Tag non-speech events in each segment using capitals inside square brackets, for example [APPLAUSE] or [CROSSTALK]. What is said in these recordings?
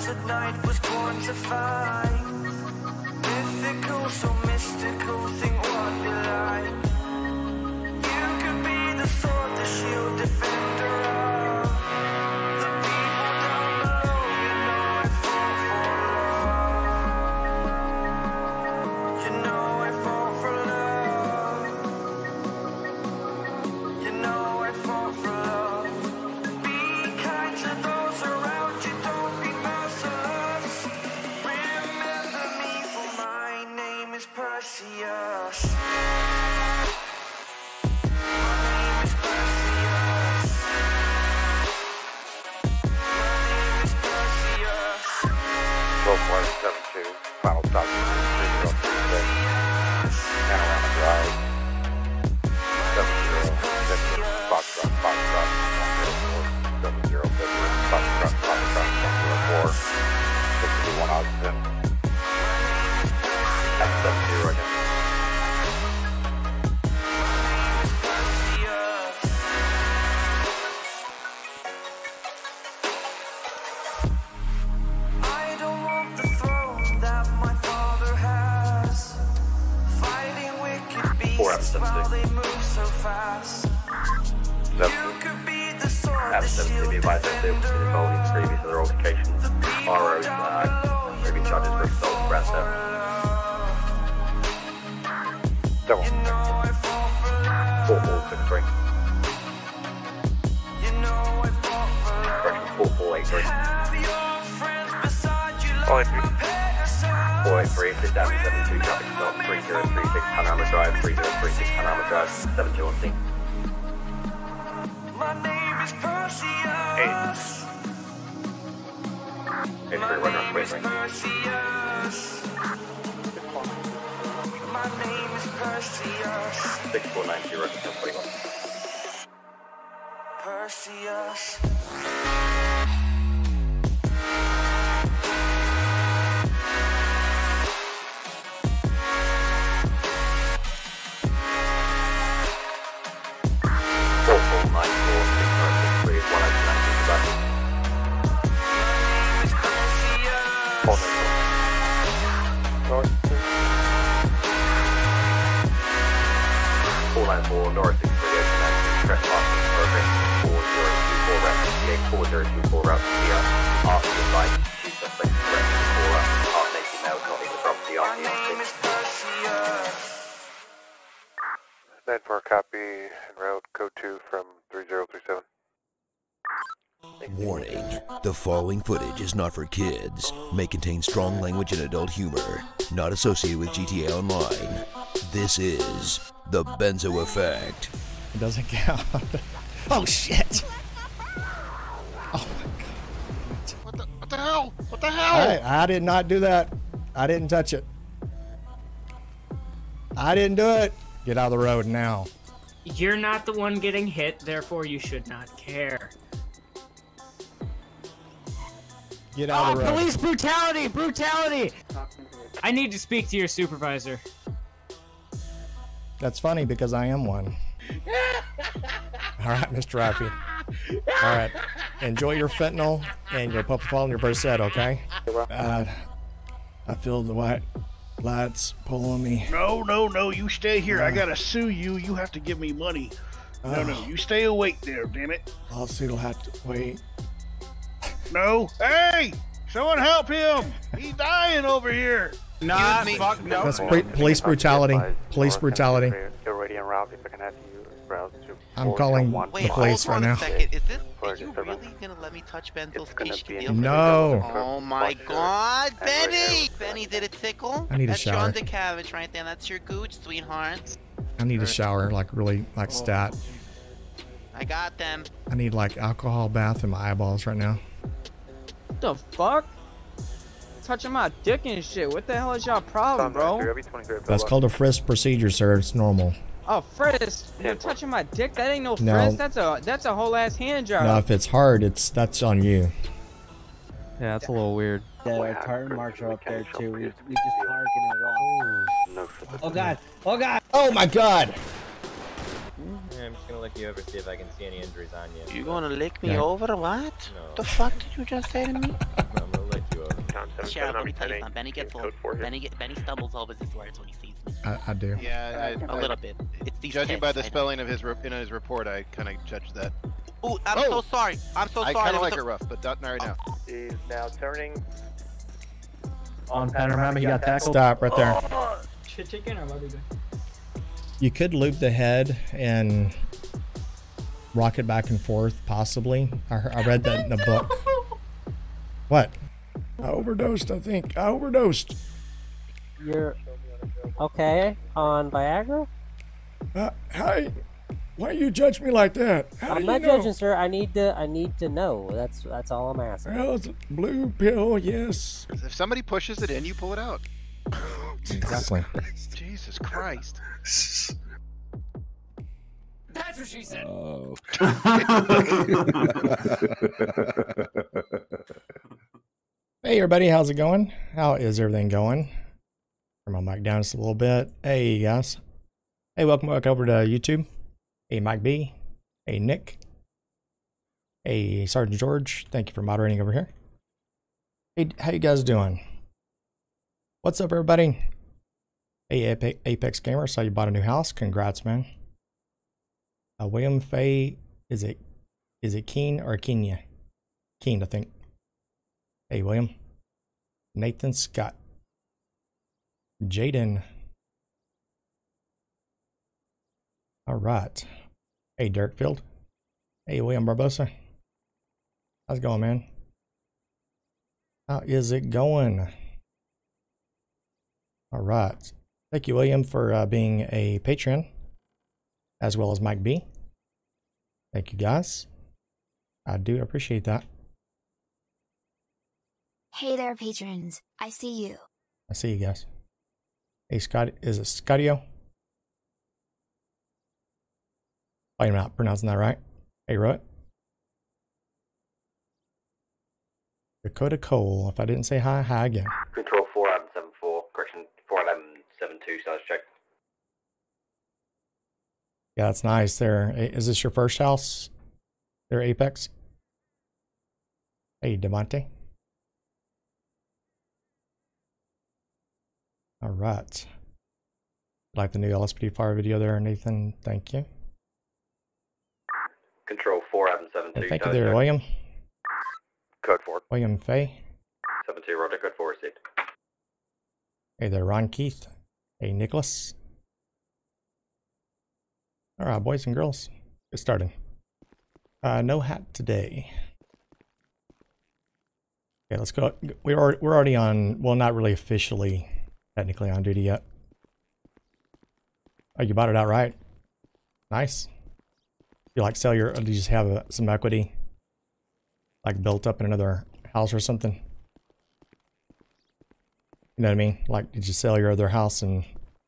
tonight was born to find. Mythical, so mystical, think what you like. Following footage is not for kids, may contain strong language and adult humor, not associated with GTA Online. This is The Benzo Effect. It doesn't count. [LAUGHS] oh shit! Oh What the, what the hell? What the hell? I, I did not do that. I didn't touch it. I didn't do it. Get out of the road now. You're not the one getting hit, therefore you should not care. Get out Oh, of the road. police brutality! Brutality! I need to speak to your supervisor. That's funny because I am one. [LAUGHS] All right, Mr. Rafi. All right. Enjoy your fentanyl and your propofol and your Versed, okay? Uh, I feel the white lights pulling me. No, no, no. You stay here. I uh. gotta sue you. You have to give me money. No, no. Uh. You stay awake there. Damn it. I'll Lawsuit will have to wait. No. Hey! Someone help him! He's dying over here. Nah, fuck no. That's pre- police brutality. Police brutality. You're already en route. If I can have you route to I'm calling the Wait, police hold right on now. a second. Is this? Are you really gonna let me touch Benzo's It's be deal? No. Oh my God, Benny! Benny, did it tickle? I need a That's shower. John DeCavage right there. That's your gooch, sweetheart. I need a shower, like really, like oh. stat. I got them. I need like alcohol bath in my eyeballs right now. What the fuck? Touching my dick and shit. What the hell is y'all problem, bro? That's called a frisk procedure, sir. It's normal. Oh, frisk. You're touching my dick? That ain't no frisk. No. That's a that's a whole ass hand job. No, if it's hard, it's that's on you. Yeah, that's a little weird. Yeah, target marks are up there too. We, we just targeting it wrong. No, Oh god. Oh god. Oh my God! Yeah, I'm just gonna lick you over, see if I can see any injuries on you. You gonna lick me Yeah. over? What? No. The fuck did you just say to me? [LAUGHS] I'm gonna lick you Sheriff, let me tell you something. Benny gets old. Benny, get, Benny stumbles over his words when he sees me. I, I do. Yeah, I, A I- little bit. It's these Judging by the I know. spelling of his re- in his report, I kind of judged that. Ooh, I'm Oh! so sorry. I'm so I sorry. kind of like a- it rough, but not not right now. Is now turning. On panorama, he got tackled. Stop right there. Shit chicken or what are we doing? You could loop the head and rock it back and forth, possibly. I, I read that in a book. What? I overdosed, I think. I overdosed. You're okay on Viagra? Uh, hi. Why you judge me like that? How I'm not know? judging, sir. I need to. I need to know. That's that's all I'm asking. Well, it's a blue pill, yes. If somebody pushes it in, you pull it out. [LAUGHS] Exactly. Jesus Christ. [LAUGHS] That's what she said. Oh. [LAUGHS] Hey everybody, how's it going? How is everything going? Turn my mic down just a little bit. Hey guys. Hey, welcome back over to YouTube. Hey Mike B. Hey Nick. Hey Sergeant George. Thank you for moderating over here. Hey, how you guys doing? What's up everybody? Hey Apex Gamer, saw you bought a new house. Congrats, man. Uh, William Fay, is it is it Keen or Kenya? Keen, I think. Hey, William. Nathan Scott. Jaden. All right. Hey, Dirk Field. Hey, William Barbosa. How's it going, man? How is it going? All right. Thank you, William, for uh, being a patron, as well as Mike B. Thank you, guys. I do appreciate that. Hey there, patrons. I see you. I see you guys. Hey, Scott, is it Scottio? Oh, you're not pronouncing that right. Hey, Roy. Dakota Cole. If I didn't say hi, hi again. Control 4774, correction 41172, status check. Yeah, that's nice there. Hey, Is this your first house? There, Apex? Hey, Demonte. All right. Like the new LSPDFR video there, Nathan. Thank you. Control 4772, Hey, thank you there, check. William. Code 4. William Fay. 72, roger, code 4 received. Hey there, Ron Keith. Hey, Nicholas. All right, boys and girls, get starting. Uh, no hat today. Okay, let's go. We're already, we're already on. Well, not really officially, technically on duty yet. Oh, you bought it outright. Nice. You like sell your? Or do you just have uh some equity, like built up in another house or something? You know what I mean? Like, did you sell your other house and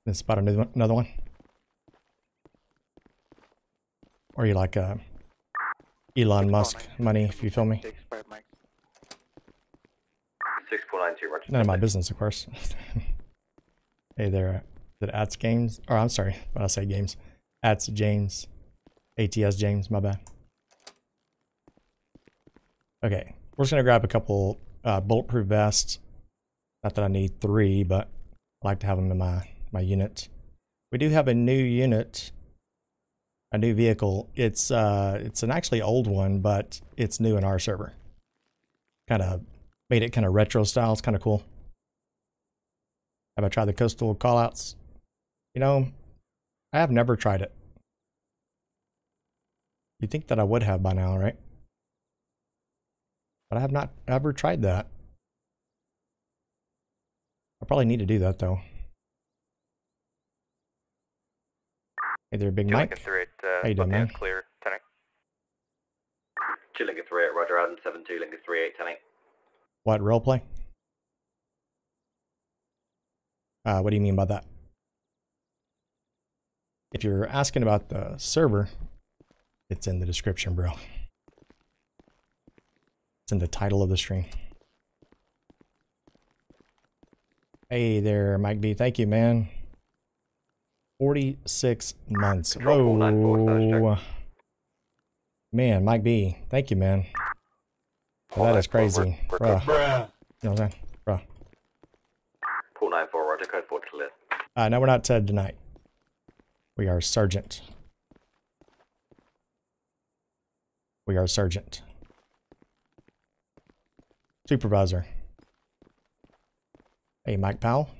then spot another another one? Or you like uh, Elon Musk money, if you feel me? 6492, roger. None of my business, of course. [LAUGHS] hey there, is it Ats Games? Or I'm sorry, when I say games, Ats James, ATS James. My bad. Okay, we're just gonna grab a couple uh, bulletproof vests. Not that I need three, but I like to have them in my my unit. We do have a new unit, a new vehicle. It's uh, it's an actually old one, but it's new in our server. Kind of made it kind of retro style. It's kind of cool. Have I tried the coastal callouts? You know, I have never tried it. You'd think that I would have by now, right? But I have not ever tried that. I probably need to do that though. Hey there, Big Lincoln Mike. 38, uh, How you doing, man? clear. 10 Two Lincoln 38, roger, Adam 72, Lincoln 38, 10 What role play? Uh, what do you mean by that? If you're asking about the server, it's in the description, bro. It's in the title of the stream. Hey there, Mike B. Thank you, man. 46 months. Control 494, Whoa. Man, Mike B. Thank you, man. Well, that is crazy. Bruh. four. You know what I'm saying? Bro. Pool 94, roger, code 4 clear. Uh, no, we're not Ted tonight. We are Sergeant. We are Sergeant. Supervisor. Hey, Mike Powell.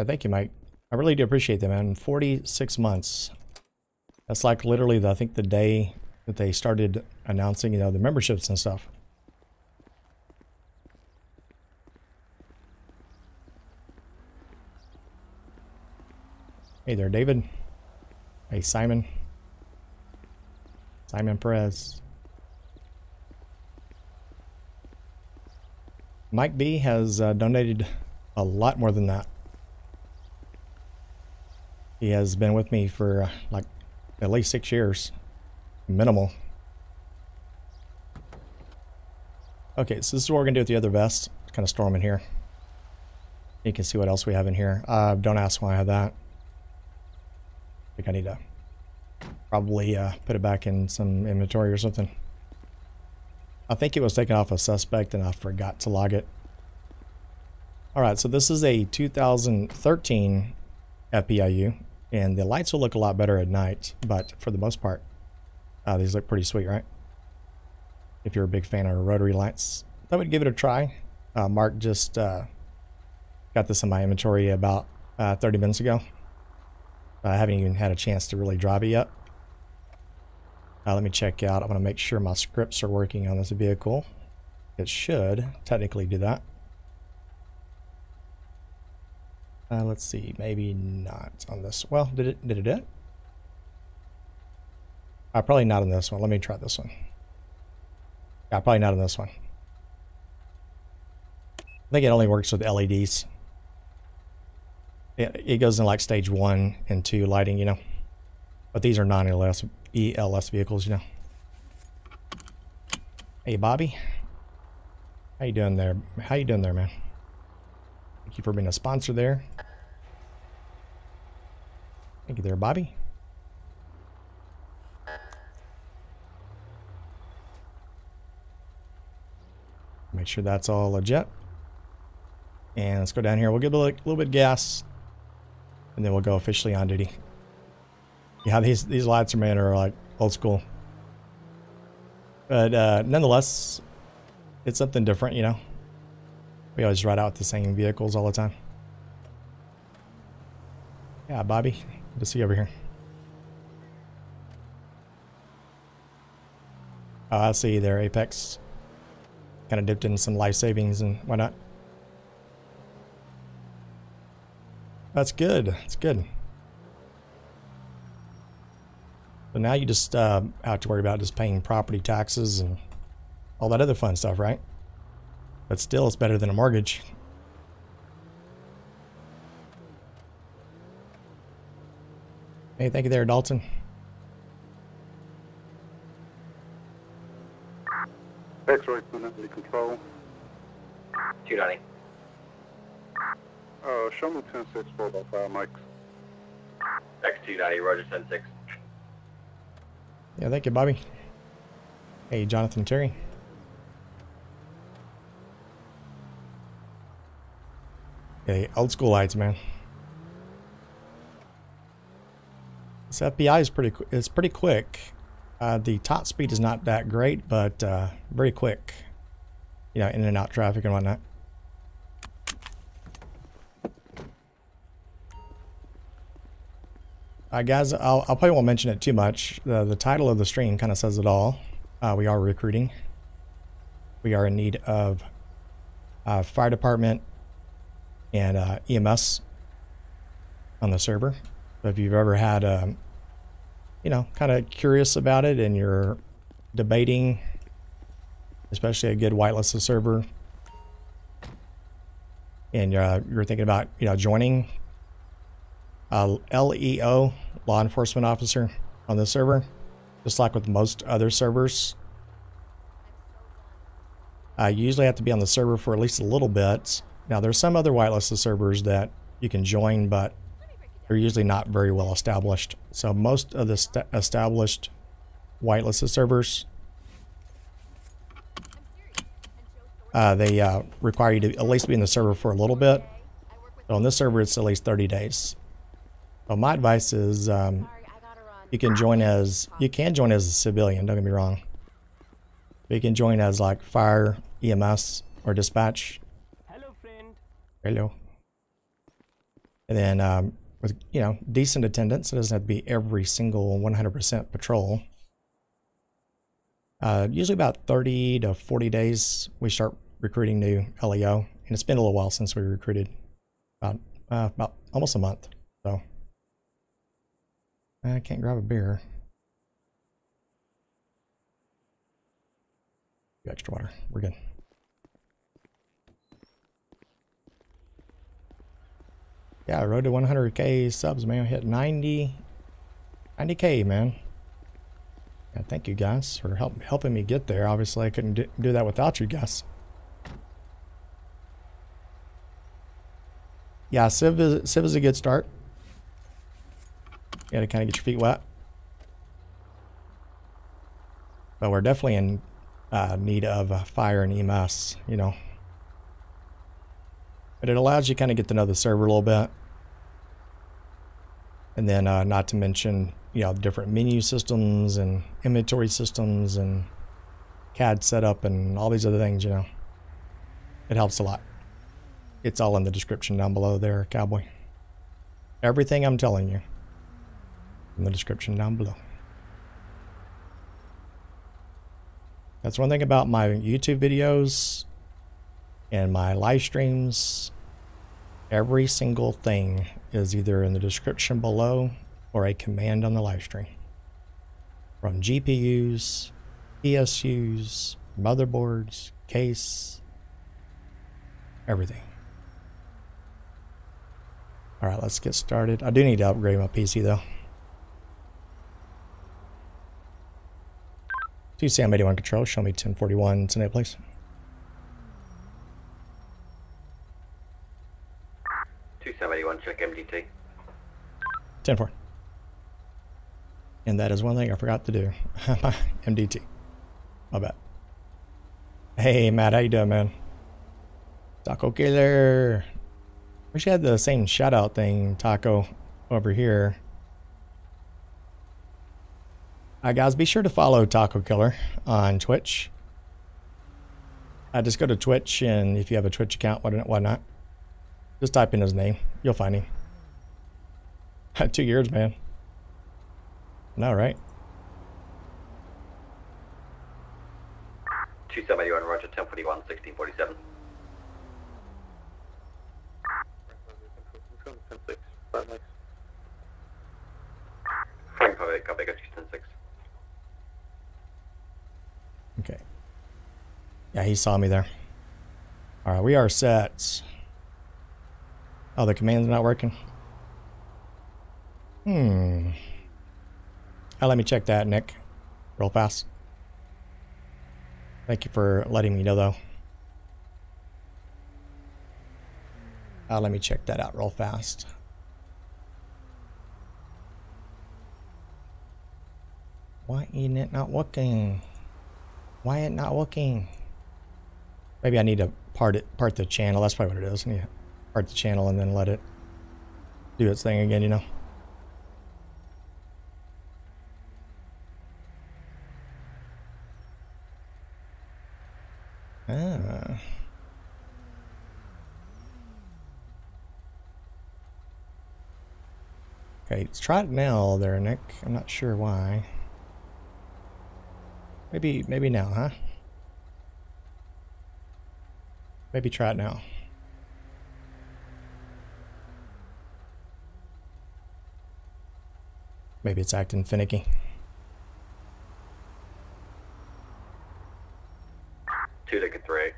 Yeah, thank you, Mike. I really do appreciate that, man. 46 months. That's like literally, the, I think, the day that they started announcing, you know, the memberships and stuff. Hey there, David. Hey, Simon. Simon Perez. Mike B has uh, donated a lot more than that. He has been with me for uh, like at least six years. Minimal. Okay, so this is what we're to do with the other vest. Kind of store them in here. You can see what else we have in here. Uh, don't ask why I have that. I think I need to probably uh, put it back in some inventory or something. I think it was taken off a suspect and I forgot to log it. Alright, so this is a 2013 FPIU and the lights will look a lot better at night, but for the most part, uh, these look pretty sweet, right? If you're a big fan of rotary lights, I would give it a try. Uh, Mark just uh, got this in my inventory about uh, 30 minutes ago. I haven't even had a chance to really drive it yet. Uh, let me check out. I want to make sure my scripts are working on this vehicle. It should technically do that. Uh, let's see, maybe not on this. Well, did it? Did it? it? Uh, probably not on this one. Let me try this one. Yeah, probably not on this one. I think it only works with LEDs. It, it goes in like stage one and two lighting, you know. But these are non-ELS ELS vehicles, you know. Hey, Bobby. How you doing there? How you doing there, man? You for being a sponsor there. Thank you there, Bobby. Make sure that's all legit. And let's go down here. We'll give a little, little bit of gas. And then we'll go officially on duty. Yeah, these, these lights are made are like old school. But uh, nonetheless, it's something different, you know. We always ride out the same vehicles all the time. Yeah, Bobby, good to see you over here. Oh, I see you there, Apex. Kind of dipped in some life savings and whatnot. That's good. That's good. So now you just uh, have to worry about just paying property taxes and all that other fun stuff, right? But still, it's better than a mortgage. Hey, thank you there, Dalton. X-ray under control. 290. Uh, show me 10-6 4 by 5 mics. X290, roger 10-6. Yeah, thank you, Bobby. Hey, Jonathan Terry. Hey, old school lights, man. This FBI is pretty. It's pretty quick. Uh, the top speed is not that great, but uh, very quick. You know, in and out traffic and whatnot. Uh, guys, I'll, I'll probably won't mention it too much. The, the title of the stream kind of says it all. Uh, we are recruiting. We are in need of uh, fire department and uh, EMS on the server. So if you've ever had, um, you know, kind of curious about it and you're debating, especially a good whitelisted server, and uh, you're thinking about, you know, joining uh, LEO, law enforcement officer, on the server, just like with most other servers. I usually have to be on the server for at least a little bit. Now, there's some other whitelisted servers that you can join, but they're usually not very well established. So most of the established whitelisted servers uh, they uh, require you to at least be in the server for a little bit. So on this server, it's at least 30 days. So my advice is um, you can join as you can join as a civilian. Don't get me wrong. But you can join as like fire, EMS, or dispatch. Hello, And then um, with you know decent attendance, it doesn't have to be every single 100% patrol. Uh, usually about 30 to 40 days, we start recruiting new LEO, and it's been a little while since we recruited. About uh, about almost a month. So I can't grab a beer. Extra water. We're good. Yeah, I rode to 100k subs, man. Hit 90, 90k, man. Yeah, thank you guys for help, helping me get there. Obviously, I couldn't do, do that without you guys. Yeah, Civ is, Civ is a good start. You gotta kind of get your feet wet. But we're definitely in uh, need of uh, fire and EMS, you know. But it allows you kind of get to know the server a little bit. And then uh, not to mention, you know, different menu systems and inventory systems and CAD setup and all these other things, you know. It helps a lot. It's all in the description down below there, cowboy. Everything I'm telling you in the description down below. That's one thing about my YouTube videos and my live streams. Every single thing is either in the description below or a command on the live stream. From GPUs, ESUs, motherboards, case, everything. All right, let's get started. I do need to upgrade my PC though. Two Sam 81 control, show me 1041 tonight, please. Two seven eighty one. Check MDT. 10 4. And that is one thing I forgot to do. [LAUGHS] MDT. My bad. Hey Matt, how you doing, man? Taco Killer. Wish I had the same shout out thing, Taco, over here. Alright guys, be sure to follow Taco Killer on Twitch. Uh, just go to Twitch and if you have a Twitch account, why why not? Just type in his name. You'll find him. [LAUGHS] Two years, man. No, right? Two seven eighty one. Roger. Ten forty one. Sixteen forty seven. Frank Pavey, copy, got you 10 Okay. Yeah, he saw me there. All right, we are set. Oh, the command's not working. Hmm. Let me check that, Nick. Real fast. Thank you for letting me know, though. Uh, let me check that out real fast. Why ain't it not working? Why ain't not working? Maybe I need to part it, part the channel. That's probably what it is. I need to part the channel and then let it do its thing again, you know? Ah. Okay, it now there, Nick. I'm not sure why. Maybe, maybe now, huh? Maybe try it now. Maybe it's acting finicky. Two Lincoln 3.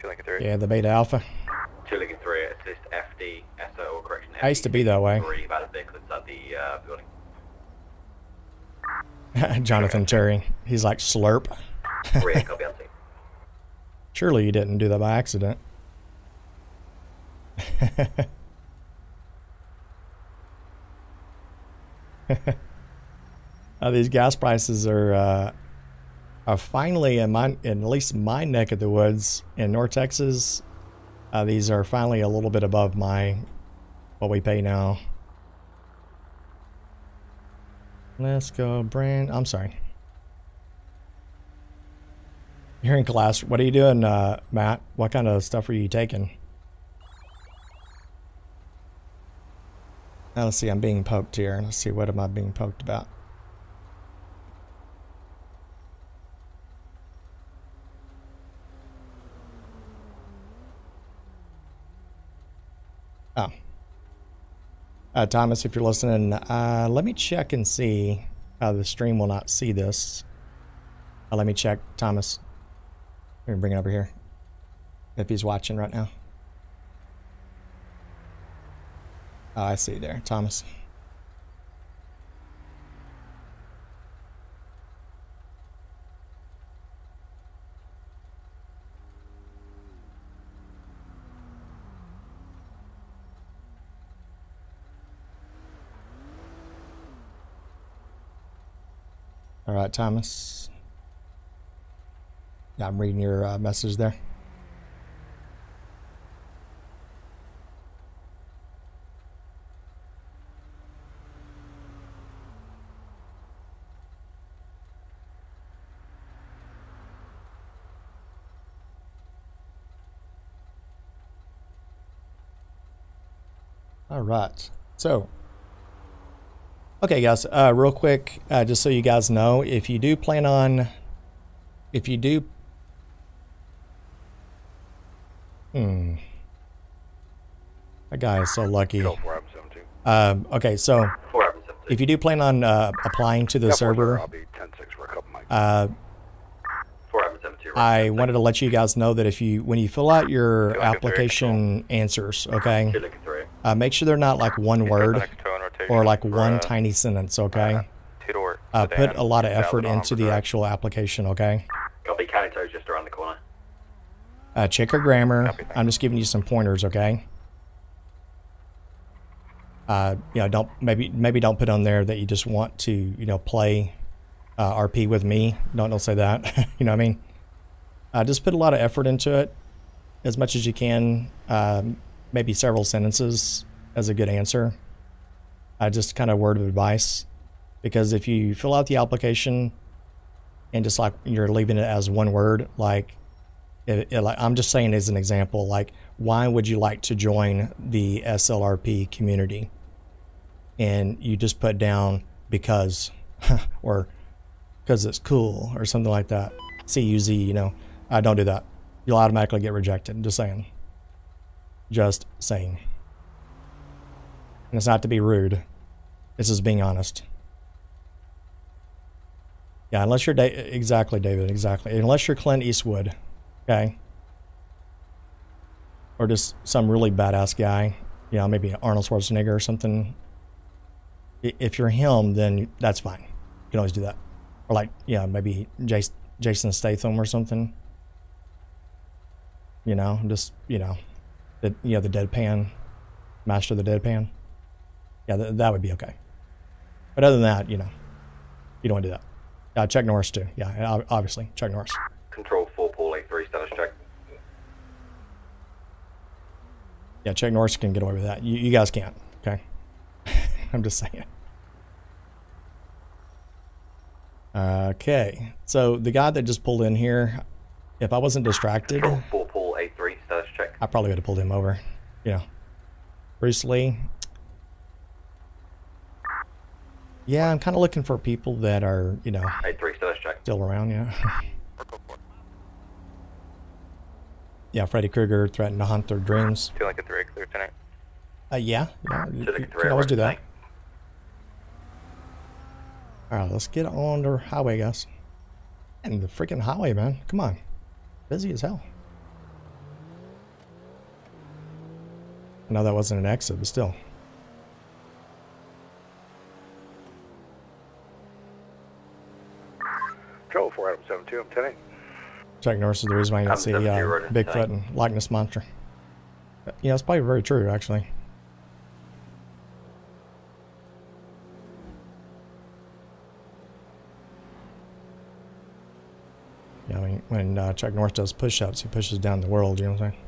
Two Lincoln 3. Yeah, the beta alpha. Two Lincoln 3. Assist FD, SO, or correction. I used to be that way. Three valid vehicle inside the uh, building. [LAUGHS] Jonathan Terry. He's like slurp. Three, [LAUGHS] copy on. Surely you didn't do that by accident. [LAUGHS] [LAUGHS] oh, these gas prices are uh, Uh, finally, in my, in at least my neck of the woods in North Texas, uh, these are finally a little bit above my what we pay now. Let's go, Brand. I'm sorry. You're in class. What are you doing, uh, Matt? What kind of stuff are you taking? Now, let's see. I'm being poked here. Let's see. What am I being poked about? Oh. Uh, Thomas, if you're listening, uh, let me check and see. Uh, the stream will not see this. Uh, let me check, Thomas. Let me bring it over here. If he's watching right now. Oh, I see there, Thomas. All right, Thomas. Yeah, I'm reading your uh, message there. Right. So, okay, guys, uh, real quick, uh, just so you guys know, if you do plan on, if you do, hmm, that guy is so lucky. Um, okay, so if you do plan on uh, applying to the server, uh, I wanted to let you guys know that if you, when you fill out your application answers, okay, uh, make sure they're not like one word or like one tiny sentence, okay? Uh, put a lot of effort into the actual application, okay? Copy, County Tow's just around the corner. Uh, check your grammar. I'm just giving you some pointers, okay? Uh, you know, don't maybe maybe don't put on there that you just want to you know play uh, RP with me. Don't don't say that. [LAUGHS] you know what I mean? Uh, just put a lot of effort into it, as much as you can. Um, maybe several sentences as a good answer. Uh, just kind of word of advice, because if you fill out the application and just like you're leaving it as one word, like, it, it, like I'm just saying as an example, like why would you like to join the SLRP community? And you just put down because, [LAUGHS] or because it's cool, or something like that. C U Z, you know, I don't do that. You'll automatically get rejected. Just saying. Just saying. And it's not to be rude. This is being honest. Yeah, unless you're da- exactly David, exactly. Unless you're Clint Eastwood, okay, or just some really badass guy, you know, maybe Arnold Schwarzenegger or something. If you're him, then that's fine. You can always do that. Or like, yeah, maybe Jason Statham or something. You know, just you know, the you know the deadpan, master of the deadpan. Yeah, th- that would be okay. But other than that, you know, you don't want to do that. Uh, Chuck Norris too. Yeah, obviously Chuck Norris. Control 4, Paul 83, status check. Yeah, Chuck Norris can get away with that. You, you guys can't. Okay. [LAUGHS] I'm just saying. Okay, so the guy that just pulled in here, if I wasn't distracted, Control 4, I probably would have pulled him over. You know, Bruce Lee. Yeah, I'm kind of looking for people that are, you know, 83, status check. still around. Yeah. [LAUGHS] yeah, Freddy Krueger threatened to haunt their dreams. Feel like a 3, clear tonight. Uh, yeah, yeah, you, you 3, can always do that. All right, let's get on the highway, guys. And the freaking highway, man. Come on. Busy as hell. I know that wasn't an exit, but still. Control 4 Adam 72, I'm 10 Chuck Norris is the reason why you don't see uh, I'm zero to Bigfoot and Loch Ness Monster. Yeah, it's probably very true, actually. Yeah, I mean, when uh, Chuck Norris does push-ups, he pushes down the world. You know what I'm saying?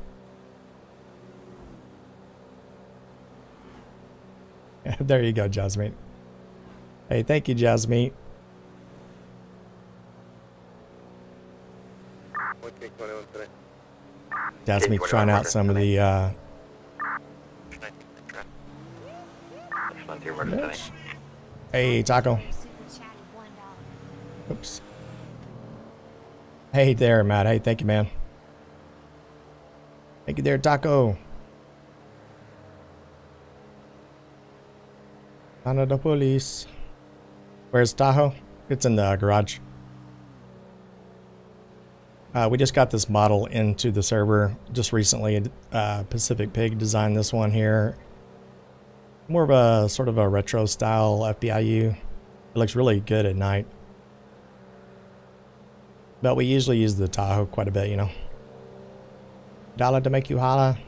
[LAUGHS] there you go, Jasmine. Hey, thank you, Jasmine. Jasmine's trying out some of the uh, Hey, Taco. Oops. Hey there, Matt. Hey, thank you, man. Thank you there, Taco. The police. Where's Tahoe? It's in the garage. Uh, we just got this model into the server just recently. Uh, Pacific Pig designed this one here. More of a sort of a retro style FPIU. It looks really good at night. But we usually use the Tahoe quite a bit, you know. Dollar to make you holla.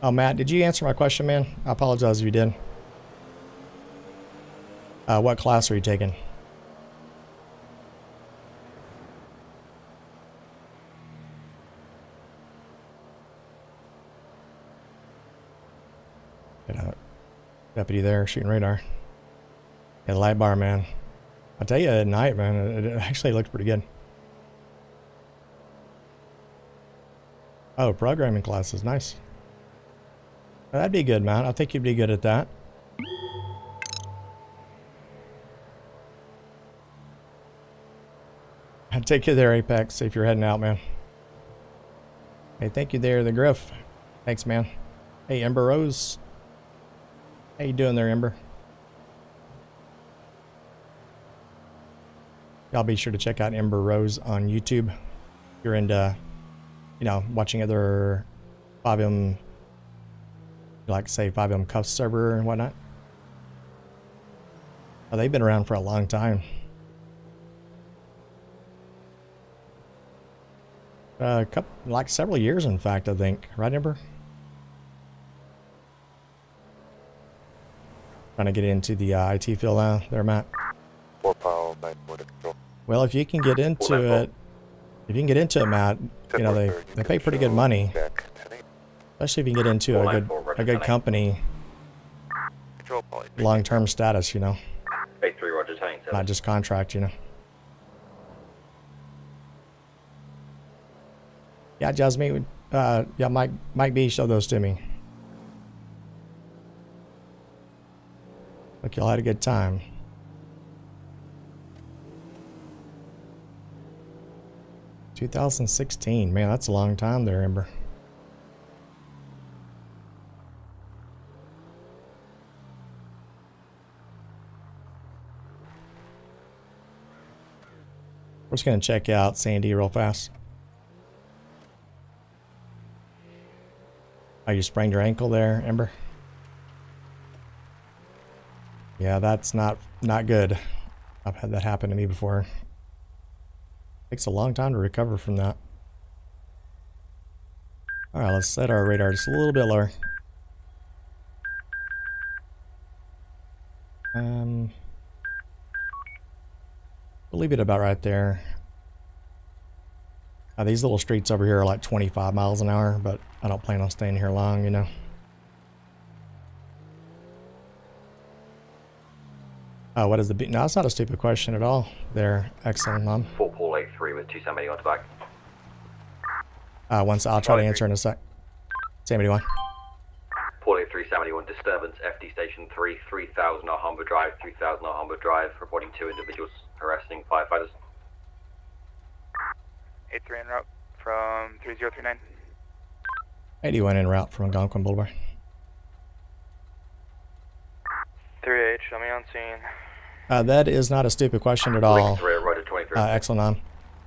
Oh, Matt, did you answer my question, man? I apologize if you did. Uh, what class are you taking? Get out. Deputy there shooting radar. Yeah, light bar, man. I tell you, at night, man, it, it actually looks pretty good. Oh, programming classes, nice. That'd be good, man. I think you'd be good at that. Take you there, Apex, if you're heading out, man. Hey, thank you there, the Griff. Thanks, man. Hey, Ember Rose. How you doing there, Ember? Y'all be sure to check out Ember Rose on YouTube. If you're into, you know, watching other FiveM, like say FiveM Cuff server and whatnot. Oh, they've been around for a long time. A uh, couple, like several years, in fact, I think. Right, Ember? Trying to get into the uh, IT field now, there, Matt. Four power, nine. Well, if you can get into it, if you can get into it, Matt, you know they they pay pretty good money, especially if you can get into a good a good company, long term status. You know, Base 3, Roger, tank. not just contract. You know. Yeah, Jasmine, uh, yeah, Mike, Mike B, show those to me. Look, y'all had a good time. Two thousand sixteen, man, that's a long time there, Ember. We're just gonna check out Sandy real fast. Oh, you sprained your ankle there, Ember? Yeah, that's not not good. I've had that happen to me before. Takes a long time to recover from that. Alright, let's set our radar just a little bit lower. Um, we'll leave it about right there. Uh, these little streets over here are like 25 miles an hour, but I don't plan on staying here long, you know. Uh, what is the beat? No, it's not a stupid question at all. There, excellent, mom. 4 Paul 83 with 270 on the back. Uh, once I'll try to answer in a sec. Somebody one. Paul 83 71 disturbance, FD station 3, 3000 Alhambra Drive, 3000 Alhambra Drive, reporting two individuals harassing firefighters. 83 en route from 3039. 81 en route from Algonquin Boulevard. 3H, show me on scene. Uh, that is not a stupid question at all. Three, Roger 23. Uh, excellent on.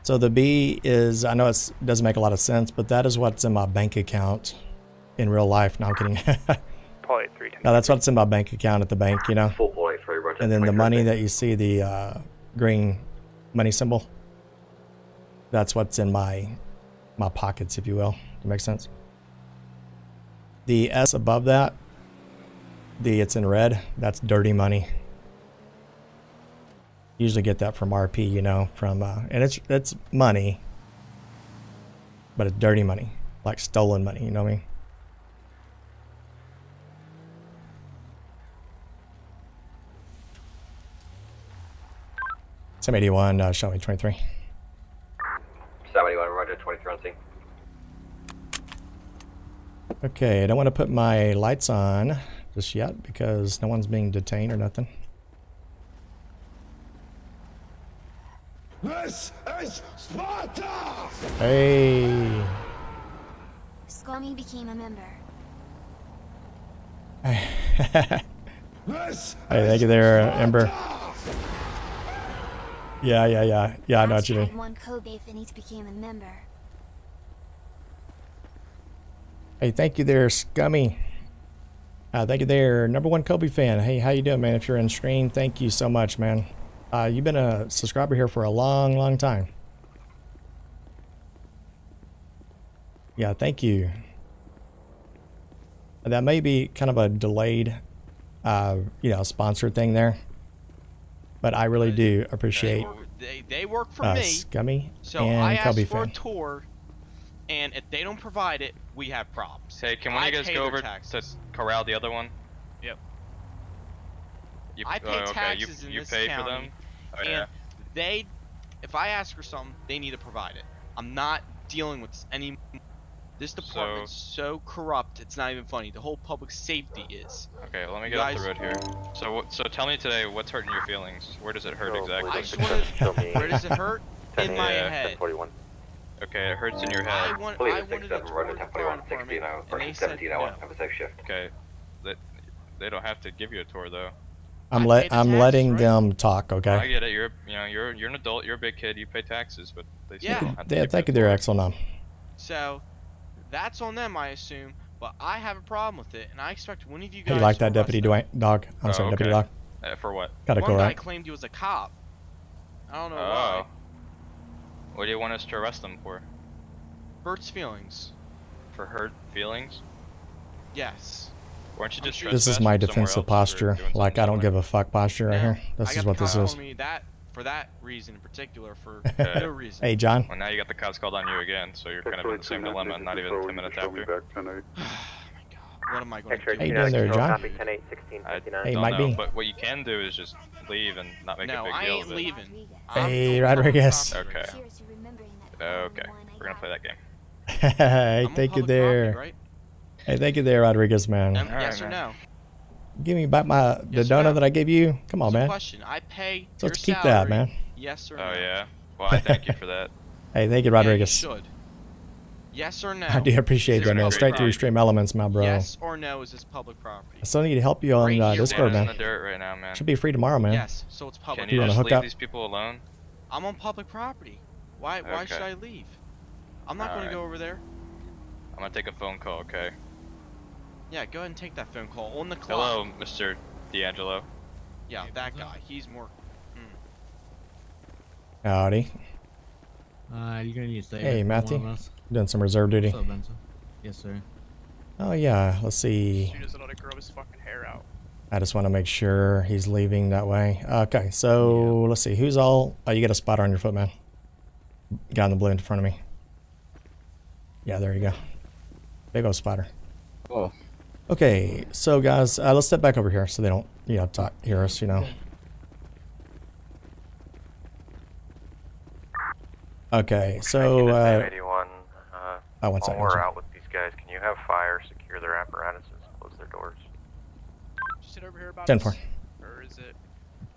So the B is, I know it doesn't make a lot of sense, but that is what's in my bank account in real life. No, I'm kidding. Paul 83. no, that's what's in my bank account at the bank, you know? 4 Paul 83, Roger And then the money that you see, the uh, green money symbol, that's what's in my my pockets, if you will. That makes sense. The S above that, the it's in red, that's dirty money. Usually get that from RP, you know, from uh, and it's it's money, but it's dirty money, like stolen money. You know what I mean? Seven eighty one. Uh, show me twenty three. 71, roger, 23 on scene. Okay, I don't want to put my lights on just yet because no one's being detained or nothing. This is Sparta! Hey. Scummy became a member. [LAUGHS] This Hey, thank you there, Ember. Yeah, yeah, yeah. Yeah, I know what you Hashtag mean. one Kobe Finite became a member. Hey, thank you there, Scummy. Uh, thank you there, number one Kobe fan. Hey, how you doing, man? If you're in stream, thank you so much, man. Uh, you've been a subscriber here for a long, long time. Yeah, thank you. That may be kind of a delayed, uh, you know, sponsored thing there, but I really do appreciate They they work for uh, me. Scummy So and I asked for fan. a tour, and if they don't provide it, we have problems. Hey, can one of you guys go their over taxes. to corral the other one? Yep. You, I pay oh, okay. taxes you, in you this pay county, for them? Oh, and yeah. they, if I ask for something, they need to provide it. I'm not dealing with this any. This department's so, corrupt. It's not even funny. The whole public safety is. Okay, let me You get off the road here. So, so tell me today, what's hurting your feelings? Where does it hurt exactly? I just want to. Where does it hurt? in my Yeah. head. Okay, it hurts in your head. I head. want. I wanted a tour of the fire department, and they said no. Have a safe shift. Okay, they, they don't have to give you a tour though. I'm let I'm letting them talk. Okay. I Okay. get it. You're you know you're you're an adult. You're a big kid. You pay taxes, but they still Yeah. don't have to Yeah, give thank you you there, Exelnam. So, that's on them, I assume. But I have a problem with it, and I expect one of you Hey, guys. you like that deputy arrest Dwayne dog? I'm Oh, sorry, deputy okay. dog. Uh, for what? Got a One go guy right. claimed he was a cop. I don't know Oh. why. What do you want us to arrest them for? Hurts feelings. For hurt feelings? Yes. Why don't you just This is my defensive posture. Like I don't give a fuck posture right here. This I is what this is. me that for that reason in particular for [LAUGHS] Okay. no reason. Hey, John. Well, now you got the cops called on you again, so you're kind of in the same dilemma. Not even ten minutes after. [SIGHS] Oh what am I going to do? How you doing there, John? Copy 10 8 16 I 59. Hey, might know, be. but what you can do is just leave and not make No, a big I deal ain't of it. leaving. Hey, Rodriguez. Okay. Okay. We're gonna play that game. [LAUGHS] hey, thank you there. right? Hey, thank you there, Rodriguez, man. Um, yes or no? Give me back my the Yes donut no? that I gave you. Come on, It's man. question. I pay So your let's keep salary, that, man. Yes or Oh no? yeah. Well, I thank you for that. [LAUGHS] Hey, thank you, Yeah, you Rodriguez. should. Yes or no? I do appreciate Is that, this man. public Straight through property? stream elements, my bro. Yes or no? Is this public property? I still need to help you on Right uh, here, Discord, Down in man. the dirt right now, man. Should be free tomorrow, man. Yes. So it's public. Can you, You wanna just hook leave up? these people alone? I'm on public property. Why? Why should I leave? I'm not going to Alright. go over there. I'm gonna take a phone call, okay? Yeah, go ahead and take that phone call on the clock. Hello, Mr. D'Angelo. Yeah, that guy. He's more. Howdy. Uh, you're gonna need to stay Hey, away Matthew. one of us. Doing some reserve duty. What's up, Benzo? Yes, sir. Oh yeah. Let's see. She doesn't let grow his fucking hair out. I just want to make sure he's leaving that way. Okay, so let's see. Who's all? Oh, you got a spotter on your foot, man. Guy in the blue in front of me. Yeah, there you go. Big old spider. Oh. Okay, so guys, uh, let's step back over here so they don't, you know, talk, hear us, you know. Okay, so, uh, 81. Uh, oh, one while second, we're out with these guys, can you have fire secure their apparatuses, close their doors? Just sit over here about 10 us? four. Or is it?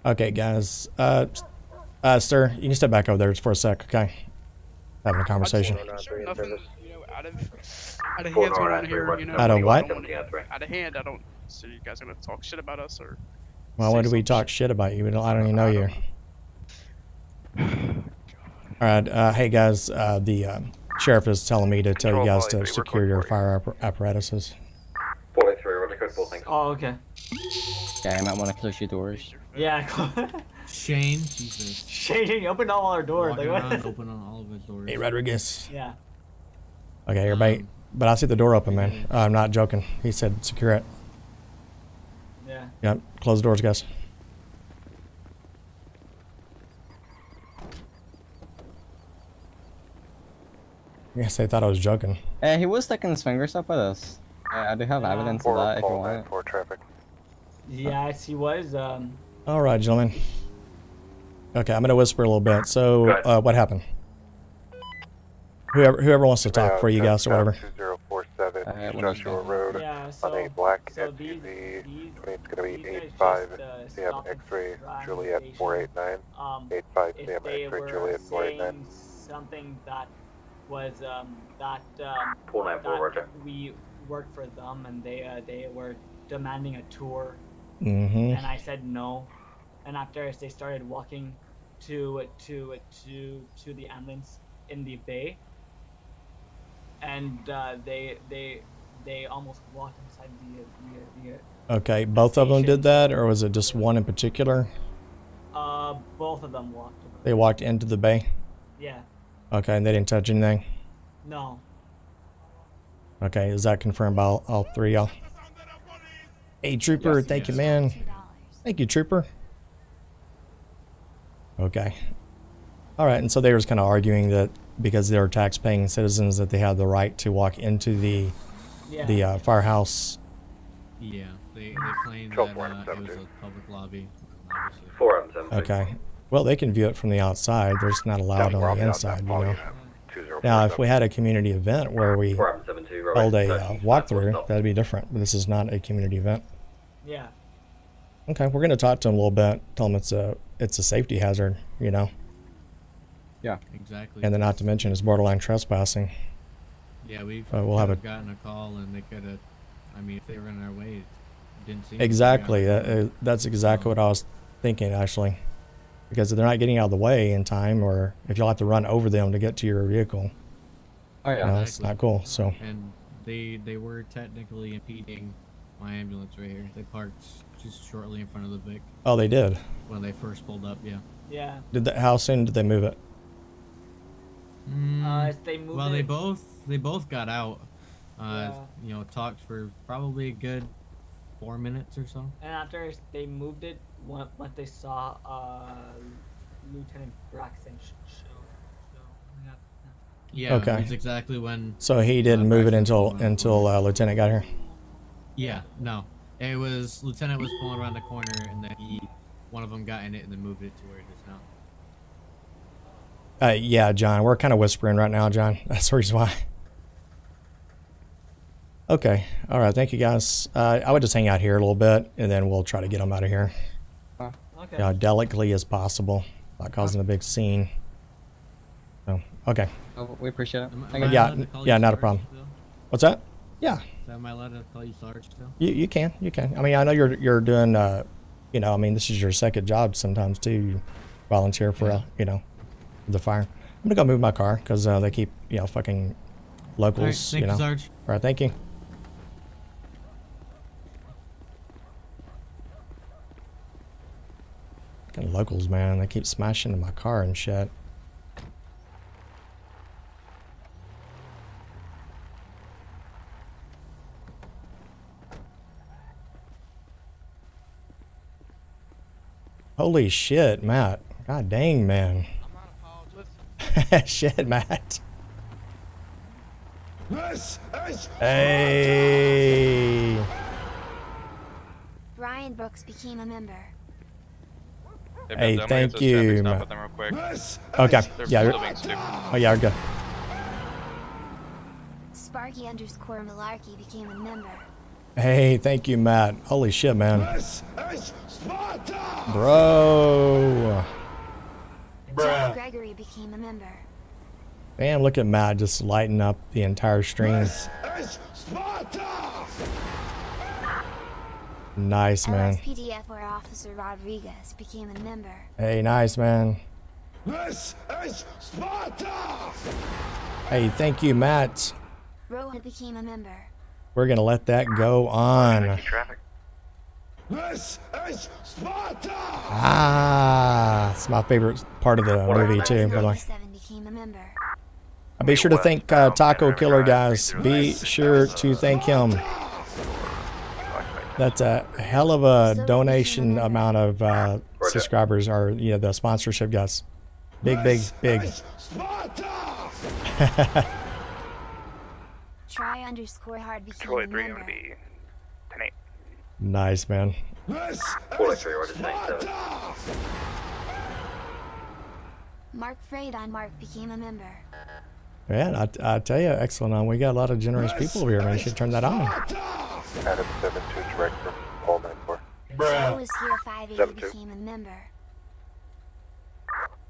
Okay, guys. Uh, uh, sir, you can step back over there just for a sec, okay? Having a conversation. Sure, nothing, you know, out of out of hands going here, you know. Out of I what? don't wanna- Out of hand, I don't. So you guys gonna talk shit about us or? Well, when do we talk shit about you? We don't, I don't even know you. [SIGHS] All right, uh, hey guys, uh, the um, sheriff is telling me to tell you guys to secure your fire appar- apparatuses. 483, we're code full thing. Oh, okay. Yeah, I might want to close your doors. Yeah. [LAUGHS] Shane, Jesus. Shane, he opened all our doors. Like, [LAUGHS] open on all of his doors. Hey, Rodriguez. Yeah. Okay, everybody. Um, but I see the door open, man. Uh, I'm not joking. He said secure it. Yeah. Yep. Close the doors, guys. Yes, they thought I was joking. Yeah, he was sticking his fingers up at us. Yeah, I do have yeah. evidence of that if you want. For traffic. Yes, he was. Um... All right, gentlemen. Okay, I'm gonna whisper a little bit. So, uh, what happened? Whoever whoever wants to talk Uh, for you guys or whatever. 2047 Uh, East what is Joshua? Road Yeah, on a black so SUV. these- these- it's gonna be these guys 85 just, uh, Sam stopped X-ray Juliet station. 489. um, 85 if Sam they X-ray were Juliet 489. saying something that was um, that um, 494, that roger. we worked for them and they uh, they were demanding a tour Mm-hmm. and I said no and after they started walking to to to to the ambulance in the bay and uh, they they they almost walked inside the the, the Okay, both of them did that, or was it just one in particular? uh both of them walked They walked into the bay. yeah Okay, and they didn't touch anything. no Okay, is that confirmed by all, all three y'all? Hey, Trooper, Yes, thank you, man. Thank you, Trooper. Okay. All right, and so they were kind of arguing that because they were tax-paying citizens, that they had the right to walk into the Yeah. the uh, firehouse. Yeah, they, they claimed that uh, it was a public lobby. Obviously. Four. Okay. Well, they can view it from the outside. They're just not allowed on the inside, you know. Now, if we had a community event where we Four of them, seven two. held a uh, walkthrough, that'd be different. But this is not a community event. yeah Okay, we're gonna talk to them a little bit. Tell them it's a it's a safety hazard, you know, Yeah. Exactly. and then not to mention it's borderline trespassing. Yeah, we've Uh, we'll have a- gotten a call and they could have. I mean, if they were in our way, it didn't seem. Exactly. That, uh, that's exactly what I was thinking, actually, because if they're not getting out of the way in time, or if you'll have to run over them to get to your vehicle, Oh you yeah. know, it's not cool. So And they they were technically impeding my ambulance right here. They parked just shortly in front of the Vic oh, they did. when they first pulled up. Yeah. yeah Did that? How soon did they move it? uh they moved well, they both they both got out. Uh, Yeah. you know, talked for probably a good four minutes or so. And after they moved it, once once they saw uh, Lieutenant Braxton sh- show, show, yeah, Yeah. Okay. It was exactly when. So he didn't move it until pulled around the until uh, Lieutenant got here. Yeah, no. It was Lieutenant was pulling around the corner, and then he, one of them got in it and then moved it to where it is now. Uh, yeah, John, we're kind of whispering right now, John. [LAUGHS] That's the reason why. Okay, all right, thank you guys. Uh, I would just hang out here a little bit, and then we'll try to get them out of here. Okay. You know, delicately as possible, not causing a big scene. So, okay. Oh, we appreciate it. Am, Thank am you. Yeah, allowed to n- call yeah, not a problem. still? What's that? Yeah, So am I allowed to call you Sarge still? you you can you can. I mean, I know you're you're doing. Uh, you know, I mean, this is your second job sometimes too. You volunteer for, uh, you know, the fire. I'm gonna go move my car because uh, they keep you know fucking locals. thank you you, know. Sarge. All right, thank you. Fucking locals, man. They keep smashing into my car and shit. Holy shit, Matt. God dang, man. [LAUGHS] shit, Matt. Hey. Brian Brooks became a member. Hey, Ben, thank Dominic, you, Matt. with them real quick. Okay. They're Yeah. still you're- being stupid. Oh, yeah, we're good. Sparky underscore Malarkey became a member. Hey, thank you, Matt. Holy shit, man. Bro. Jack Gregory became a member. Man, look at Matt just lighting up the entire stream. Nice, man. LSPDFR Officer Rodriguez became a member. Hey, nice, man. Hey, thank you, Matt. Rowan became a member. We're going to let that go on. Traffic. Ah, it's my favorite part of the movie, too, by the way. Seven became a member. Be sure to thank uh, Taco Killer, guys. Be sure to thank him. That's a hell of a donation amount of uh, subscribers, or you know, the sponsorship guys. Big, big, big. Try underscore hard became Troy a 3 member. would be 10 8. Nice, man. Four three, order. Mark Freydon Mark became a member. Man, I, I tell you, excellent. On we got a lot of generous people over here, man. You should turn that on. Adam 7 2 direct from Paul 94. Joe was here 580 Seven two. became a member.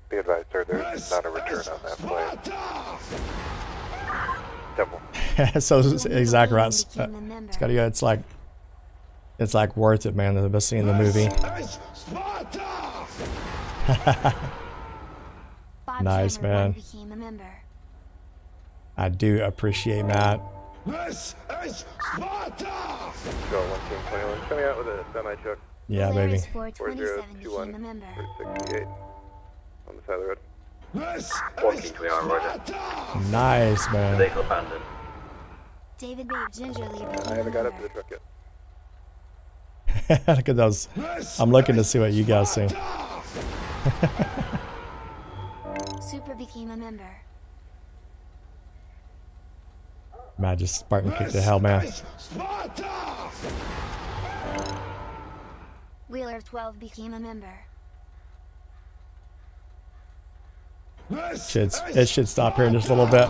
Be advised, sir, there's not a return on that flight. [LAUGHS] Double. so it's exactly right. Uh, it's gotta go. It's like, it's like worth it, man. The best scene in the movie. Nice, man. became a member. I do appreciate Matt. This is Sparta! Joe 1 Team 21, coming out with a semi truck. Yeah, baby. Polaris 427 became a member. 68 on the side of the road. This One King Three on Roger. Nice, man. Vehicle abandoned. David Babe gingerly became I a haven't got up to the truck yet. [LAUGHS] Look at those. I'm looking to see what you guys see. [LAUGHS] Super became a member. Matt just Spartan kicked the hell, man. Wheeler 12 became a member. Should it should stop here in just a little bit.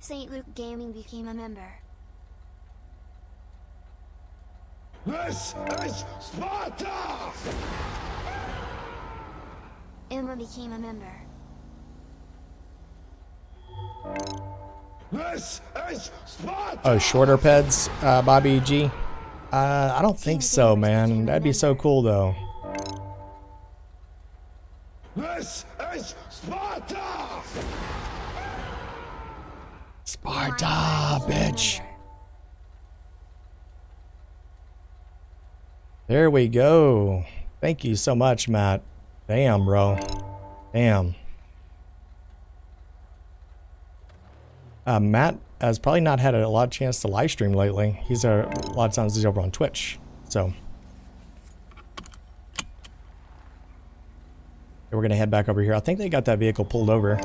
St. [LAUGHS] Luke Gaming became a member. This is Sparta! Emma became a member. This is Sparta! oh, shorter peds, uh, Bobby G. Uh, I don't think so, man. That'd be so cool though. This is Sparta! Sparta, bitch. There we go. Thank you so much, Matt. Damn, bro. Damn. Uh, Matt has probably not had a lot of chance to live stream lately. He's a, a lot of times he's over on Twitch. So we're gonna head back over here. I think they got that vehicle pulled over.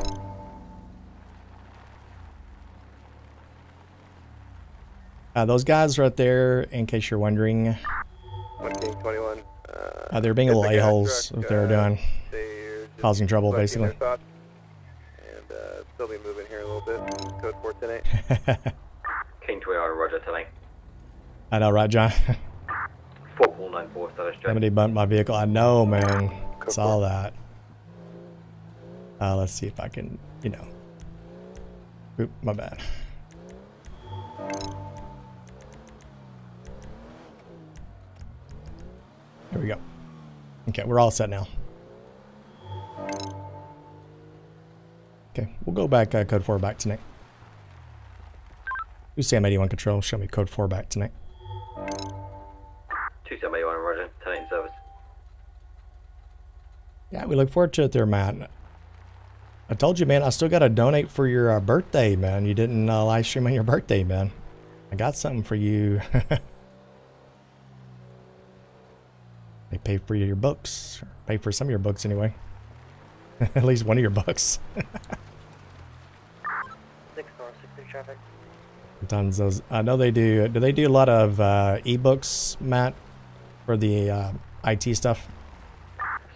Uh, those guys right there, in case you're wondering, 1 King 21. uh, they're being a little a-holes what they're doing. Causing trouble, basically. And uh, still be moving here a little bit. Code 410 King Three on Roger. Telling. I know, right, John? Four Paul nine. Status check. Somebody bumped my vehicle. I know, man. Saw that. Uh, let's see if I can, you know. Oop, my bad. There we go. Okay, we're all set now. Okay, we'll go back uh, code 4 back tonight. You Sam 81 control, show me code 4 back tonight. Two seven eight one Roger. Ten eight service. Yeah, we look forward to it there, Matt. I told you, man, I still got to donate for your uh, birthday, man. You didn't uh, live stream on your birthday, man. I got something for you. [LAUGHS] they pay for your books. Or pay for some of your books, anyway. [LAUGHS] At least one of your books. [LAUGHS] Six four six three traffic. Sometimes those, I know they do. Do they do a lot of uh, ebooks, Matt, for the uh, IT stuff?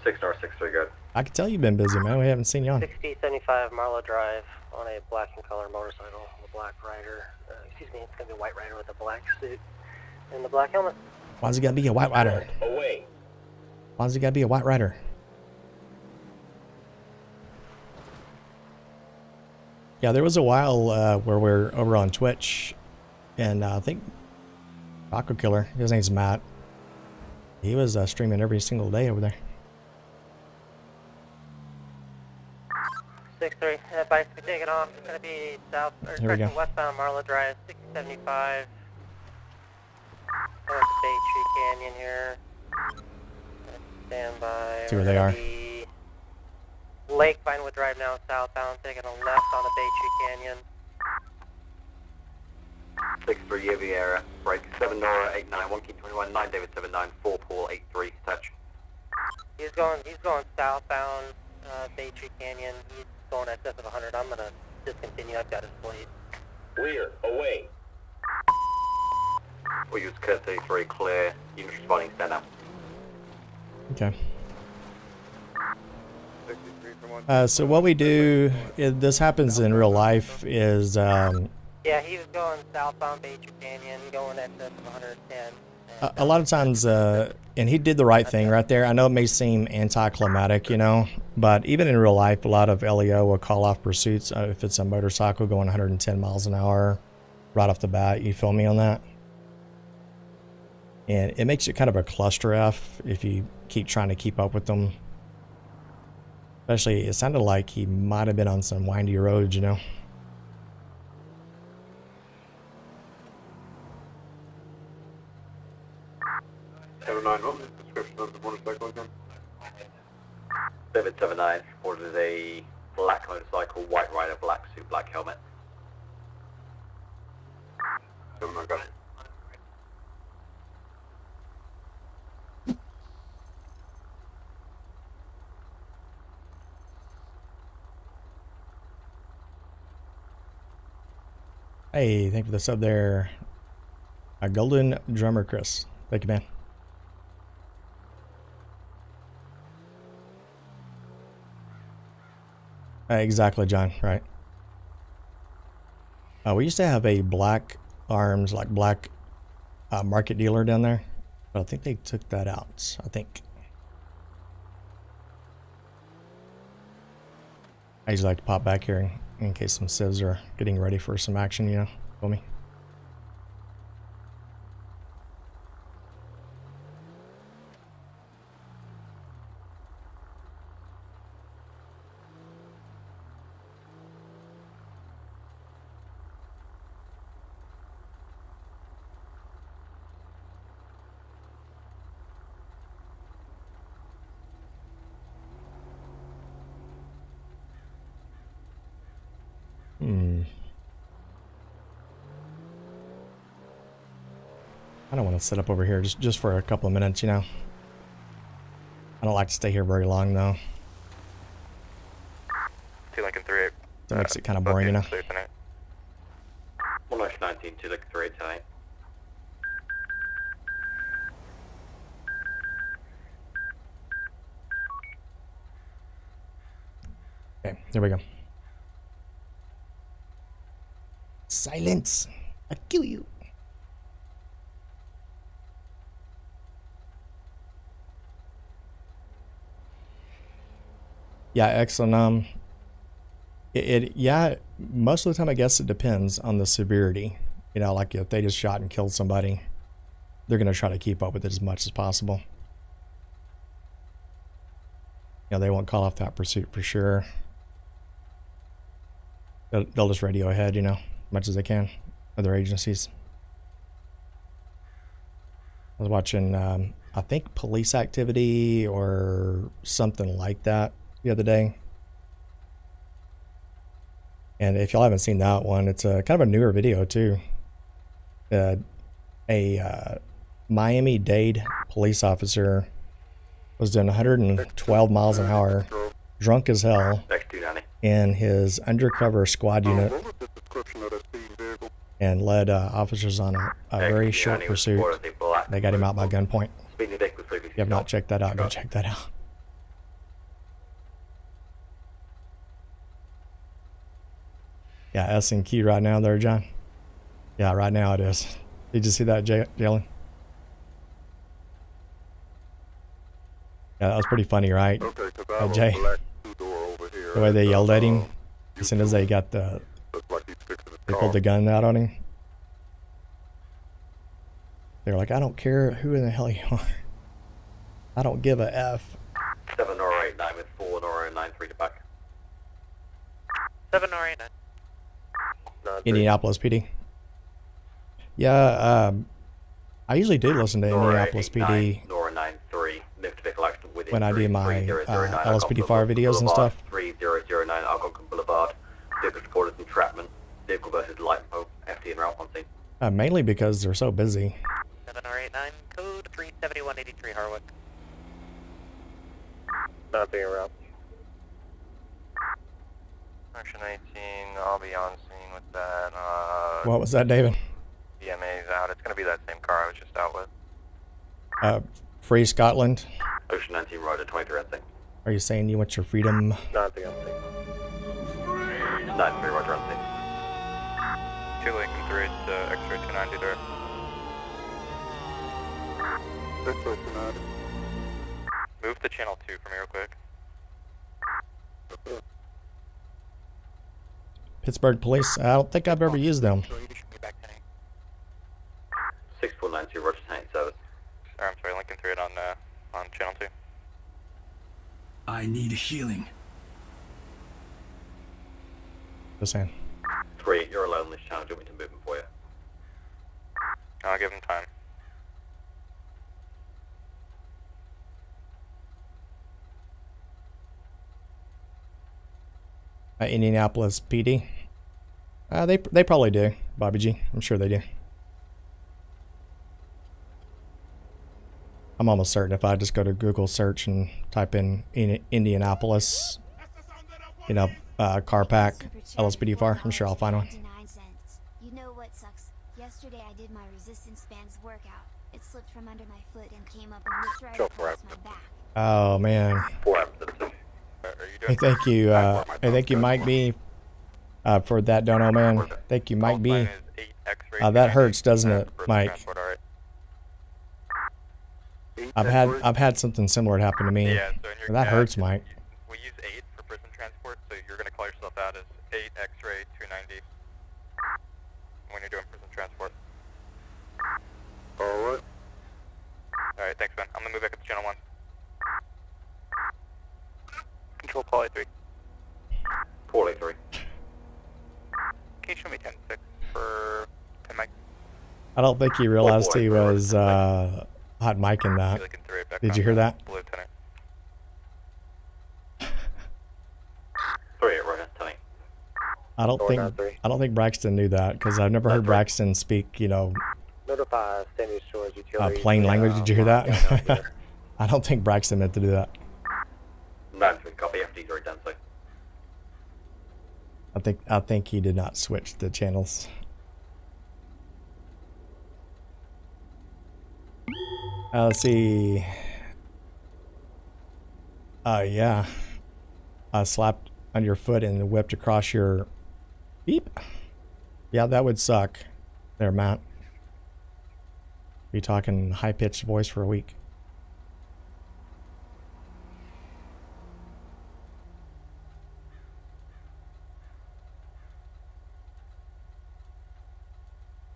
Six star six three. Good. I can tell you've been busy, man. We haven't seen you on. 6075 Marlowe Drive on a black and color motorcycle, a black rider. Uh, excuse me, it's gonna be a white rider with a black suit and the black helmet. Why's it gotta be a white rider? Away. Why's it gotta be a white rider? Yeah, there was a while uh, where we're over on Twitch, and uh, I think Taco Killer, his name's Matt. He was uh, streaming every single day over there. Six three. Advice to be taken off. It's gonna be south or Here we go. westbound Marlowe Drive, 6075. Going to Bay Tree Canyon here. Stand by. See where they are. Lake Vinewood Drive now southbound, taking a left on the Bay Tree Canyon. Six for Riviera. Break seven Nora eight nine one King twenty one nine David seven nine four Paul eight three. Touch. He's going. He's going southbound uh, Baytree Canyon. He's going excess of 100. I'm gonna discontinue. I've got his plate. We're away. We'll use Kurt 33 clear. Unit responding center. Okay. Uh, so what we do, it, this happens in real life, is um, Yeah, he was going southbound Beecher Canyon, going at the 110. a, a lot of times, uh, and he did the right thing right there. I know it may seem anticlimactic, you know, but even in real life, a lot of LEO will call off pursuits uh, if it's a motorcycle going 110 miles an hour right off the bat. You feel me on that? And it makes it kind of a cluster F if you keep trying to keep up with them. Especially, it sounded like he might have been on some windy roads, you know. Seven nine. What was the description of the motorcycle again? Seven seven nine. Ordered a black motorcycle, white rider, black suit, black helmet. Seven nine. Got it. Hey, thank you for the sub there. A golden drummer, Chris. Thank you, man. Uh, exactly, John. Right. Uh, we used to have a black arms, like black uh, market dealer down there, but I think they took that out. I think. I usually like to pop back here in, case some civs are getting ready for some action, you know. Feel me? Hmm. I don't want to sit up over here just just for a couple of minutes, you know. I don't like to stay here very long though. Two Lincoln 3 That makes it kind of boring, you know. Clear tonight. One nine nineteen two look three tonight. Okay, there we go. Silence. I kill you. Yeah, excellent. Um, it, it yeah, most of the time I guess it depends on the severity. You know, like if they just shot and killed somebody, they're gonna try to keep up with it as much as possible. You know, they won't call off that pursuit for sure. They'll, they'll just radio ahead, you know, much as they can, other agencies. I was watching, um, I think, police activity or something like that the other day. And if y'all haven't seen that one, it's a kind of a newer video too. Uh, a uh, Miami Dade police officer was doing 112 miles an hour, drunk as hell, in his undercover squad unit, and led uh, officers on a, a very short pursuit. They got him out by gunpoint. If you have not checked that out, go check that out. [LAUGHS] Yeah, S and key right now there, John. Yeah, right now it is. Did you see that, J- Jalen? Yeah, that was pretty funny, right? Uh, Jay. The way they yelled at him as soon as they got the they pulled the gun out on him. They were like, I don't care who in the hell you are. I don't give a F. Seven or eight nine with four or nine three to back. Seven or eight nine. Indianapolis PD. Yeah, um, I usually do listen to Indianapolis PD Nora nine three. Lift vehicle action within when I do my uh, LSPDFR videos and stuff. Three zero zero nine Algonquin Boulevard. Vehicle reported entrapment. Vehicle versus light pole. FD and route on scene. Uh, mainly because they're so busy. Seven or eight nine. Code three seventy one eighty three Harwick. Not being route. Our Ocean 18, I'll be on scene with that. Uh, What was that, David? BMA's out. It's going to be that same car I was just out with. Uh, Free Scotland. Ocean 19, Roger 23 on scene. Are you saying you want your freedom? 93 on scene. 93, Roger on scene. 2 Lincoln 3, it's uh, X-ray 290 there. Move to channel 2 for me real quick. Pittsburgh Police. I don't think I've ever used them. 6492, Roger 10 service. Or, I'm sorry, Lincoln 3 on, uh, on channel 2. I need healing. Just saying. 3, you're alone on this channel. Do you want me to move him for you? I'll give him time. Uh, Indianapolis PD. Uh, they they probably do, Bobby G. I'm sure they do. I'm almost certain if I just go to Google search and type in, in Indianapolis, you know, uh, car pack LSPDFR, I'm sure I'll find one. 99. You know what sucks? Yesterday I did my resistance bands workout. It slipped from under my foot and came up and looked right across my back. Oh man. Hey, thank you. Uh, hey, thank you, Mike B. Uh, for that dono, man. Thank you, Mike B. Uh, that hurts, doesn't it, Mike? I've had I've had something similar happen to me. Yeah, so in your that hurts, Mike. We use 8 for prison transport, so you're going to call yourself out as 8 X-ray 290 when you're doing prison transport. Alright. Alright, thanks, man. I'm going to move back up to channel 1. Control Poly 3. Poly 3. Can you show me 10-6 for 10 Mike? I don't think he realized he was uh, hot mic in that. Did you hear that? Lieutenant. 3 right now, I don't Door think. I don't think Braxton knew that because I've never heard Braxton speak, you know, Notify Sandy Shores uh, Utilities. plain language. Did you hear uh, that? [LAUGHS] I don't think Braxton meant to do that. 93, copy FD 3 10 6. I think I think he did not switch the channels. Uh, let's see. Uh, yeah. Uh, slapped on your foot and whipped across your beep. Yeah, that would suck. There, Matt. Be talking high pitched voice for a week.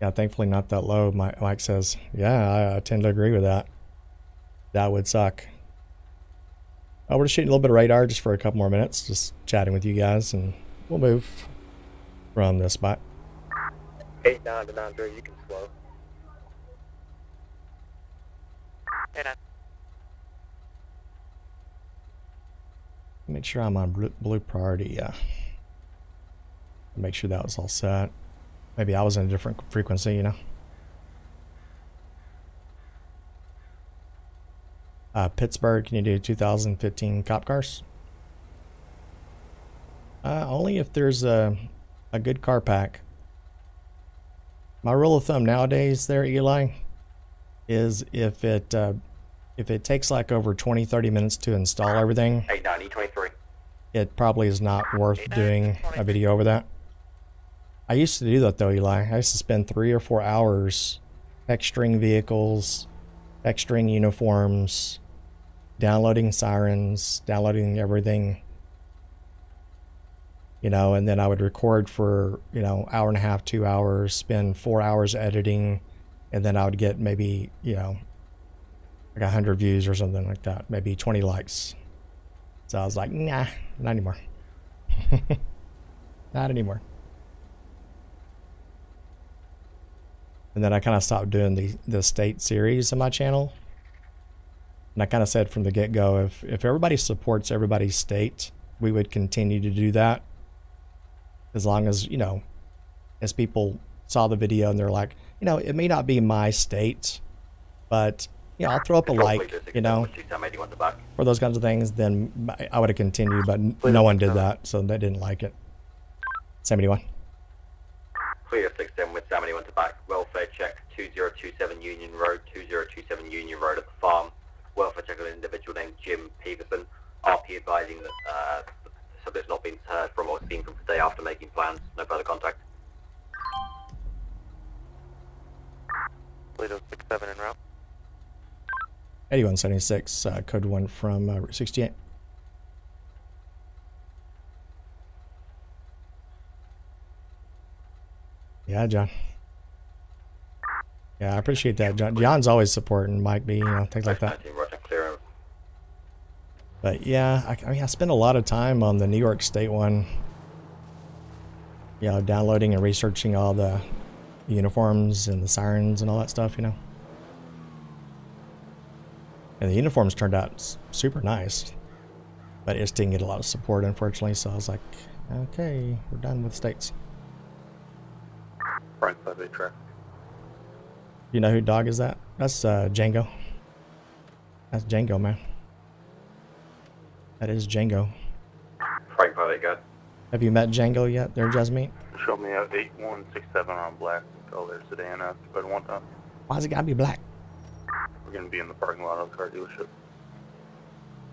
Yeah, thankfully not that low. Mi- Mike says, "Yeah, I, I tend to agree with that. That would suck." Oh, we're just shooting a little bit of radar just for a couple more minutes, just chatting with you guys, and we'll move from this spot. 8 9 to 9 3, you can slow. Make sure I'm on blue, blue priority. Yeah. Make sure that was all set. Maybe I was in a different frequency, you know. Uh, Pittsburgh, can you do 2015 cop cars? Uh, only if there's a, a good car pack. My rule of thumb nowadays there, Eli, is if it uh, if it takes like over 20, 30 minutes to install everything, 8 9 E23. it probably is not worth doing a video over that. I used to do that though, Eli. I used to spend three or four hours texturing vehicles, texturing uniforms, downloading sirens, downloading everything. You know, and then I would record for, you know, hour and a half, two hours, spend four hours editing, and then I would get maybe, you know, like a hundred views or something like that, maybe 20 likes. So I was like, nah, not anymore. [LAUGHS] not anymore. And then I kind of stopped doing the, the state series on my channel. And I kind of said from the get go if, if everybody supports everybody's state, we would continue to do that. As long as, you know, as people saw the video and they're like, you know, it may not be my state, but, you know, I'll throw up a like, you know, for those kinds of things, then I would have continued, but no one did that, so they didn't like it. 71. Clear 67 with Sam anyone to back. Welfare check 2027 Union Road, 2027 Union Road at the farm. Welfare check of an individual named Jim Peterson. RP advising that uh, the subject's not been heard from or seen from today after making plans. No further contact. Toledo 67 en route. 8176, uh, code 1 from uh, Route 68. Yeah, John. Yeah, I appreciate that, John. John's always supporting Mike B, you know, things like that. Roger, clear. But yeah, I, I mean, I spent a lot of time on the New York State one. You know, downloading and researching all the uniforms and the sirens and all that stuff, you know. And the uniforms turned out super nice. But it just didn't get a lot of support, unfortunately, so I was like, okay, we're done with states. Frank 58 track. You know who dog is that? That's uh, Django. That's Django, man. That is Django. Frank 58, go. Have you met Django yet there, Jasmine? Show me out 8167 on black. Oh, Color sedan up. Uh, but one time. Why's it gotta be black? We're gonna be in the parking lot of the car dealership.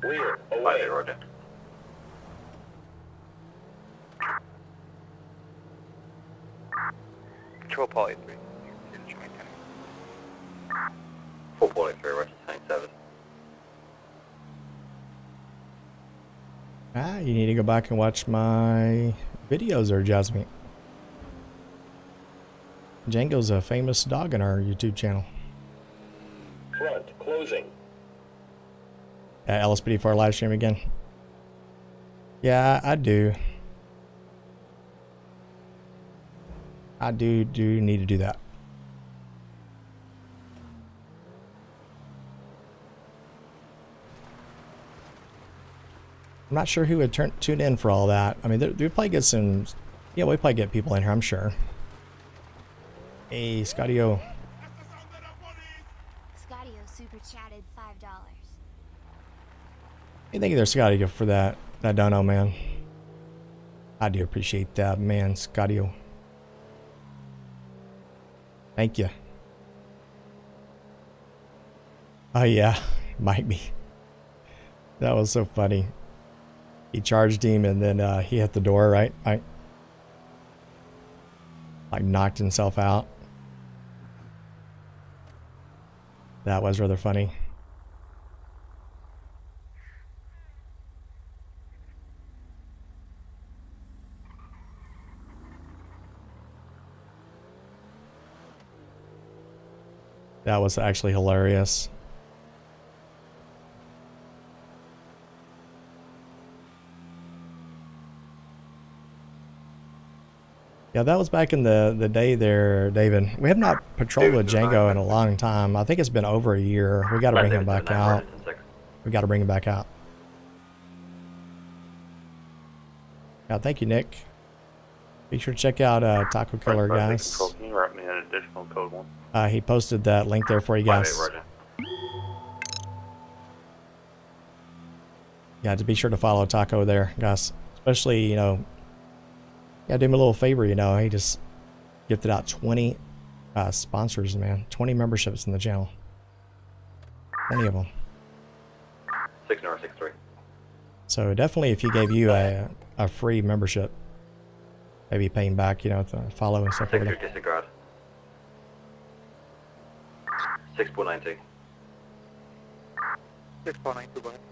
Clear. Away. Roger. Control Poly 3. Full Poly 3, Roger, same service. Ah, you need to go back and watch my videos there, Jasmine. Django's a famous dog in our YouTube channel. Front, closing. Uh, LSPDFR live stream again. Yeah, I do. I do do need to do that. I'm not sure who would turn tune in for all that. I mean, we probably get some. Yeah, we probably get people in here. I'm sure. Hey, Scotty O. Scotty super chatted five dollars. Hey, thank you there, Scotty, for that. I don't know, man. I do appreciate that, man, Scotty. Thank you. Oh yeah, [LAUGHS] might be. That was so funny. He charged him, and then uh, he hit the door. Right, right. Like knocked himself out. That was rather funny. That was actually hilarious. Yeah, that was back in the, the day there, David. We have not patrolled with Django in a long time. I think it's been over a year. We got to bring him back out. We got to bring him back out. Yeah, thank you, Nick. Be sure to check out uh, Taco Killer, guys. Control, can you write me an additional code one? Uh, he posted that link there for you guys. Yeah, to be sure to follow Taco there, guys. Especially, you know, yeah, do him a little favor, you know. He just gifted out 20 uh, sponsors, man. 20 memberships in the channel. 20 of them. 6063. So definitely if he gave you a, a free membership, maybe paying back, you know, to follow and stuff over 60 there. disregard. 6492. 6492,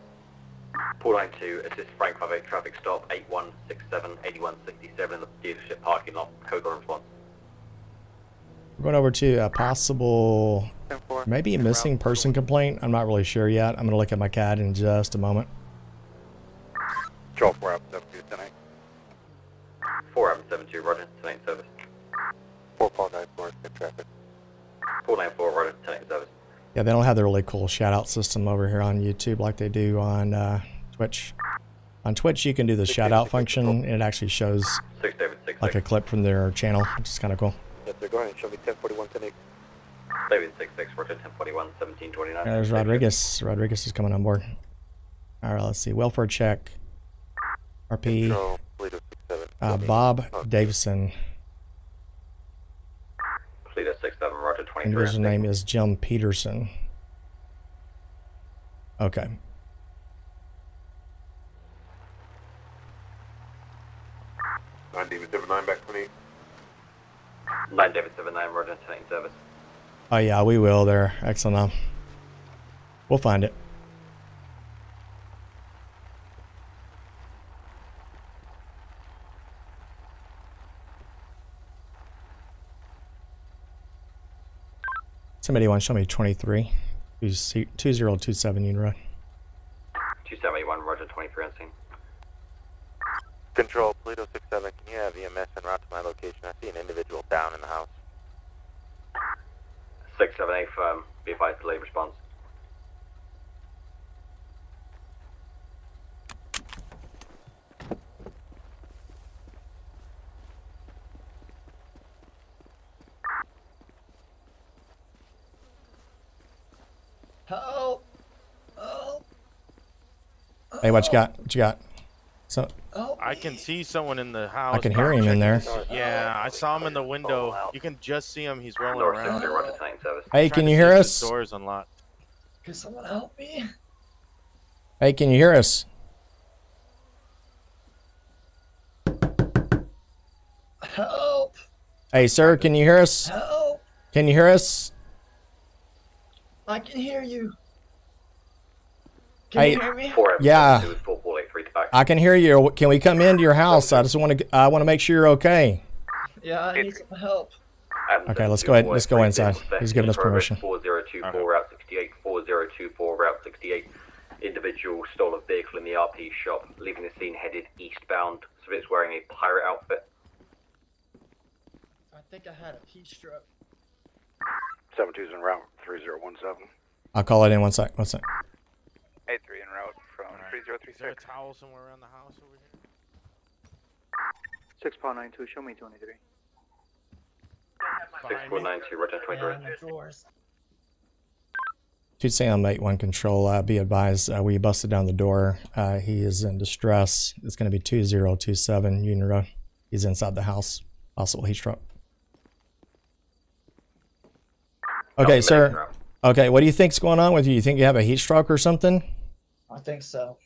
go ahead. 492, assist Frank 58 traffic stop 8167 8167 in the dealership parking lot. Code or response. We're going over to a possible, maybe a missing person complaint. I'm not really sure yet. I'm going to look at my CAD in just a moment. Control 4 up, 72 tonight. 4772, Roger, tonight service. 4494, good traffic. 494, Roger, tonight service. Yeah, they don't have the really cool shout out system over here on YouTube like they do on uh, Twitch. On Twitch, you can do the shout out function, and it actually shows Six David, six like a clip from their channel, which is kind of cool. Yes, sir, go ahead and show me 1041 tonight. David 66, Roger, 1041, 1729. There's Rodriguez. Rodriguez is coming on board. All right, let's see. Welfare check. RP. Control, Toledo 67. Uh, Bob Davison. Toledo 67, Roger 23. Individual's name is Jim Peterson. Okay. Nine David seven nine back twenty. 9 David 79, Roger 10 service. Oh yeah, we will there. Excellent. We'll find it. Somebody want to show me 23? 2027 Union Road. 271, Roger 23 on scene. Control, Toledo 67, can you have EMS en route to my location? I see an individual down in the house. 678, firm. Be advised, delayed response. Help! Help! Hey, what you got? What you got? So, I can see someone in the house. I can hear him in there. Yeah, I saw him in the window. You can just see him. He's rolling around. Hey, can you hear us? The door's unlocked. Can someone help me? hey, can you hear us? Help! Hey, sir, can you hear us? Help! Can you hear us? I can hear you. Can Hey, you hear me? yeah, I can hear you. Can we come into your house? I just want to. I want to make sure you're okay. Yeah, I need some help. Okay, let's go ahead. Let's go inside. He's giving us permission. 4024 Route 68, 4024 Route 68. Individual stole a vehicle in the RP shop, leaving the scene headed eastbound. Civilians wearing a pirate outfit. I think I had a heat stroke. 72's en route 3017. I'll call it in one sec. One sec. 83 en route from Is there a towel somewhere around the house over here? 6 Paul 92, show me 23. 6492, Roger 23. Yeah, in the drawers. Two Sam eight one control. Uh, be advised, uh, we busted down the door. Uh, he is in distress. It's going to be two zero two seven Union Road. He's inside the house. Possible heat stroke. Okay, sir. Okay, what do you think's going on with you? You think you have a heat stroke or something? I think so.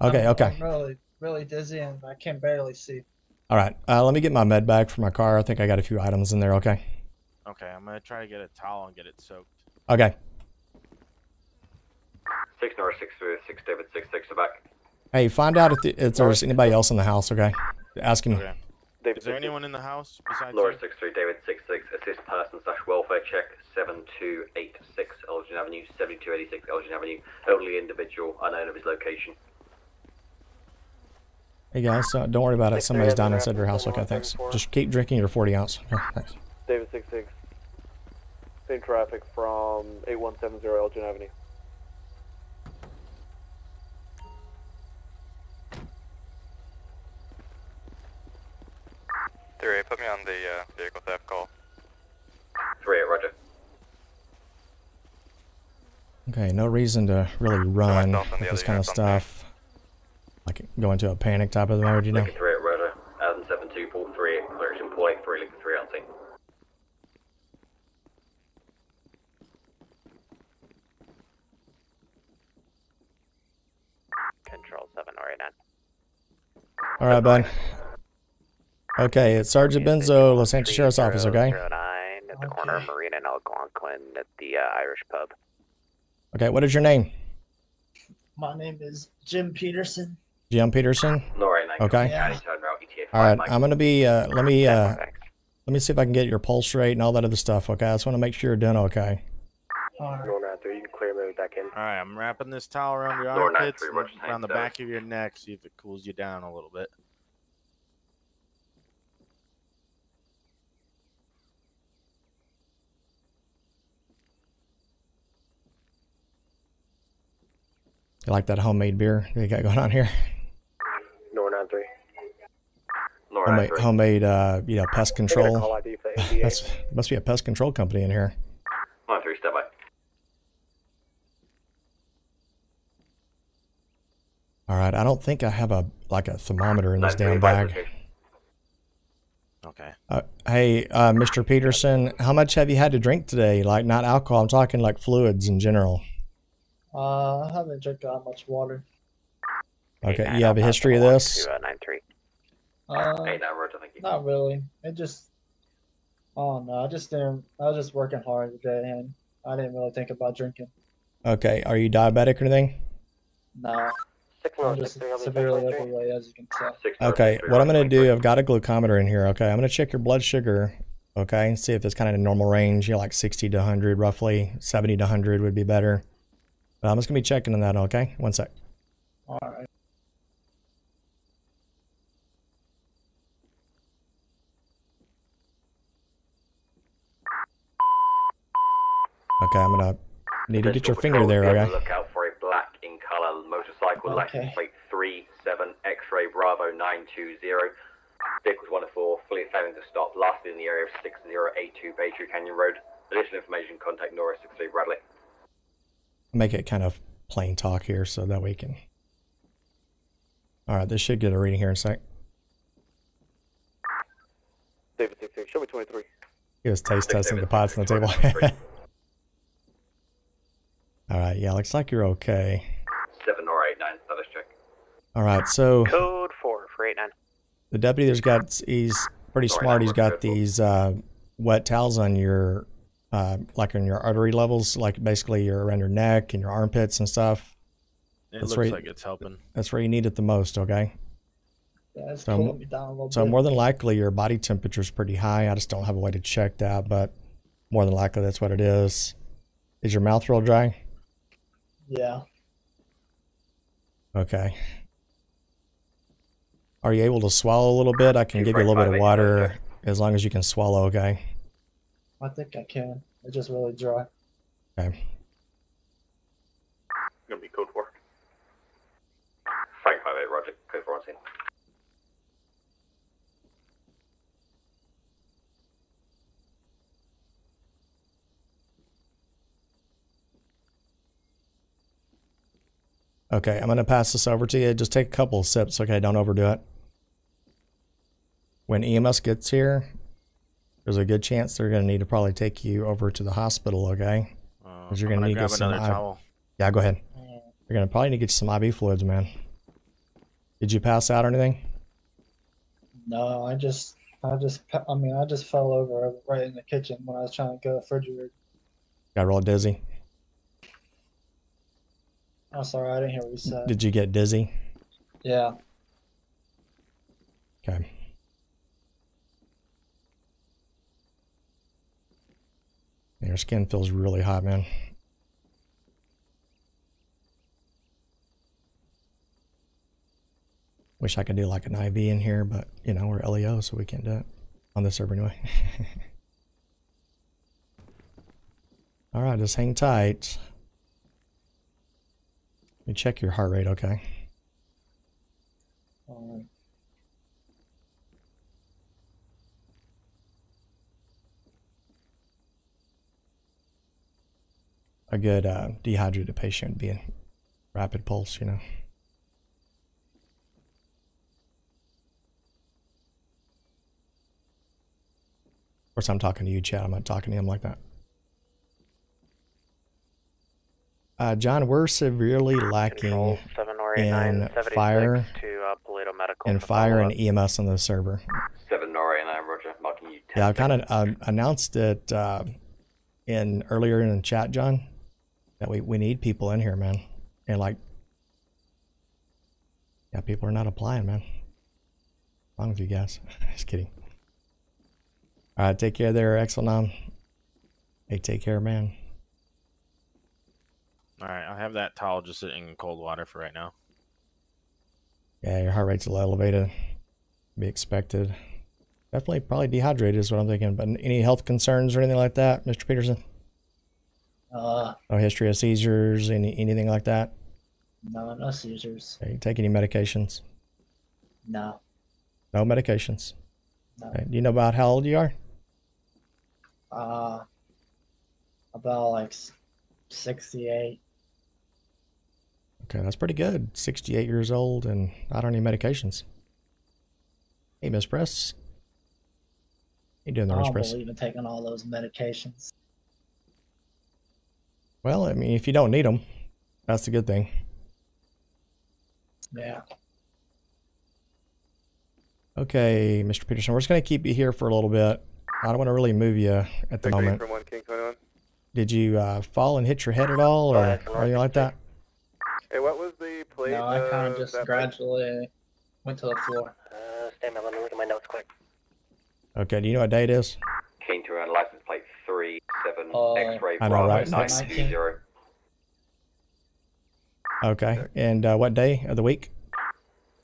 Okay, I'm, okay. I'm really, really dizzy and I can barely see. All right. Uh, let me get my med bag for my car. I think I got a few items in there. Okay. Okay, I'm gonna try to get a towel and get it soaked. Okay. 6 North 6 through 6 David 6 6 back. Hey, find out if, the, if there's anybody else in the house. Okay. Ask him. Okay. Is there anyone in the house besides Laura you? 6 3 David 6 6. Assist person slash welfare check 7286 Elgin Avenue, 7286 Elgin Avenue. Elderly individual, unknown of his location. Hey guys, uh, don't worry about it. Somebody's down inside your house. Okay, thanks. Just keep drinking your 40 ounce. Okay, thanks. David 66. Same traffic from 8170 Elgin Avenue. Three, put me on the uh, vehicle theft call. 3 Roger. Okay, no reason to really run myself with this kind of unit, something. stuff. Like go into a panic type of mode, you know. Lincoln 3 Roger. Adam 72 Paul 3 Clearation Paul 8 3 Lincoln 3 on scene. Control 7 or 89. All right, bud. Okay, it's Sergeant Benzo, Los Angeles Sheriff's Office. Okay. 09 at the corner of Marina and Algonquin at the uh, Irish pub. Okay, what is your name? My name is Jim Peterson. Jim Peterson. Laura 9 Okay. County Turn Route ETA 5 All right, I'm gonna be. Uh, let me. Uh, let me see if I can get your pulse rate and all that other stuff. Okay, I just want to make sure you're doing okay. Northern 3, you can clear me back in. Alright, I'm wrapping this towel around your armpits, three, and Roger, around the back of your neck, see if it cools you down a little bit. You like that homemade beer you got going on here? Northern 3. Laura Homemade, 3. homemade uh, you know, pest They call control. ID for [LAUGHS] ADA. That's must be a pest control company in here. 1 3 step by. All right, I don't think I have a like a thermometer in this Nine damn bag. Okay. Uh, hey, uh, Mr. Peterson, how much have you had to drink today? Like, not alcohol. I'm talking like fluids in general. Uh, I haven't drank that much water. Okay, you have a history of this? uh, nine three. Uh, Eight nine Roger, thank you. not really. It just, oh no, I just didn't. I was just working hard today, and I didn't really think about drinking. Okay, are you diabetic or anything? No, I'm just severely overweight, as you can tell. Okay, what I'm gonna do, I've got a glucometer in here. Okay, I'm gonna check your blood sugar. Okay, and see if it's kind of in normal range. You're like 60 to 100, roughly 70 to 100 would be better. But I'm just gonna be checking on that. Okay, one sec. All right. Okay, I'm gonna need to get your finger there. be on the Okay. For a black in color motorcycle license plate three seven X-ray Bravo nine two zero. Vehicles one and four, fully failing to stop. Lastly in the area of six zero eight two Baytree Canyon Road. Additional information, contact Norris six three Bradley. Make it kind of plain talk here so that we can. All right, this should get a reading here in a sec. David 16, show me 23. He was taste testing the pots on the table. [LAUGHS] All right, yeah, looks like you're okay. Seven or eight nine. Status check. All right, so Code four for eight nine. the deputy there's got he's pretty smart. He's got these uh, wet towels on your uh, like on your artery levels, like basically your around your neck and your armpits and stuff. It That's looks where you- like it's helping. That's where you need it the most. Okay. Yeah, it's So, cooling me down a little so bit. more than likely your body temperature is pretty high. I just don't have a way to check that, but more than likely that's what it is. Is your mouth real dry? Yeah. Okay. Are you able to swallow a little bit? I can give you a little bit of water as long as you can swallow, okay? I think I can. It's just really dry. Okay. Gonna be code four. Frank five eight Roger. Code four on scene. Okay, I'm going to pass this over to you. Just take a couple of sips, okay? Don't overdo it. When EMS gets here, there's a good chance they're going to need to probably take you over to the hospital, okay? Uh, because you're going to need to grab get some. another I- towel. Yeah, go ahead. You're going to probably need to get some IV fluids, man. Did you pass out or anything? No, I just, I just, I mean, I just fell over right in the kitchen when I was trying to go to the refrigerator. Got real dizzy? I'm sorry, I didn't hear what you said. Did you get dizzy? Yeah. Okay. Your skin feels really hot, man. Wish I could do like an IV in here, but you know, we're LEO, so we can't do it on the server anyway. [LAUGHS] All right, just hang tight. Let me check your heart rate, okay? Um, A good uh, dehydrated patient would be a rapid pulse, you know. Of course, I'm talking to you, Chad. I'm not talking to him like that. Uh, John, we're severely lacking seven or in 76 fire, to uh, Paleto Medical. in fire and EMS on the server. Seven or eight nine Roger. Marking you. Yeah, I kind of um, announced it uh, in earlier in the chat, John, that we, we need people in here, man. And like, yeah, people are not applying, man. Wrong with you guys? [LAUGHS] Just kidding. All right, take care there, Exelnom. Hey, take care, man. All right, I have that towel just sitting in cold water for right now. Yeah, your heart rate's a little elevated. Be expected. Definitely probably dehydrated is what I'm thinking. But any health concerns or anything like that, Mr. Peterson? Uh, No history of seizures, any anything like that? no, no seizures. Okay, you take any medications? No. No medications. No. Okay, Do you know about how old you are? Uh, about like 68. Okay, that's pretty good. 68 years old and not on any medications. Hey, Miss Press. You doing the I don't press? believe in taking all those medications. Well, I mean, if you don't need them, that's a good thing. Yeah. Okay, Mr. Peterson, we're just going to keep you here for a little bit. I don't want to really move you at the Six eight moment. from one King 21. Did you uh, fall and hit your head at all, or anything like that? Hey, what was the plate? No, I kind of just that gradually went to the floor. Uh, stand by, let me look at my notes quick. Okay, do you know what day it is? Keen to run license plate three seven Uh, X-ray I know, Bravo right? nine Nice. Okay, and uh, what day of the week?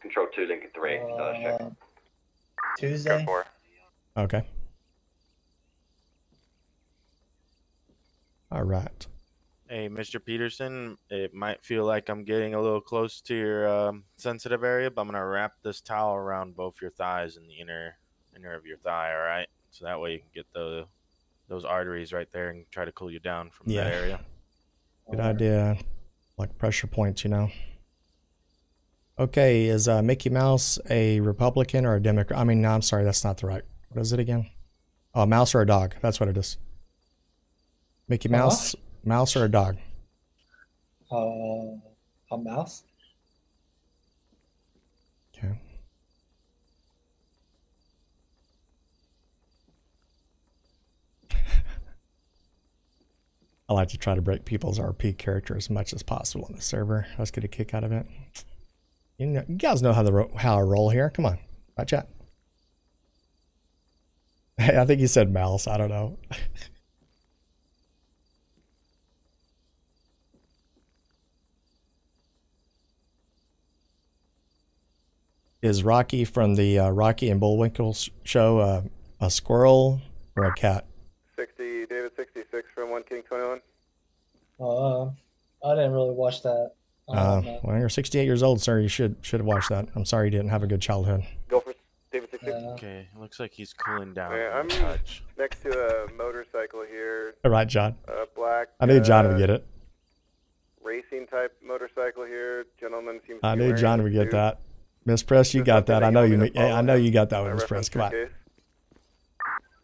Control two Lincoln three. Uh, check. Tuesday. Okay. All right. Hey, Mr. Peterson, it might feel like I'm getting a little close to your um, sensitive area, but I'm gonna wrap this towel around both your thighs and the inner inner of your thigh. All right, so that way you can get the those arteries right there and try to cool you down from Yeah. that area. Good idea. Like pressure points, you know. Okay, is uh, Mickey Mouse a Republican or a Democrat? I mean, no, I'm sorry, that's not the right. What is it again? Oh, a mouse or a dog? That's what it is. Mickey A Mouse, mouse or a dog? Uh, a mouse. Okay. I like to try to break people's RP character as much as possible on the server. Let's get a kick out of it. You, know, you guys know how the how I roll here. Come on, right chat. [LAUGHS] Hey, I think you said mouse. I don't know. [LAUGHS] Is Rocky from the uh, Rocky and Bullwinkle show uh, a squirrel or a cat? 60, David 66 from one King 21. Uh, I didn't really watch that. I Uh, don't well, you're 68 years old, sir. You should should have watched that. I'm sorry you didn't have a good childhood. Go for David 66. Okay, looks like he's cooling down. Yeah, a I'm touch. next to a motorcycle here. All right, John. A black. I knew John uh, would get it. Racing type motorcycle here. Gentleman seems. I to be knew John a would get suit. that. Miss Press, you got that. I know you. I know you got that one, Miss Press. Come on.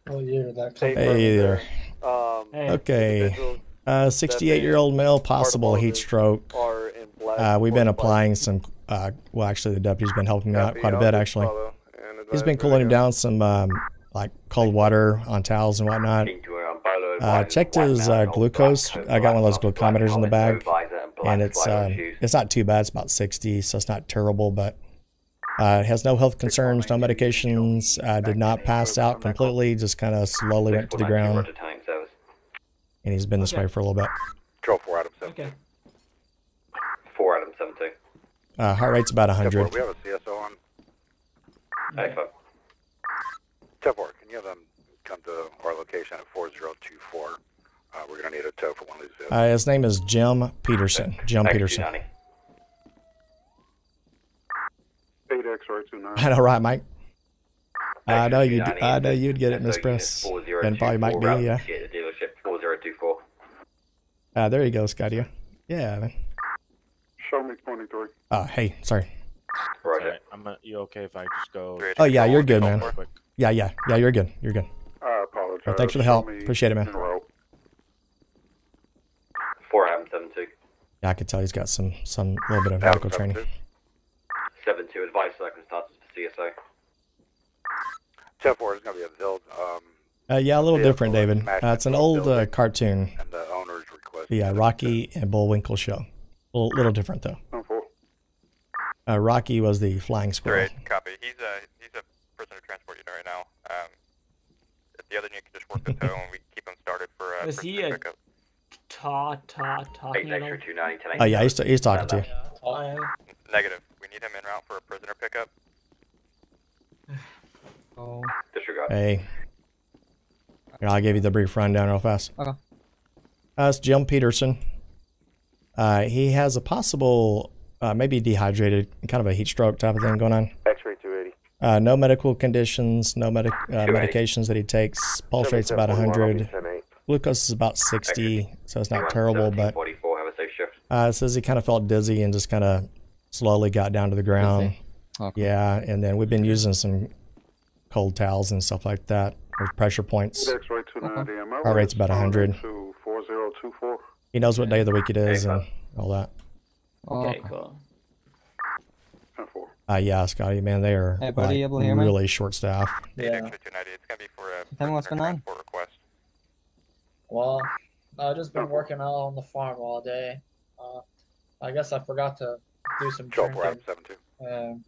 What year did that come Hey there. Um, Okay. Uh, 68 year old male, possible heat stroke. are in black. Uh, we've been applying some. Uh, well, actually, the deputy's been helping me out quite a bit. Actually, he's been cooling him down some um, like cold water on towels and whatnot. Uh, checked his uh, glucose. I got one of those glucometers in the bag, and it's um, it's not too bad. It's about 60, so it's not terrible, but uh, has no health concerns, no medications. Uh, did not pass out completely. Just kind of slowly went to the ground, and he's been this way for a little bit. Control 4 Adam 7. Okay. Four Adam seven two. Uh, heart rate's about 100. We have a CSO on. Excellent. 10 4, can you have them come to our location at 4024? Uh, we're going to need a tow for one of these vehicles. Uh, his name is Jim Peterson. Jim Thank you, Peterson. Johnny. 8X R29. I know, right, Mike? I know you. I know you'd get it, Miss Press, and probably Mike B. Yeah. Get the dealership four zero two four. Ah, there you go, Scotty. Yeah. Man. Show me 23. Uh, hey, sorry. Roger. I'm. A, you okay if I just go? Oh yeah, you're good, man. Yeah, yeah, yeah. You're good. You're good. I apologize. Well, thanks for the help. Appreciate it, man. in. Four Adam seven two. Yeah, I could tell he's got some some little bit of medical training. Seven two. Advice circumstances for CSO. 10 4 is going to be a build. Um, Uh, yeah, a little different, David. matched Uh, it's an old uh, cartoon. and the owner's request. The uh, Rocky and Bullwinkle show. A little, little different though. 10 4. Uh, Rocky was the flying squirrel. Great, copy. He's a he's a prisoner transport unit right now. Um, if the other unit can just work the [LAUGHS] tow and we keep him started for uh, Was he a pickup. ta ta talking at all? Extra two ninety ten. Oh yeah, he's, he's talking to you. Oh. Negative. We need him en route for a prisoner pickup. [SIGHS] Oh. Disregard. Hey. Here, I'll give you the brief rundown real fast. Okay. Uh, it's Jim Peterson. Uh, he has a possible, uh, maybe dehydrated, kind of a heat stroke type of thing going on. X-ray 280. Uh, no medical conditions, no medic uh, medications that he takes. Pulse rate's about 100. Glucose is about 60, so it's not terrible, but Forty four. Have a safe shift. uh, it says he kind of felt dizzy and just kind of slowly got down to the ground. Okay. Yeah, and then we've been using some cold towels and stuff like that. There's pressure points. X-ray 290 MO. Heart rate's about 100. To 4024. He knows what day of the week it is and all that. Okay, cool. Uh, yeah, Scotty, man, they are Hey, buddy, like, you able to hear me? really short staffed. Yeah. Tell me what's going on. Well, I've just been working out on the farm all day. Uh, I guess I forgot to do some Joe, we're drinking. at 72. And um,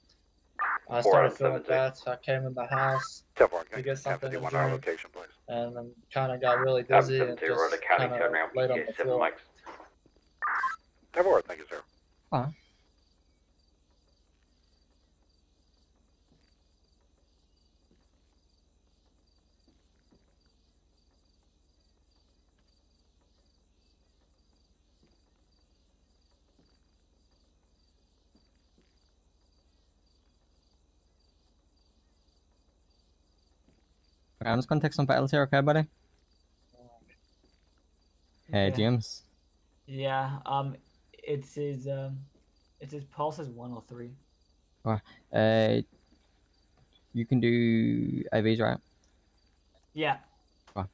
I Four started out of feeling bad, so I came in the house Ten four, to get something to to do one hour drink, location, please. and then kind of got really dizzy and 72, we're at just the county kind of laid on the floor. mics. Ten four, thank you, sir. Huh? Okay, I'm just gonna take some vitals here, okay, buddy? Hey, Okay. James. Yeah. Um, it's his um, it's his pulse is 103. Oh, uh, you can do IVs, right? Yeah. Oh, do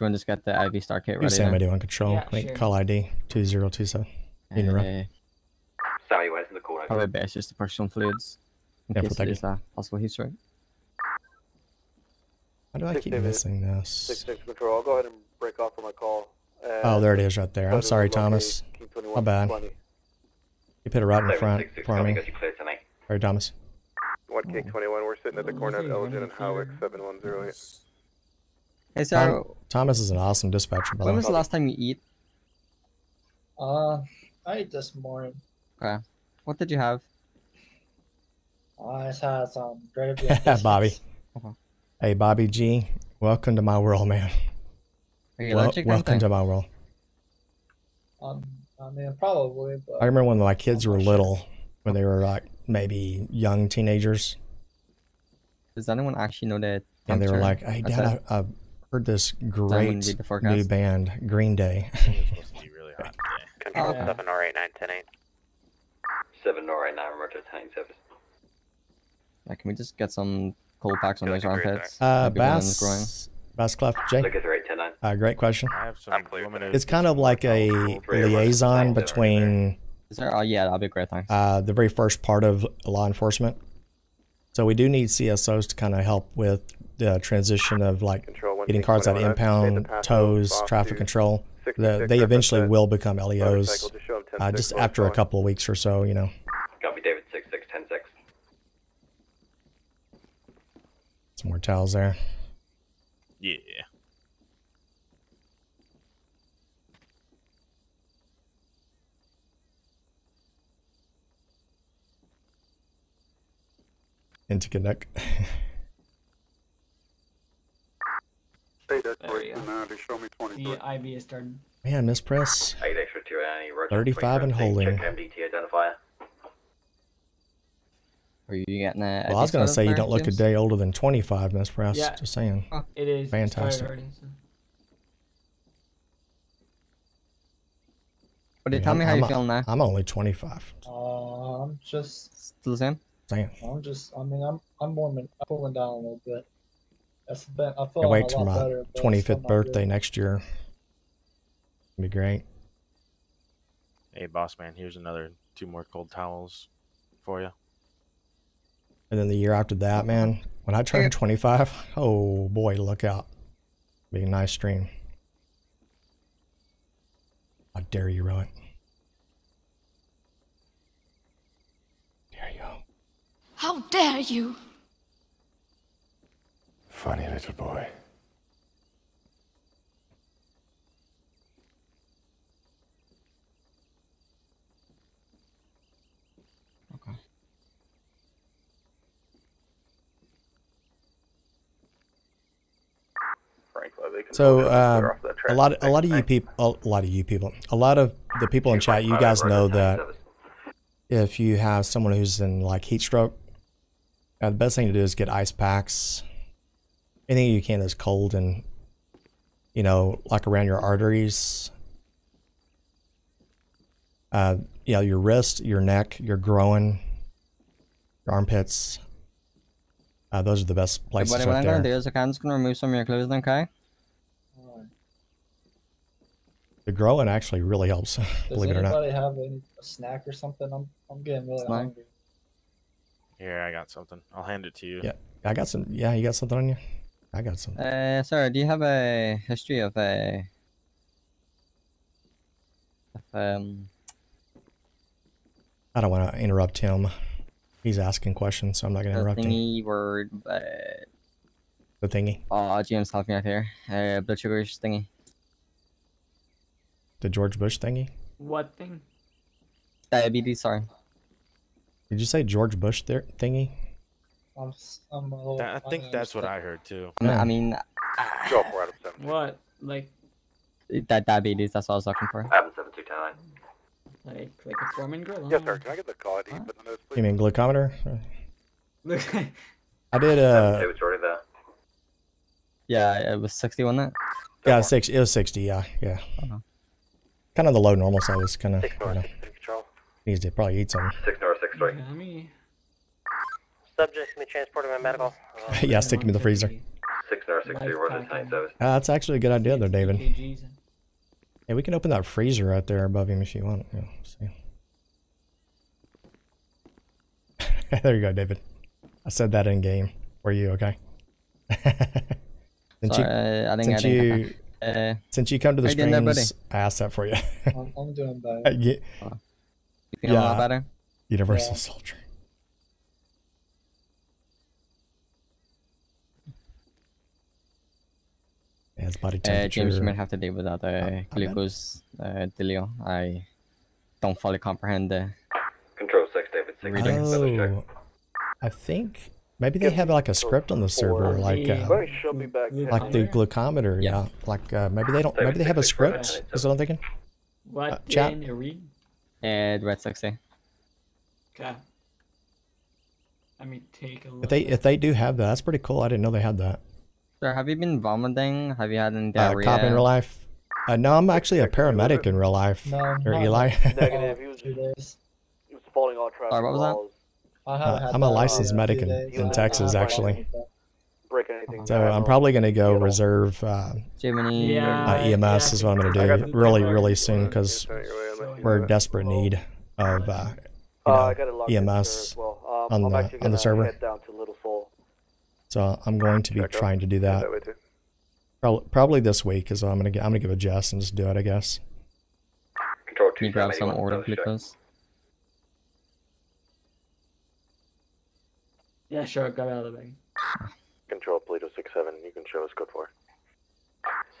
you want to just get the IV start kit You ready? Sammy then? doing control. Yeah, Make sure. call ID 2027. In a row. Uh, Sammy, where's in the call? Probably best just to push some fluids in Yeah, case thank it is a possible heat stroke. Why do I Six keep David. missing Six this? six six control. I'll go ahead and break off for my call. Oh, there it is right there. I'm sorry, Thomas. King My bad. 2120. You put it right in the front 766 for me. as you clear tonight. Sorry, Thomas. One King 21. We're sitting at the corner of Elgin and Hawick 7108. Hey, sir, Tom, Thomas is an awesome dispatcher, by the when was the last time you eat? Uh, I ate this morning. Okay. What did you have? I just had some gravy. and [LAUGHS] biscuits. Bobby. Okay. Hey, Bobby G. Welcome to my world, man. Are you Wel- allergic welcome anything? to my world. Um, I mean, probably, but I remember when my kids were little, when they were like maybe young teenagers, Does anyone actually know that? and they were like, "Hey, Dad, I, I heard this great new band, Green Day." supposed to be really hot today. [LAUGHS] Control Yeah. 7 or 8910 7 or 8 9 roger tanning service. Like, can we just get some cold packs on those armpits? Uh, Maybe one in the groin. Bass, Bass Clef, Jay. Look at 3810 Uh, great question. I have some limited. It's kind of like a liaison between Is there? Oh, yeah, that'll be great. Thanks. uh, the very first part of law enforcement. So we do need CSOs to kind of help with the transition of like getting cars out of 21, I've made the impound, pass tows, traffic control. The, they eventually will become LEOs just uh, just after a couple of weeks or so, you know. Copy David 6610 Some more towels there. Yeah. Interconnect. Eight [LAUGHS] There X-ray you go. 290, show me 23. The IV is started. Man, Miss Press. 8 extra 2 any roger. 35 and holding. Check MDT identifier. Are you getting a? Well, I was going to say you don't look a day older than 25, Miss Press. Yeah. Just saying. It is Fantastic. already, so. Buddy, I mean, tell me how I'm- you I'm- feeling now. I'm only 25. uh, I'm just, Still the same? Saying. I'm just, I mean, I'm, I'm warming, I'm cooling down a little bit. It's been, I feel I a wait lot till my better. 25th birthday good. next year. It'll be great. Hey, boss man, here's another two more cold towels for you. And then the year after that, man, when I turned 25, oh boy, look out. Be a nice stream. How dare you, Rowan? There you go. How dare you! Funny little boy. Frank Levy, So control, uh, clear off that a lot, a lot of you people, a lot of you people, a lot of the people in chat, you guys know that if you have someone who's in like heat stroke, uh, the best thing to do is get ice packs. Anything you can that's cold and you know, like around your arteries. Uh, you know, your wrist, your neck, your groin, your armpits. Uh, those are the best places Buddy, what right I'm gonna do is I'm just gonna remove some of your clothes, okay? The growing actually really helps, [LAUGHS] Does believe it or not. Does anybody have any a snack or something? I'm I'm getting really Snack? hungry. Here, I got something. I'll hand it to you. Yeah, I got some. Yeah, you got something on you? I got some. Uh, sir, do you have a history of a of, um I don't want to interrupt him. He's asking questions, so I'm not going to a interrupt him. thingy word uh The thingy. oh GM's help me out here. Uh blood sugar thingy. The George Bush thingy. What thing? Diabetes, sorry. Did you say George Bush there thingy? I'm s- I'm a little. I think that's what I heard too. I mean, I mean Go for Adam 7. What? Like, that diabetes, that's what I was looking for. Adam 7210. Like, like a Foreman grill? Yes, sir. Can I get the call ID for the notes, please? You mean glucometer? Look, [LAUGHS] I did. Uh, It was already there. Yeah, it was sixty, wasn't it? yeah, six. It was sixty. Yeah, yeah. Kind of the low normal, so I was kind of you know Control. needs to probably eat some. 6 North 6 3. I mean, Subject's gonna be transported by medical. Uh, [LAUGHS] yeah, stick him in the freezer. 6 North 6 3, Roger 10 service. Uh, that's actually a good idea, there, David. Yeah, we can open that freezer right there above him if you want. Yeah, see. [LAUGHS] there you go, David. I said that in game. Were you okay? [LAUGHS] since Sorry, I didn't- I since you. Uh, since you come to the how there, streams, I asked that for you. I'm, I'm doing bad. [LAUGHS] yeah, You feeling a lot better? Universal Yeah. Soldier. Yeah, his body Uh. James, you might have to deal with that uh, glucose uh, dealio. I don't fully comprehend the. Control 6 David 6 Readings. Oh, I think maybe they have like a script on the server, like uh, Buddy should be back. like the glucometer. Yeah, like uh, maybe they don't. Maybe they have a script. Is what I'm thinking. what Uh, chat. in a read? Uh, the red sixty. Okay. Let me take a look. If they if they do have that, that's pretty cool. I didn't know they had that. Sir, have you been vomiting? Have you had any Uh, diarrhea? cop in real life. Uh, no, I'm actually a paramedic in real life. No, or Eli. Negative. [LAUGHS] He was, Two he was following all traffic Sorry, what was that? laws. I haven't Uh, had I'm a licensed medic in, in Texas, actually. Breaking anything So. I'm probably gonna go reserve uh, Jiminy. Yeah. uh, EMS is what I'm gonna do really really soon because we're in desperate need of uh, you Uh, know, I got it logged in, sir, EMS as well. Um, on the on the server. Head down to Little Seoul. So I'm going to be trying to do that. Probably, probably this week is what I'm gonna get. I'm gonna give a Jess and just do it, I guess. Control Can you grab some order service check. glucose? Yeah, sure. Grab it out of the bag. Control Polito 67, you can show us code 4.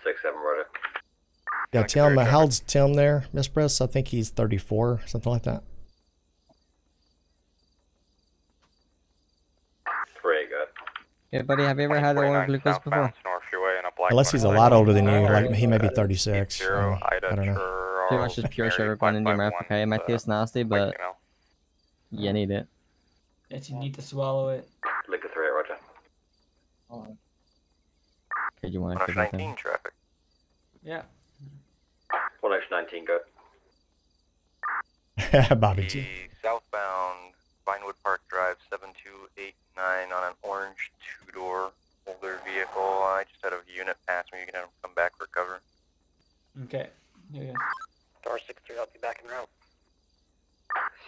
6 7 Roger. Yeah, Tim. Uh, how old's Tim there, Miss Briss? I think he's 34, something like that. Very good. Yeah, buddy, have you ever had oral glucose before? North Freeway in Unless he's a lot older than you, like he may be uh, 36. so, mm, I don't know. Pretty much just pure sugar going into your mouth. Okay, it might taste uh, nasty, but you need it. That you need to swallow it. Liquor 3 Roger. Okay, you want to Rush 19 traffic. Yeah. 1 Ocean 19 go. [LAUGHS] Bobby G. southbound Vinewood Park Drive 7289 on an orange two-door older vehicle. I just had a unit pass me. You can have them come back for cover. Okay. Here you go. Door 6 3, I'll be back in route.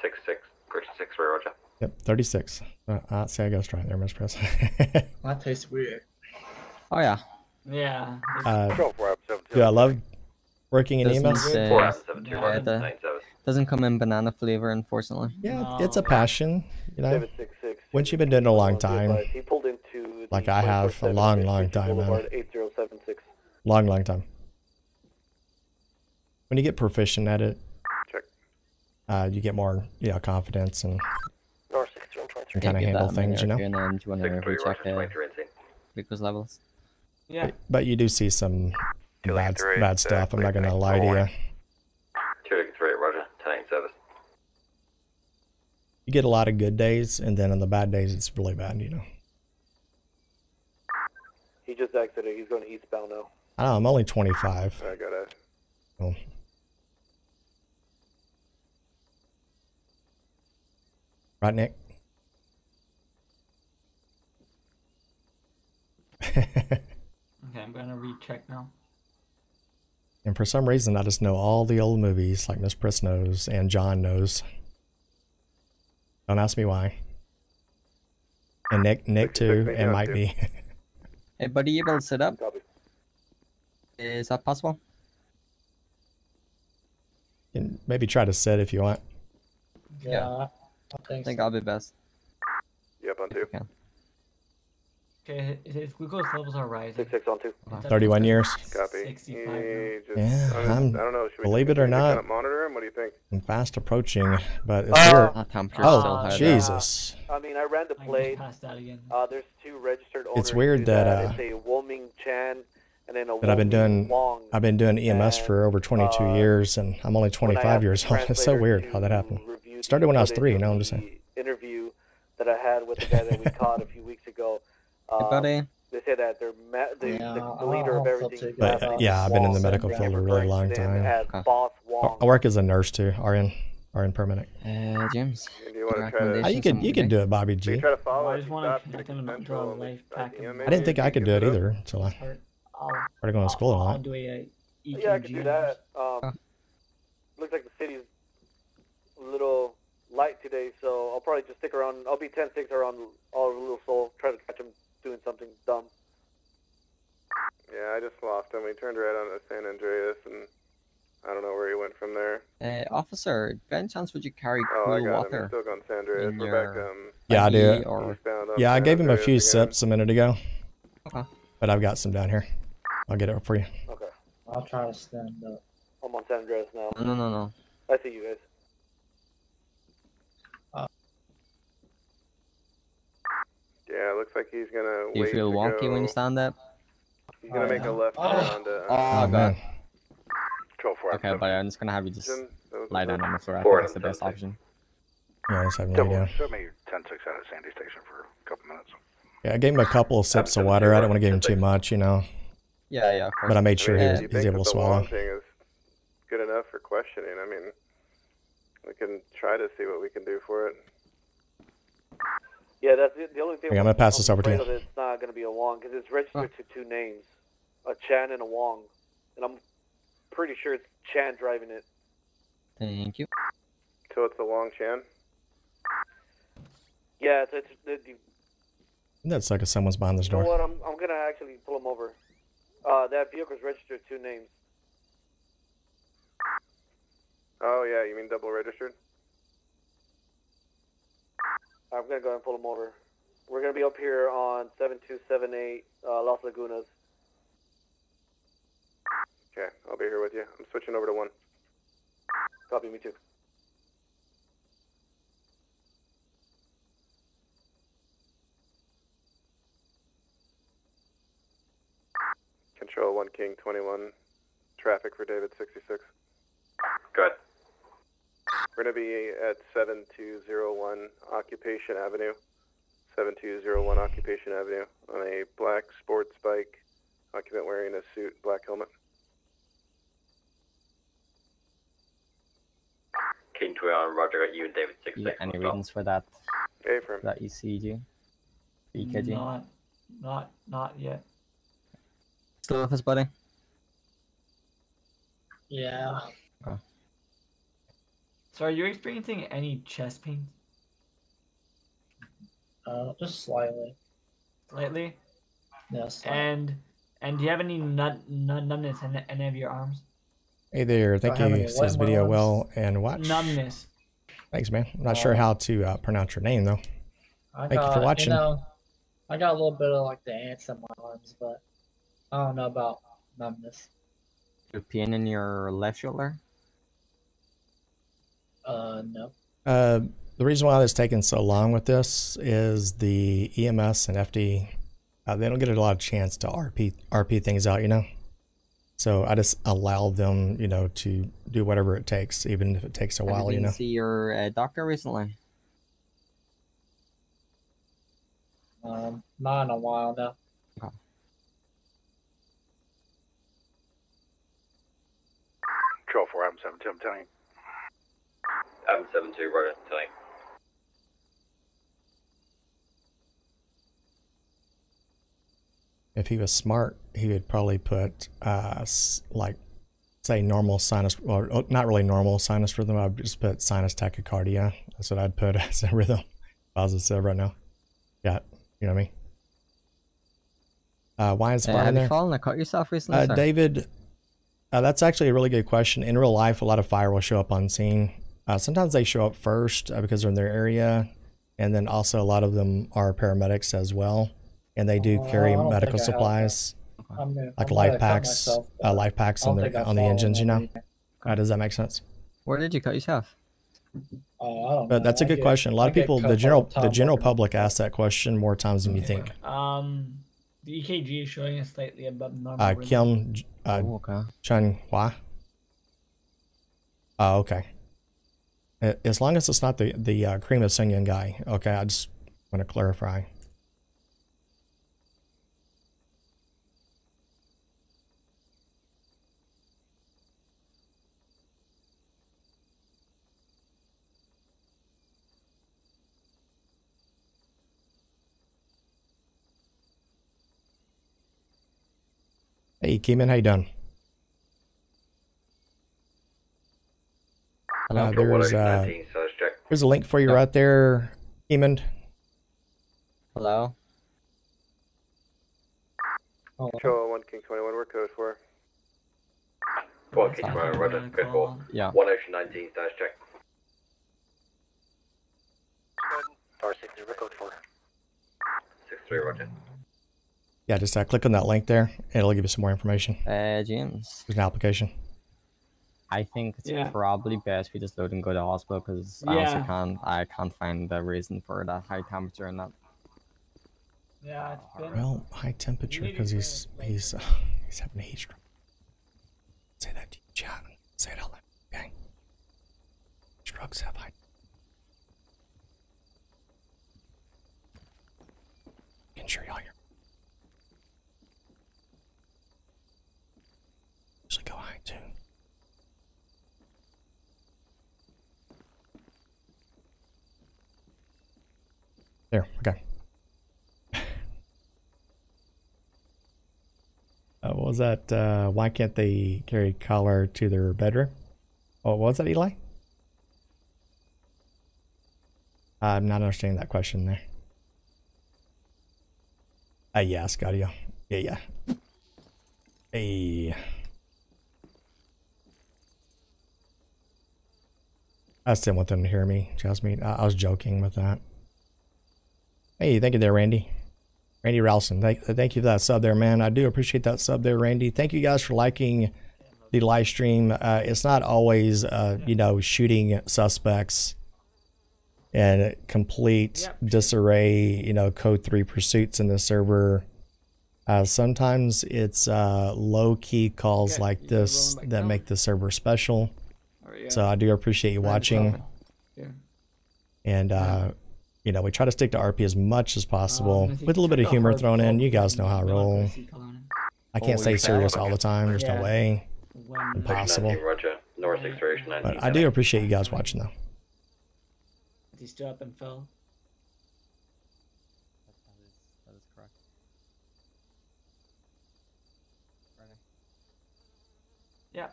6 6. Christian 6 3 Roger. Yep, 36. Uh, uh, see, I got right there, Miss Briss. [LAUGHS] That tastes weird. Oh yeah. Yeah. uh, Control 4 Adam 7 do I love working in Doesn't EMS? say- Four out of yeah, the- doesn't come in banana flavor, unfortunately. Yeah, it's a passion, you know. 766. Once you've been doing it a long Be time, like I have a long, long time, man. Long, long time. When you get proficient at it, Check. uh, you get more, you know, confidence and Door 6 3 and kind of handle things, you know. And then do you want to 6 3 recheck Roger. the 23 levels? Yeah. But you do see some Two bad, lanes, bad uh, stuff. I'm not gonna lie to you. 2 3 Roger. 10 service. You get a lot of good days, and then on the bad days, it's really bad, you know. He just exited. He's going eastbound now. I know, I'm only 25. I got it. So. Right, Nick? [LAUGHS] Okay, I'm gonna recheck now. And for some reason, I just know all the old movies, like Miss Priss knows and John knows. Don't ask me why. And Nick, Nick too, and Mike B. [LAUGHS] Hey, buddy, you able to sit up? Eh, is that possible? And maybe try to sit if you want. Yeah, I think, I think I'll be best. Yep, on two. Okay, his his glucose levels are rising. Six six on two. 31 years. Copy. 65 just- Yeah, I, mean, I'm- I don't know. Should we believe it or not- kinda monitor him? What do you think? I'm fast approaching, but it's Uh, weird. That temperature's still Oh, high there. Jesus. I mean, I ran the plate. can just pass that again. Uh, there's two registered owners. It's weird that, that. uh, it's a Woming Chan and then a That I've been doing, Wong. I've been doing EMS for over 22 uh, years, and I'm only 25 years old. It's so weird how that happened. Started when I was three, you know I'm just saying. interview that I had with the guy that we [LAUGHS] caught a few weeks ago. Hey, Um, buddy. They say that they're ma- the, Yeah, the, the leader of everything. But uh, yeah, I've been in the medical and field a really long time. As Okay. Boss I Wong. I work as a nurse too, RN, RN paramedic. Uh, James. Do you want to try to? Ah, you recommendations could you could do it, Bobby Do you G. try to follow? I just want to six connect them and central draw a and they life start pack. the and- EMA, I didn't think I could do it either until I Or I'll, started going to school a I'll lot. do a, Yeah, I could do that. Um, looks like the city's a little light today, so I'll probably just stick around. I'll be 10-6 around all of Little Seoul, try to catch him doing something dumb. Yeah, I just lost him. He turned right on San Andreas, and I don't know where he went from there. Uh, officer, by any chance would you carry cool Oh, cool I got him. water? He's still going San Andreas. in We're back your um, Yeah, I do. Or... Yeah, I gave him a few again. sips a minute ago, Okay. but I've got some down here. I'll get it for you. Okay. I'll try to stand up. I'm on San Andreas now. No, no, no, no. I see you guys. Yeah, it looks like he's gonna Do you wait feel to wonky go. when you stand up? He's gonna Oh, make a left Oh. around. Uh, Oh, man. god. Control 4. Okay, but I'm just gonna have you just Jim, that was lie down on the floor. I Four think that's the best option. Yeah, let's have him lay Double, down. show me 10-6 out of Sandy Station for a couple minutes. Yeah, I gave him a couple of sips of water. I don't want to give him too much, you know, Yeah, yeah, of course. but I made sure he Yeah, was, he was think able to swallow. Wong thing is good enough for questioning. I mean, we can try to see what we can do for it. Yeah, that's the, the only thing. Okay, I'm gonna pass this over to you. of It's not gonna be a Wong because it's registered to two names, a Chan and a Wong, and I'm pretty sure it's Chan driving it. Thank you. So it's a Wong Chan. Yeah, it's, it's, it, you That's like if someone's behind this know door. what? I'm I'm gonna actually pull him over. Uh, that vehicle's registered two names. Oh yeah, you mean double registered? I'm gonna go ahead and pull him over. We're gonna be up here on 7278 uh, Las Lagunas. Okay, I'll be here with you. I'm switching over to one. Copy me too. Control 1 King 21. Traffic for David 66. Good. We're going to be at 7201 Occupation Avenue. 7201 Occupation Avenue on a black sports bike. Occupant wearing a suit, black helmet. King 21, Roger, you and David You 66. got any on the spot. readings for that? Hey, from That ECG? EKG? Not, not, not yet. Still with us, buddy? Yeah. Oh. So, are you experiencing any chest pains Uh, just slightly. Slightly. Yes. And and do you have any nut, nut, numbness in any of your arms? Hey there, thank you. any Says video ones? well and watch. Numbness. Thanks, man. I'm not sure Uh, how to uh, pronounce your name though. I Thank you for watching. You know, I got a little bit of like the ants in my arms, but I don't know about numbness. Your pain in your left shoulder? Uh, no. Uh, the reason why it's taken so long with this is the EMS and FD. Uh, they don't get a lot of chance to RP RP things out, you know. So I just allow them, you know, to do whatever it takes, even if it takes a Have while, you you been know. to see your uh, doctor recently? Um, not in a while now. Control 4, I'm 72, I'm telling you. Adam 72, Roger, telling. if he was smart, he would probably put uh like say normal sinus or oh, not really normal sinus rhythm. I'd just put sinus tachycardia. That's what I'd put [LAUGHS] as a rhythm. If I was a sub right now. Yeah, you know what I mean. Uh, why is Uh, fire have there? you fallen or cut yourself recently, Uh, sir? David, uh, that's actually a really good question. In real life, a lot of fire will show up on scene. Uh, sometimes they show up first uh, because they're in their area, and then also a lot of them are paramedics as well, and they do Oh, carry I medical think I have supplies I mean, like I might life packs, myself, uh, life packs on the on the engines. You know, uh, does that make sense? Where did you cut yourself? Oh, I don't But know. that's a good get- question. A lot I of people, the general the the general working. public ask that question more times than you think. Um, the EKG is showing a slightly above normal. Uh, rhythm. Kim J- uh, Oh, okay. Chun Hua. Oh, okay. As long as it's not the the uh, cream of Sunyan guy. Okay, I just want to clarify. Hey, Keeman, how you doing? Uh, there's uh, 19, so let's check. there's a link for you right there, Keeman. Hello? Show 1 King 21, we're code 4. Go on, keep tomorrow, Roger. Good for Yeah. 1 Ocean 19, so let's check. Star 6 we're code 4. 6-3, Roger. Yeah, just uh, click on that link there, and it'll give you some more information. Uh, James. There's an application. I think it's Yeah. probably best we just load and go to hospital because I also can't I can't find the reason for that high temperature and that. Yeah, it's been. Well, high temperature because he's he's uh, he's having a heat stroke. Say that to you, chat. Say it out loud, okay? Drugs have high. Can sure y'all hear. Usually go high too. There, okay. Uh, what was that? Uh, why can't they carry collar to their bedroom? Oh, what was that, Eli? I'm not understanding that question there. Uh, yeah, Scotty. Yeah, yeah. Hey. I just didn't want them to hear me, Jasmine. I, I was joking with that. Hey, thank you there, Randy. Randy Ralston, thank, thank you for that sub there, man. I do appreciate that sub there, Randy. Thank you guys for liking the live stream. Uh, it's not always, uh, you know, shooting suspects and complete disarray, you know, code three pursuits in the server. Uh, sometimes it's uh, low key calls like this that make the server special. So I do appreciate you watching. Yeah. And, uh, you know, we try to stick to RP as much as possible with a little bit of humor thrown in. You guys know how I roll. I can't stay serious all the time. There's no way. Impossible. North 6 Ocean 19. But I do appreciate you guys watching, though. Is he still up and fell? That is correct. Yeah.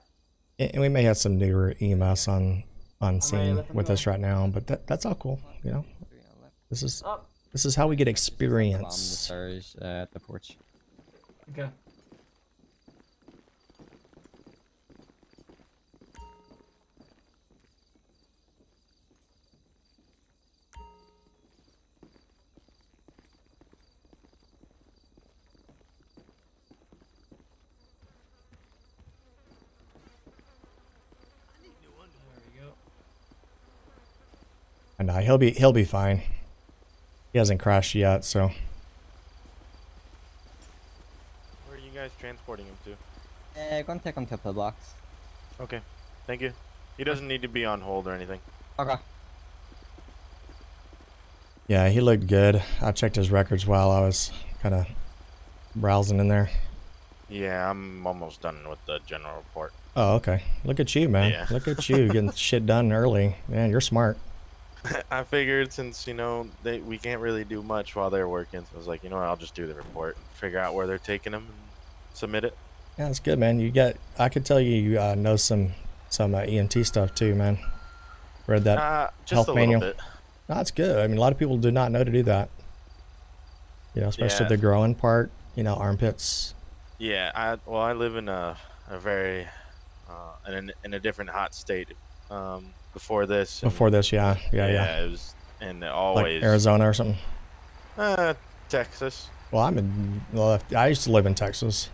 And and we may have some newer EMS on on scene with us right now, but that, that's all cool. You know, this is Up. this is how we get Bomb the experience. uh, at the porch. Okay. There we. And uh, he'll be he'll be fine. He hasn't crashed yet, so Where are you guys transporting him to? Uh, gonna take him to the box. Okay, thank you. He doesn't need to be on hold or anything. Okay. yeah, he looked good. I checked his records while I was kind of browsing in there. Yeah, I'm almost done with the general report. Oh, okay. Look at you, man. Yeah. Look at you getting [LAUGHS] shit done early. Man, you're smart. [LAUGHS] I figured since you know they we can't really do much while they're working, so I was like, you know what, I'll just do the report, figure out where they're taking them, and submit it. Yeah, that's good, man. You got. I could tell you, you uh, know some some uh, EMT stuff too, man. Read that Uh, just health a little manual. bit. No, that's good. I mean, a lot of people do not know to do that. You know, especially Yeah. the growing part. You know, armpits. Yeah, I well, I live in a a very uh, in in a different hot state. Um, before this. and- Before this, yeah, yeah, yeah. it was and always Like Arizona or something. Uh, Texas. Well, I'm in. Well, I used to live in Texas.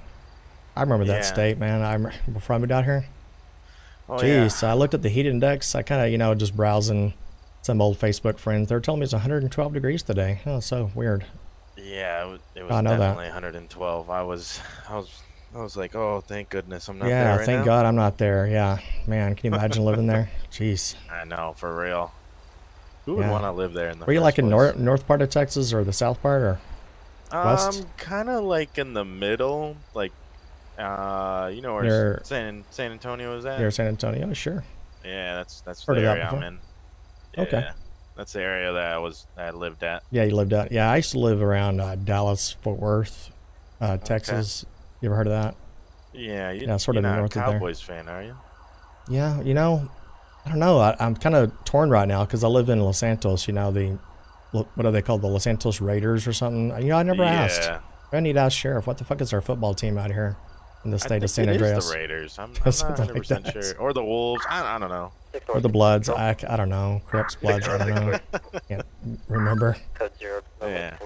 I remember that Yeah. state, man. I remember before I moved out here. Oh, yeah. Jeez, I looked at the heat index. I kind of, you know, just browsing some old Facebook friends. They're telling me it's 112 degrees today. Oh, so weird. Yeah, it was, it was I know that. definitely 112. I was, [LAUGHS] I was, I was like, oh, thank goodness I'm not yeah, there right thank now. God I'm not there. Yeah, man, can you imagine living there? [LAUGHS] Jeez. I know, for real. Who would Yeah. want to live there in the Were you like in north north part of Texas or the south part or west? Um, kind of like in the middle, like, uh, you know where Near- San San Antonio is at? near San Antonio? Sure. Yeah, that's that's Heard the area I'm in. Okay. That's the area that I was that I lived at. Yeah, you lived at. Yeah, I used to live around uh, Dallas, Fort Worth, uh, Texas. You ever heard of that? Yeah, you, Yeah, sort you're of not north a of there. Cowboys fan, are you? Yeah, you know, I don't know. I, I'm kind of torn right now because I live in Los Santos. You know the what are they called? The Los Santos Raiders or something? You know, I never asked. I need to ask sheriff. What the fuck is our football team out here in the state of San Andreas? the Raiders. I'm, [LAUGHS] I'm not Something 100 like that. sure, or the Wolves. I, I don't know. Or the Bloods? I, I don't know. Crips, [LAUGHS] Bloods. I don't know. Can't remember. Yeah,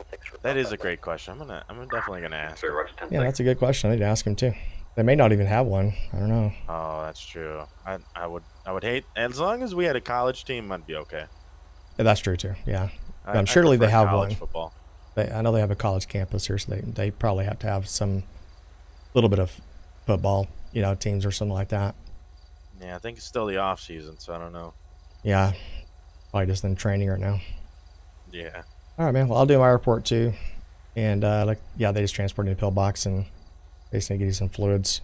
that is a great question. I'm gonna, I'm definitely gonna ask. Yeah, that's a good question. I need to ask him too. They may not even have one. I don't know. Oh, that's true. I, I would, I would hate as long as we had a college team, I'd be okay. Yeah, that's true too. Yeah, I- I'm I surely they have college one. football. They, I know they have a college campus here, so they they probably have to have some little bit of football, you know, teams or something like that. Yeah, I think it's still the off season, so I don't know. Yeah, probably just in training right now. Yeah. All right, man. Well, I'll do my report too, and uh, like yeah, they just transported me to pillbox and they just need to get you some fluids.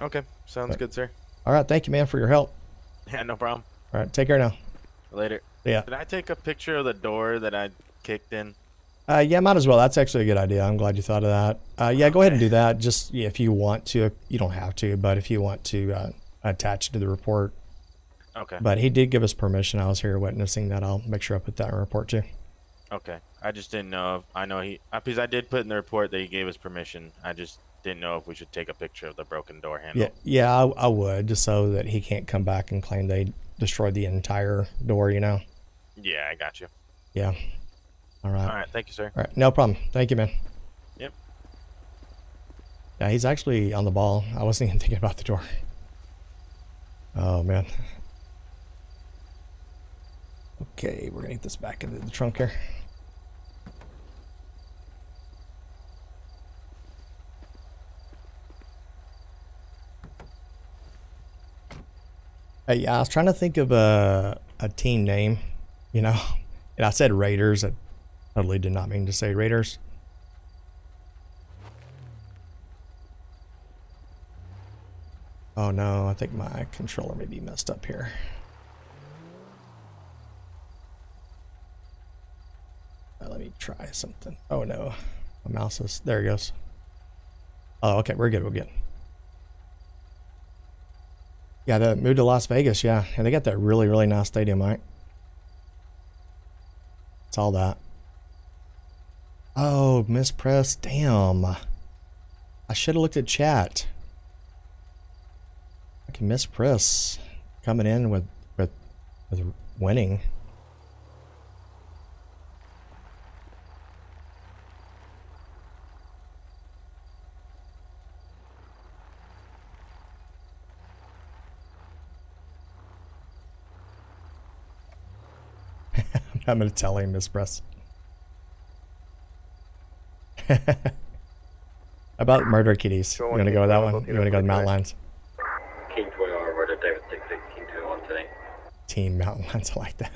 Okay, sounds Right. good, sir. All right, thank you, man, for your help. Yeah, no problem. All right, take care now. Later. Yeah. Did I take a picture of the door that I kicked in? Uh, yeah, might as well. That's actually a good idea. I'm glad you thought of that. Uh, yeah, go ahead and do that. Just yeah, if you want to, you don't have to, but if you want to uh, attach it to the report. Okay. But he did give us permission. I was here witnessing that. I'll make sure I put that in the report too. Okay. I just didn't know. If, I know he uh, because I did put in the report that he gave us permission. I just didn't know if we should take a picture of the broken door handle. Yeah, yeah, I, I would just so that he can't come back and claim they destroyed the entire door. You know. Yeah, I got you. Yeah. All right. All right, thank you, sir. All right, no problem. Thank you, man. Yep. Yeah, he's actually on the ball. I wasn't [LAUGHS] even thinking about the door. Oh man. Okay, we're gonna get this back into the trunk here. Hey, yeah, I was trying to think of a a team name, you know, and I said Raiders. I totally did not mean to say Raiders. Oh no, I think my controller may be messed up here. Uh, let me try something. Oh no, my mouse is there. It goes. Oh, okay, we're good. We're good. Yeah, they moved to Las Vegas. Yeah, and they got that really, really nice stadium, right? It's all that. Oh, Miss Press, damn. I should have looked at chat. Okay, Miss Press coming in with with with winning. [LAUGHS] I'm gonna tell him, Miss Press. [LAUGHS] About murder kitties. You wanna go with that one? You wanna go with Mountain Lions? King 21, Roger, David 66, King 21 today. Team Mountain Lions, [LAUGHS] I like that.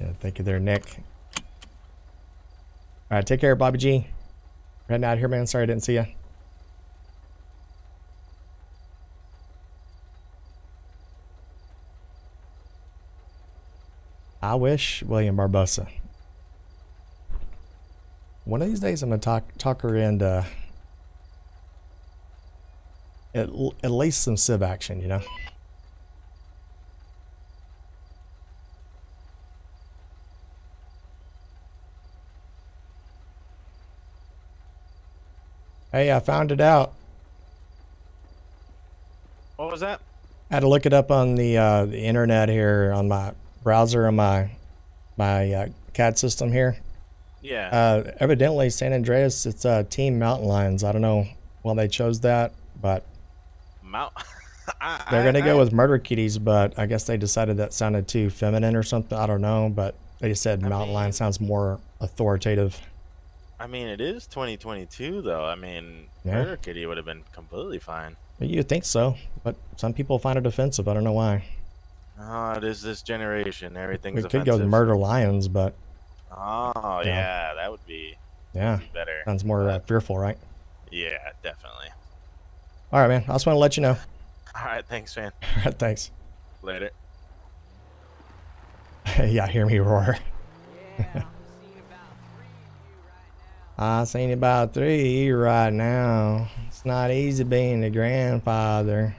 Yeah, thank you there, Nick. All right, take care, Bobby G. Heading out of here, man. Sorry I didn't see you. I wish William Barbosa. One of these days, I'm gonna talk talk her into at, at least some civ action, you know. Hey, I found it out. What was that? I had to look it up on the uh, the internet here on my browser on my my uh, CAD system here. Yeah. Uh, evidently, San Andreas, it's uh, Team Mountain Lions. I don't know why they chose that, but Mount. [LAUGHS] I, they're gonna go I- with Murder Kitties. But I guess they decided that sounded too feminine or something. I don't know, but they just said Mountain Lion sounds more authoritative. I mean, it is 2022 though. I mean, Yeah. Murder Kitty would have been completely fine. You'd think so, but some people find it offensive. I don't know why. Oh, it is this generation. Everything's We could offensive. go with Murder Lions, but Oh Yeah. yeah, that would be. yeah, be better. sounds more uh, fearful, right? Yeah, definitely. All right, man. I just want to let you know. All right, thanks, man. [LAUGHS] All right, thanks. Later. [LAUGHS] yeah, hear me roar. [LAUGHS] I seen about three right now. It's not easy being a grandfather.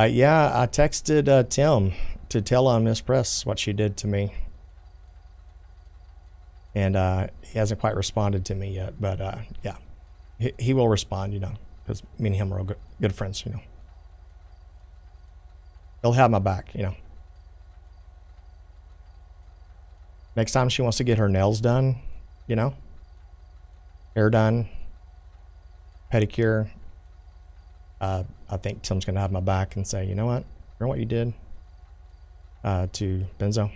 Uh, yeah, I texted uh, Tim to tell on Miss Press what she did to me. And uh, he hasn't quite responded to me yet, but uh, yeah, he, he will respond, you know, because me and him are good, good friends, you know. He'll have my back, you know. Next time she wants to get her nails done, you know, hair done, pedicure, uh, I think Tim's gonna have my back and say, you know what, remember what you did uh, to Benzo.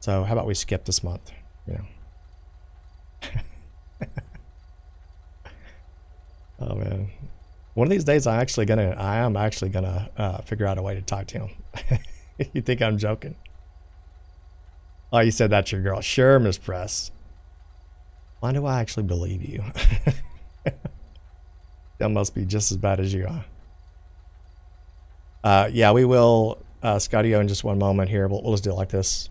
So how about we skip this month, you know? [LAUGHS] oh man, one of these days I'm actually gonna, I am actually gonna uh, figure out a way to talk to him. [LAUGHS] you think I'm joking? Oh, you said that's your girl. Sure, Miss Press. Why do I actually believe you? [LAUGHS] that must be just as bad as you are. Uh, yeah, we will, uh, Scotty, in just one moment here. We'll, we'll just do it like this.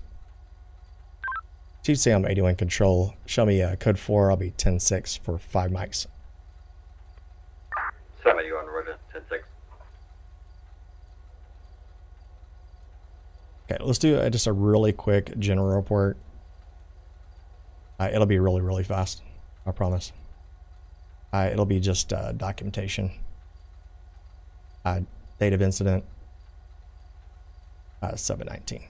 Chief Sam 81 control. Show me uh, code 4. I'll be 10-6 for 5 mics. Sam, you on Roger 10-6. Okay, let's do uh, just a really quick general report. Uh, it'll be really, really fast. I promise. Uh, it'll be just uh, documentation. Uh, date of incident. Uh, 719.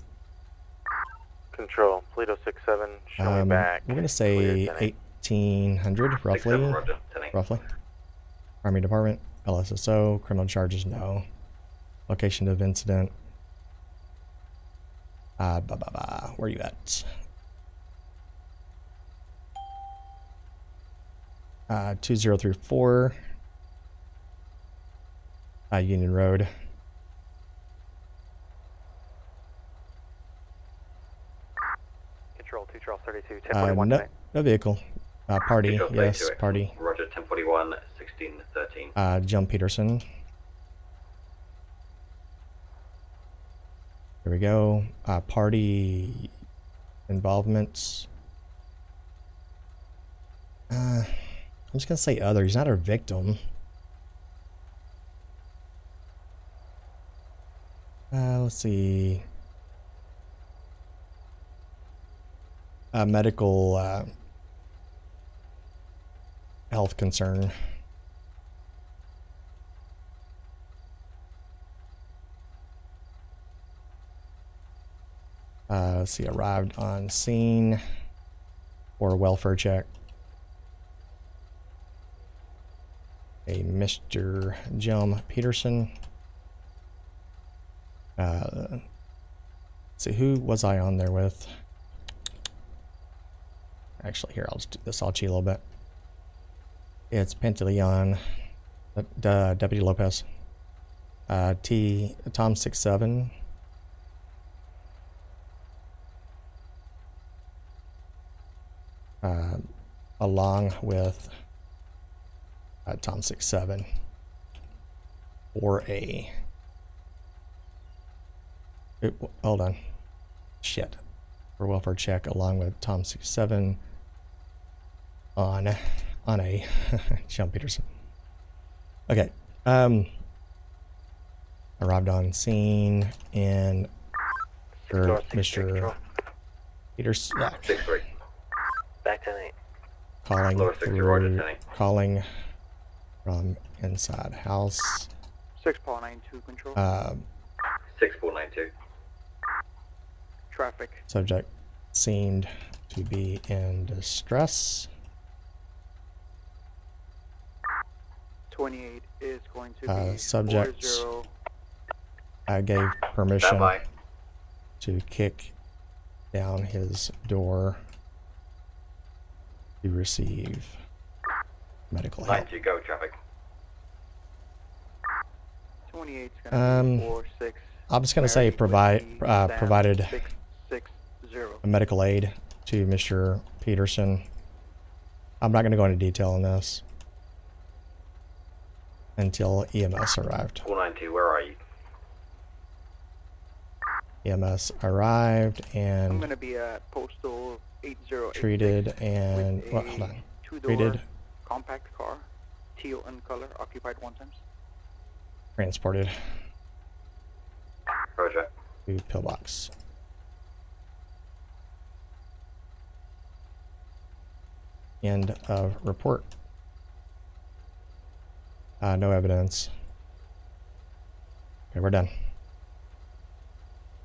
Control, Pluto 6-7, show me Um, back. We're gonna say 1800 roughly. Roger, 10-8. Roughly. Army Department, LSSO, criminal charges, no. Location of incident. Uh, ba ba ba. Where are you at? Uh, 2034. Uh, Union Road. Control, 2 Charles 32, Uh, no, no vehicle. Uh, party, yes, party. Roger 1041, 1613. Uh, John Peterson. Here we go. Uh, party involvements. Uh, I'm just gonna say other. He's not a victim. Uh, let's see. Uh, medical uh, health concern. Uh, let's see, arrived on scene for a welfare check. A Mr. Jim Peterson. Uh, see, who was I on there with? Actually, here, I'll just do this. I'll cheat a little bit. It's Pantaleon, uh, Deputy Lopez, uh, T, Tom six seven. Uh, along with uh, Tom six seven. 4A. Oop, hold on. Shit. For welfare check along with Tom 67 on on a [LAUGHS] Sean Peterson. Okay. Um arrived on scene and six, three, Mr. control. Peters Six three. Back to eight. calling Lower 60, roger, through, calling from inside house. Six Paul nine two control. Um, Six four nine two. Traffic. subject seemed to be in distress. Twenty eight is going to Uh, be subject. I gave permission Stand by. to kick down his door to receive medical help. Nine two go traffic. Twenty eight's gonna Um, be four six. I'm just gonna say provide uh, provided six six zero. a medical aid to Mr. Peterson. I'm not gonna go into detail on this until EMS arrived. Four nine two. Where are you? EMS arrived and I'm and gonna be at postal eight zero eight. treated and well, hold on. Treated, compact car, teal in color, occupied one times. transported Roger. to pillbox. End of report. Uh, no evidence. Okay, we're done.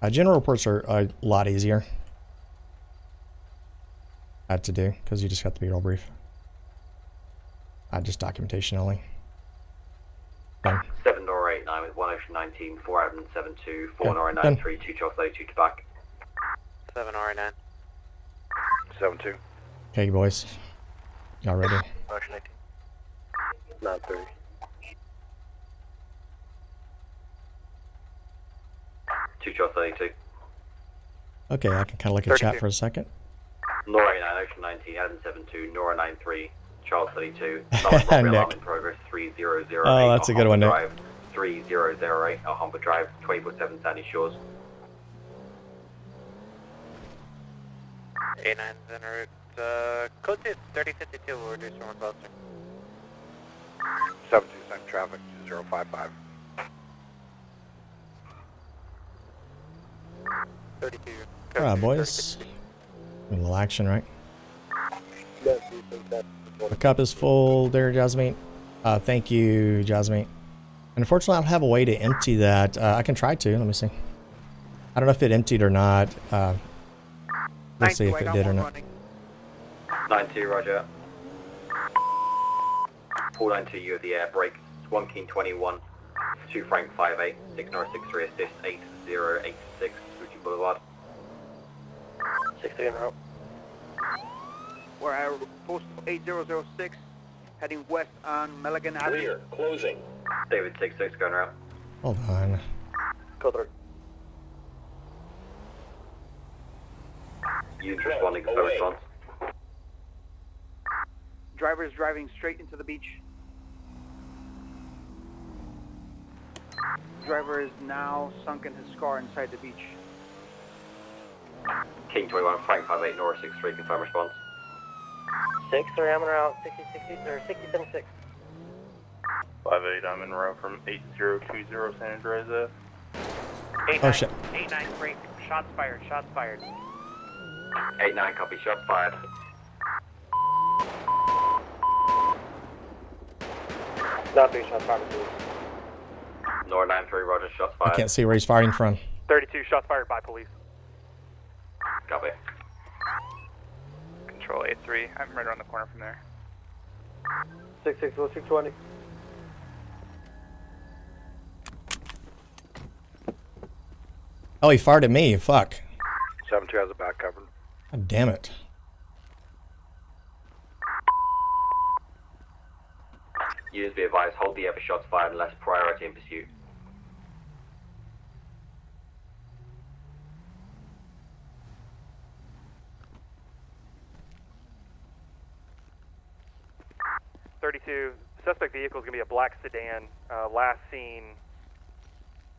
Uh, general reports are a lot easier uh, to do because you just got the B-roll brief. Uh, just documentation only. Done. Seven Nora eight nine with one ocean nineteen, four Admin seven two, four Yeah, Nora done. nine three, two Charles thirty two to back. Seven R nine. Seven two. Okay, boys. Y'all ready? Ocean eighteen. Not three. Two Charles thirty two. Okay, I can kind of look at chat for a second. Nora eight nine, ocean nineteen, Admin seven two, Nora nine three, Charles thirty two. [LAUGHS] Robbery alarm Nick. in progress three zero zero Oh, eight. that's a good one, Nick. Drive three zero zero eight, Alhambra Drive, twenty four seven Sandy Shores. Eight nine en route. Uh, code two thirty fifty two. We'll reduce from closer. Seven two same traffic zero five five. Thirty two. All right, boys. A little action, right? The cup is full there, Jasmine. Uh, thank you, Jasmine. Unfortunately, I don't have a way to empty that. Uh, I can try to. Let me see. I don't know if it emptied or not. Uh, let's see if it did or not. Nine two, Roger. Four nine two, you have the air brake. One King twenty one, two Frank five eight, six Nora six three assist eight zero eight six, Fuji Boulevard. Six three in route. We're at postal eight zero zero six, heading west on Milligan Avenue. Clear. Closing. David six six going around. Hold on. Code three. Units responding, confirm response. Driver is driving straight into the beach. Driver is now sunk in his car inside the beach. King twenty one, Frank five eight, Nora six three, confirm response. Six three, I'm en route. Sixty sixty or sixty seven six. Five eight. I'm en route from eight zero two zero San Andreas F. Eight Oh, nine. shit. Eight nine. Break. Shots fired. Shots fired. Eight nine, copy, shots fired. Not three shots fired, please. Nora nine three, Roger, shots fired. I can't see where he's firing from. 32 shots fired by police. Copy. Control 8-3. I'm right around the corner from there. Six six oh six twenty. Oh, he fired at me. Fuck. Seven two has a back covered. God damn it. Units be advised, hold the air for shots fired unless priority in pursuit. Thirty-two. suspect vehicle is going to be a black sedan, uh, last seen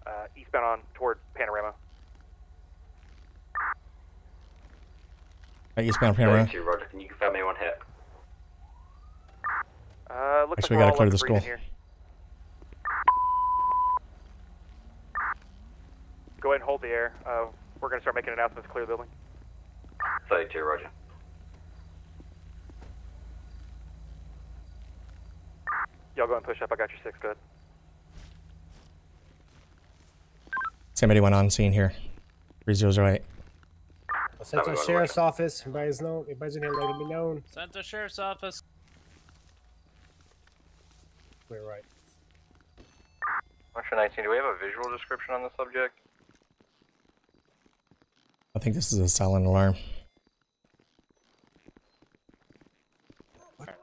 uh, eastbound on toward Panorama. Right, eastbound panorama. 32, Roger. Can you confirm anyone hit? Uh, looks Actually, like we gotta we're clear the left to breathe in school. Here. Go ahead and hold the air. Uh, we're going to start making announcements to clear the building. 32, Roger. Y'all go and push up. I got your six. Good. Somebody went on scene here. 308. the Sheriff's Office. Everybody's known. Everybody's in here. Let it be known. Sent to Sheriff's Office. We're right. Marshal 19, do we have a visual description on the subject? I think this is a silent alarm. What the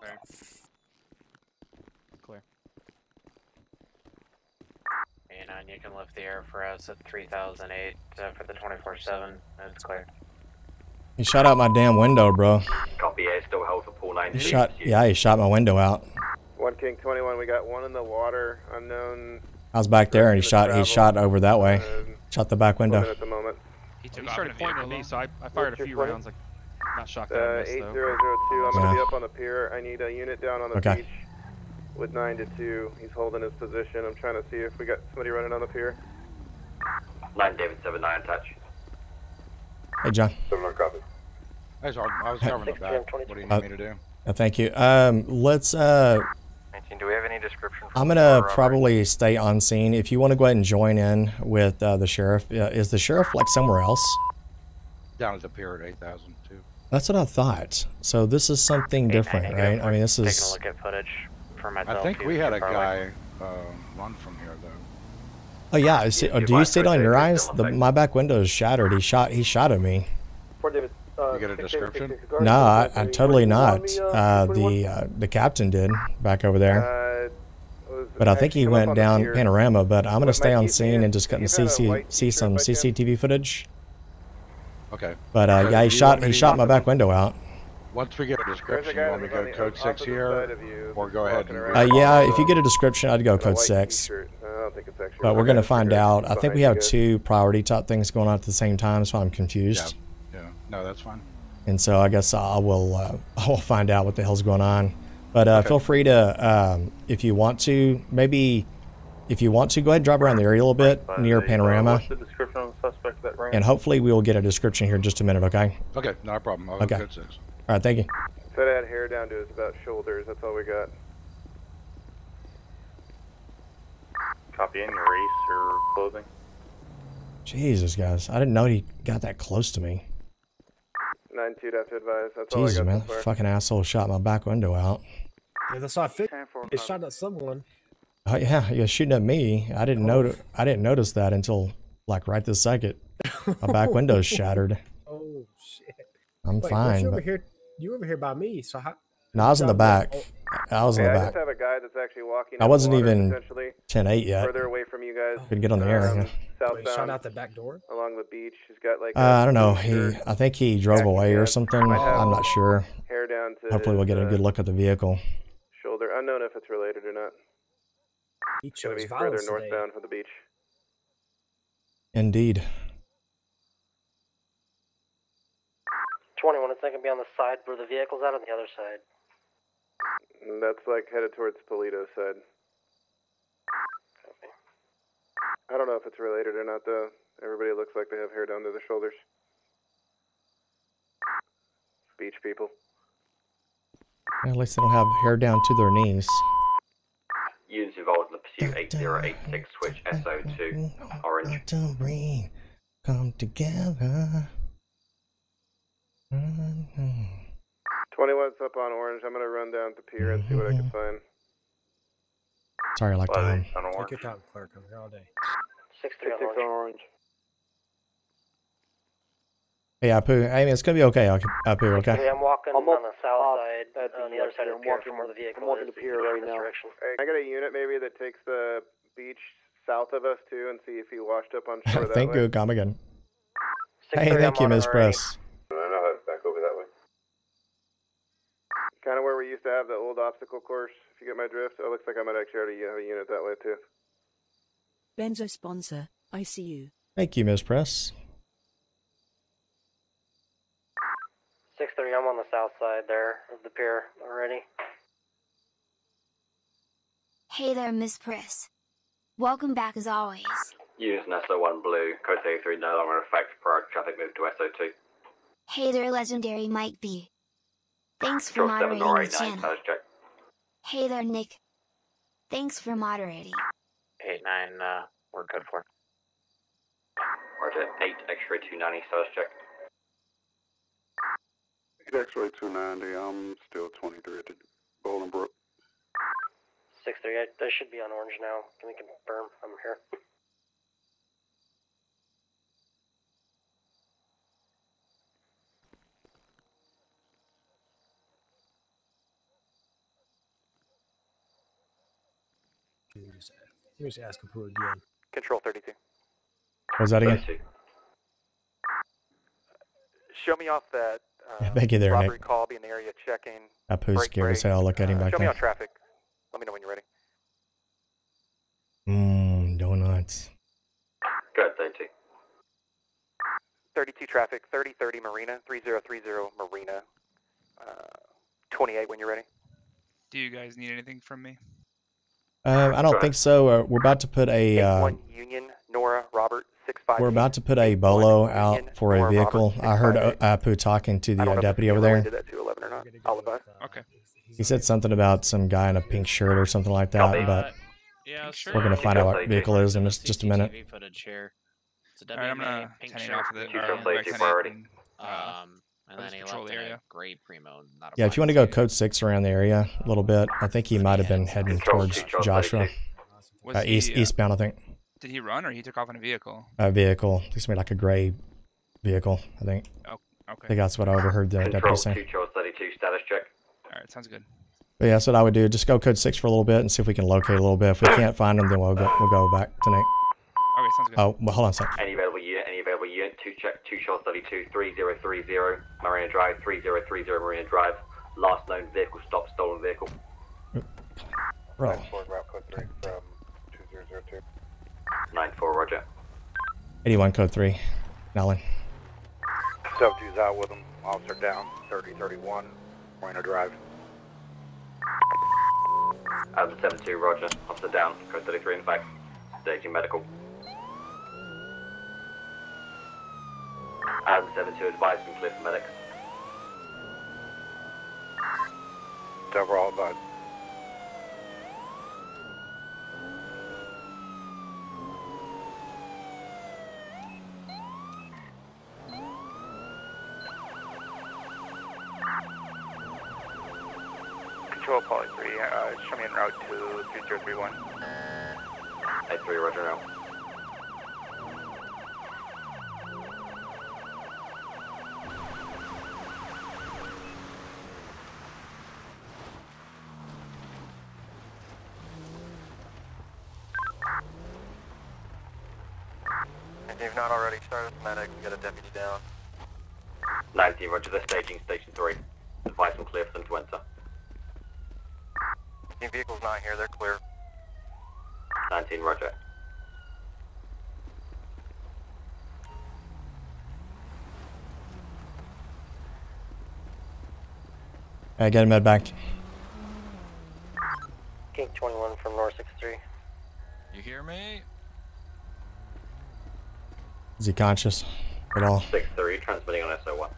9, you can lift the air for us at 3008 uh, for the 24-7. That's clear. He shot out my damn window, bro. Copy, air eh? still held for pool 9. He shot, yeah, he shot my window out. 1 King 21, we got one in the water, unknown. I was back there and he shot, travel. he shot over that way. Um, shot the back window. At the moment. He, took he started pointing at me, so I, I fired a few rounds. Like, not shocked uh, I 8002, I'm yeah. going to be up on the pier. I need a unit down on the okay. beach with 9 to 2. He's holding his position. I'm trying to see if we got somebody running on the pier. 9 David 7 9, touch. Hey, John. 7 9, copy. I was, I was covering the back. What do you need Uh, me to do? uh, thank you. Um, let's. Uh, 19, do we have any description? I'm gonna probably stay on scene. If you want to go ahead and join in with uh, the sheriff, uh, is the sheriff like somewhere else? Down at the pier at 8,000 too. That's what I thought. So this is something different, right? I mean, this is. Taking a is. look at footage for myself. I think too, we had a probably. guy uh, run from here though. Oh yeah. I see, oh, do you see it on your eyes? The, my back window is shattered. He shot. He shot at me. You get a description? No, I, I totally not. Uh, the uh, the captain did back over there. But I think he went down panorama. But I'm gonna stay on scene and just cut and see see, see some CCTV footage. Okay. But uh, yeah, he shot he shot my back window out. Once we get a description, you want me to go code 6 here? Or go ahead and. Uh, yeah, if you get a description, I'd go code six. I don't think it's actually. But we're gonna find out. I think we have two priority top things going on at the same time, so I'm confused. Yeah, no, that's fine. And so I guess I will uh, [LAUGHS] I will find out what the hell's going on. But uh, feel free to, um, if you want to, maybe if you want to, go ahead and drive around the area a little bit near Panorama, the description of the suspect that ran? and hopefully we will get a description here in just a minute. Okay. Okay, not a problem. I'll Okay. Code 6. All right. Thank you. Said I had hair down to his about shoulders. That's all we got. Copy any race or clothing? Jesus, guys, I didn't know he got that close to me. 9 2 have to advise. That's all Jesus, I got man, so far. fucking asshole shot my back window out. Yeah, that's how I fit. It shot at someone. Oh yeah, you're shooting at me. I didn't oh. notice. I didn't notice that until like right this second. My back [LAUGHS] window's shattered. Oh shit. I'm Wait, fine, over but here? You over here by me? So how? no, I was in the back. I was in Yeah, the I back. just have a guy that's actually walking. I in the wasn't water, even potentially 10-8 yet. Further away from you guys. Couldn't get on the air, um, yeah. Southbound. Wait, shot out the back door? Along the beach. He's got like. Uh, a I don't know. He, I think he drove away or something. I'm not sure. Hair down to Hopefully, we'll get a good look at the vehicle. Shoulder. Unknown if it's related or not. He It's gonna chose be further violence today. northbound from the beach. Indeed. 21, it's not going to be on the side where the vehicle's out on the other side. That's like headed towards Toledo side. I don't know if it's related or not though. Everybody looks like they have hair down to their shoulders. Beach people. At least they don't have hair down to their knees. Units involved in the pursuit 8086 switch SO2 orange. Come together. Mm-hmm. 21's up on orange. I'm gonna run down to the pier and see what I can mm-hmm. find. Sorry, I like to. Um, Take your time, Clark. I'm here all day. 6 3 on orange. hey, Apu. I mean, it's gonna be okay. Apu, okay. Okay, I'm walking on the south side, on uh, the other side uh, of the pier from where the vehicle I'm walking is. the pier right now. Hey, I got a unit maybe that takes the beach south of us too, and see if he washed up on shore [LAUGHS] that Thank way. you. Come again. Six Hey, thirty, thank I'm you, on it Miss already. Press. I know how back over that way. Kind of where we used to have the old obstacle course, if you get my drift. So it looks like I might actually have a unit that way too. Benzo sponsor, I see you. Thank you, Ms. Press. 630, I'm on the south side there of the pier already. Hey there, Miss Press. Welcome back as always. Units in SO1 Blue, code 33 no longer in effect, prior traffic move to SO2. Hey there, legendary Mike B. Thanks for moderating the channel. Hey there, Nick. Thanks for moderating. 8 9, uh, we're good for. Roger, 8 X-ray 290, status check. 8 X-ray 290, I'm still 23 at the Bolingbroke. 630, I, I should be on orange now. Can we confirm I'm here? [LAUGHS] Let me just, let me just ask Kapoor again. Control 32. What was that again? Show me off that [LAUGHS] uh, Thank you there, robbery Nick. call, be in the area checking. That poo's break, scared as break. hell. Look at him Uh, back Show me on traffic. Let me know when you're ready. Mmm, donuts. Good, 32. 32 traffic, 3030 Marina, 3030 Marina. Uh, 28 when you're ready. Do you guys need anything from me? Uh, I don't think so. Uh, we're about to put a uh, Union, Nora, Robert, 65. we're about to put a bolo out for a vehicle. I heard uh, Apu talking to the uh, deputy over there. Did that 211 or not? I'll advise. Okay. He said something about some guy in a pink shirt or something like that, but Yeah, we're gonna find out what vehicle is in just, just a minute. CCTV footage here. It's a Alright, I'm gonna pink shirt, off of it. blue or jeans, I'm gonna 10 priority. and, uh, Um, and then he patrol left the a area. gray primo, not a Yeah, if you want to go code six around the area a little bit, I think he might have been heading towards Joshua, Was uh, east he, uh, eastbound. I think Did he run or he took off in a vehicle? a vehicle. He's made like a gray vehicle. I think. Oh, I okay. think that's what I overheard the Control deputy say. 2 Charles 32, status check. Alright, sounds good. But yeah, that's what I would do. Just go code six for a little bit and see if we can locate a little bit. If we can't find them, then we'll go we'll go back to Nick. Okay, sounds good. Oh, well, hold on a second. Any available unit, any available unit, 2 check, 2 Charles 32, 3030 Marina Drive, 3030 Marina Drive. Last known vehicle stop, stolen vehicle. Bro. route code 3 from 2002. 9-4, roger. 81 code three. Nolly. 72's out with him. Officer down, 3031, Marina Drive. Adam 72, roger. Officer down, code 33 in fact. Staging medical. Adam 72 advised and clear for medic. Overall advised. Control Poly 3, uh, show me en route to 3031. 83, roger now. If you've not already started the medic, we got a deputy down. 19, roger. They're staging station 3. Advice and clear for them to enter. Team vehicle's not here, they're clear. 19, roger. I get a med back. King 21 from North 63. You hear me? Is he conscious at all? 6-3, transmitting on SO1.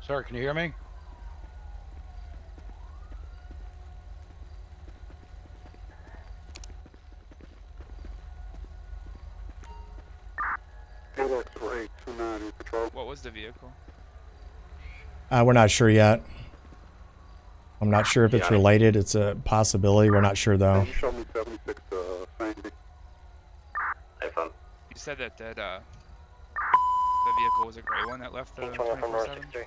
Sir, can you hear me? X-ray 290, patrol. What was the vehicle? Uh, we're not sure yet. I'm not sure if it's Yeah. related. It's a possibility. We're not sure though. Can you show me 76 uh, Sandy? Hey, fun. You said that that uh, the vehicle was a gray one that left the King 21 from North 24/7? 63. You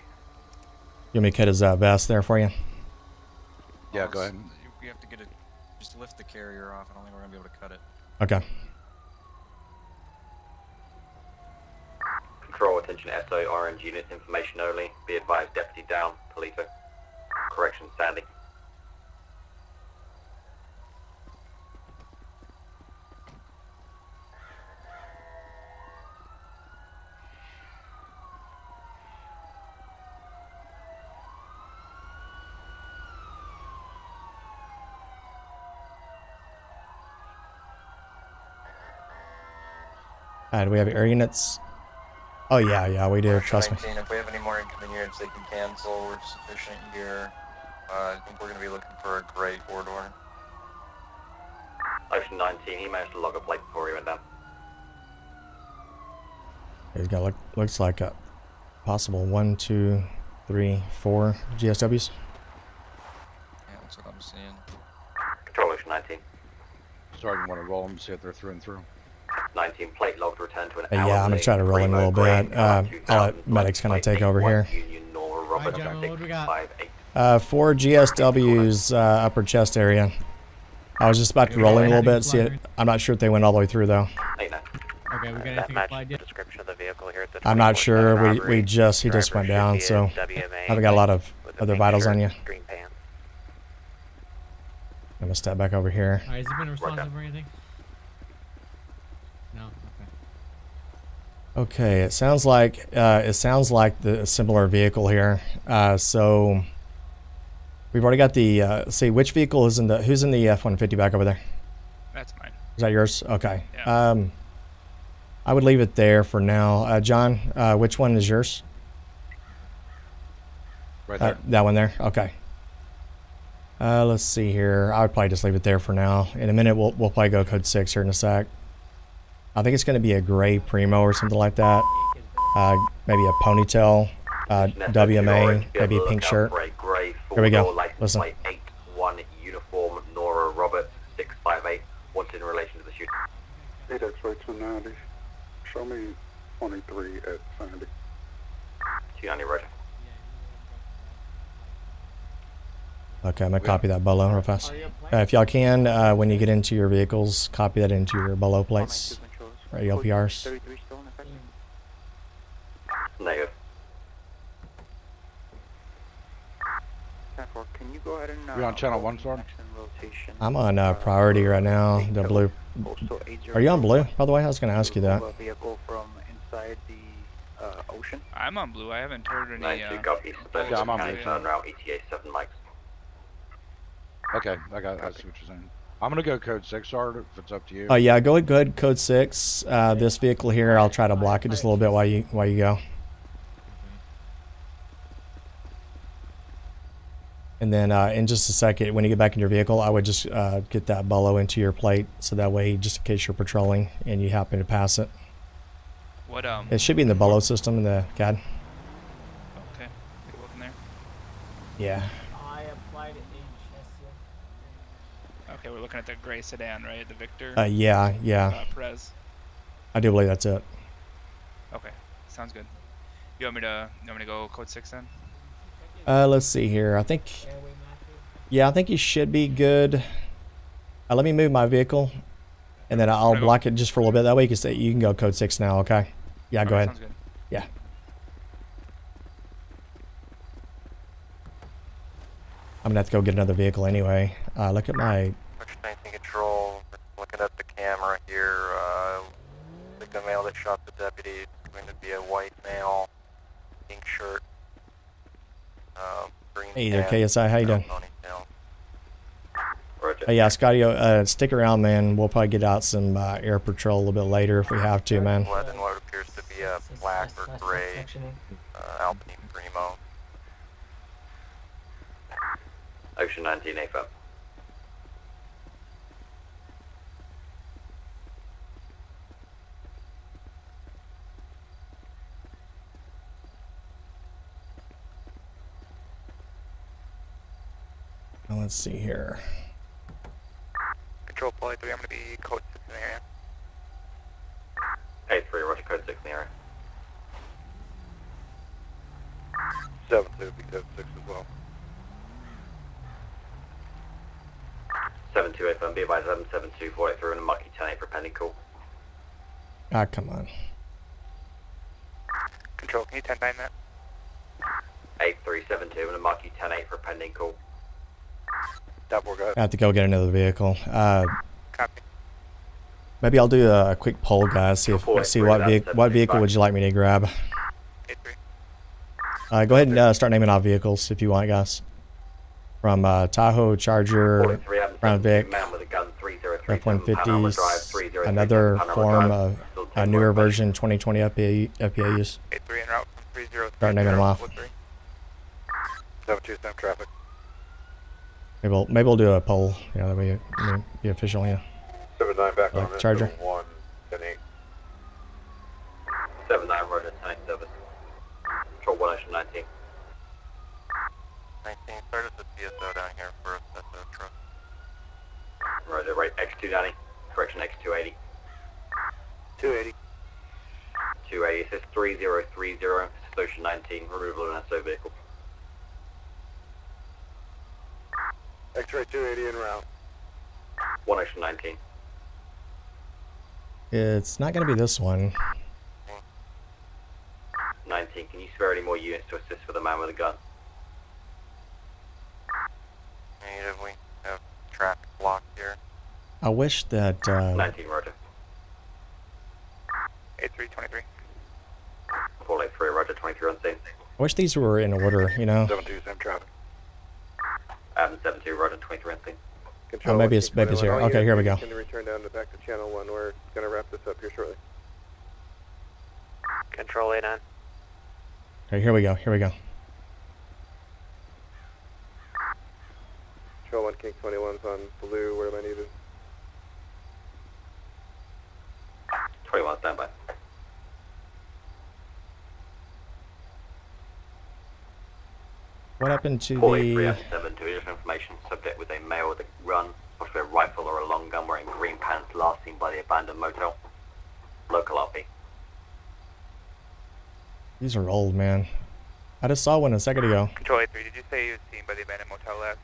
want me to cut his uh, vest there for you? Yeah, go ahead. We have to get it. Just lift the carrier off. I don't think we're gonna be able to cut it. Okay. Control attention SO orange units information only. Be advised deputy down. Paleto. Correction, Sandy. Uh, do we have air units? Oh yeah, yeah, we do. Trust me. If we have any more incoming units, they can cancel. We're sufficient here. Uh, I think we're going to be looking for a gray four door. Ocean 19, he managed to log a plate before he went down. He's got look, looks like a possible one, two, three, four GSWs. Yeah, that's what I'm seeing. Control Ocean 19. Starting want to roll them, see if they're through and through. 19 plate logged return to an Uh, hour yeah, I'm gonna try to roll in a little Primo bit. Uh, I'll let medics kind of take over here. Union Nora Robert, five eight. Uh, four GSWs, uh, upper chest area. I was just about to roll in a little bit. See it. I'm not sure if they went all the way through though. Okay, we got anything applied yet? Description of the vehicle here at the I'm not sure. We we just he just went down, so in WMA haven't got a lot of other vitals on you. I'm gonna step back over here. Alright, has he been responsive or anything? No. Okay. Okay, it sounds like uh, it sounds like the a similar vehicle here. Uh, so we've already got the. Uh, see which vehicle is in the who's in the F-150 back over there? That's mine. Is that yours? Okay. Yeah. Um, I would leave it there for now. Uh, John, uh, which one is yours? Right Uh, there. that one there. Okay. Uh, let's see here. I would probably just leave it there for now. In a minute, we'll we'll probably go code six here in a sec. I think it's going to be a gray primo or something like that. Uh, maybe a ponytail, uh, WMA, maybe a pink shirt. Grey, grey, Here we go. Listen. plate 81 uniform Nora Roberts 658 wanted in relation to the shooting. 8 X-ray 290. Show me 23 at Sandy. 290 roger. Okay, I'm gonna copy that bolo real fast. Uh, if y'all can, uh, when you get into your vehicles, copy that into your bolo plates or LPRs. Negative. Can you go ahead and You on channel one, Sword? I'm on uh, priority right now. The blue. Are you on blue? By the way, I was gonna ask you that. vehicle from inside the uh, ocean? I'm on blue. I haven't heard any. 92 Uh, copy. Yeah, I'm on County blue. Turn route ETA 7 mics. Okay, I got. I see what you're saying. I'm gonna go code six, Sard, if it's up to you. Oh yeah, go ahead, good. Code six. Uh, this vehicle here, I'll try to block it just a little bit while you while you go. And then uh, in just a second, when you get back in your vehicle, I would just uh, get that bolo into your plate, so that way, just in case you're patrolling and you happen to pass it, what um? it should be in the bolo system in the CAD. Okay, take a look there. Yeah. I applied it in Okay, we're looking at the gray sedan, right? The Victor. Uh, yeah, yeah. Uh, Perez. I do believe that's it. Okay, sounds good. You want me to? You want me to go code six then? Uh, let's see here. I think. Yeah, I think you should be good. Uh, let me move my vehicle, and then I'll block it just for a little bit. That way you can say you can go code six now. Okay. Yeah, go Okay, ahead. sounds good. Yeah. I'm gonna have to go get another vehicle anyway. Uh, look at my. Ocean 19 control. Looking at the camera here. Uh, I think the male that shot the deputy is going to be a white male, pink shirt, uh, green Hey there, KSI. How you brown doing? ponytail. Uh, yeah, Scotty. Uh, stick around, man. We'll probably get out some uh, air patrol a little bit later if we have to, man. What in what appears to be a black or gray uh, Albany Primo. Ocean 19 AFAB. Now, let's see here. Control Poly 3, I'm going to be code 6 in the area. 83 roger code 6 in the area. 7 2 be code 6 as well. 72 AFAB, be advised 772 43 and a mucky 10 for pending call. Ah, come on. Control, can you 10 9 that? 8372, I'm going to mark you 10-8 for pending call. Double go. I have to go get another vehicle. Uh, Copy. maybe I'll do a quick poll, guys. See if Before see what vehicle what vehicle would you like me to grab? Uh, go ahead and uh, start naming off vehicles if you want, guys. From uh, Tahoe, Charger, Crown Vic, man with a gun, 3037, F-150s, another form of a newer version 2020 FPA, FPIUs. 83 en route from 3030. Start naming them off. 727 traffic. Maybe we'll, maybe we'll do a poll. Yeah, that way be, be official. Yeah. 79 back Like on this. Charger. 1, 10 8. 79 Roger, 10 service. Control 119. 19, 19, start us a TSO down here for a set of truck. Roger, right, uh, X290. Correction, X280. 280. 280, it says 3030, Station 19, removal of an SO vehicle. X-ray 280 en route. 1-19. It's not going to be this one. 19, can you spare any more units to assist for the man with a gun? Negative, we have traffic blocked here. I wish that. Uh, 19, Roger. 8323. 483, Roger, 23 on scene. I wish these were in order. You know. 72 same traffic. Adam 72, Roger, 23 on scene. Oh, maybe it's maybe it's here. Okay, here we go. Can return down to back to channel one. We're gonna wrap this up here shortly. Control 89. Okay, here we go. Here we go. Control one King 21's on blue. Where am I needed? 21, standby. What happened to 483 the? on 7, to additional information. Subject with a male with a run, possibly a rifle or a long gun wearing green pants last seen by the abandoned motel. Local RP. These are old, man. I just saw one a second ago. Control 83, did you say you was seen by the abandoned motel last?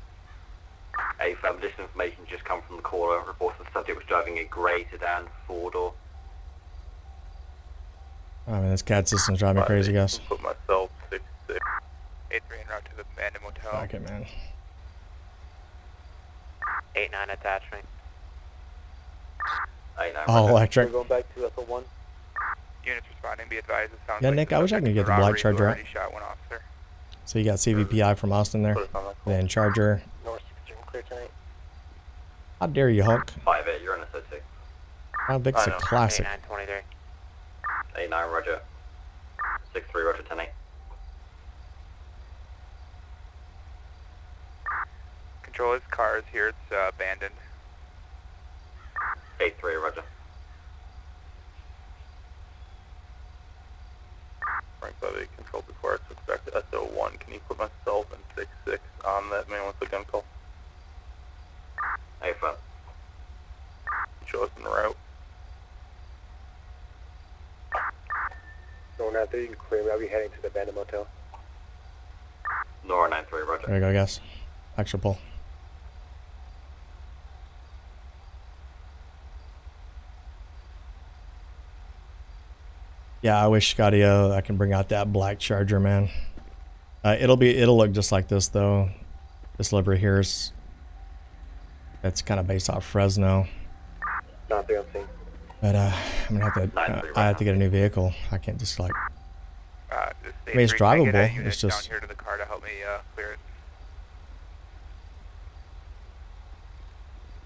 A further additional information just come from the caller. Reports the subject was driving a grey sedan four door. I mean, this CAD system's driving me crazy, guys. Put myself six six. 83 en route to the abandoned motel. Fuck it, man. 89 attachment. Eight nine. All electric. going back to SL1. Units responding, be advised. It sounds Yeah, like Nick, I wish I could get the black charger out. shot one officer. So you got CVPI from Austin there, then Charger. North 16 clear tonight. How dare you, Hulk? Five eight. You're on SO two. How big's a classic? 8923. Eight nine. Roger. Six three. Roger. Ten eight. Control his car is here. It's uh, abandoned. Eight three. Roger. Frank Levy, control before I switch back to SO1. Can you put myself and six six on that man with the gun call? Eight five. Show us in route. Going out there, you can clear. I'll be heading to the abandoned motel. Nora nine three. Roger. There you go, guys. Extra pull. Yeah, I wish Scotty uh, I can bring out that black Charger, man. Uh, it'll be it'll look just like this though. This livery here is that's kind of based off Fresno. Not on scene. But uh, I'm gonna have to. Uh, I have to get a new vehicle. I can't just like. Uh, I mean, it's 83, can I get a drivable, unit it's just- down here to the car to help me uh, clear it.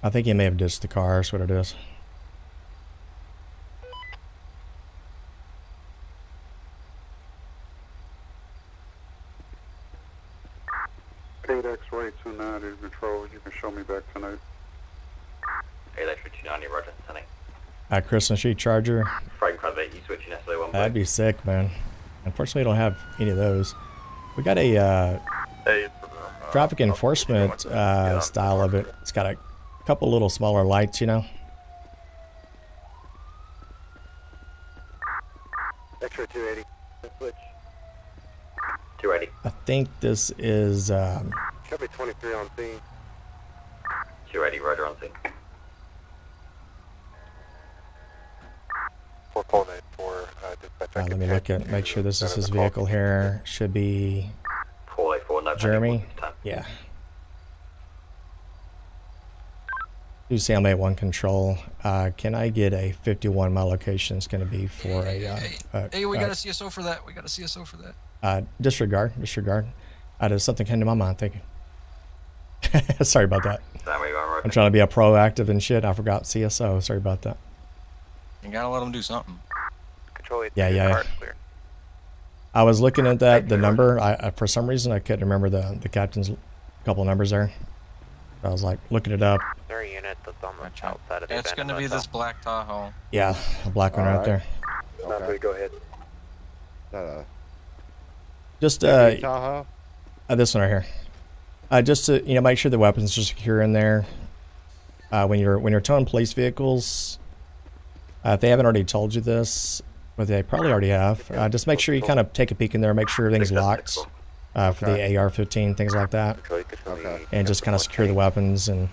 I think he may have ditched the car. That's what it is. Eight X-ray 290 control. You can show me back tonight. Eight three two ninety. Roger. Ten eight. At Christmas Street Charger. Frank Levy, you switching SO one. That'd be sick, man. Unfortunately, I don't have any of those. We got a uh, Hey, traffic enforcement uh, style of it. It's got a couple little smaller lights, you know. X-ray 280. Switch. Two eighty. I think this is. Um, Should be 23 on scene. Two eighty. Roger on scene. Four Pole Night for uh, dispatch. uh, let me look at make sure this is his vehicle here. Should be Jeremy. Yeah. Do Sam one control. Uh, can I get a 51? My location is going to be for a. Uh, uh, Hey, we uh, got a CSO for that. We got a CSO for that. uh, disregard. Disregard. Uh, there's something came to my mind. Thank you. [LAUGHS] Sorry about that. Sammy one roger. I'm trying to be a proactive and shit. I forgot CSO. Sorry about that. You gotta let them do something. Control Yeah, yeah. yeah. I was looking at that the number. I, I for some reason I couldn't remember the the captain's couple numbers there. I was like looking it up. There a unit that's on the outside of the It's gonna be this black Tahoe. Yeah, a black one right Alright. there. Okay. go ahead. Uh, Just uh, Tahoe? uh, this one right here. Uh, just to you know, make sure the weapons are secure in there. Uh, when you're when you're towing police vehicles, uh, if they haven't already told you this, but they probably already have, uh, just make sure you kind of take a peek in there, make sure everything's locked uh, for the AR-15, things like that, and just kind of secure the weapons. And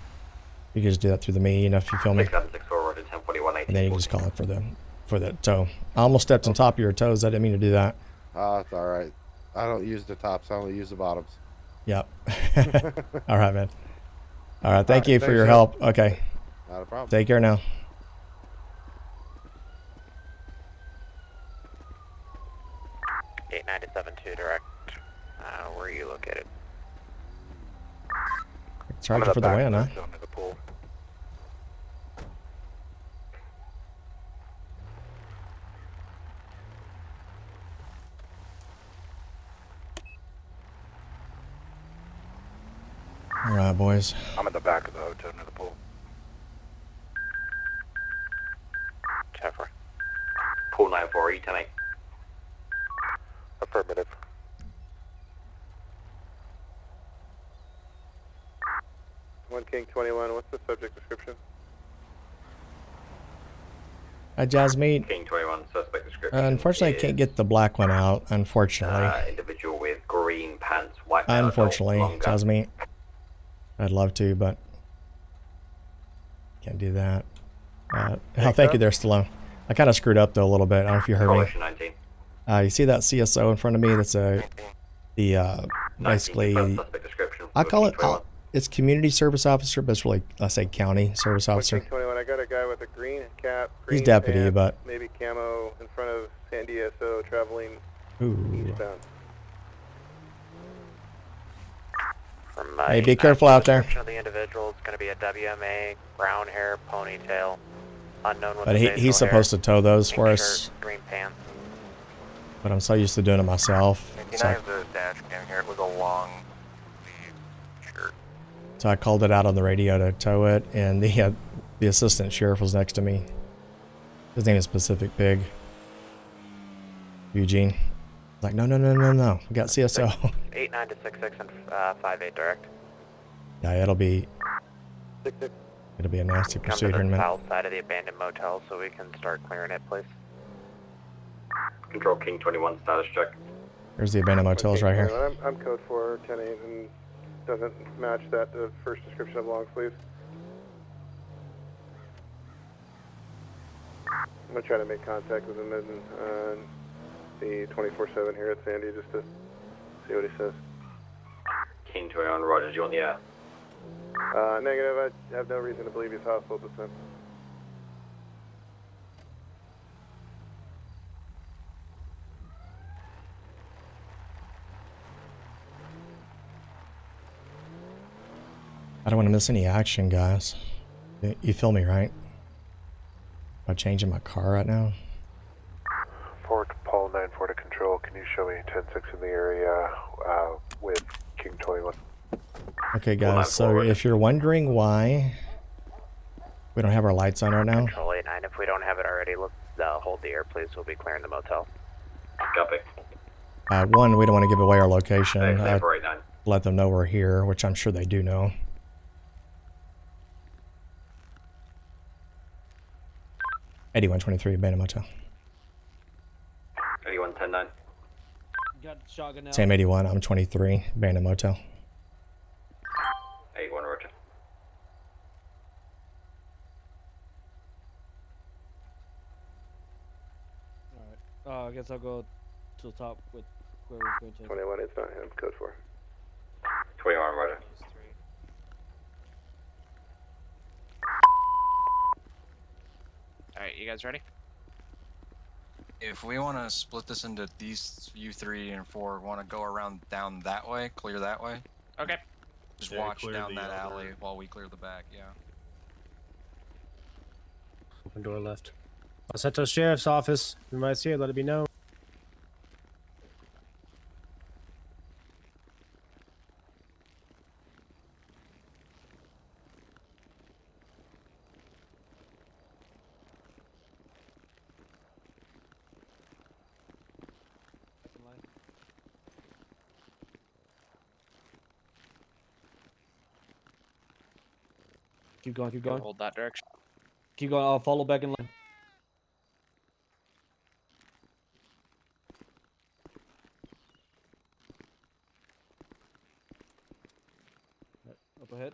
you can just do that through the me, you know, if you feel me. 6764 roger 1041 And then you can just call it for the for the toe. I almost stepped on top of your toes. I didn't mean to do that. Oh, it's all right. I don't use the tops. I only use the bottoms. Yep. [LAUGHS] All right, man. All right. Thank All right, you for your sir. help. Okay. Not a problem. Take care now. Eight ninety-seven two direct. Uh, where are you located? Charging you for the win, huh? Zone to. All right, boys. I'm at the back of the hotel near the pool. Jeffrey. Pool 94 E 10 Affirmative. One King 21, what's the subject description? Hi, Jasmine. King 21 suspect description. Uh, unfortunately, I can't get the black one out. Unfortunately. Uh, individual with green pants, white belt, unfortunately. Jasmine. I'd love to, but can't do that. Uh, oh, thank you there, Stallone. I kind of screwed up though a little bit. I don't know if you heard me. Uh, you see that CSO in front of me? That's a the uh, basically. confirmed suspect description. I call it. uh, it's community service officer, but it's really I say county service officer. 21, I got a guy with a green cap, green He's deputy, pants, but- maybe camo in front of San DSO traveling Ooh. eastbound. From my Hey, be careful out there. Of the individual is going to be a WMA, brown hair, ponytail, unknown with But the he, facial he's supposed hair, to tow those pink for shirt, us. Green pants. But I'm so used to doing it myself. So I I, the dash cam here? It a long shirt. so I called it out on the radio to tow it, and the uh, the assistant sheriff was next to me. His name is Pacific Pig. Eugene. Like, no, no, no, no, no. We got CSO. Eight nine to six six and uh, five eight direct. yeah, it'll be. It'll be a nasty Come to pursuit here in a the minute. south side of the abandoned motel so we can start clearing it, please. Control King 21 status check. There's the abandoned motels right here. I'm, I'm code 4, 10 8, and doesn't match that the first description of long sleeves. I'm gonna try to make contact with him in uh, the 24/7 here at Sandy just to see what he says. King 21 roger, do you want the air? Uh, negative. I have no reason to believe he's hostile at this time. I don't want to miss any action, guys. You feel me, right? Am I changing my car right now? Fort Paul 94 to control. Can you show me 10-6 in the area uh, with King 21? Okay, guys. So if you're wondering why we don't have our lights on right now, Control eight nine. If we don't have it already, let's uh, hold the air, please. We'll be clearing the motel. Copy. uh, one, we don't want to give away our location. Uh, let them know we're here, which I'm sure they do know. Eighty-one twenty-three Abandoned Motel. 10-9. Got shotgun now. Sam 81, I'm 23, Bandit Motel. 81, Roger. Alright, uh, I guess I'll go to the top with whoever's going to. 21, it's not him, code 4. 21, Roger. Alright, you guys ready? If we want to split this into these you three and four, want to go around down that way, clear that way. Okay. Just Yeah, watch down the that other- alley while we clear the back. Yeah. Open door left. Los Santos Sheriff's Office. If you might see it, let it be known. Keep going, keep going. Hold that direction. Keep going. I'll follow back in line. Right, Up ahead.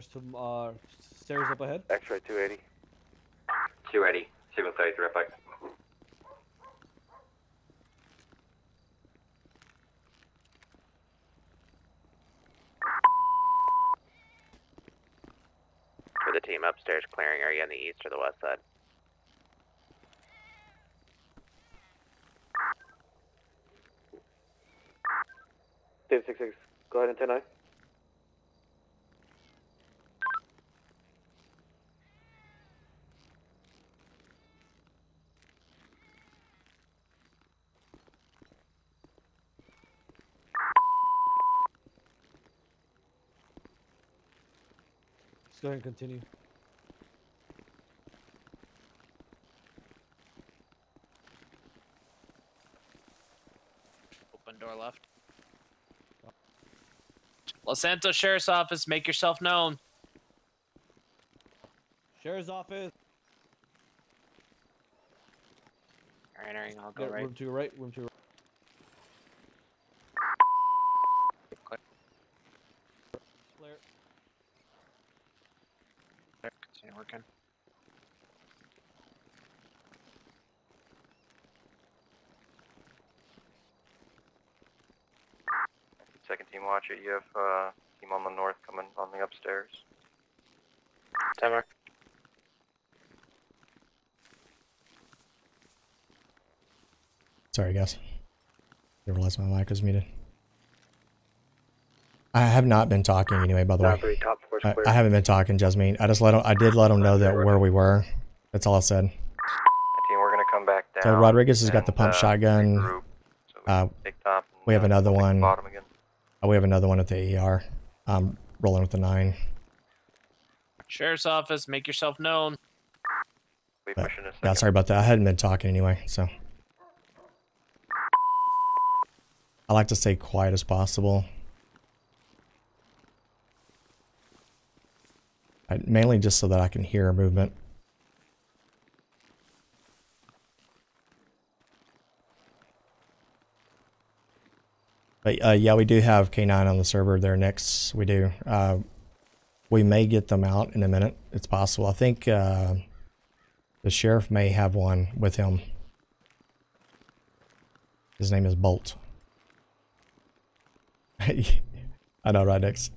Stairs to uh stairs up ahead. X-ray 280. 280, signal 33 right back. For the team upstairs clearing, are you on the east or the west side? Dave 66, go ahead and 10 Let's go ahead and continue. Open door left. Los Santos Sheriff's Office, make yourself known. Sheriff's office. Alright, entering, I'll go Yeah, right. Room to your right. Room to your Clear. Clear. Clear. Continue working. Second team watcher, you have uh, team on the north coming on the upstairs. Timer. Sorry, guys. Didn't realize my mic was muted. I have not been talking anyway. By the way, Three, top I. I haven't been talking, Jasmine. I just let 'em- I did let them know that where we were. That's all I said. And team, we're gonna come back down. So Rodriguez has got the pump uh, shotgun. regroup. Uh, Take top. And, we have uh, another take one. Bottom again. Uh, we have another one at the ER. I'm rolling with the nine. Sheriff's Office, make yourself known. But, yeah, sorry about that. I hadn't been talking anyway, so. I like to stay quiet as possible. I, mainly just so that I can hear a movement. But uh, yeah, we do have K9 on the server there next. We do. Uh, we may get them out in a minute. It's possible. I think uh, the sheriff may have one with him. His name is Bolt. [LAUGHS] I know, right next.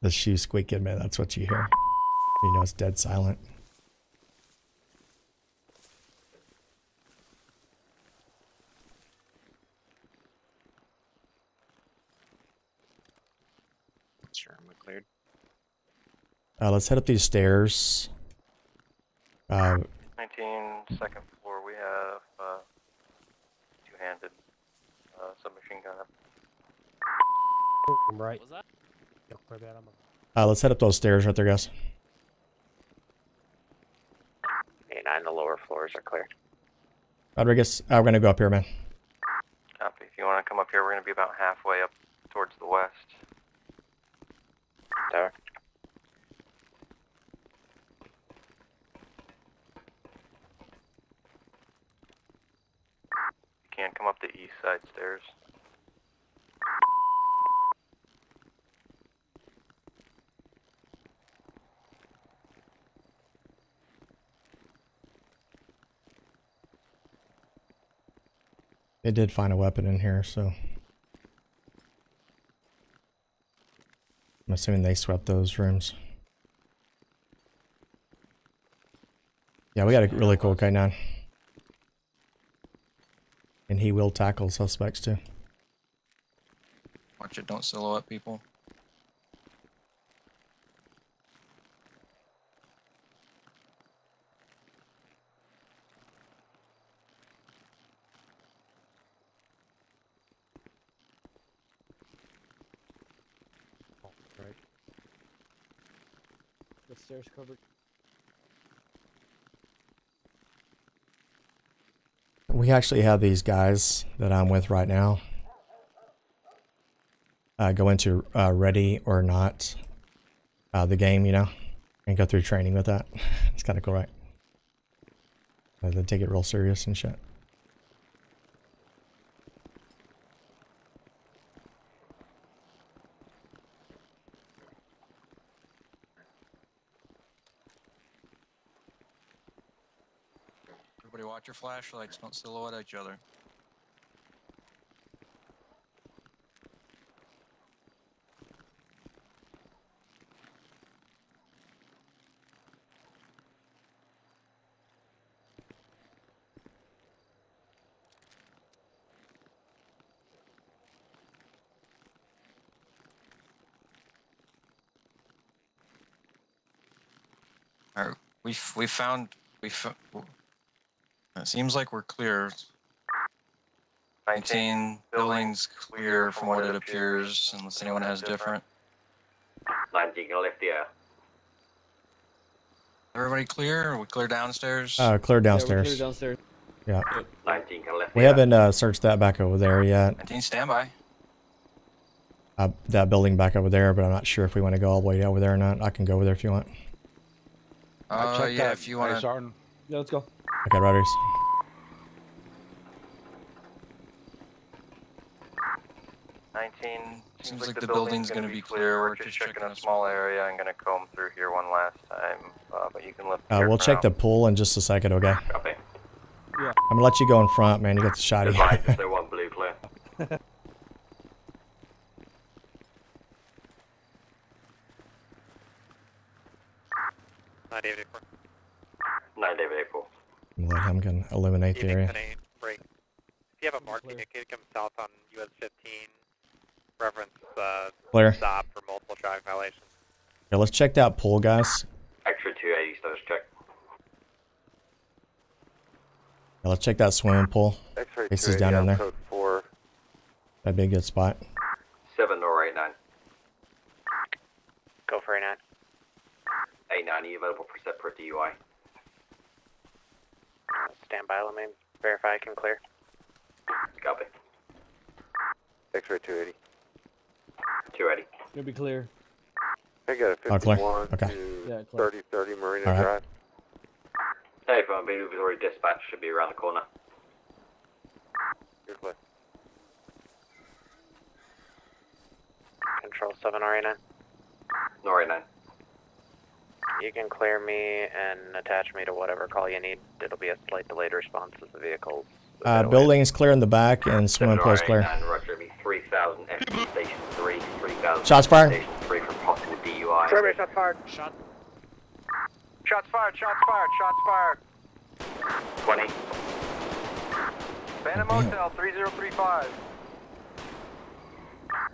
The shoe squeaking, man. That's what you hear. You know it's dead silent. Sure, I'm cleared. Uh, let's head up these stairs. Uh, 19, second floor. We have uh, two-handed uh, submachine gun. I'm right. Was that? Yeah, clear uh, let's head up those stairs right there, guys. Hey, nine, the lower floors are clear. Rodriguez, uh, we're gonna go up here, man. Copy. If you want to come up here, we're going to be about halfway up towards the west. Tower. can. Come up the east side stairs. They did find a weapon in here, so... I'm assuming they swept those rooms. Yeah, we got a really cool guy now. And he will tackle suspects too. Watch it, don't silhouette people. Right. The stairs covered. We actually have these guys that I'm with right now. Uh, go into uh, ready or not uh, the game, you know, and go through training with that. it's kind of cool, right? They take it real serious and shit. Everybody watch your flashlights, don't silhouette each other. Alright, we we found we f- It seems like we're clear. 19 buildings clear from what it appears, unless anyone has different. 19 can lift the air. Everybody clear? Are we clear downstairs? Uh, clear downstairs. clear downstairs. Yeah. 19 can lift We the haven't uh, searched that back over there yet. 19 standby. Uh, that building back over there, but I'm not sure if we want to go all the way over there or not. I can go over there if you want. Uh, yeah, if you want to. Sergeant. Yeah, let's go. Okay, Riders. Nineteen. Seems like the building's gonna be clear. We're just checking a small area. I'm gonna comb through here one last time, uh, but you can lift. Uh, we'll check now. the pool in just a second, okay? Copy. Yeah. I'm gonna let you go in front, man. You got the shotty. Advise if [LAUGHS] they want blue clear. [LAUGHS] Nine David four. 9 David 84. Let him can illuminate the Evening, area. 10 8, break. If you have a marking, it could come south on US 15. Reference uh, Clear. stop for multiple traffic violations. Yeah, let's check that pool, guys. Extra 280 status check. Yeah, let's check that swimming pool. X-ray This is down in there. code 4. That'd be a good spot. 7 or 89. Go for a nine. 89, are you available for separate DUI? Stand by, let me verify I can clear. Copy. X-ray 280. 280. Gonna be clear. I got a Oh, clear. 51 Okay. to Yeah, clear. 3030 Marina All right. Drive. Hey, from Beaver Dispatch should be around the corner. You're clear. Control 7 RA9. No 89. You can clear me and attach me to whatever call you need. It'll be a slight delayed response as the vehicles. Uh, building's clear in the back and swimming 7 pool's or clear. Roger, 3000 Station 3, 3000 Shots fired. Station 3 for possible DUI. Survey, shots fired. Shot. Shots fired, shots fired, shots fired. 20. Phantom Damn. Motel 3035.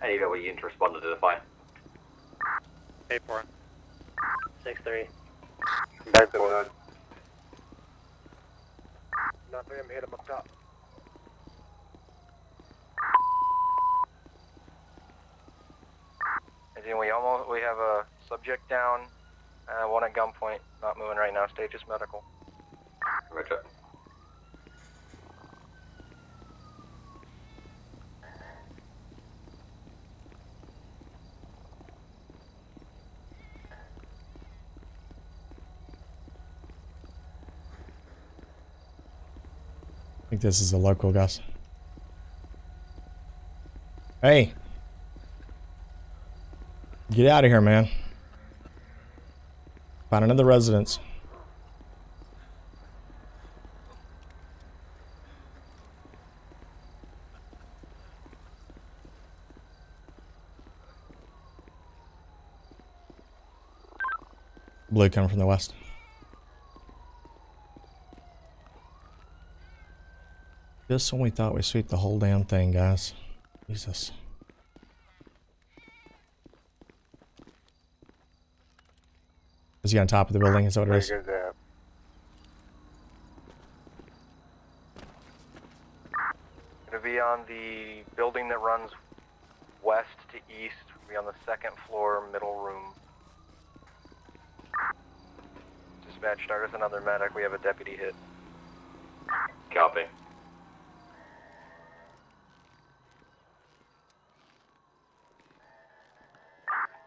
Any of you to respond to the fire. 8 4. 6 3. Back to one. Not for him, hit him up top. And we almost we have a subject down, uh, one at gunpoint, not moving right now. Status medical. Roger. think this is a local Gus. Hey. Get out of here, man. Find another residence. Blue coming from the west. Just when we thought we sweep the whole damn thing, guys. Jesus. Is he on top of the building? Is that what it is? Gonna be on the building that runs west to east. Be on the second floor, middle room. Dispatch, start us another medic. We have a deputy hit. Copy.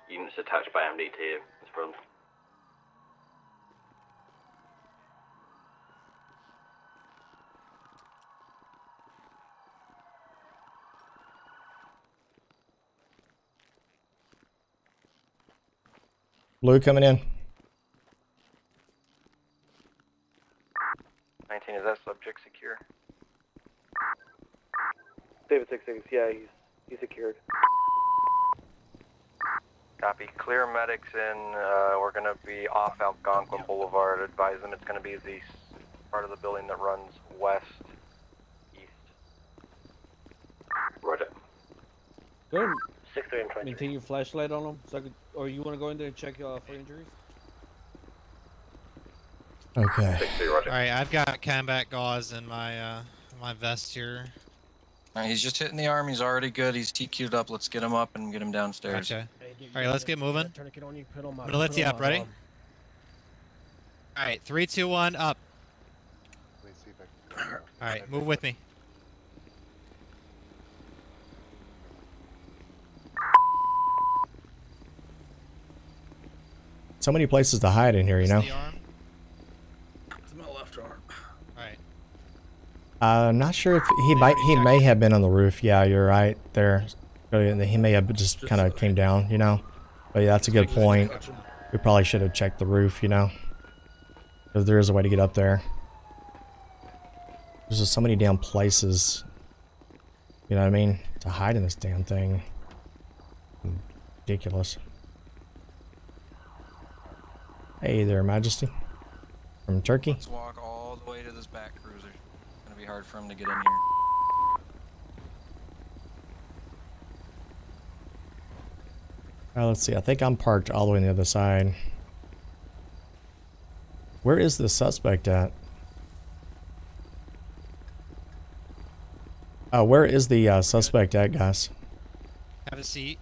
Units attached by MDT here. It's front. Blue coming in. 19, is that subject secure? David six six. Yeah, he's he's secured. Copy. Clear medics in. Uh, we're gonna be off Algonquin Boulevard. Advise them it's gonna be the part of the building that runs west. East. Roger. Go ahead Six three and and maintain your flashlight on them, so I could, or you want to go in there and check uh, for injuries? Okay. Alright, I've got combat gauze in my uh my vest here. Uh, he's just hitting the arm. He's already good. He's TQ'd up. Let's get him up and get him downstairs. Gotcha. Alright, let's get moving. Tourniquet on you, put on my- I'm gonna let you up. Ready? arm. Alright, three, two, one, up. Alright, move with me. So many places to hide in here, you know? It's my left arm. Alright. Uh, I'm not sure if he might. He may have been on the roof. Yeah, you're right there. Uh, He may have just kind of came down, you know. But yeah, that's a good point. We probably should have checked the roof, you know, because there is a way to get up there. There's just so many damn places. You know what I mean? To hide in this damn thing. Ridiculous. Hey there, Majesty. From Turkey. Let's walk all the way to this back cruiser. It's gonna be hard for him to get in here. Uh, let's see. I think I'm parked all the way on the other side. Where is the suspect at? Uh, where is the uh, suspect at, guys? Have a seat.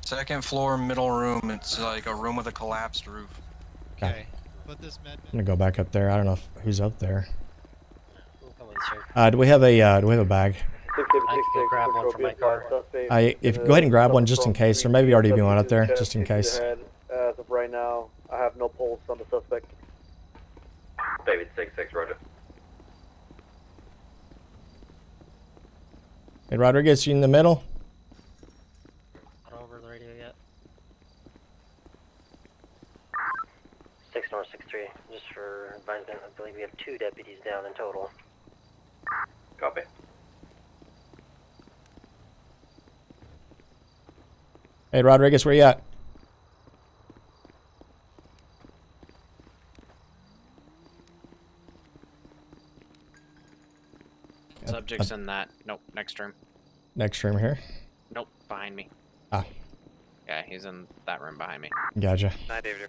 Second floor, middle room. It's like a room with a collapsed roof. Okay. Put this med. I'm gonna go back up there. I don't know if, who's up there. Uh, do we have a uh, do we have a bag? Six seven I six can six. grab one Control from my be car. advised, suspect I if go ahead and grab one just in case. There may be already be one up there, just in case. As of right now, I have no pulse on the suspect. David six six. Roger. Hey, Rodriguez, you in the middle? Not over the radio yet. Six North six three. Just for advisement, I believe we have two deputies down in total. Copy. Hey, Rodriguez, where you at? Subjects in that. Nope, next room. Next room here. Nope, behind me. Ah. Yeah, he's in that room behind me. Gotcha. Nine David.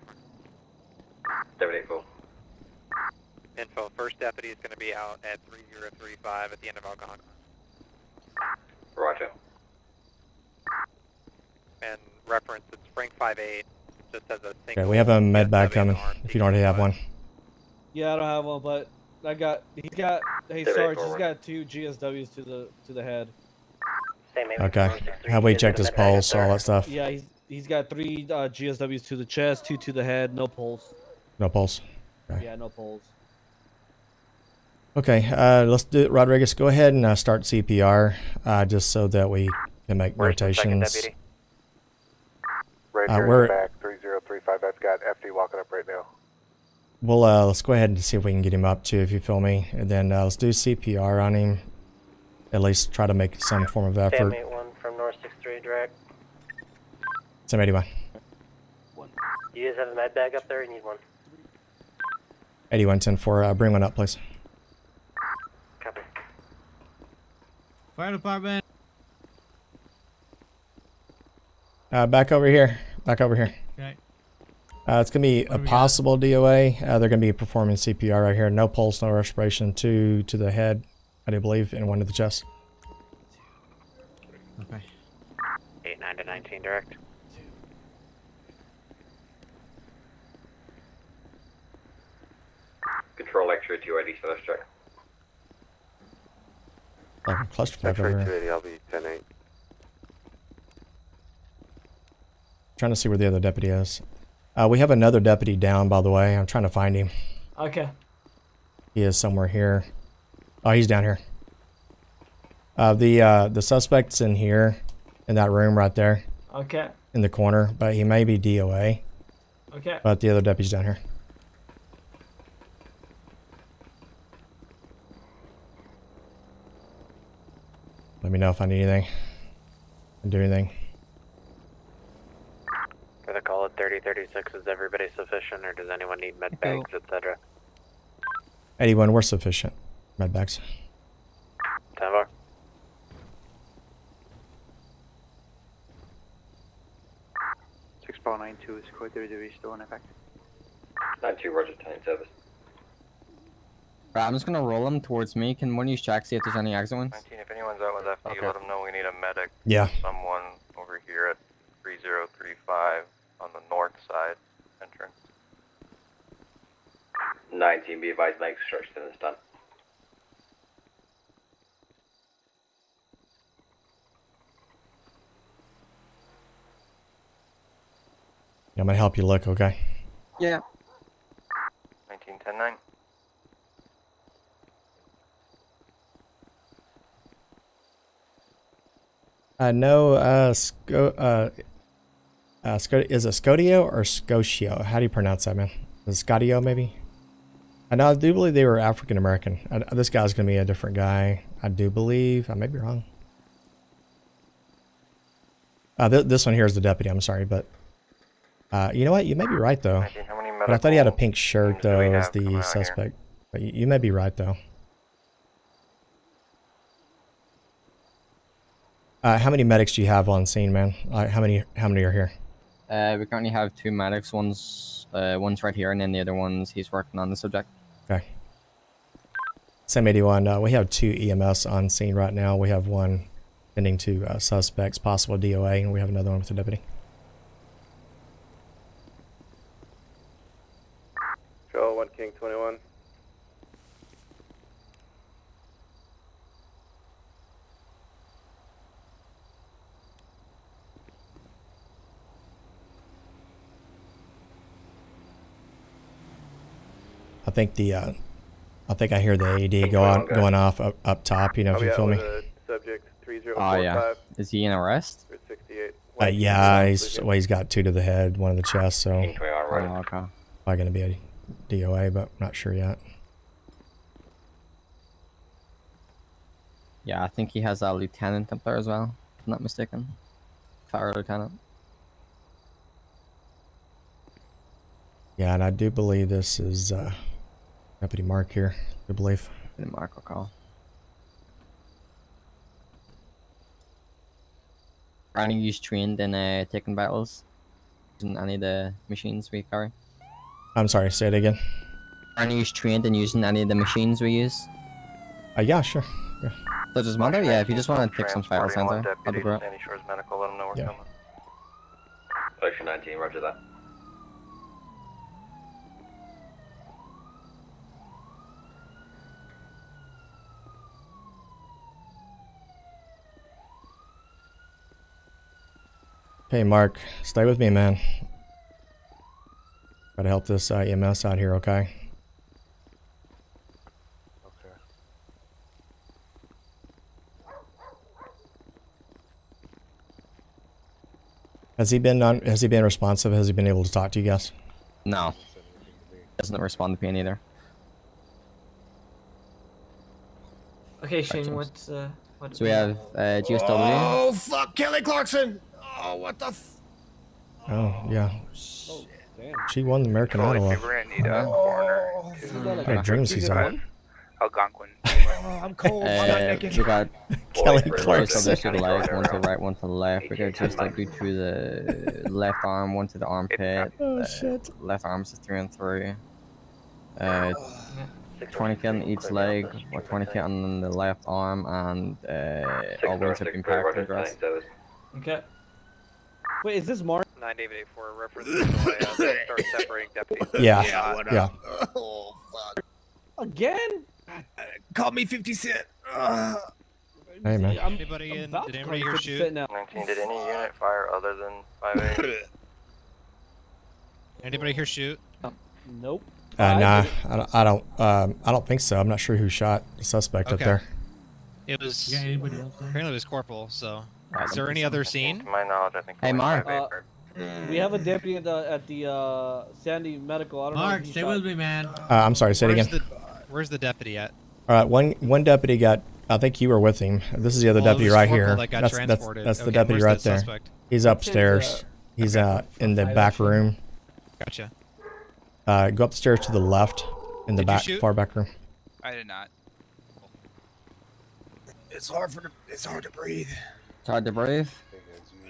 David eight four. Info. First deputy is going to be out at 3035 at the end of Algonquin. Roger. And reference, it's Frank 58. Just has a single. Okay, we have a med bag coming. If you don't already have one. Yeah, I don't have one, but I got. He's got. Hey, Sarge, he's got two GSWs to the to the head. Same Okay. Have we checked his pulse, all that stuff? Yeah, he's he's got three uh, GSWs to the chest, two to the head, no pulse. No pulse. Okay. Yeah, no pulse. Okay, uh, let's do it. Rodriguez, go ahead and uh, start CPR, uh, just so that we can make Where's the second rotations. Deputy? Right Uh, here in we're- the back, 3035. I've got FD walking up right now. We'll uh, let's go ahead and see if we can get him up too, if you feel me, and then uh, let's do CPR on him. At least try to make some form of Sam effort. eight one from North six three direct. Sam eighty one. Do you guys have a med bag up there? You need one. 8110 for uh, bring one up, please. Copy. Fire department. Uh, back over here. Back over here. Okay. Uh, it's gonna be a possible DOA. Uh, they're gonna be performing CPR right here. No pulse, no respiration. Two to the head, I do believe, and one to the chest. Okay. 8 9 to 19 direct. Control X-ray 280 first check. Like a clusterfuck X-ray over here. 280, I'll be 10 8. Trying to see where the other deputy is. Uh, we have another deputy down, by the way. I'm trying to find him. Okay. He is somewhere here. Oh, he's down here. Uh, the uh, the suspect's in here, in that room right there, Okay. in the corner. But he may be DOA. Okay. But the other deputy's down here. Let me know if I need anything. Do anything. For the call at 3036, is everybody sufficient or does anyone need med bags, etc.? 81, we're sufficient. Med bags. 10 bar. Six ball nine two is code thirty three still in effect. 92 Roger, 10 service. Right, I'm just gonna roll them towards me. Can one of you check see if there's any exit ones? 19, if anyone's out with FD, Okay. let them know we need a medic. Yeah. Someone over here at 3035 on the north side entrance. 19, be advised, make stretch thin and stun. I'm gonna help you look, okay? Yeah. 19, 10, 9. Uh, no, uh, Sco- uh, uh, is it Scodio or Scotia? How do you pronounce that, man? Is it Scodio, maybe? I know, I do believe they were African American. I- This guy's gonna be a different guy. I do believe. I may be wrong. Uh, th- this one here is the deputy. I'm sorry, but uh, you know what? You may be right though. But I thought he had a pink shirt though as the suspect. But you, you may be right though. Uh, how many medics do you have on scene, man? Uh, how many? How many are here? Uh, we currently have two medics. One's uh, one's right here, and then the other one's he's working on the subject. Okay. Same 81. Uh, we have two EMS on scene right now. We have one tending to uh, suspects, possible DOA, and we have another one with the deputy. Charlotte 1 King 21. I think the, uh, I think I hear the AD go on, on, going off up, up top. You know, I'll if you out feel me. subject Oh 3045 yeah. Is he in arrest? for 68. Uh, yeah, he's well, he's got two to the head, one to the chest, so Oh, okay. probably gonna be a DOA, but not sure yet. Yeah, I think he has a lieutenant up there as well. If I'm not mistaken. Fire lieutenant. Yeah, and I do believe this is uh, Deputy Mark here. I believe. Deputy Mark will call. Are any of you trained in uh, taking battles? Using any of the machines we carry? I'm sorry. Say it again. Are any of you trained in using any of the machines we use? Uh, yeah, sure. Yeah. Does it matter? Yeah, if you just want to take some file Transporting one sensor, I'll be deputy to great. Sandy Medical, let them know we're Yeah. coming. Ocean 19, roger that. Hey, Mark, stay with me, man. Gotta help this uh, EMS out here, okay? Has he been on? Has he been responsive? Has he been able to talk to you guys? No. Doesn't respond to pain either. Okay, Shane, what's uh, what? So we have uh, GSW. Oh, fuck, Kelly Clarkson! Oh, what the f- Oh, yeah. She won the American Idol. if we're gonna need a corner What kind dreams he's on? Algonquin. [LAUGHS] Oh, I'm cold. I'm not Uh, naked. we got [LAUGHS] Kelly Clarkson. Clarkson. to the left, one to the right, one to the left. We got just like do to the left arm, one to the armpit. Oh, uh, shit. Left arm is three and three. Uh, 20 feet on each leg, or 20 feet on the left arm, and uh, all wings have been packed and dressed. Okay. Wait, is this Mark? 9 David 84, reference delay, uh, start separating deputies. [LAUGHS] Yeah, Uh, yeah. [LAUGHS] Oh, fuck. Again? Call me 50 Cent. Hey, man. I'm Anybody in? Did anybody call hear shoot? 50 19, did any unit fire other than 5A? [LAUGHS] Anybody here shoot? Nope. Uh, nah, I don't. I don't, um, I don't think so. I'm not sure who shot the suspect up there. It was. Yeah, anybody else? Apparently, it was Corporal. So, I is there any other scene? To my knowledge, I think Hey, only Mark. Uh, we have a deputy at the at the uh, Sandy Medical. I don't. Mark, if he stay shot- with me, man. Uh, I'm sorry. Say it again. the Where's the deputy at? All right, one one deputy got. I think you were with him. This is the other Oh, deputy right here. that got that's, that's transported. that's the deputy right the there. suspect? He's upstairs. He's uh in the back room. Gotcha. Uh, go upstairs to the left in the Did back, far back room. I did not. It's hard for it's hard to breathe. It's hard to breathe.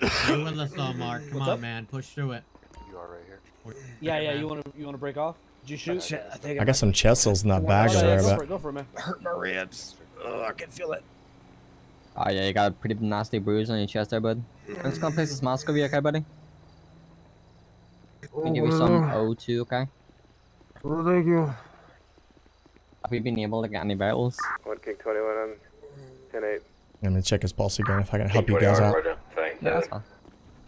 Stay with us though, Mark. Come What's on, up? man. Push through it. You are right here. Yeah, yeah. You want to you want to break off? Did you shoot? Shit, I think I got some chestles in that bag over yeah, there, go but. Go for it, man. hurt my ribs. Oh, I can feel it. Oh yeah, you got a pretty nasty bruise on your chest there, bud. I'm just gonna place this mask over you, okay, buddy? Let me give you some O2, okay? Oh, thank you. Have you been able to get any battles? One King 21 on 10 8. I'm gonna check his pulse again if I can help you guys out. Yeah, that's fine.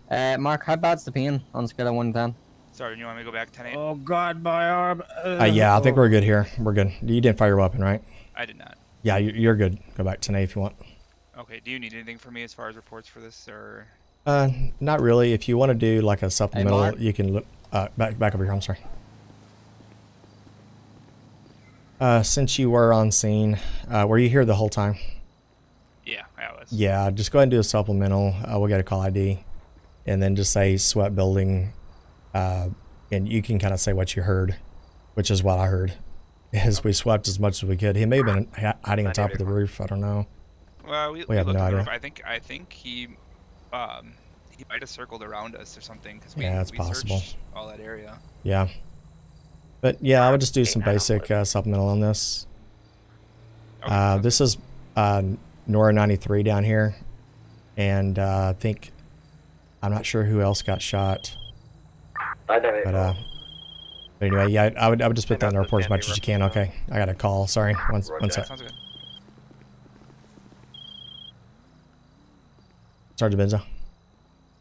Uh, Mark, how bad's the pain on a scale of 1 to 10? Sorry, you want me to go back 10 8? Oh God, my arm. Uh, yeah, I think we're good here. We're good. You didn't fire your weapon, right? I did not. Yeah, you- you're good. Go back to A if you want. Okay, do you need anything from me as far as reports for this, or Uh, not really. If you want to do like a supplemental, Mark? you can look. Uh, back back over here. I'm sorry. Uh, since you were on scene, uh, were you here the whole time? Yeah, I was. Yeah, just go ahead and do a supplemental. Uh, we'll get a call ID, and then just say sweat building, uh, and you can kind of say what you heard, which is what I heard. [LAUGHS] Is we swept as much as we could. He may have been hiding on top of the roof. I don't know. Well, we, We have no idea. I think I think he, um, he might have circled around us or something because we Yeah, that's we possible. searched all that area. Yeah. But yeah, I would just do some basic uh, supplemental on this. Uh, this is uh, Nora 93 down here. And uh, I think, I'm not sure who else got shot. But, uh, but anyway, yeah, I would, I would just put that in the report as much as you can. Okay. I got a call. Sorry. One, one sec. Sounds good. Sergeant Benzo.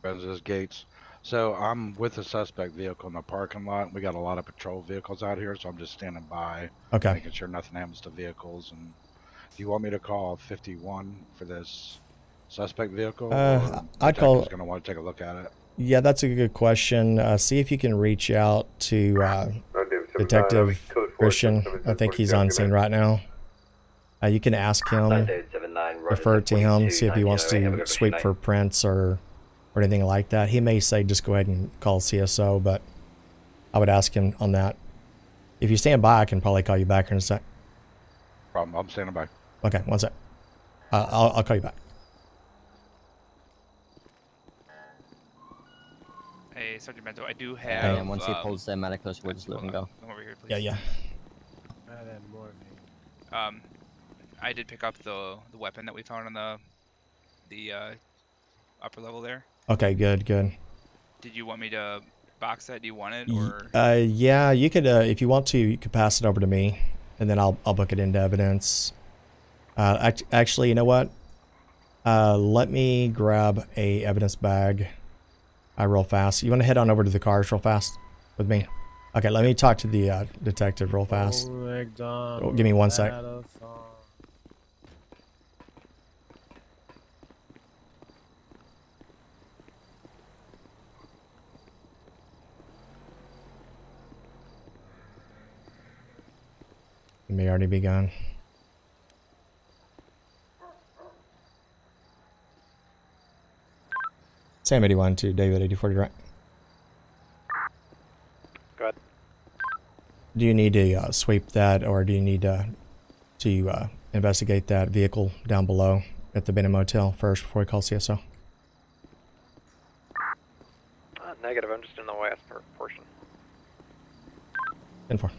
Benzo's Gates. So I'm with the suspect vehicle in the parking lot. We got a lot of patrol vehicles out here, so I'm just standing by, Okay. making sure nothing happens to vehicles. And do you want me to call 51 for this suspect vehicle? Uh, I'd call- detective's gonna want to take a look at it. Yeah, that's a good question. Uh, see if you can reach out to uh, Detective Christian. I think he's on scene right now. Uh, you can ask him, refer it to him, see if he wants to sweep for prints or or anything like that. He may say just go ahead and call CSO, but I would ask him on that. If you stand by, I can probably call you back in a sec. Problem. I'm standing by. Okay, one sec. Uh, I'll, I'll call you back. Hey, Sergeant Benzo, I do have. And then once he um, pulls the medical, we'll just let him go. Come over here, please. Yeah, yeah. Um, I did pick up the the weapon that we found on the the uh, upper level there. Okay, good, good. Did you want me to box that? Do you want it or? Uh, yeah, you could, uh, if you want to, you could pass it over to me, and then I'll I'll book it into evidence. Uh, actually, you know what? Uh, let me grab a evidence bag. Uh, real fast. You want to head on over to the cars real fast with me? Okay, let me talk to the uh, detective real fast. Oh, give me one sec. It may already be gone. Sam 81 to David 84 direct. Go ahead. Do you need to uh, sweep that, or do you need uh, to uh, investigate that vehicle down below at the Benham Motel first before we call CSO? Uh, negative. I'm just in the west por- portion. In for.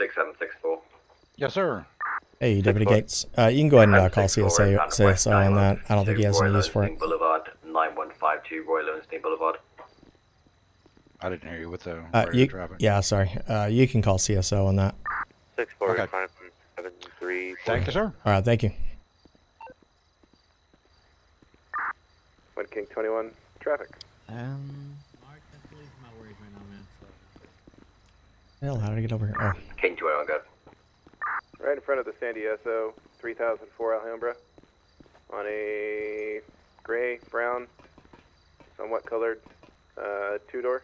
Six seven six four. Yes, sir. Hey, Deputy Gates. Uh, you can go ahead and uh, call CSA, CSO on that. I don't think he has any use for it. Boulevard, 9152 Royal Lowenstein Boulevard. I didn't hear you with the Uh, you, traffic. yeah, sorry. Uh, you can call CSO on that. Six four Okay. five seven three. Thank you, sir. All right, thank you. One King twenty one. Traffic. Um. Hell, how did I get over here? Oh, King 21, go. Right in front of the Sandy SO, 3004 Alhambra. On a gray, brown, somewhat colored uh, two door.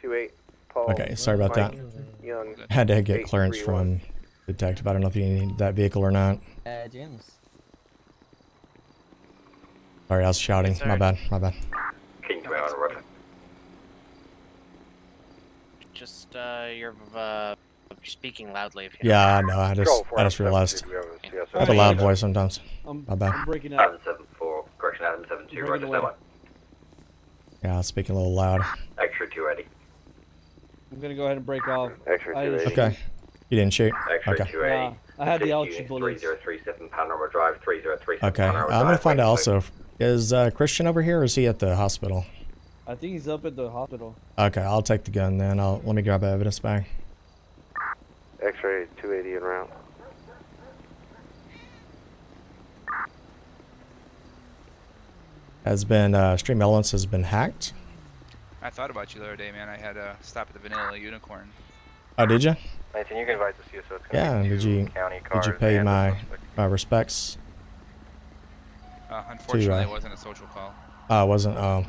28 Paul. okay. Sorry about that. Young. Had to get clearance 831. from detective. I don't know if you need that vehicle or not. Uh, James. Sorry, I was shouting. My bad. My bad. King 21, roger. Just uh, you're uh, speaking loudly. If you Yeah, I know. I just, I just 4, realized. we have a CSO. I have a loud voice sometimes. I'm, My bad. I'm breaking out. Adam 74, correction, Adam 72, Bring it roger, away. stand by. Yeah, I was speaking a little loud. Extra 2 ready. I'm gonna go ahead and break off. Extra I just- Okay. You didn't shoot? Extra Okay. 280. Nah, I had the Six altitude unit bullets. 3037 Panorama Drive, 3037 Okay. I'm going to find out also. Is uh, Christian over here or is he at the hospital? I think he's up at the hospital. Okay, I'll take the gun then. I'll Let me grab the evidence bag. X-ray 280 en route. Has been, uh, Stream Elements has been hacked. I thought about you the other day, man. I had to stop at the Vanilla Unicorn. Oh, did you? Nathan, you can advise the CSO. It's gonna Yeah, be did two you, county did you pay my, my respects? Uh, unfortunately, uh, it wasn't a social call. Uh, I wasn't, um,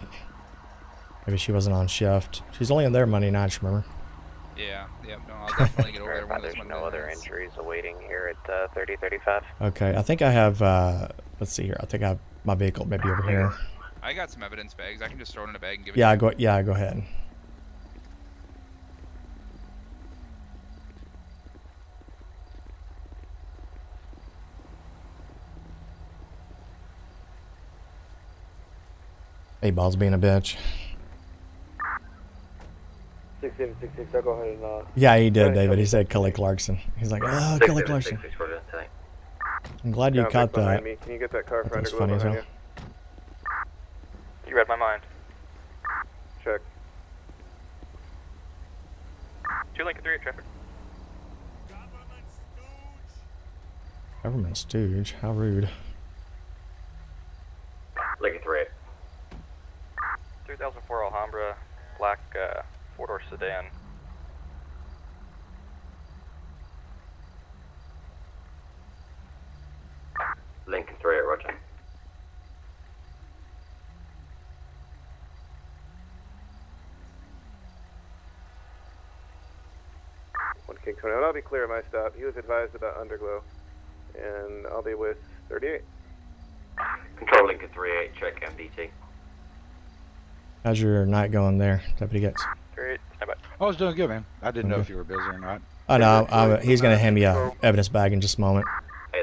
maybe she wasn't on shift. She's only in there Monday nights, remember? Yeah, yeah. No, I'll [LAUGHS] definitely get over there one There's no other nights. injuries awaiting here at uh, 3035. Okay, I think I have, uh, let's see here. I think I have my vehicle maybe over here. I got some evidence bags. I can just throw it in a bag and give it. Yeah, to I you. go, yeah, go ahead. Hey, balls being a bitch. 6766, I'll go ahead and, uh... Yeah, he did, David. He said Kelly Clarkson. He's like, oh, Kelly Clarkson. 676. I'm glad you Down caught that. Me. Can you get that car That for was funny as behind hell. you? You read my mind. Check. Two Lincoln 3 at traffic. Government stooge. How rude. Lincoln 3 3004 Alhambra, black uh, four-door sedan. Lincoln 3 roger. One King 21. I'll be clear of my stop. He was advised about underglow. And I'll be with 38. Control Lincoln 38, check MDT. How's your night going there, Deputy Gates? Great. Stand by. I was doing good, man. I didn't know if you were busy or not. Oh, no, I'm, he's going to hand me a evidence bag in just a moment.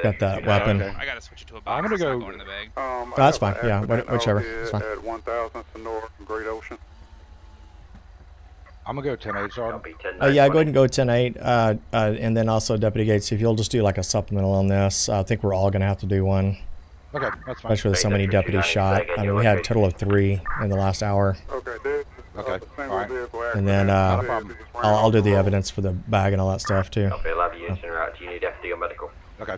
Got that weapon. okay. I gotta switch it to a box. I'm gonna go- going in the bag. Um, Oh, that's fine. Yeah, whichever. It's fine. At 1000 Sonora, Great Ocean. I'm gonna go 10 8 Sergeant. Copy 10 Uh, yeah, go ahead and go 10 8. Uh, uh, and then also, Deputy Gates, if you'll just do like a supplemental on this, I think we're all going to have to do one. Okay, that's fine. Especially with so many deputies shot. I mean, we had a total of three in the last hour. Okay, this Okay, alright. And then uh, accident. I'll, I'll do the evidence for the bag and all that stuff too. Copy 11 units en route. Do you need FD or medical? Okay.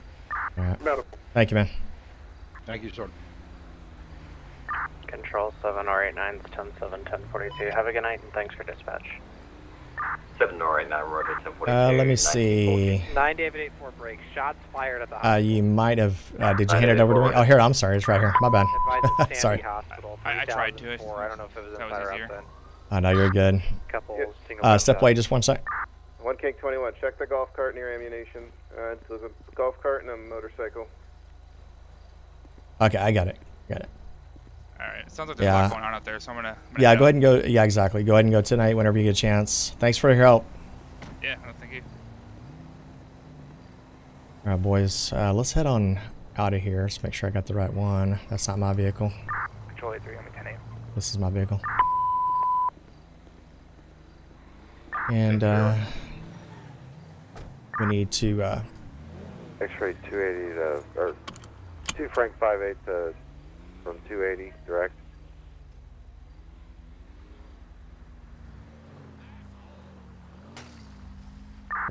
All right. Medical. Thank you, man. Thank you, sir. Control 7 R89 10 7 1042. Have a good night and thanks for dispatch. Seven nor eight nine road ten forty two. Uh, let me see. 9 David 84 break. Shots fired at the Uh, you might have. Uh, did you hand it over to me? Oh, here. I'm sorry. It's right here. My bad. [LAUGHS] sorry. Hospital. I, I tried to. It, I don't know if it was that in was fire easier. up then. I know you're good. Couple single Uh, step away just one sec. One cake 21, check the golf cart near ammunition. Uh, it's a golf cart and a motorcycle. Okay, I got it. Got it. All right. It sounds like there's a lot going on out there, so I'm gonna. I'm gonna Yeah, go ahead and go. Yeah, exactly. Go ahead and go tonight whenever you get a chance. Thanks for your help. Yeah. No, thank you. All right, boys. Uh, let's head on out of here. Let's make sure I got the right one. That's not my vehicle. Control 83 on me 10 8. This is my vehicle. And uh, we need to. Uh, X-ray 280 to, or 2 Frank 58 to, from 280 direct.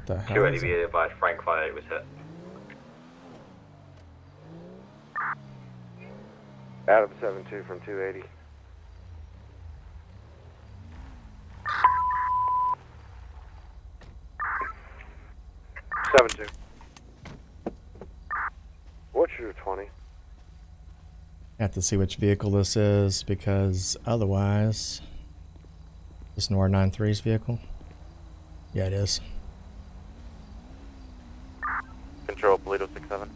what the hell? Two is eighty be advised. Frank five eight was hit. Adam 72 from 280. Seven two. What's your 20? have to see which vehicle this is because otherwise, this Nord 93's vehicle. Yeah, it is. Control, Polito 67.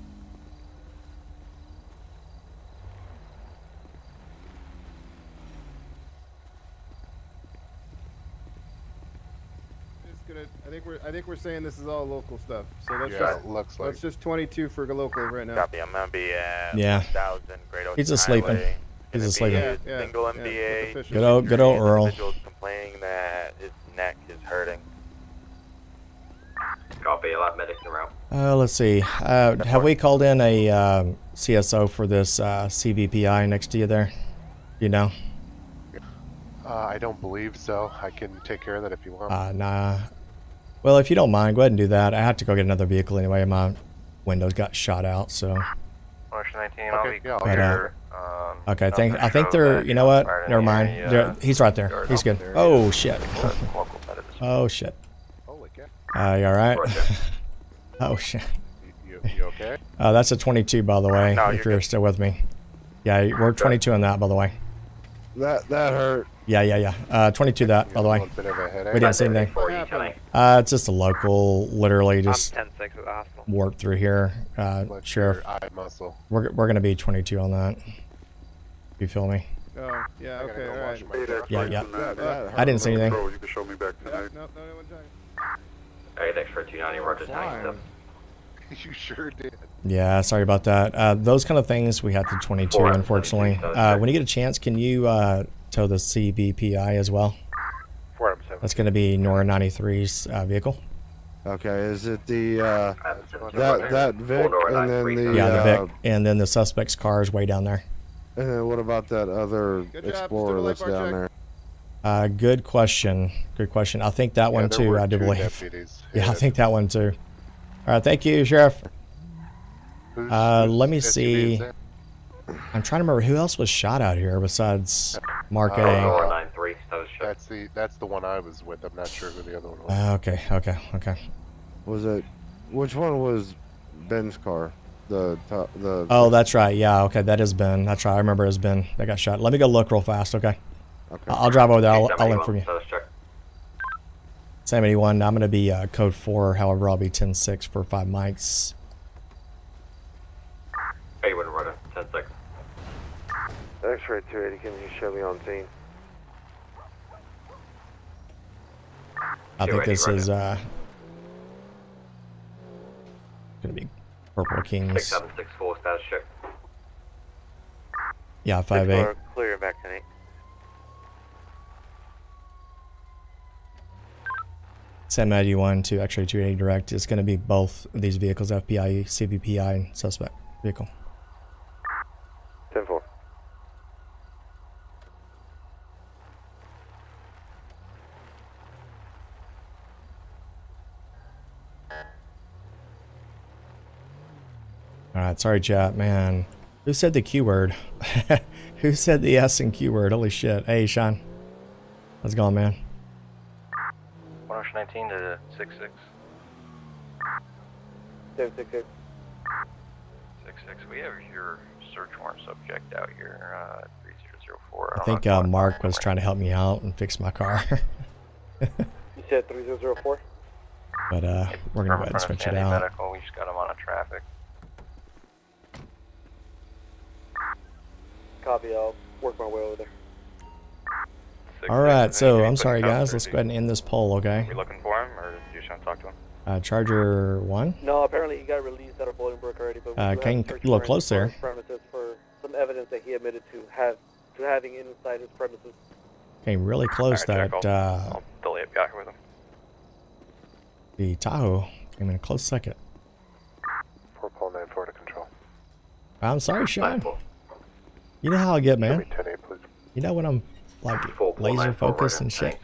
Just gonna, I think we're I think we're saying this is all local stuff. So let's Yeah, just it looks let's just 22 for local right now. Copy, I'm gonna be at Yeah. 1000 Great Ocean He's just sleeping. He's just sleeping. a Yeah, Single yeah, MBA. with Good old, good old Earl. Complaining that his neck is hurting. Copy. I'll have medics around. Uh, let's see. Uh, have we called in a um, CSO for this uh, CVPI next to you there? You know? Uh, I don't believe so. I can take care of that if you want. Uh, nah. Well, if you don't mind, go ahead and do that. I have to go get another vehicle anyway. My windows got shot out, so. Motion 19, Okay, I'll be yeah, But, uh, um, Okay, think I think they're. You know what? Never mind. area. They're- he's right there. He's good. officer Oh is shit. Oh shit. Holy cow. Uh, you all right? [LAUGHS] oh shit. You, you okay? Uh, that's a 22, by the way. No, if you're you're still with me. Yeah, we're 22 on that, by the way. That that hurt. Yeah, yeah, yeah. Uh, 22 that, by the way. A bit of a headache. We didn't see anything. What? Uh, it's just a local, literally just I'm 10 6 at the hospital. warped through here. Uh, sheriff, your eye muscle? we're we're gonna be 22 on that. You feel me? Oh yeah. I Okay. go All wash right. my hair. Yeah, yeah. That, that I didn't see anything. You can show me back No, no, no, one time. Eight X-ray two ninety. Roger. 97. [LAUGHS] you sure did. Yeah, sorry about that. Uh, those kind of things we have to 22, unfortunately. Uh, when you get a chance, can you uh, tow the CVPI as well? Four 7. That's going to be Nora 93's uh, vehicle. Okay. Is it the uh, that that Vic and then the Yeah, the uh, Vic, and then the suspect's car is way down there. And then what about that other Good. Explorer Just that's do a light down bar there? Uh, good question. Good question. I think that Yeah, one too. I do believe. deputies. [LAUGHS] Yeah, I think that one too. All right, thank you, sheriff. Who's- Uh, let me see. that? I'm trying to remember who else was shot out here besides Mark Uh, A. Four nine three. That was shit. That's the that's the one I was with. I'm not sure who the other one was. Uh, okay, okay, okay. Was it? Which one was Ben's car? The top, the. Oh, that's right. Yeah, okay, that is Ben. That's right. I remember it was Ben that got shot. Let me go look real fast. Okay. Okay. I'll drive over there. I'll, I'll 71, inform you. Status check. Sam 81. I'm going to be uh, code 4. However, I'll be 10 6 for 5 mics. Eighty-one. Roger. Ten six. X-ray 280, can you show me on scene? I think this is uh, to be Purple Six Kings. seven six four. Status check. Yeah, 5 8. Clear back to 8. Sam 81 to X-ray 280 direct. It's going to be both of these vehicles, FPI, CVPI, and suspect vehicle. 10 All right, sorry, chat, man. Who said the Q word? [LAUGHS] Who said the S and Q word? Holy shit. Hey, Sean. How's it going, man? Motion 619 to 66. 766. 66. We have your search warrant subject out here, uh, 3004. I don't think uh, Mark was trying to help me out and fix my car. [LAUGHS] You said 3004? but uh, we're gonna go ahead and switch it out. Medical. We just got him on a traffic. Copy, I'll work my way over there. All right, so I'm sorry guys. Let's go ahead and end this poll, okay? We looking for him, or do you just want to talk to him? Uh, Charger one. No, apparently he got released out of Bolingbroke already, but we Uh, came a a little close there. Premises for some evidence that he admitted to have to having inside his premises. Came really close Alright, that Jack, I'll- uh, I'll delay it back with him. the Tahoe came in a close second. 4 Paul 94 to control. I'm sorry, Sean. You know how I get, man. 10 8, please. You know when I'm like laser focused and shit.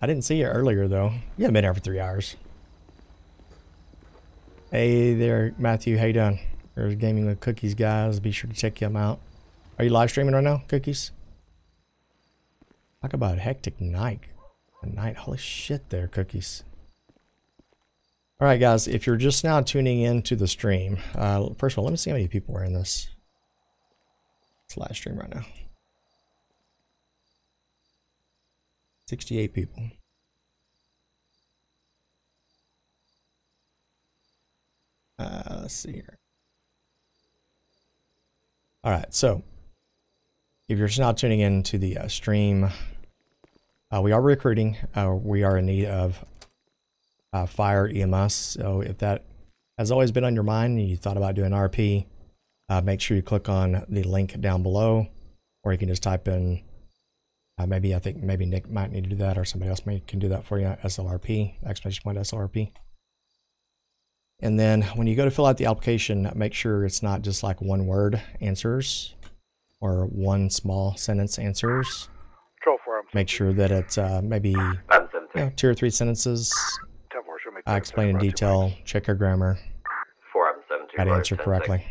I didn't see you earlier though. You haven't been here for three hours. Hey there, Matthew. How you doing? There's Gaming with Cookies, guys. Be sure to check them out. Are you live streaming right now, Cookies? Talk about a hectic night. A night. Holy shit, there, Cookies. All right, guys. If you're just now tuning in to the stream, uh, first of all, let me see how many people are in this. It's live stream right now. 68 people. Uh, let's see here. All right, so if you're just now tuning in to the uh, stream, uh, we are recruiting. Uh, we are in need of uh, fire EMS. So if that has always been on your mind and you thought about doing RP, uh, make sure you click on the link down below, or you can just type in uh, maybe I think maybe Nick might need to do that, or somebody else may can do that for you. SLRP exclamation point SLRP. And then when you go to fill out the application, make sure it's not just like one word answers or one small sentence answers. Control for him. Make sure that it's uh, maybe you know, two or three sentences. 10 4, show me Uh, explain in detail, check your grammar, Four Adam seven two. how to answer 10 correctly.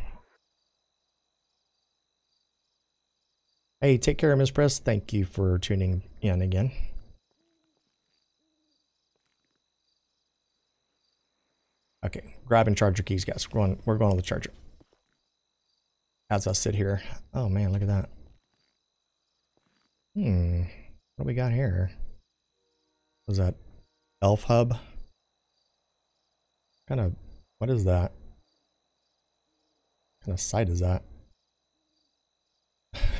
Hey, take care, Ms. Press. Thank you for tuning in again. Okay, grab and charge your keys, guys. We're going, we're going to the charger. As I sit here. Oh man, look at that. Hmm. What do we got here? Was that Elf Hub? Kind of. What is that? What kind of site is that?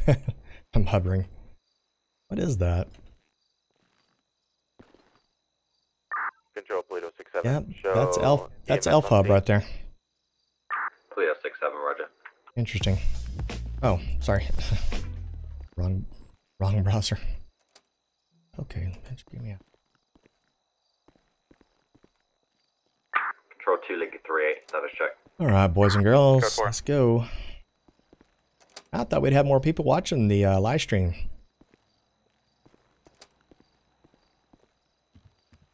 [LAUGHS] I'm hovering. What is that? Control Pluto 67. Yeah, that's Elf. Show That's EMS Elf on Hub right there. Clear six seven. Roger. Interesting. Oh, sorry. [LAUGHS] wrong, wrong browser. Okay, let's give me a. Control two Lincoln three eight. Status check. All right, boys and girls, let's go. I thought we'd have more people watching the uh, live stream.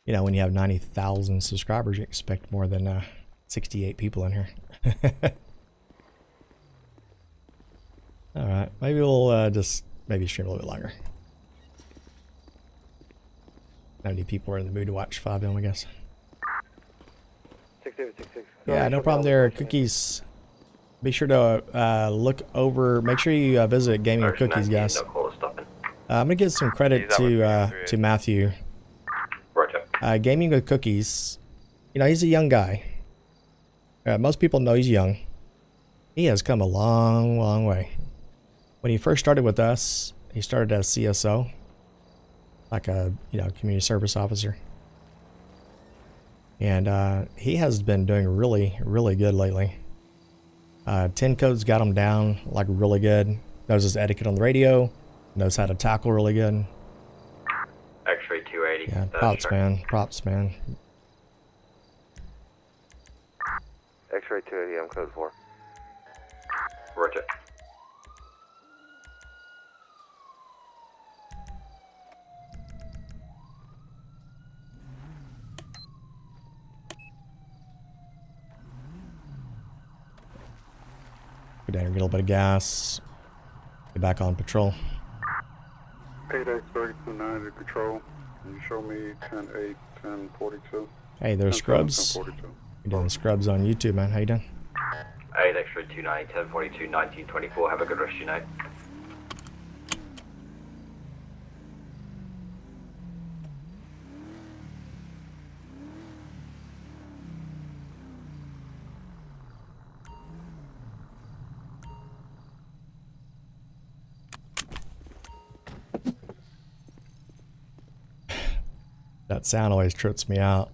You know, when you have 90,000 subscribers, you expect more than uh, 68 people in here. [LAUGHS] All right, maybe we'll uh, just maybe stream a little bit longer. Not many people are in the mood to watch FiveM, I guess. 6866. Yeah, no problem there. Cookies. Be sure to uh, look over. Make sure you uh, visit Gaming with Cookies, guys. No caller stopping. Uh, I'm gonna give some credit to uh, to Matthew. Roger. Uh, Gaming with Cookies. You know, he's a young guy. Uh, most people know he's young. He has come a long, long way. When he first started with us, he started as CSO, like a you know community service officer, and uh, he has been doing really, really good lately. Uh, Ten codes got him down like really good. Knows his etiquette on the radio. Knows how to tackle really good. X-ray two eighty. Yeah, Status props, check. man. Props, man. X-ray 280, I'm code 4. Roger. Go down and get a little bit of gas. Get back on patrol. 8 X 32 9 to control. Can you show me 10 8, 10 42? Hey, there's 10, Scrubs. 10, 42. You doing Scrubs on YouTube, man? How you doing? 8 extra 29, 10 42, 19 24. Have a good rest of your night. That sound always trips me out.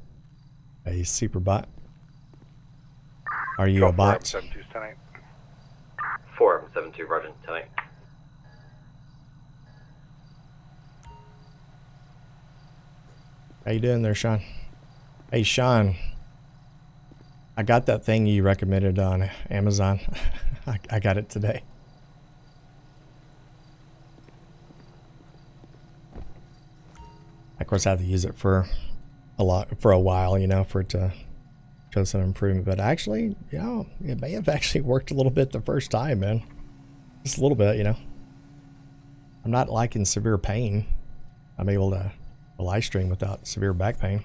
A super bot. Are you a bot? 72 10 4 72, Roger, 10 8. How you doing there, Sean? Hey, Sean. I got that thing you recommended on Amazon. [LAUGHS] I, I got it today. Of course, I have to use it for a lot for a while, you know, for it to show some improvement. But actually, you know, it may have [LAUGHS] actually worked a little bit the first time, man. Just a little bit, you know. I'm not like in severe pain. I'm able to live stream without severe back pain.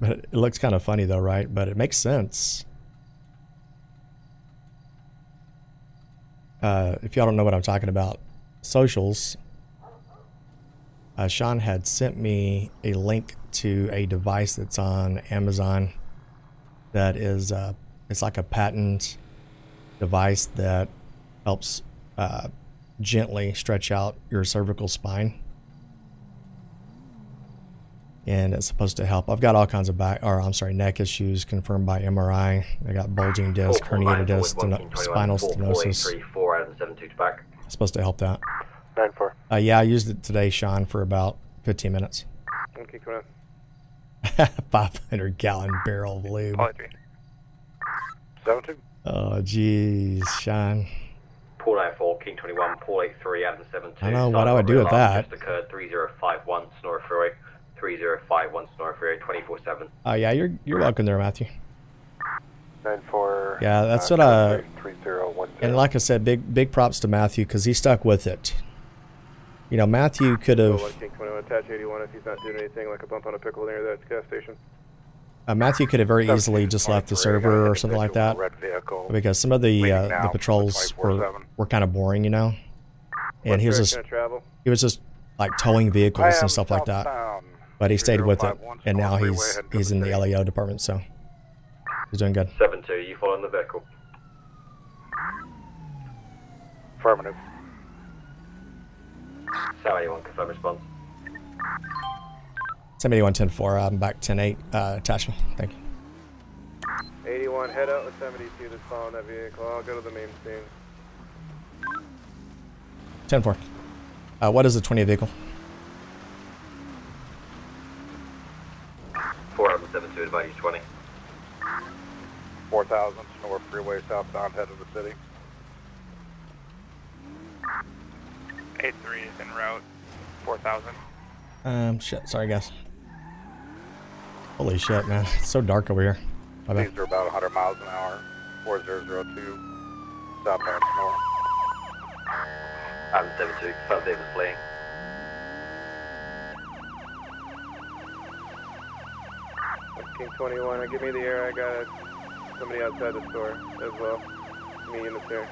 But it looks kind of funny though, right? But it makes sense. Uh, if y'all don't know what I'm talking about, socials. Uh, Sean had sent me a link to a device that's on Amazon that is uh, it's like a patent device that helps uh, gently stretch out your cervical spine. And it's supposed to help. I've got all kinds of back, or I'm sorry, neck issues confirmed by MRI. I got bulging disc, herniated disc, steno- spinal stenosis. 3 4 out of 72 back. It's supposed to help that. 9 4. Uh, yeah, I used it today, Sean, for about 15 minutes. Okay, come on. [LAUGHS] 500 gallon barrel of lube. Poly 3. 72. Oh, jeez, Sean. Paul 94, King 21, Paul 83, Adam 72. I know, what I would do with that. Just occurred 3051 Sonora Freeway, 3051 Sonora Freeway, 24 7. Oh, yeah, you're you're welcome there, Matthew. 9 4. Yeah, that's what I. 3010. And like I said, big big props to Matthew because he stuck with it. You know, Matthew could have. King 21, attach 81 if he's not doing anything like a bump on a pickle near that gas station. Uh, Matthew could have very easily just left the server or something like that, because some of the uh, the patrols were were kind of boring, you know. And he was just direction of travel? he was just like towing vehicles and stuff like that. But he stayed with it, and now he's he's in the city. LAO department, so he's doing good. 7 2, you following the vehicle? Affirmative. 71, confirm response. 7110-4, I'm back 10-8, uh, attachment. Thank you. 81, head out with 72 that's following that vehicle. I'll go to the main scene. 10-4. Uh, what is the 20 vehicle? 4 Adam 72, advise 20. 4000 North Freeway southbound head of the city. 8-3 is en route. 4,000. Um, shit, sorry guys. Holy shit, man. It's so dark over here. My bad. These are about 100 miles an hour. 4002 southbound north. Adam 72, confirm vehicle fleeing. King 21, give me the air. I got somebody outside the store as well. Me in the there.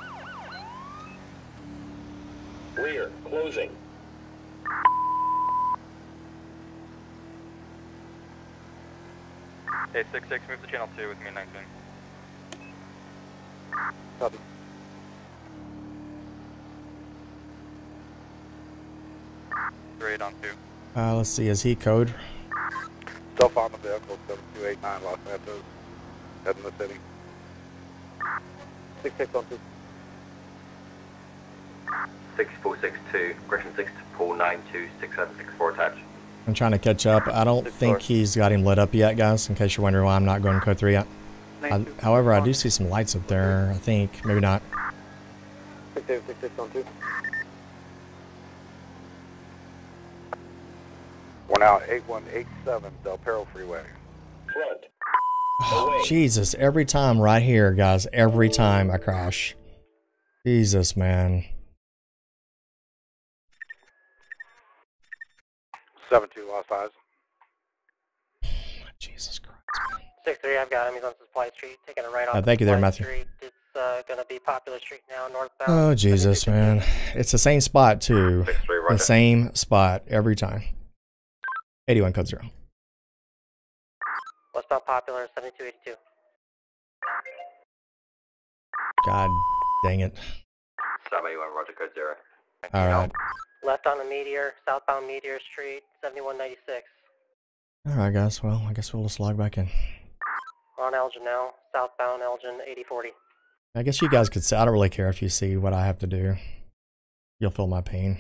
Rear, closing. Eight six six, move to channel two with me 19. Copy. Three on two. Uh, let's see, is he code? Still found the vehicle, 7289 Los Santos, heading the city. 6612. 6462, Gresham 6 to Paul 926764 attached. I'm trying to catch up. I don't think he's got him lit up yet, guys, in case you're wondering why I'm not going to code 3 yet. I, however, I do see some lights up there, I think. Maybe not. 686612. We're now at 8187 Del Perro Freeway. Front. Oh, [SIGHS] Jesus, every time right here, guys, every time I crash. Jesus, man. Seven two lost eyes. Jesus Christ. Six three, I've got him. He's on Supply Street, taking a right off. Uh, thank you there, Supply Matthew. Street. It's uh, gonna be Popular Street now, northbound. Oh Jesus, man! It's the same spot too. Six three, The roger. same spot every time. Eighty-one code zero. Westbound Popular, seventy two eighty two. God dang it! Sam 81, Roger, code 0. All right, Left on the Meteor, southbound Meteor Street, seventy one ninety six. all right, guys. Well, I guess we'll just log back in. On Elgin now, southbound Elgin, eighty forty. I guess you guys could say I don't really care if you see what I have to do. You'll feel my pain.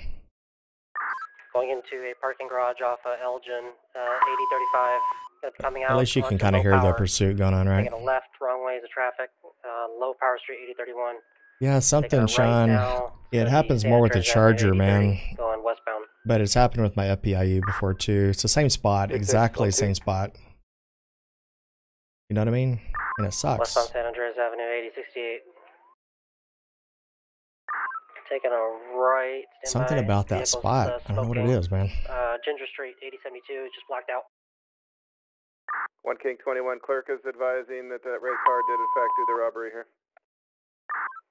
Going into a parking garage off of Elgin, uh, eighty thirty five. Coming out. At least you can kind of hear the pursuit going on, right? Taking a left, wrong ways of traffic. Uh, low power street, eighty thirty one. Yeah, something, Sean. It happens more with the Charger, man. Going westbound. But it's happened with my FPIU before too. It's the same spot, exactly same spot. You know what I mean? And it sucks. Westbound San Andreas Avenue, eighty sixty eight. Taking a right. stand Something about that Vehicles, spot. uh, I don't know what it is, man. Uh, Ginger Street, eighty seventy two, just blocked out. One King 21 clerk is advising that that red car did in fact do the robbery here.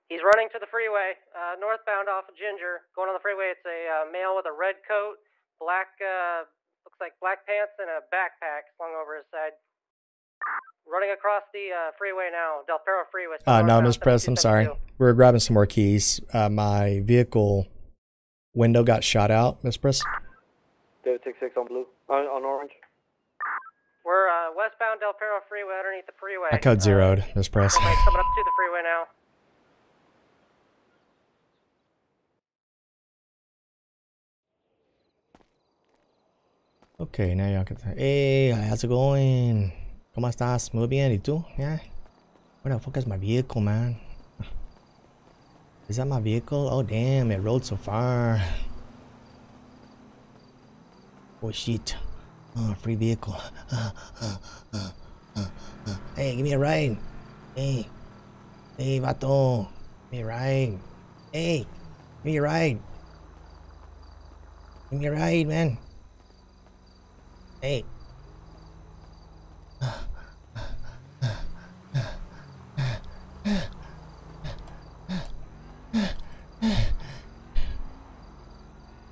He's running to the freeway, uh, northbound off of Ginger. Going on the freeway, it's a uh, male with a red coat, black, uh, looks like black pants, and a backpack slung over his side. Running across the uh, freeway now, Del Perro Freeway. Uh, no, northbound, Miss Press, I'm sorry. We were grabbing some more keys. Uh, my vehicle window got shot out, Miss Press. David 66 on blue. On, on orange. We're uh, westbound Del Perro Freeway underneath the freeway. I code zeroed, Miss Press. Coming up to the freeway now. Okay, now y'all can. Hey, how's it going? ¿Cómo estás? Muy bien, ¿y tú? Yeah. Where the fuck is my vehicle, man? Is that my vehicle? Oh, damn, it rode so far. Oh, shit. Oh, free vehicle. Ah, ah, hey, give me a ride. Hey. Hey, vato. Give me a ride. Hey, give me a ride. Give me a ride, man. Hey.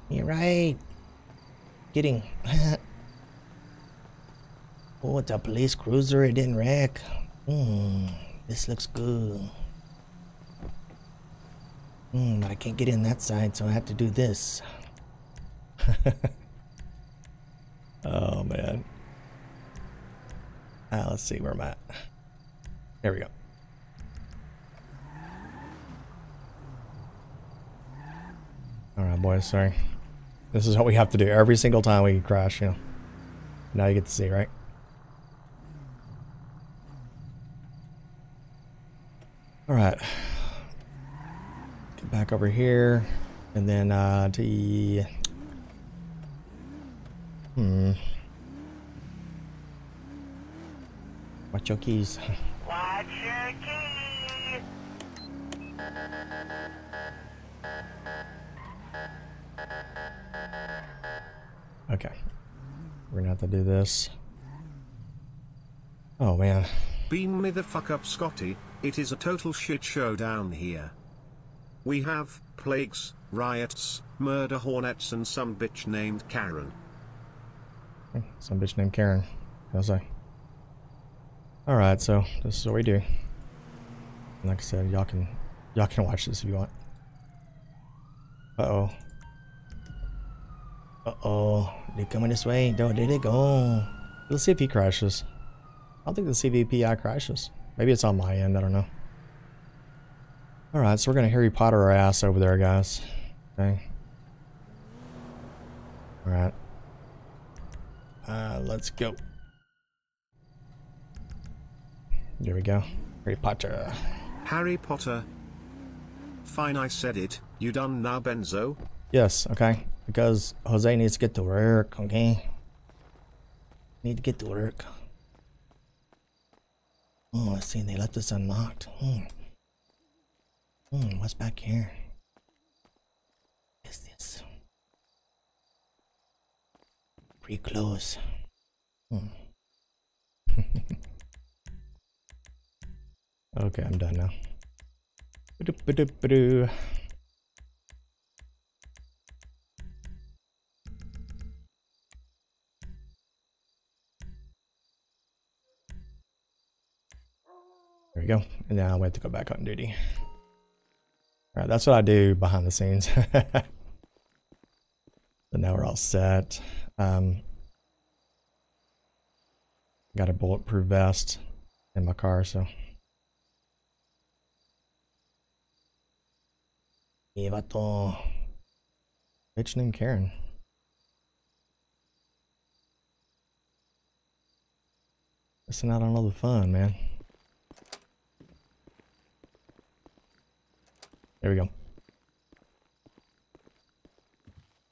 You're right. Kidding. oh, it's a police cruiser. It didn't wreck. Hmm. This looks good. Hmm, but I can't get in that side, so I have to do this. [LAUGHS] oh, man. Ah, let's see where I'm at. There we go. All right, boys. Sorry. This is what we have to do every single time we crash. You know. Now you get to see, right? All right. Get back over here, and then uh, to hmm. Watch your keys. Watch your keys. Okay. We're gonna have to do this. Oh man. Beam me the fuck up, Scotty. It is a total shit show down here. We have plagues, riots, murder hornets, and some bitch named Karen. Some bitch named Karen. I? Alright, so this is what we do. Like I said, y'all can y'all can watch this if you want. Uh oh. Uh oh. They're coming this way. There they go. Let's see if he crashes. I don't think the CVPI crashes. Maybe it's on my end, I don't know. Alright, so we're gonna Harry Potter our ass over there, guys. Okay. Alright. Uh, let's go. There we go. Harry Potter. Harry Potter. Fine, I said it. You done now, Benzo? Yes, okay. Because Jose needs to get to work, okay? Need to get to work. Oh, let's see, they left this unlocked. Hmm. Hmm, what's back here? What is this? Pretty close. Hmm. [LAUGHS] okay, I'm done now. There we go. And now we have to go back on duty. Alright, that's what I do behind the scenes. [LAUGHS] so now we're all set. Um, got a bulletproof vest in my car, so. Yeah, vato. Bitch named Karen. Missing out on all the fun, man. There we go.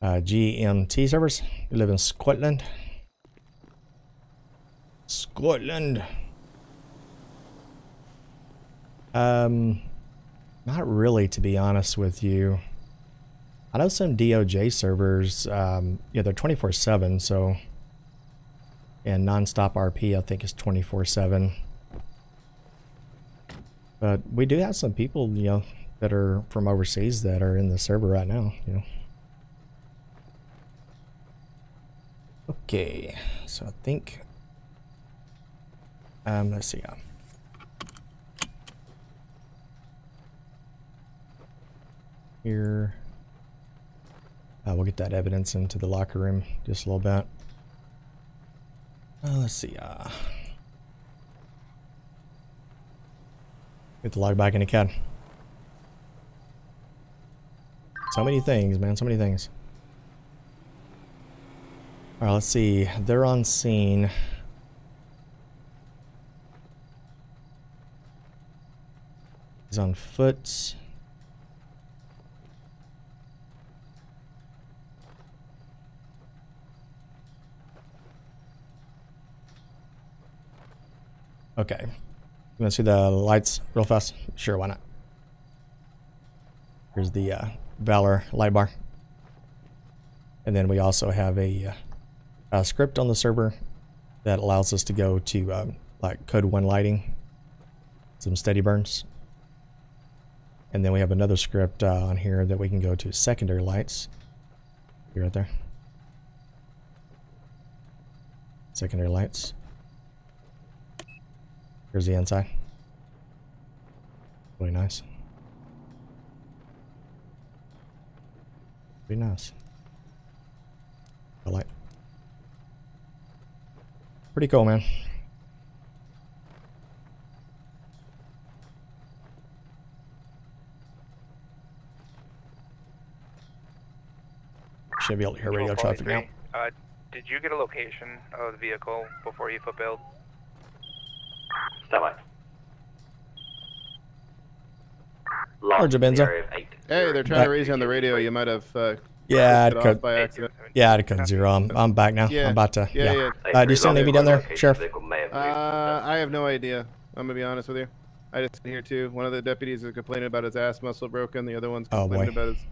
Uh, GMT servers. We live in Scotland. Scotland. Um, not really, to be honest with you. I know some DOJ servers, um, yeah, they're 24-7, so... And non-stop RP, I think, is 24-7. But we do have some people, you know, that are from overseas that are in the server right now, you know. Okay, so I think, um, let's see. Uh, here, uh, we'll get that evidence into the locker room just a little bit. Uh, let's see. Uh, get the log back in the CAD. So many things, man. So many things. All right, let's see. They're on scene. He's on foot. Okay. You want to see the lights real fast? Sure, why not? Here's the uh, Valor light bar. And then we also have a, uh, a, script on the server that allows us to go to um, like code 1 lighting, some steady burns. And then we have another script uh, on here that we can go to secondary lights. Here right there. Secondary lights. Here's the inside. Really nice. Pretty nice. I like. Pretty cool, man. Should be able to hear radio traffic now. Uh, did you get a location of the vehicle before you fulfilled? Stand by. Roger, Benzo. Hey, they're trying to raise you on the radio. You might have. Uh, Yeah, I'd it cut. by accident. Yeah, I'd cut zero. I'm, I'm back now. Yeah, I'm about to. yeah, Yeah. yeah. Uh, do you still need me down there, Sheriff? Uh, I have no idea. I'm gonna be honest with you. I just here too. One of the deputies is complaining about his ass muscle broken. The other one's Oh, complaining boy. about his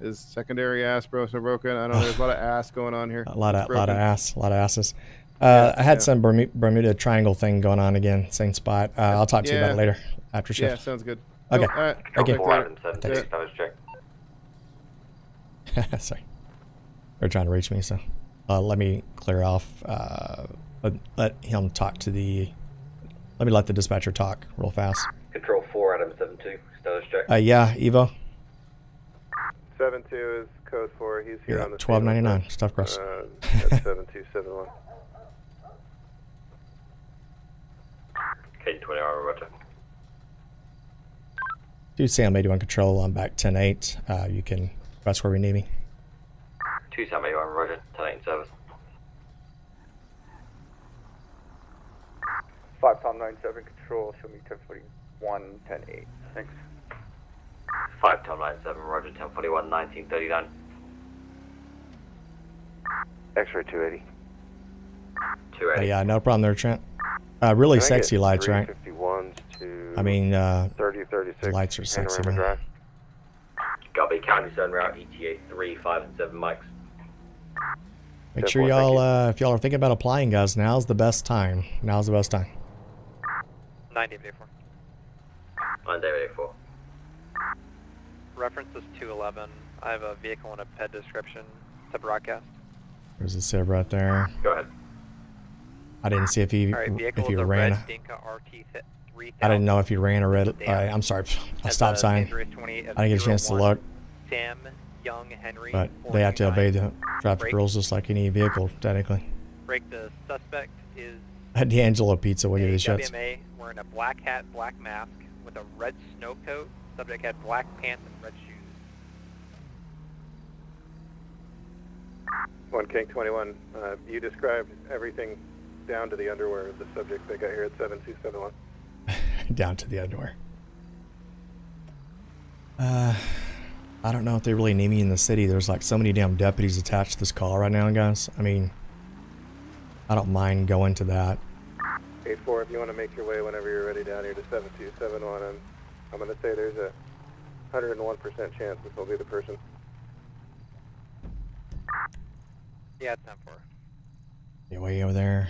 his secondary ass muscle broken. I don't know. There's a lot of [SIGHS] ass going on here. A lot of lot of ass, a lot of asses. Uh, I had yeah. some Bermu- Bermuda Triangle thing going on again, same spot. Uh, I'll talk to you about it later after shift. Yeah, sounds good. Okay. Cool. All right. Thank you. Four Adam seven Thanks. That was check. [LAUGHS] Sorry. They're trying to reach me, so uh, let me clear off. Uh, let, let him talk to the. Let me let the dispatcher talk real fast. Control four Adam seven two. Status check. Uh, yeah, Evo. Seven two is code four. He's here Yeah, on the twelve ninety nine. Stuff cross. Uh, at [LAUGHS] seven two seven one. K twenty hour roger. Two Sam eighty one control. I'm back ten eight. Uh, you can. That's where we need me. Two Sam eighty one roger. Ten eight in service. Five Tom nine seven control. Show me ten forty one ten eight. Thanks. Five Tom nine seven roger. Ten forty one nineteen thirty nine. X-ray two eighty. Two Uh, yeah, no problem there, Trent. Uh, really sexy lights, right? 351s to I mean, uh, 3036. the lights are sexy, Panorama man. Drive. Gulby County Zone route ETA three five and seven mics. Make sure y'all, uh, if y'all are thinking about applying, guys, now's the best time. Now's the best time. 9 David 84. On David 84. Reference is 211. I have a vehicle and a ped description to broadcast. There's a Civ right there. Go ahead. I didn't see if he Alright, vehicle if he is a ran. red Dinka RT 3000. I didn't know if he ran a red. Uh, I'm sorry, a Has stop a sign. dangerous 28 of I didn't get a chance to look, Sam Young Henry. but they have to obey the traffic Break. rules just like any vehicle, technically. Break the suspect is [LAUGHS] D'Angelo Pizza will give you a the shits. WMA wearing a black hat, black mask with a red snow coat. Subject had black pants and red shoes. One King 21. Uh, you described everything down to the underwear of the subject that got here at 7271. Down to the underwear. Uh, I don't know if they really need me in the city. There's like so many damn deputies attached to this call right now, guys. I mean, I don't mind going to that. 8-4, if you want to make your way whenever you're ready down here to 7271, I'm, I'm going to say there's a 101% chance this will be the person. Yeah, it's 10 4. Get way over there.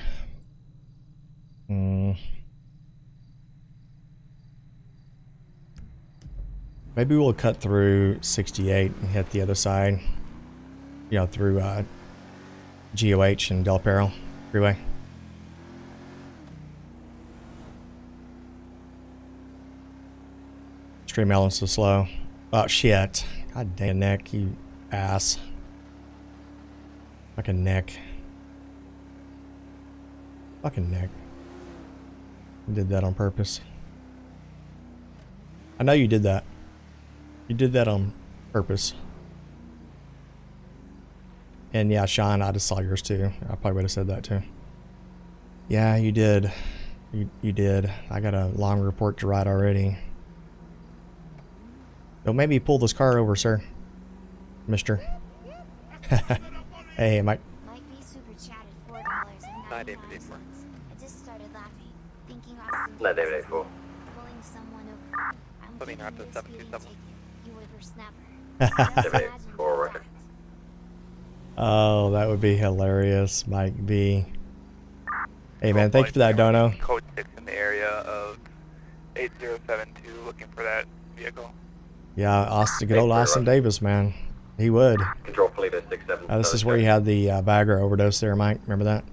Hmm. Maybe we'll cut through 68 and hit the other side. You know, through uh, GOH and Del Perro freeway. StreamElements so slow. Oh shit. God damn neck, you ass. Fucking Nick. Fucking Nick. You did that on purpose. I know you did that. You did that on purpose. And yeah, Sean, I just saw yours too. I probably would have said that too. Yeah, you did. You, you did. I got a long report to write already. Don't make me pull this car over, sir. Mister. [LAUGHS] hey, Mike. Mike B super chatted four dollars and David nine 84. cents. I just started laughing, thinking Austin No, David Davis is 84. pulling someone over. I'm Putting to 727. speeding ticket, You whippersnapper. David 84, record. [LAUGHS] Oh, that would be hilarious, Mike B. Hey man, thank you for that dono. Code 6 in the area of 8072 looking for that vehicle. Yeah, Austin, good old Austin Davis, man. He would. Control Toledo 67. Uh, this is where he had the uh, bagger overdose there, Mike. Remember that?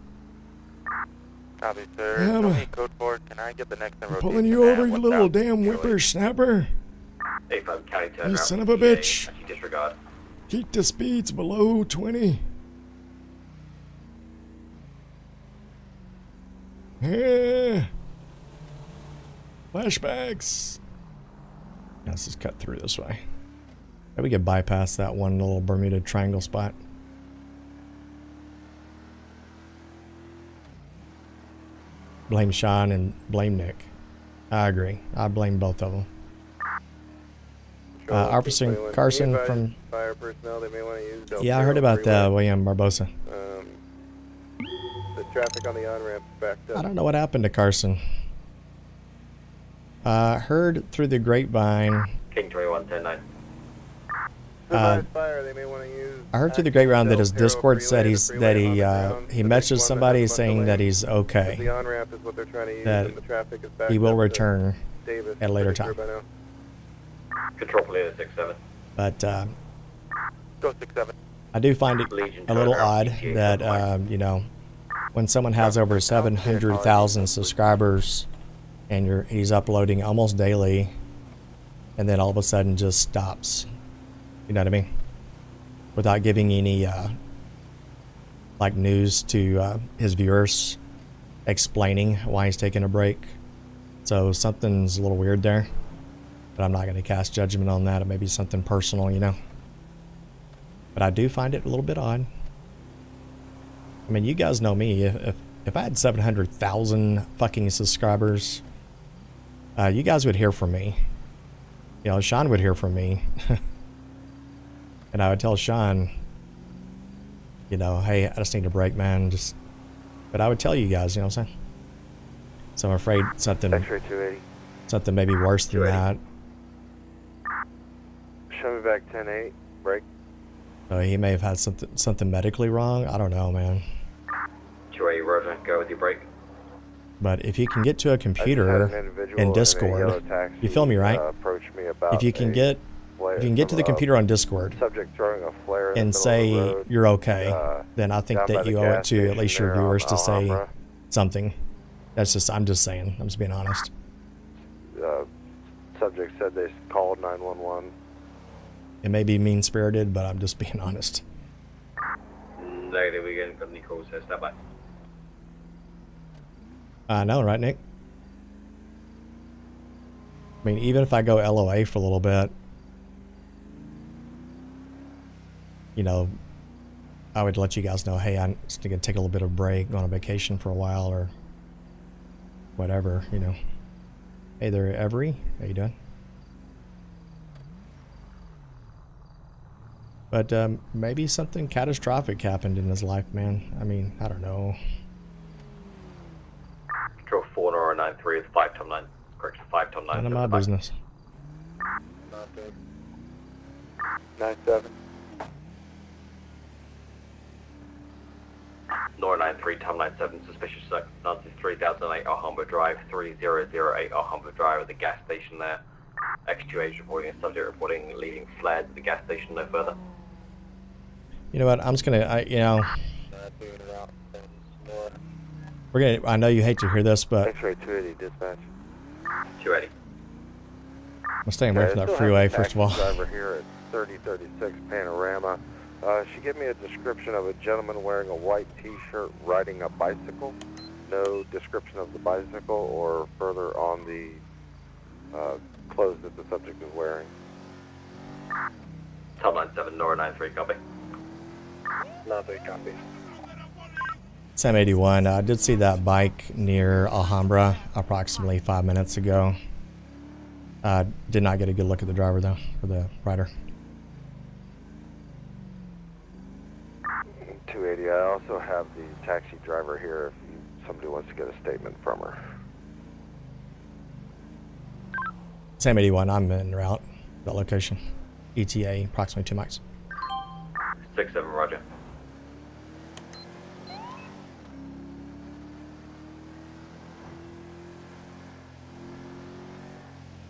Copy, sir. Yeah, Show but- me code 4. Can I get the next in Pulling you over, you 1000? little damn whippersnapper. 85 County. You son of a bitch. Disregard. Keep the speeds below 20. Eh. Flashbacks. Yeah, Let's just cut through this way. Maybe we could bypass that one little Bermuda Triangle spot. Blame Sean and blame Nick. I agree. I blame both of them. Uh, Officer Carson from Fire personnel, they may want to use yeah, I heard about freeway. uh, William Barbosa. Um, the traffic on the on-ramp backed up. I don't know what happened to Carson. Uh, heard through the grapevine. King 21 10 9. Uh, they may want to use I heard through the grapevine that his Discord said he's that he the uh, he messaged next one that somebody has a bunch of saying that lanes. he's The okay. on-ramp is what they're trying to use, That the traffic is backed he will return Davis. at a later Pretty sure time. By now. Control Toledo 67. But uh, Go 67. I do find it Legion a little odd that um, you know when someone has over 700,000 subscribers and you're he's uploading almost daily, and then all of a sudden just stops. You know what I mean? Without giving any uh, like news to uh, his viewers, explaining why he's taking a break. So something's a little weird there, but I'm not going to cast judgment on that. It may be something personal, you know. But I do find it a little bit odd. I mean, you guys know me. If if, if I had 700,000 fucking subscribers, uh, you guys would hear from me. You know, Sean would hear from me. [LAUGHS] and I would tell Sean, you know, hey, I just need a break, man. Just, but I would tell you guys, you know what I'm saying? So I'm afraid something, X-ray 280. something maybe worse than that. Show me back 10-8. Break. So he may have had something something medically wrong. I don't know, man. 280 Roger, go with your break. But if you can get to a computer an in Discord, taxi, you feel me, right? Uh, approach me about if you can get if you can get to the computer on Discord subject throwing a flare in the and say road, you're okay, uh, then I think that you owe it to at least your viewers to say something. That's just I'm just saying. I'm just being honest. Uh, subject said they called 911. It may be mean spirited, but I'm just [LAUGHS] being honest. Negative, company calls, so stand. I know, right, Nick? I mean, even if I go LOA for a little bit, you know, I would let you guys know, hey, I'm just gonna take a little bit of a break, go on a vacation for a while, or whatever, you know. Hey there, Every. How you doing? But um, maybe something catastrophic happened in his life, man. I mean, I don't know. Control 4093 is 5 Tom 9. Correction, 5 Tom 9. None of my business. Nine seven. Nor 93 Tom 97, suspicious circumstances, 3008 Alhambra Drive, 3008 Alhambra Drive at the gas station there. X2H reporting a subject reporting leaving flares at the gas station no further. You know what? I'm just gonna, I, you know, we're gonna. I know you hate to hear this, but X-ray 280 dispatch. 280. I'm staying away Yeah, from that freeway first of all. taxi Driver here at 3036 Panorama. Uh, she gave me a description of a gentleman wearing a white T-shirt riding a bicycle. No description of the bicycle or further on the uh, clothes that the subject is wearing. Tom 97, Nor 93, copy. Not very copy. Sam 81. I did see that bike near Alhambra approximately five minutes ago. Uh, did not get a good look at the driver though, or the rider. 280. I also have the taxi driver here if you, somebody wants to get a statement from her. Sam 81. I'm en route. That location. ETA approximately two miles. 6 7, Roger.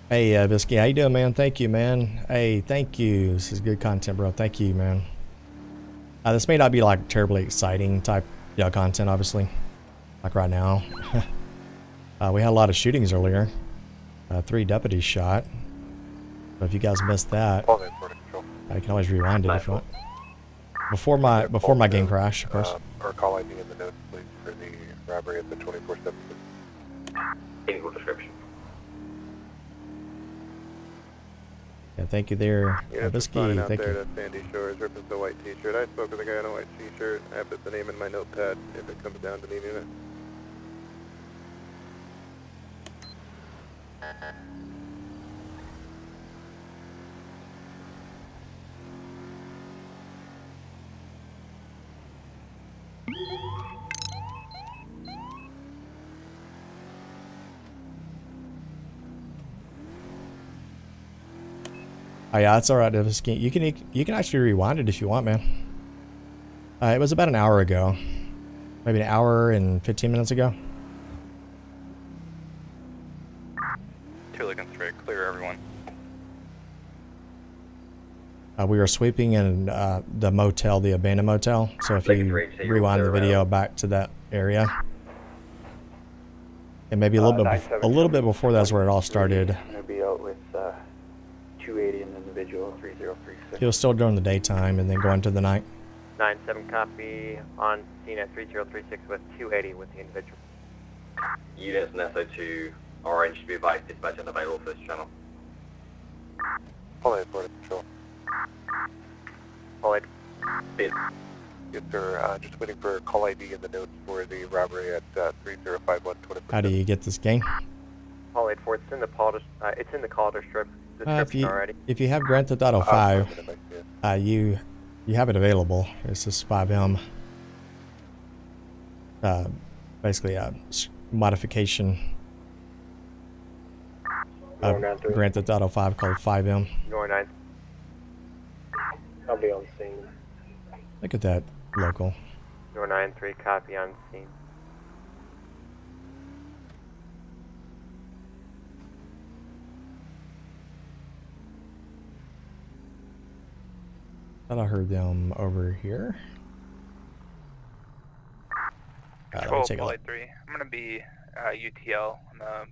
Hey, uh, Bisky, how you doing, man? Thank you, man. Hey, thank you. This is good content, bro. Thank you, man. Uh, this may not be like terribly exciting type, you know, content, obviously, like right now. [LAUGHS] uh, we had a lot of shootings earlier. Uh, three deputies shot. But if you guys missed that, I can always rewind it if you want. Before my before my game crash, of course. Or call ID in the notes, please, for the robbery at the 24-7. Vehicle description. Yeah, thank you there, Yeah, uh, just finding Bisky. out Thank there you. to Sandy Shores, ripping the white t-shirt. I spoke with a guy in a white t-shirt. I put the name in my notepad if it comes down to needing it. Oh yeah, that's all right, You can you can actually rewind it if you want, man. Uh, it was about an hour ago, maybe an hour and 15 minutes ago. Two looking straight, clear everyone. Uh, we were sweeping in uh, the motel, the abandoned motel. So if you rewind the they're video back to that area, and maybe a little Uh, bit, bef- a little bit before that's where it all started. I'm going to be out with uh, 280 and individual 3036. It was still during the daytime, and then going to the night. 9-7 copy on scene at 3036 with 280 with the individual. Units and SO2 orange to be advised dispatch unavailable for this channel. Hold it for control. Hold Bid. Yes, sir. Uh, just waiting for call ID in the notes for the robbery at uh, 3051 How do you get this game? Paul 84, it's in the Calder, uh, it's in the Calder strip Uh, if you already. if you have Grand Theft Auto 5, uh, you you have it available. It's just FiveM. Uh, basically a modification of after. Grand Theft Auto 5 called FiveM. 9. I'll be on scene. Look at that local. 093, copy on scene. Thought I heard them over here. Uh, Control take a 3. I'm going to be uh, UTL on the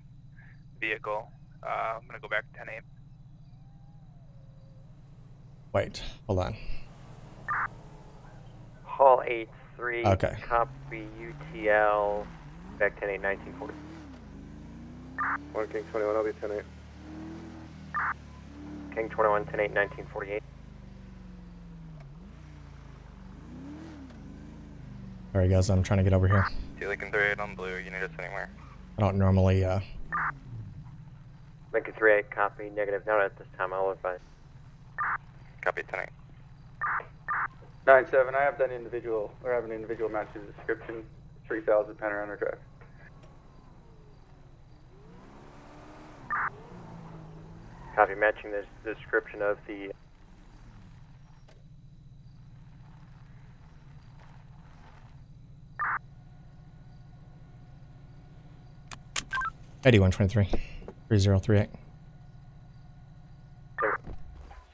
vehicle. Uh, I'm going to go back to 10 8. Wait, hold on. Hall 83, Okay. copy UTL, back 10 8, 1940. 1 King 21, I'll be 10 8. King 21, 10 8, 1948. Alright guys, I'm trying to get over here. Two Lincoln 38 on blue. You need us anywhere. I don't normally uh Lincoln 38, copy, negative, not at this time, I'll advise. Copy 10 8. Nine seven. I have that individual, or have an individual match the description. Three thousand Panorama Drive. Copy, matching this description of the eighty one twenty three. Three zero three eight.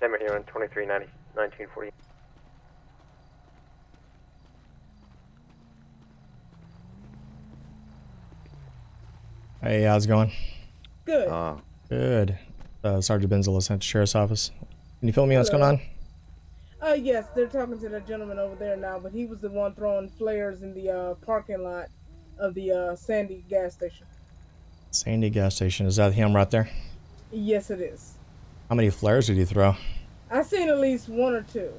Semi here on 23, 90, 1940. Hey, how's it going? Good. Uh, Good. Uh, Sergeant Benzo, sent to Sheriff's Office. Can you fill me in what's going on? Uh, yes, they're talking to the gentleman over there now, but he was the one throwing flares in the uh, parking lot of the uh, Sandy gas station. Sandy gas station. Is that him right there? Yes, it is. How many flares did he throw? I seen at least one or two.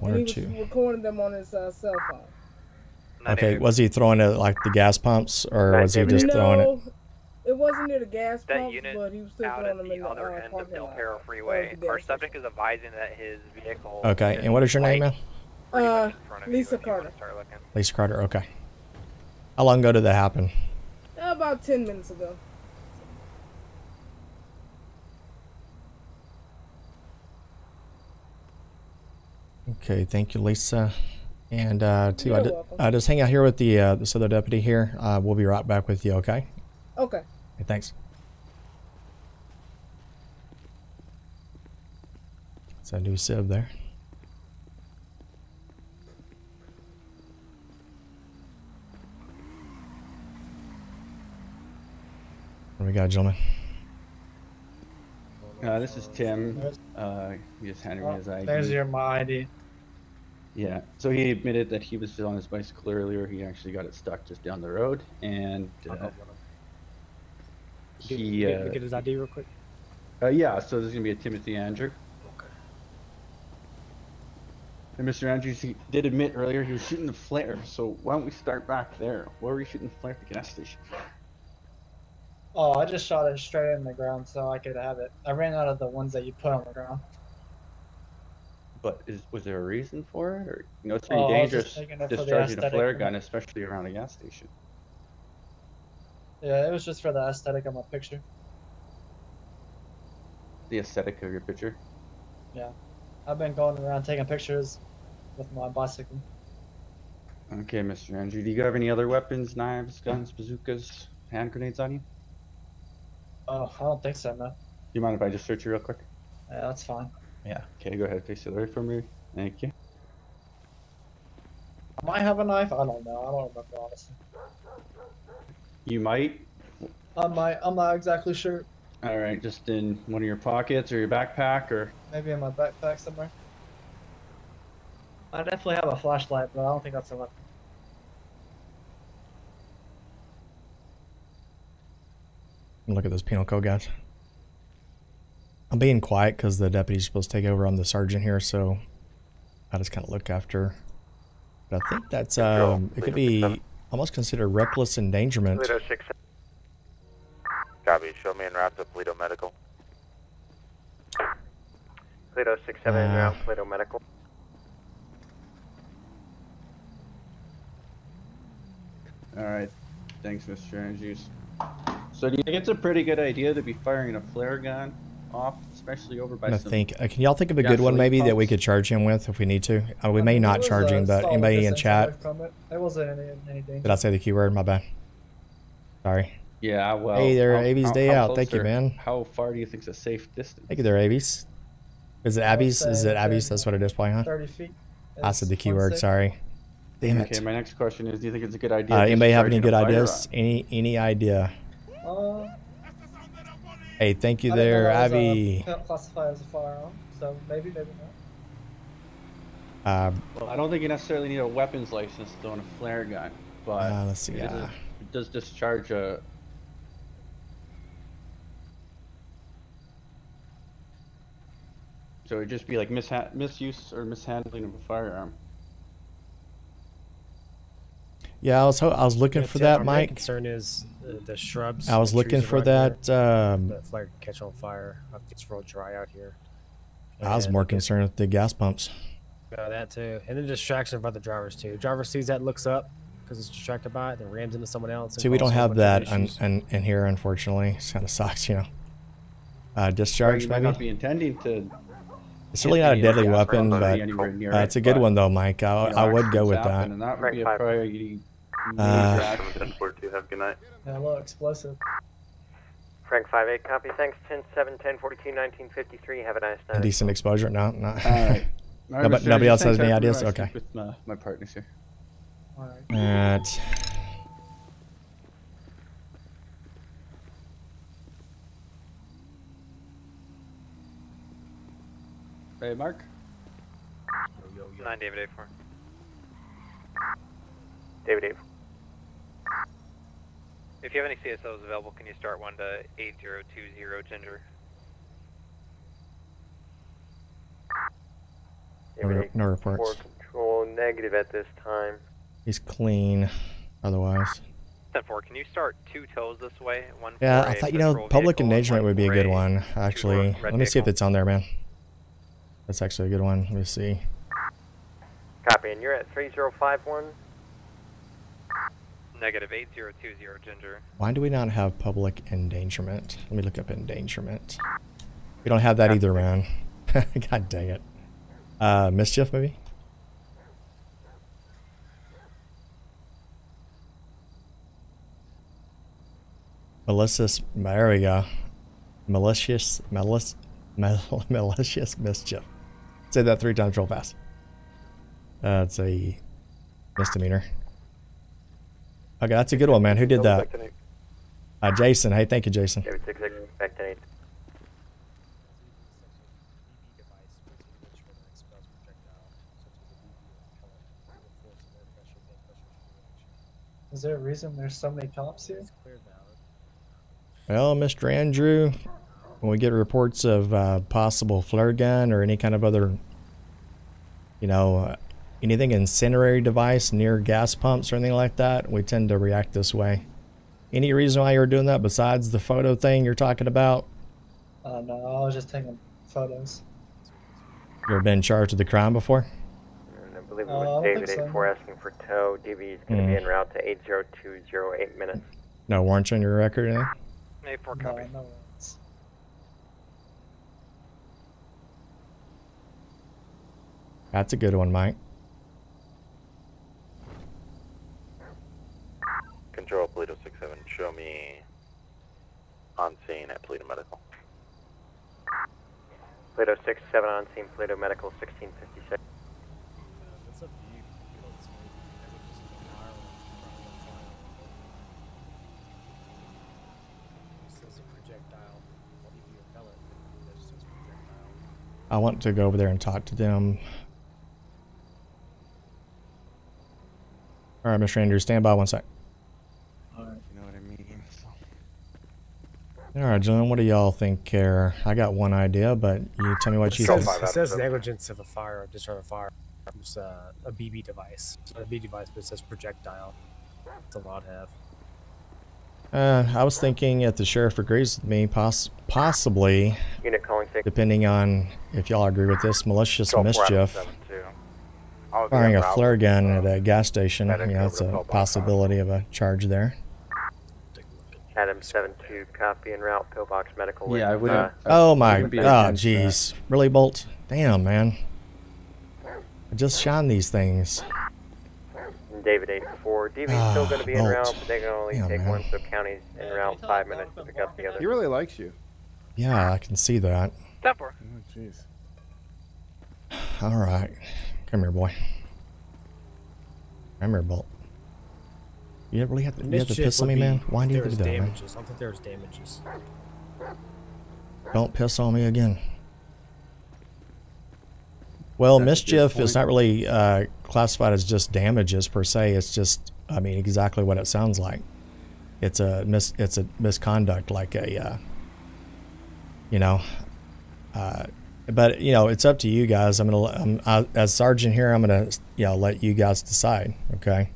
One and or he two. was recording them on his uh, cell phone. Okay, was he throwing it like the gas pumps, or was he just no, throwing it? it wasn't near the gas That pumps, unit but he was still out throwing at them the in the other uh, end of parking Del. Perro Freeway. Our subject is advising that his vehicle. Okay, and what is your name, man? Uh, Lisa Carter. Lisa Carter. Okay. How long ago did that happen? About ten minutes ago. Okay, thank you, Lisa. And uh, too, I You're ju- welcome. just hang out here with the uh, this other deputy here. Uh, we'll be right back with you. Okay. Okay. Okay, thanks. It's a new sieve there. What do we got, gentlemen? Uh, this is Tim. Uh, he just handed me his ID. There's your my ID. Yeah. So he admitted that he was on his bicycle earlier. He actually got it stuck just down the road, and uh, he. Get, Uh, get his ID real quick. uh, yeah. So there's gonna be a Timothy Andrew. Okay. And Mr. Andrews, he did admit earlier he was shooting the flare. So why don't we start back there? Why were you shooting the flare at the gas station? Oh, I just shot it straight in the ground so I could have it. I ran out of the ones that you put on the ground. But is was there a reason for it, or you know, it's pretty Oh, dangerous just taking it for the discharging a flare gun, especially around a gas station. Yeah, it was just for the aesthetic of my picture. The aesthetic of your picture. Yeah. I've been going around taking pictures with my bicycle. Okay, Mr. Andrew, do you have any other weapons, knives, guns, bazookas, hand grenades on you? Oh, I don't think so, no. Do you mind if I just search you real quick? Yeah, that's fine. Yeah. Okay, go ahead, face it away from me. Thank you. I might have a knife. I don't know. I don't remember honestly. You might. I might. I'm not exactly sure. All right, just in one of your pockets or your backpack, or Maybe in my backpack somewhere. I definitely have a flashlight, but I don't think that's a weapon. Look at those penal code, guys. I'm being quiet because the deputy's supposed to take over. I'm the sergeant here, so I just kind of look after. But I think that's um, it could be almost considered reckless endangerment. Toledo 6. Copy. Show me en route to Toledo Medical. Toledo 67 Uh, round, Toledo Medical. All right. Thanks, Mr. Andrews. So do you think it's a pretty good idea to be firing a flare gun off, especially over by I'm gonna some think. Uh, can y'all think of a good one gasoline maybe that we could charge him with if we need to? Uh, we I may mean, not charge him, but anybody in chat? away it. It wasn't any, any danger. Did I say the keyword? My bad. Sorry. Yeah, I well. Hey there, how- Avies how- Day how out. close Thank you, man. How far do you think's a safe distance? Thank you there, Avies. Is it Abby's? Is it Abby's? That's what it is, probably, huh? 30 feet. I said the keyword. Sorry. Damn it. Okay, my next question is: Do you think it's a good idea? Uh, anybody have any good a firearm? ideas? Any any idea? Uh, Hey, thank you I didn't know there, that was, uh, Abby. classified as a firearm, so maybe, maybe not. Uh, Well, I don't think you necessarily need a weapons license to own a flare gun, but Uh, let's see, It, is uh, a- it does discharge a. So it'd just be like misha- misuse or mishandling of a firearm. Yeah, I was ho- I was looking Yeah, for Tim, that, our main Mike. concern is uh, the shrubs. I was and looking for around that. here. Um, the flare can catch on fire. It's real dry out here. I was more concerned with the gas pumps. Yeah, that too, and then distraction of other drivers too. Driver sees that, looks up because it's distracted by it, then rams into someone else. and See, we don't have that of in, in, in here, unfortunately. It kind of sucks, you know. Uh, Or discharge, you might not be intending to. It's really not a deadly weapon, but uh, it's a good one though, Mike. I, I would go accidents with happen, that. And that would be a Right, priority. Uh, major accident. 1042, have a good night. Yeah, a little explosive. Frank 5-8, copy. Thanks, 10-7, 10-42, 1953. Have a nice night. Decent exposure? No, no. All right. [LAUGHS] All right, Nobody, Mr. nobody else has any ideas? Okay. With my, my partners here. Alright. Hey, Mark. 9 David 84. David 8. If you have any CSOs available, can you start one to 8020 Ginger? No, re- no reports. Four control negative at this time. He's clean. Otherwise. 10-4, can you start two toes this way? One Yeah, I thought you know public vehicle engagement would be a good one. Actually, let me see if it's on there, man. That's actually a good one. Let me see. Copy, and you're at 3051. Negative 8020 Ginger. Why do we not have public endangerment? Let me look up endangerment. We don't have that either, man. [LAUGHS] God dang it. Uh, mischief, maybe? Malicious, there we go. Malicious, malice, mal, [LAUGHS] malicious mischief. Say that three times real fast. Uh, a misdemeanor. Okay, that's a good one, man. Who did that? Uh, Jason. Hey, thank you, Jason. David 66, back to 8. Is there a reason there's so many cops here? Well, Mr. Andrew, when we get reports of uh, possible flare gun or any kind of other, you know, uh, anything incendiary device near gas pumps or anything like that, we tend to react this way. Any reason why you're doing that besides the photo thing you're talking about? Uh, no, I was just taking photos. You ever been charged with a crime before? And I believe it Uh, was don't David so. 84 asking for tow. DB is going to be Mhm. en route to 80208 minutes. No warrants on your record or anything? 84 No, copy. no worries. That's a good one, Mike. Control Polito 67, show me on scene at Paleto Medical. Plato 67 on scene, Paleto Medical 1656. It's up to you. You know, it's maybe that was just a fire or probably a fire. It says a projectile. What do you pellet? That just says projectile. I want to go over there and talk to them. All right, Mr. Andrews, stand by one sec. Alright. You know what I mean? So. All right, gentlemen, what do y'all think here? I got one idea, but you tell me what you think. it says negligence of a fire or discharge of a fire. It's uh, a BB device. It's not a BB device, but it says projectile. It's a lot have. Uh, I was thinking if the sheriff agrees with me, poss- possibly, Unit calling six. depending on if y'all agree with this, malicious Go mischief, Adam 72. I'll be firing a flare gun at a gas station. Medic You know, that's a possibility of a charge there. Adam 7-2, copy and route, pillbox medical. with, Yeah, I wouldn't. uh, Oh my, wouldn't oh jeez, really, Bolt? Damn, man. I just shine these things. David 84. DV's still going to be en Ah, route, Bolt. but they can only Damn, take man. one, so county's in route, five minutes to pick up the other. He really likes you. Yeah, I can see that. Step for. Oh, jeez. All right, come here, boy. Come here, Bolt. You really have to, you have to piss on me, man? Why do you have to do that, man? I don't think there's damages. Don't piss on me again. Well, That's mischief is not really uh, classified as just damages per se. It's just, I mean, exactly what it sounds like. It's a mis, it's a misconduct, like a, uh, you know. Uh, but you know, it's up to you guys. I'm gonna, I'm, I, as sergeant here, I'm gonna, you know, let you guys decide. Okay.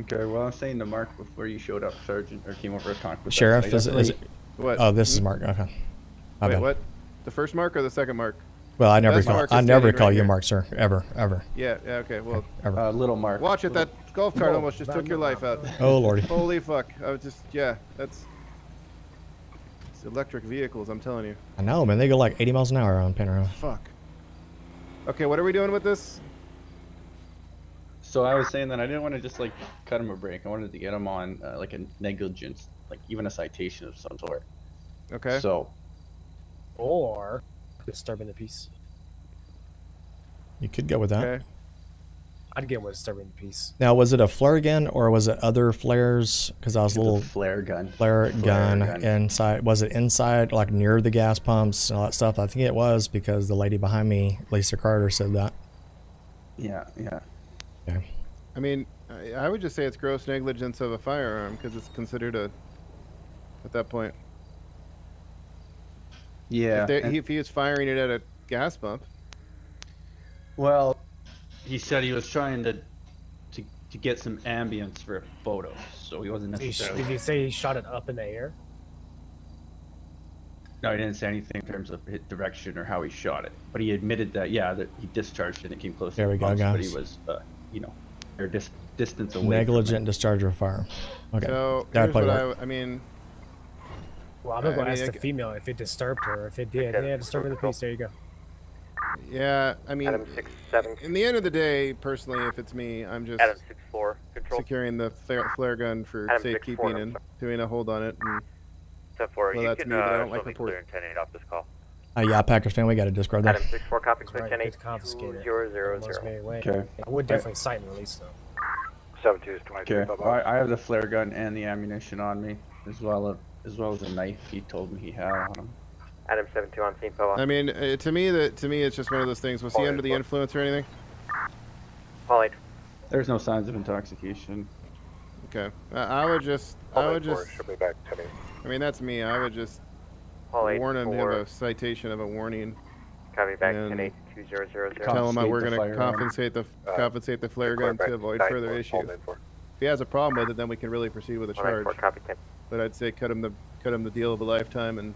Okay, well, I was saying to Mark before you showed up, Sergeant, or came over to talk with us, Sheriff, I is, is it? What? Oh, this is Mark. Okay. My Wait, bad. what? The first mark or the second mark? Well, I never Best call, mark I never call right you here. Mark, sir. Ever, ever. Yeah, yeah, okay, well. Ever. Uh, little Mark. Watch it, that golf cart almost just took your life out. Oh, lordy. Holy fuck. I was just, yeah, that's. It's electric vehicles, I'm telling you. I know, man. They go like 80 miles an hour on Panorama. Fuck. Okay, what are we doing with this? So I was saying that I didn't want to just like cut him a break. I wanted to get him on uh, like a negligence, like even a citation of some sort. Okay. So Or disturbing the peace. You could go with that. Okay. I'd get with disturbing the peace. Now, was it a flare gun or was it other flares? Because I was a It's a little flare gun. flare, Flare gun, gun. inside. Was it inside, like near the gas pumps and all that stuff? I think it was because the lady behind me, Lisa Carter, said that. yeah, yeah. Okay. I mean, I, I would just say it's gross negligence of a firearm because it's considered a. At that point. Yeah. If, and- he, if he is firing it at a gas pump. well, he said he was trying to to to get some ambience for a photo, so he wasn't Did he, sh- necessarily. did he say he shot it up in the air? No, he didn't say anything in terms of his direction or how he shot it, but he admitted that yeah, that he discharged it and it came close. There to we the go, pumps, But he was, uh, you know, or dis- distance away. from. Negligent discharge of a firearm. Okay. So That here's probably what I. I mean. Well, I'm gonna I go mean, ask I the g- female if it disturbed her. If it did, yeah, disturbing the peace. There you go. Yeah, I mean, Adam 6-7. in the end of the day, personally, if it's me, I'm just Adam 6-4, control. securing the flare, flare gun for Adam safekeeping 6-4, and doing a hold on it. And, Step 4, well, you that's can me, but I uh, don't like show me report. clear and 10-8 off this call. Uh, yeah, Packers fan, we got to discard that. Adam 6-4, copy, clear Right, 10 it's confiscated. 000. Most may away. Okay. I would definitely cite and release though. 72 is 23. Okay, bye-bye. well, I, I have the flare gun and the ammunition on me, as well as as well as a knife he told me he had on him. Adam 7-2 on scene, Pella. I mean, uh, to me, that to me, it's just one of those things. Was he under the influence or anything? Paul 8. There's no signs of intoxication. Okay, I, I would just, I would just. She'll be back 10 I mean, that's me. I would just Paul warn him to have a citation of a warning. Copy back and 10-8, 2000. Tell him we're going to compensate the Uh, compensate the flare gun to avoid further issue. If he has a problem with it, then we can really proceed with a charge. 194, copy 10. But I'd say cut him the cut him the deal of a lifetime and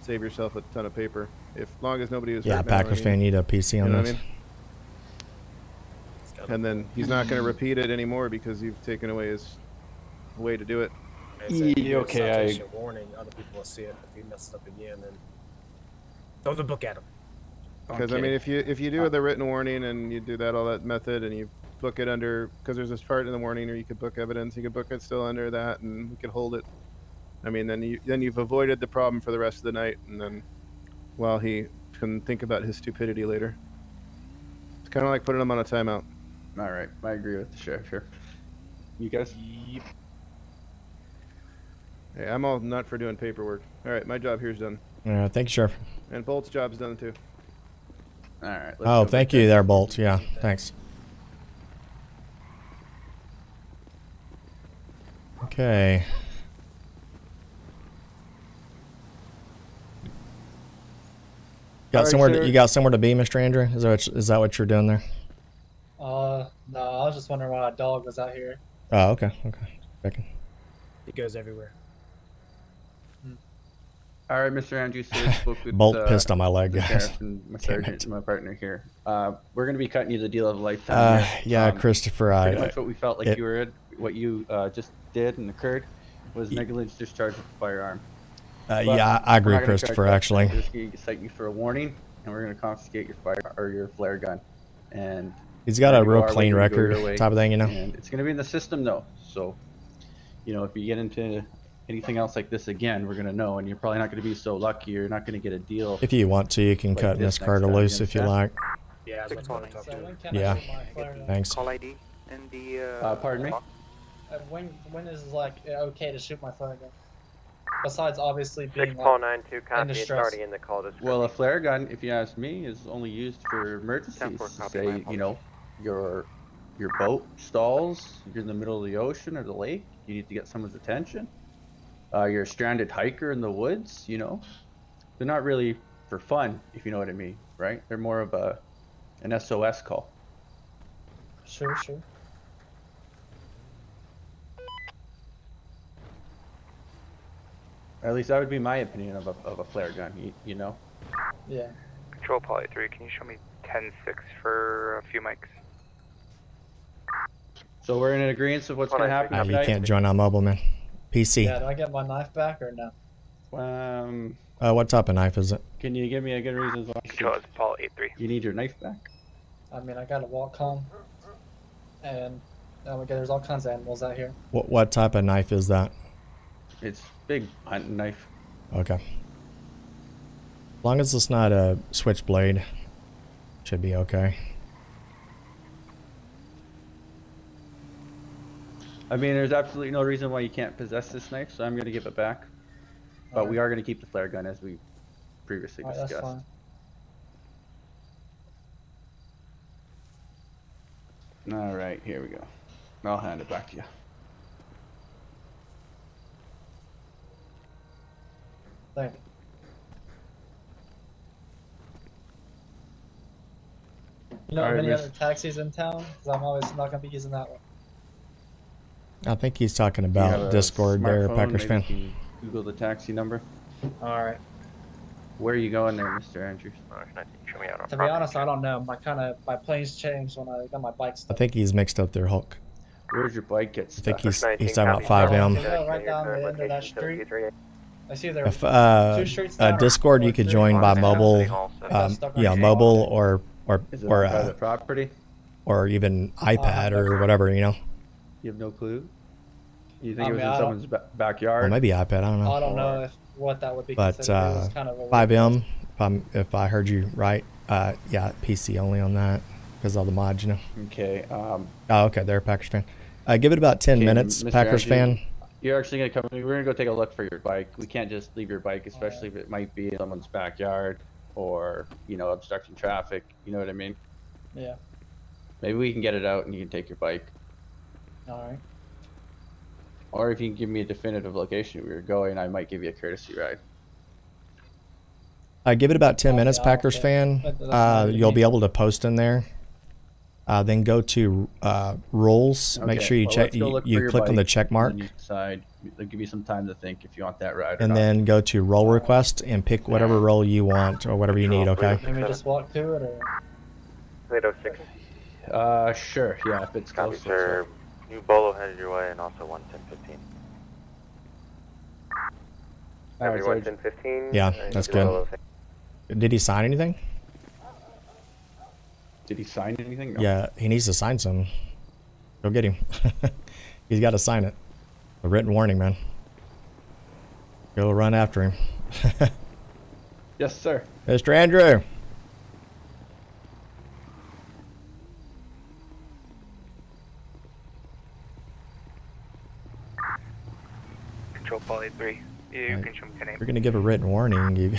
save yourself a ton of paper. If long as nobody was Yeah, hurt now, Packers mean, fan, need a PC on you know this. I mean? And then he's not going to repeat it anymore because you've taken away his way to do it. Like I said, if you Yeah, okay, I- citation Warning, other people will see it. If he messes up again, then throw the book at him. Because I mean, if you if you do uh, the written warning and you do that all that method and you book it under because there's this part in the warning, or you could book evidence, you could book it still under that, and we could hold it. I mean, then you then you've avoided the problem for the rest of the night, and then while he can think about his stupidity later, it's kind of like putting him on a timeout. All right, I agree with the sheriff here. You guys? Hey, I'm all nut for doing paperwork. All right, my job here's done, Yeah, thank you, Sheriff. and Bolt's job's done too. All right. Oh, thank you there, Bolt. Yeah, thanks. Okay. Got Alright, somewhere? To, you got somewhere to be, Mr. Andrew? Is that what, is that what you're doing there? Uh, no, I was just wondering why a dog was out here. Oh, okay, okay. Checking. He goes everywhere. All right, Mr. Andrews [LAUGHS] here spoke with Bolt uh, pissed on my leg, guys. my sergeant, my partner here. Uh, we're going to be cutting you the deal of a lifetime. Uh, yeah, Um, Christopher, Pretty I- much what we felt like it- you were, what you uh, just did and occurred. was negligent discharge of a firearm. Uh, yeah, I- agree, we're not gonna charge Christopher, actually. We're just gonna cite you for a warning, and we're gonna confiscate your fire or your flare gun, and He's got a real clean record way, type of thing, you know? And it's gonna be in the system though, so you know if you get into anything else like this again, we're gonna know, and you're probably not gonna be so lucky. You're not gonna get a deal. If you want to, you can like cut this Miss Carter loose if you understand? like. Yeah, that's what I'm talking to. when can I Yeah. shoot my flare gun? Thanks. Call ID and the. Uh, Uh, pardon me? Uh, when when is like okay to shoot my flare gun? Besides obviously being Six like, Paul nine two in copy. It's distress. already in the call description. Well, a flare gun, if you ask me, is only used for emergencies. Ten-four copy, my Say, you know, your your boat stalls, you're in the middle of the ocean or the lake, you need to get someone's attention. Uh, you're a stranded hiker in the woods, you know. They're not really for fun, if you know what I mean, right? They're more of a an SOS call. Sure, sure. Or at least that would be my opinion of a, of a flare gun, you, you know. Yeah. Control Poly 3, can you show me 10-6 for a few mics? So we're in an agreement of what's going to happen you tonight? can't join on mobile, man. PC. Yeah, do I get my knife back or no? Um, Uh, what type of knife is it? can you give me a good reason why? Control, it's Paul 8-3. You need your knife back? I mean, I got a walk home, and oh my god, there's all kinds of animals out here. What what type of knife is that? It's big hunting knife. Okay. As long as it's not a switchblade, should be okay. I mean, there's absolutely no reason why you can't possess this knife, so I'm going to give it back. But we are going to keep the flare gun as we previously that's discussed. All right, here we go. I'll hand it back to you. Thank you. Know Alright, any miss. other taxis in town? Because I'm always not gonna be using that one. I think he's talking Do you have about a Discord there. Packers fan. Google the taxi number. All right. Where are you going there, Mr. Andrews? Show me out To be honest, I don't know. My kind of my planes changed when I got my bike I think he's mixed up there, Hulk. Where's your bike get I think he's he's talking about FiveM. Right down the end of that street. I see there. If uh, two streets uh. Discord, you could join by mobile, um, yeah, mobile or or or uh, property? or even iPad or whatever, you know. You have no clue? You think I it was mean, in I someone's ba- backyard? Or maybe iPad. I don't know. I don't know if what that would be. But considered. Uh, kind of FiveM, if I'm if I heard you right, uh, yeah, PC only on that because all the mods, you know. Okay. Um, Oh, okay, they're a Packers fan. Uh, give it about 10 okay, minutes, Mr. Packers Andrews, fan. You're actually gonna come. We're gonna go take a look for your bike. We can't just leave your bike, especially if it might be in someone's backyard or you know obstructing traffic. You know what I mean? Yeah. Maybe we can get it out and you can take your bike. All right. Or if you can give me a definitive location where you're going, I might give you a courtesy ride. Uh, give it about 10 Oh, minutes, yeah, Packers okay. fan. Uh, you'll be able to post in there. Uh, then go to uh, rules. Make sure you well, check. You, you click on the check mark, then decide. They'll give you some time to think if you want that ride or and not. then go to roll request and pick whatever role you want or whatever you need. Okay. Let me just walk to it, or Toledo 6. Uh, sure. Yeah, if it's Copy, close. Let's. New Bolo headed your way, and also 11015. All right, Everyone Sarge. 1015. Yeah, that's good. Did he sign anything? Did he sign anything? No. Yeah, he needs to sign some. Go get him. [LAUGHS] He's got to sign it. A written warning, man. Go run after him. [LAUGHS] Yes, sir. Mr. Andrew. Control Poly 3. You Right. can show me your name. We're gonna give a written warning. You,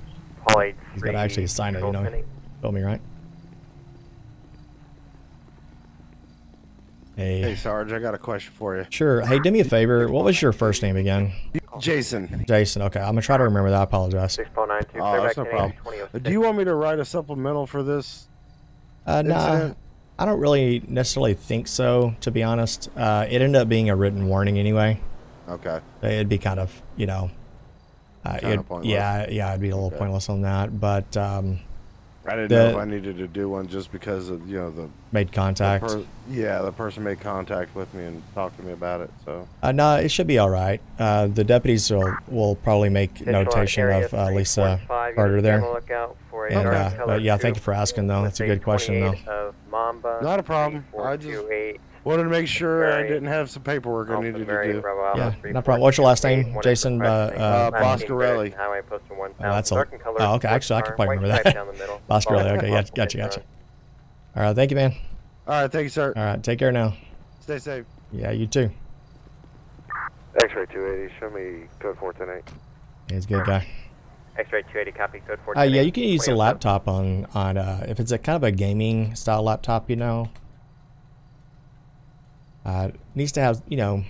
[LAUGHS] Poly he's got to actually sign it. You know. Told me right. Hey. Hey, Sarge, I got a question for you. Sure. Hey, do me a favor. What was your first name again? Jason. Jason. Okay, I'm gonna try to remember that. I apologize. 6 Paul 9 2. Oh, that's no problem. Do you want me to write a supplemental for this? Uh, no, incident? I don't really necessarily think so. To be honest, uh, it ended up being a written warning anyway. Okay. It'd be kind of, you know, uh, Kinda pointless. yeah, yeah, it'd be a little Okay. pointless on that. But um, I didn't The- know if I needed to do one just because of you know the Made the contact. per- yeah, the person made contact with me and talked to me about it. So Uh, no, it should be all right. Uh, the deputies will, will probably make Central notation of uh, Lisa Carter there. on the lookout for And, dark uh, but yeah, thank you for asking though. That's a good question though. Of Mamba, not a problem. I just wanted to make sure I didn't have some paperwork I needed to do. Yeah, no problem. What's your last name, Jason? Uh, Uh, uh, Boscarelli. Highway postal 1000. Oh, that's a. Dark in color, Oh, okay. Actually, I car, could probably remember that. down the middle. Boscarelli. Okay, the yeah, possible gotcha, pit gotcha. All right, thank you, man. All right, thank you, sir. All right, take care now. Stay safe. Yeah, you too. X-ray 280, show me code 410 He's a good guy. X-ray 280, copy code Uh, 410. yeah, you can use a laptop on on uh, if it's a kind of a gaming style laptop, you know. Uh, needs to have you know,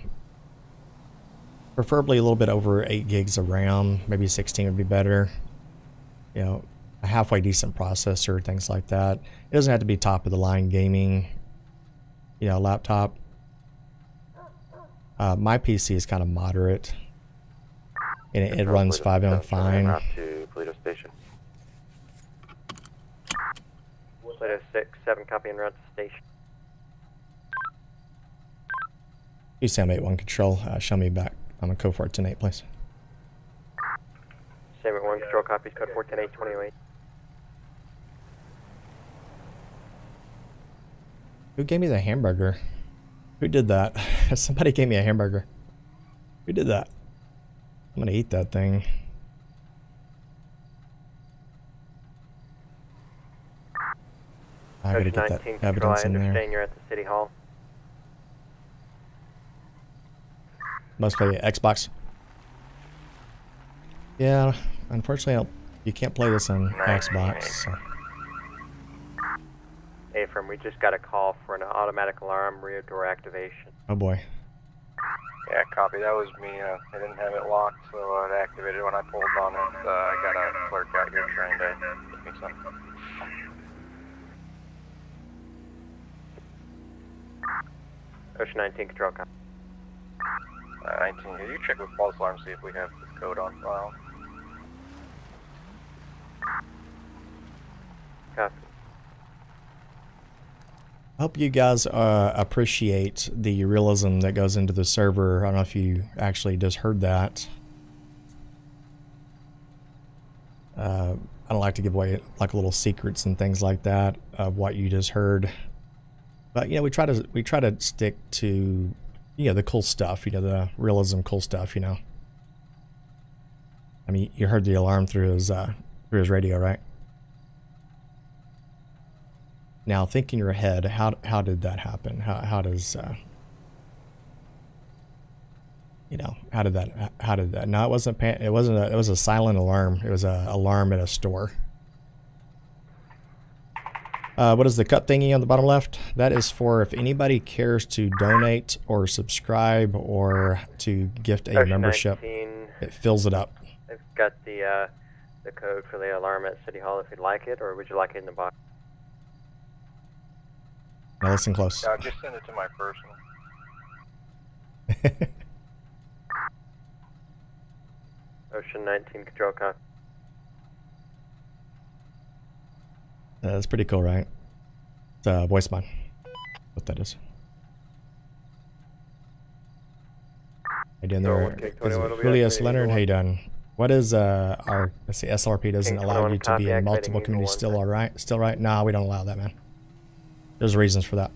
preferably a little bit over eight gigs of RAM. Maybe 16 would be better. You know, a halfway decent processor, things like that. It doesn't have to be top of the line gaming. You know, laptop. Uh, my PC is kind of moderate, and it, it runs FiveM fine. to Paleto Station. Plato 6, 7, copy and to station. You Sam 81 control, uh, show me back. I'm gonna code for it tonight, please. Sam at 1, control copies code 410 828. Who gave me the hamburger? Who did that? [LAUGHS] Somebody gave me a hamburger. Who did that? I'm gonna eat that thing. I gotta get that evidence in there. you're at the city hall. Must play Xbox. Yeah, unfortunately, I don't, you can't play this on Xbox. So. Hey, from we just got a call for an automatic alarm rear door activation. Oh boy. Yeah, copy. That was me. Uh, I didn't have it locked, so uh, it activated when I pulled on it. Uh, I got a clerk out here trying to get me some. Ocean 19, control copy. Uh, 19. Can you check with false alarm see if we have this code on file? Copy. I hope you guys uh, appreciate the realism that goes into the server. I don't know if you actually just heard that. Uh, I don't like to give away like little secrets and things like that of what you just heard. But you know, we try to we try to stick to know the cool stuff. You know, the realism, cool stuff. You know. I mean, you heard the alarm through his uh, through his radio, right? Now think in your head, how how did that happen? How how does uh, you know how did that how did that? No, it wasn't. It wasn't. A, it was a silent alarm. It was an alarm at a store. Uh, what is the cup thingy on the bottom left? That is for if anybody cares to donate or subscribe or to gift a Ocean membership. 19. It fills it up. I've got the uh, the code for the alarm at City Hall if you'd like it, or would you like it in the box? Now listen close. Uh, just send it to my personal. [LAUGHS] Ocean 19, control copy. That's pretty cool, right? It's uh, voice mod. What that is. How you doing there? one King Is 21 it will be Julius Leonard, the how you doing? What is uh our let's see SLRP doesn't allow you to be in multiple communities still all right still right? No, we don't allow that man. There's reasons for that.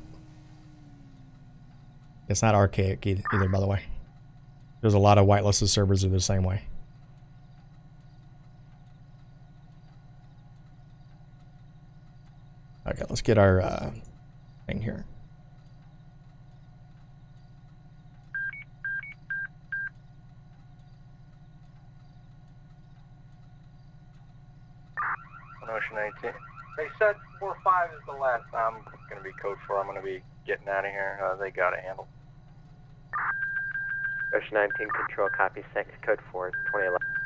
It's not archaic either, by the way. There's a lot of whitelisted servers that are the same way. Okay, let's get our uh, thing here. Ocean 19. They said 4-5 is the last I'm going to be code for. I'm going to be getting out of here. Uh, they got it handled. Ocean 19, control copy. Second code 4, 2011.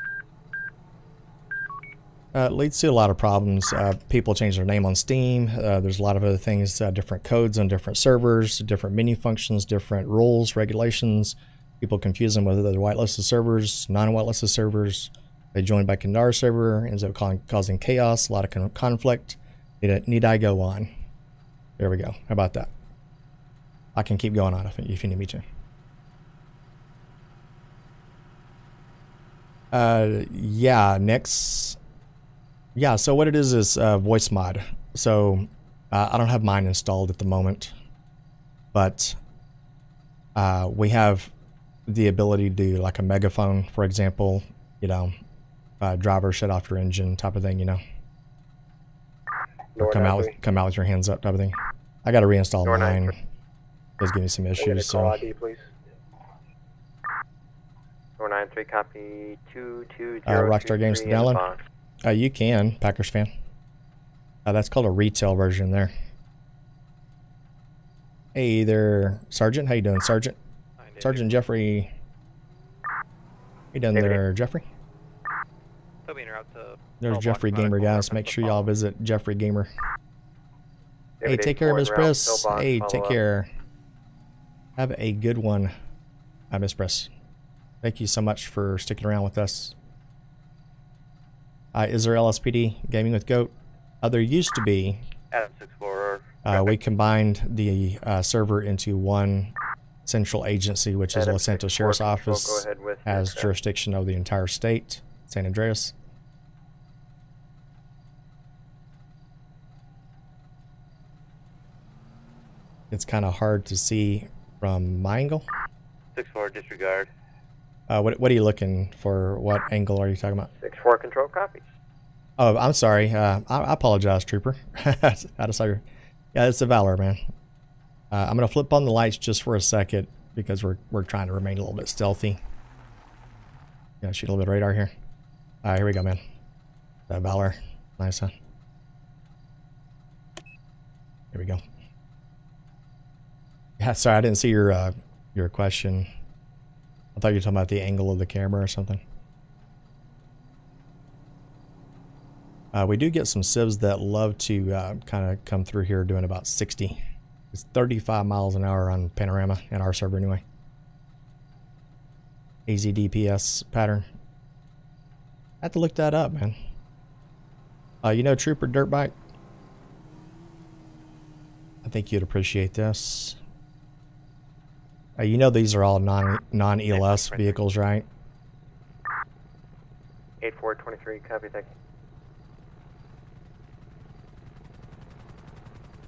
Uh, leads to a lot of problems. Uh, people change their name on Steam. Uh, there's a lot of other things, uh, different codes on different servers, different menu functions, different rules, regulations. People confuse them with other whitelisted servers, non-whitelisted servers. They join by Kandar server, ends up ca- causing chaos, a lot of con- conflict. Need, I- need I go on? There we go. How about that? I can keep going on if, if you need me to. Uh, yeah, next. Yeah, so what it is is uh, voice mod. So uh, I don't have mine installed at the moment, but uh, we have the ability to do like a megaphone, for example, you know, uh, driver shut off your engine type of thing, you know. Or come out with come out with your hands up type of thing. I got to reinstall North mine. Does give me some Can I get a issues. So ID, please? 493 copy 220. uh, Rockstar Games to download. Uh, you can, Packers fan. Uh, that's called a retail version there. Hey there, Sergeant. How you doing, Sergeant? Sergeant Geoffrey. How you doing David. there, Geoffrey? Still being route to There's Geoffrey Gamer, guys. Make sure y'all visit Geoffrey Gamer. Hey, take care, 84 Miss Press. Hey, take care. Have a good one, uh, Miss Press. Thank you so much for sticking around with us. Uh, is there LSPD Gaming with Goat? Uh, there used to be. Adam 64. Uh, we combined the uh, server into one central agency, which is Adam Los Santos Sheriff's Control, Office, go ahead with has jurisdiction over the entire state, San Andreas. It's kind of hard to see from my angle. 64 disregard. Uh, what, what are you looking for? What angle are you talking about? Six four control copy. Oh, I'm sorry. Uh, I, I apologize, Trooper. I just saw your. Yeah, it's a Valor, man. Uh, I'm gonna flip on the lights just for a second because we're we're trying to remain a little bit stealthy. Yeah, shoot a little bit of radar here. All right, here we go, man. That Valor, nice, huh? Here we go. Yeah, sorry, I didn't see your uh, your question. I thought you were talking about the angle of the camera or something. Uh, we do get some civs that love to uh, kind of come through here doing about 60. It's 35 miles an hour on Panorama and our server anyway. AZDPS pattern. I have to look that up, man. Uh, you know Trooper Dirt Bike? I think you'd appreciate this. Uh, you know these are all non non ELS vehicles, right? 8423 copy, thank you.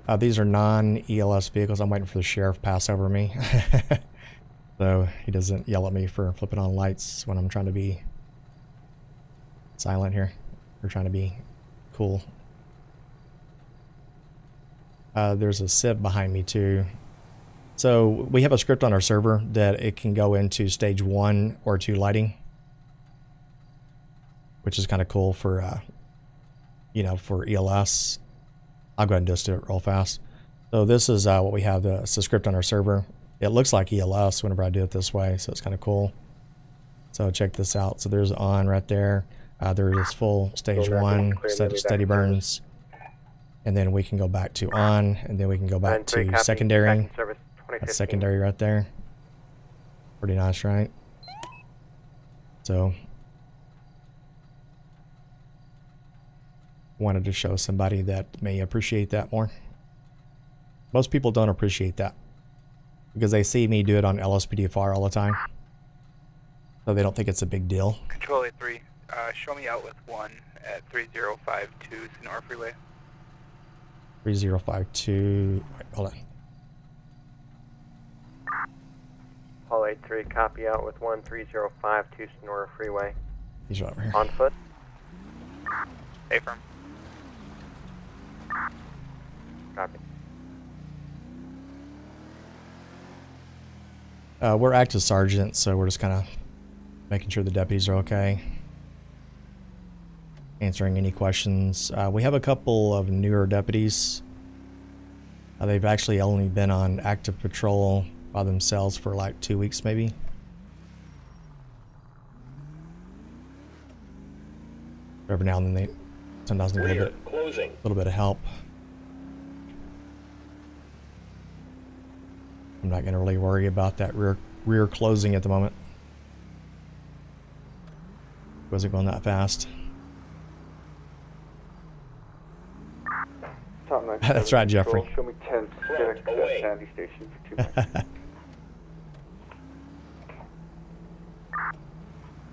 Uh, these are non-ELS vehicles. I'm waiting for the sheriff to pass over me. [LAUGHS] so he doesn't yell at me for flipping on lights when I'm trying to be silent here. We're trying to be cool. Uh, there's a sieve behind me too. So we have a script on our server that it can go into stage one or two lighting, which is kind of cool for, uh, you know, for ELS. I'll go ahead and just do it real fast. So this is uh, what we have, the, the script on our server. It looks like ELS whenever I do it this way, so it's kind of cool. So check this out. So there's on right there. Uh, there is full stage back one, steady, steady burns. And then we can go back to on, and then we can go back to secondary. back in service That's secondary right there. Pretty nice, right? So wanted to show somebody that may appreciate that more. Most people don't appreciate that because they see me do it on LSPDFR all the time. So they don't think it's a big deal. Control A3, uh, show me out with one at 3052 Senora Freeway. 3052. Wait, hold on. Hall 83 copy out with 13052 Senora Freeway. He's right over here. On foot. A firm. Copy. Uh, we're active sergeants, so we're just kind of making sure the deputies are okay. Answering any questions. Uh, we have a couple of newer deputies. Uh, they've actually only been on active patrol by themselves for like two weeks, maybe. Every now and then they sometimes need a little bit, closing. little bit of help. I'm not gonna really worry about that rear rear closing at the moment. Wasn't going that fast. [LAUGHS] That's right, Geoffrey. Show me 10 Civic at Sandy Station for two minutes. [LAUGHS]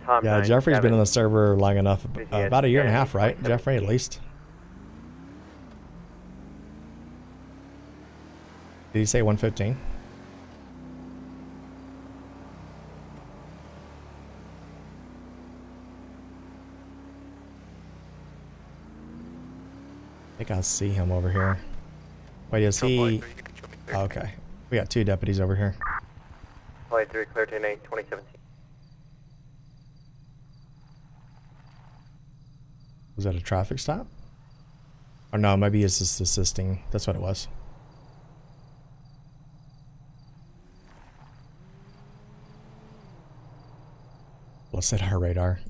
Tom yeah, 9, Geoffrey's been 7. on the server long enough, uh, about a year and a half, right? Geoffrey, at least. Did he say 115? I think I see him over here. Wait, is he? Oh, okay. We got two deputies over here. Flight 3, clear 10 8, 2017. Was that a traffic stop? Or no, maybe it's just assisting. That's what it was. Let's set our radar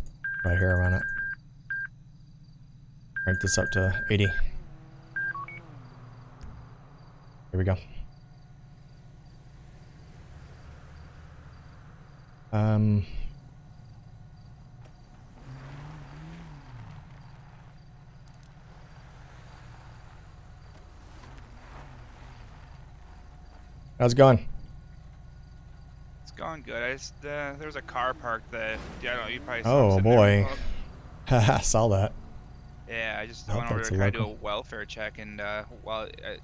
right here around it. Crank this up to 80. Here we go. Um, how's it going? It's going good. I just uh, there was a car parked that yeah, I don't know. You probably saw Oh him sitting there. boy. I [LAUGHS] saw that. Yeah, I just I hope went over that's to a try to do a welfare check, and uh, while I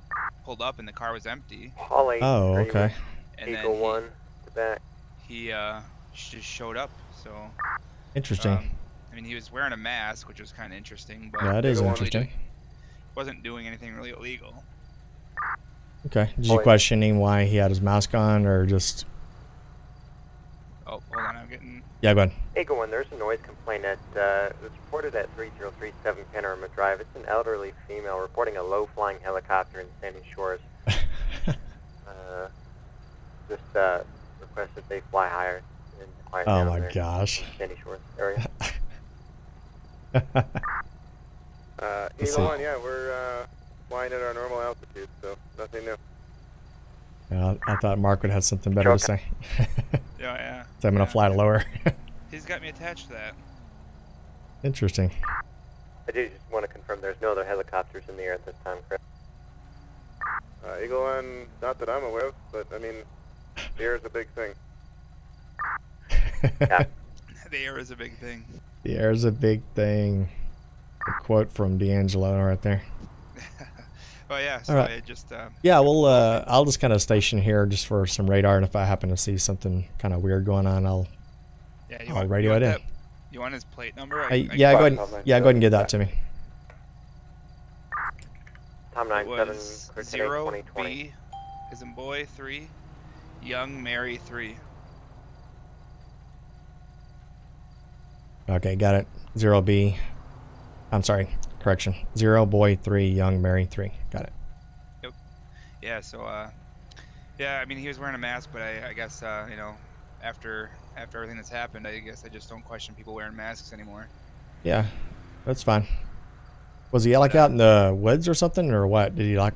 pulled up, and the car was empty. Holly. Oh, okay. And then Eagle he, 1 to back. he uh, sh- just showed up. So. Interesting. Um, I mean, he was wearing a mask, which was kind of interesting, but Yeah, it is really interesting. wasn't doing anything really illegal. Okay. Did you questioning why he had his mask on or just Oh, hold on, I'm getting. Yeah, go ahead. Eagle 1, there's a noise complaint that uh, was reported at 3037 Panorama Drive. It's an elderly female reporting a low-flying helicopter in Sandy Shores. [LAUGHS] uh, just uh, request that they fly higher and quiet Oh down my there gosh. in Sandy Shores area. [LAUGHS] Uh, Let's see. yeah, we're uh, flying at our normal altitude, so nothing new. Yeah, I thought Mark would have something better to say. [LAUGHS] Yeah, yeah. so I'm gonna fly lower. [LAUGHS] He's got me attached to that. Interesting. I do just want to confirm there's no other helicopters in the air at this time, Chris. Uh, Eagle 1, not that I'm aware of, but I mean, the air is a big thing. yeah. [LAUGHS] the air is a big thing. The air's a big thing. A quote from D'Angelo right there. Well, yeah. So All right. I just uh, Yeah, well, uh, I'll just kind of station here just for some radar, and if I happen to see something kind of weird going on, I'll yeah. You I'll want, radio you it want in. that- You want his plate number? I, Uh, I yeah, go ahead. Yeah, go ahead and give that to me. Tom It 97, was clear 10 zero 2020. B, as in boy three, young Mary three. Okay, got it. Zero B. I'm sorry. Correction. Zero boy three, young Mary three. Got it. Yep. Yeah. So uh, yeah. I mean, he was wearing a mask, but I, I guess uh, you know, after after everything that's happened, I guess I just don't question people wearing masks anymore. Yeah, that's fine. Was he like out in the woods or something, or what? Did he like?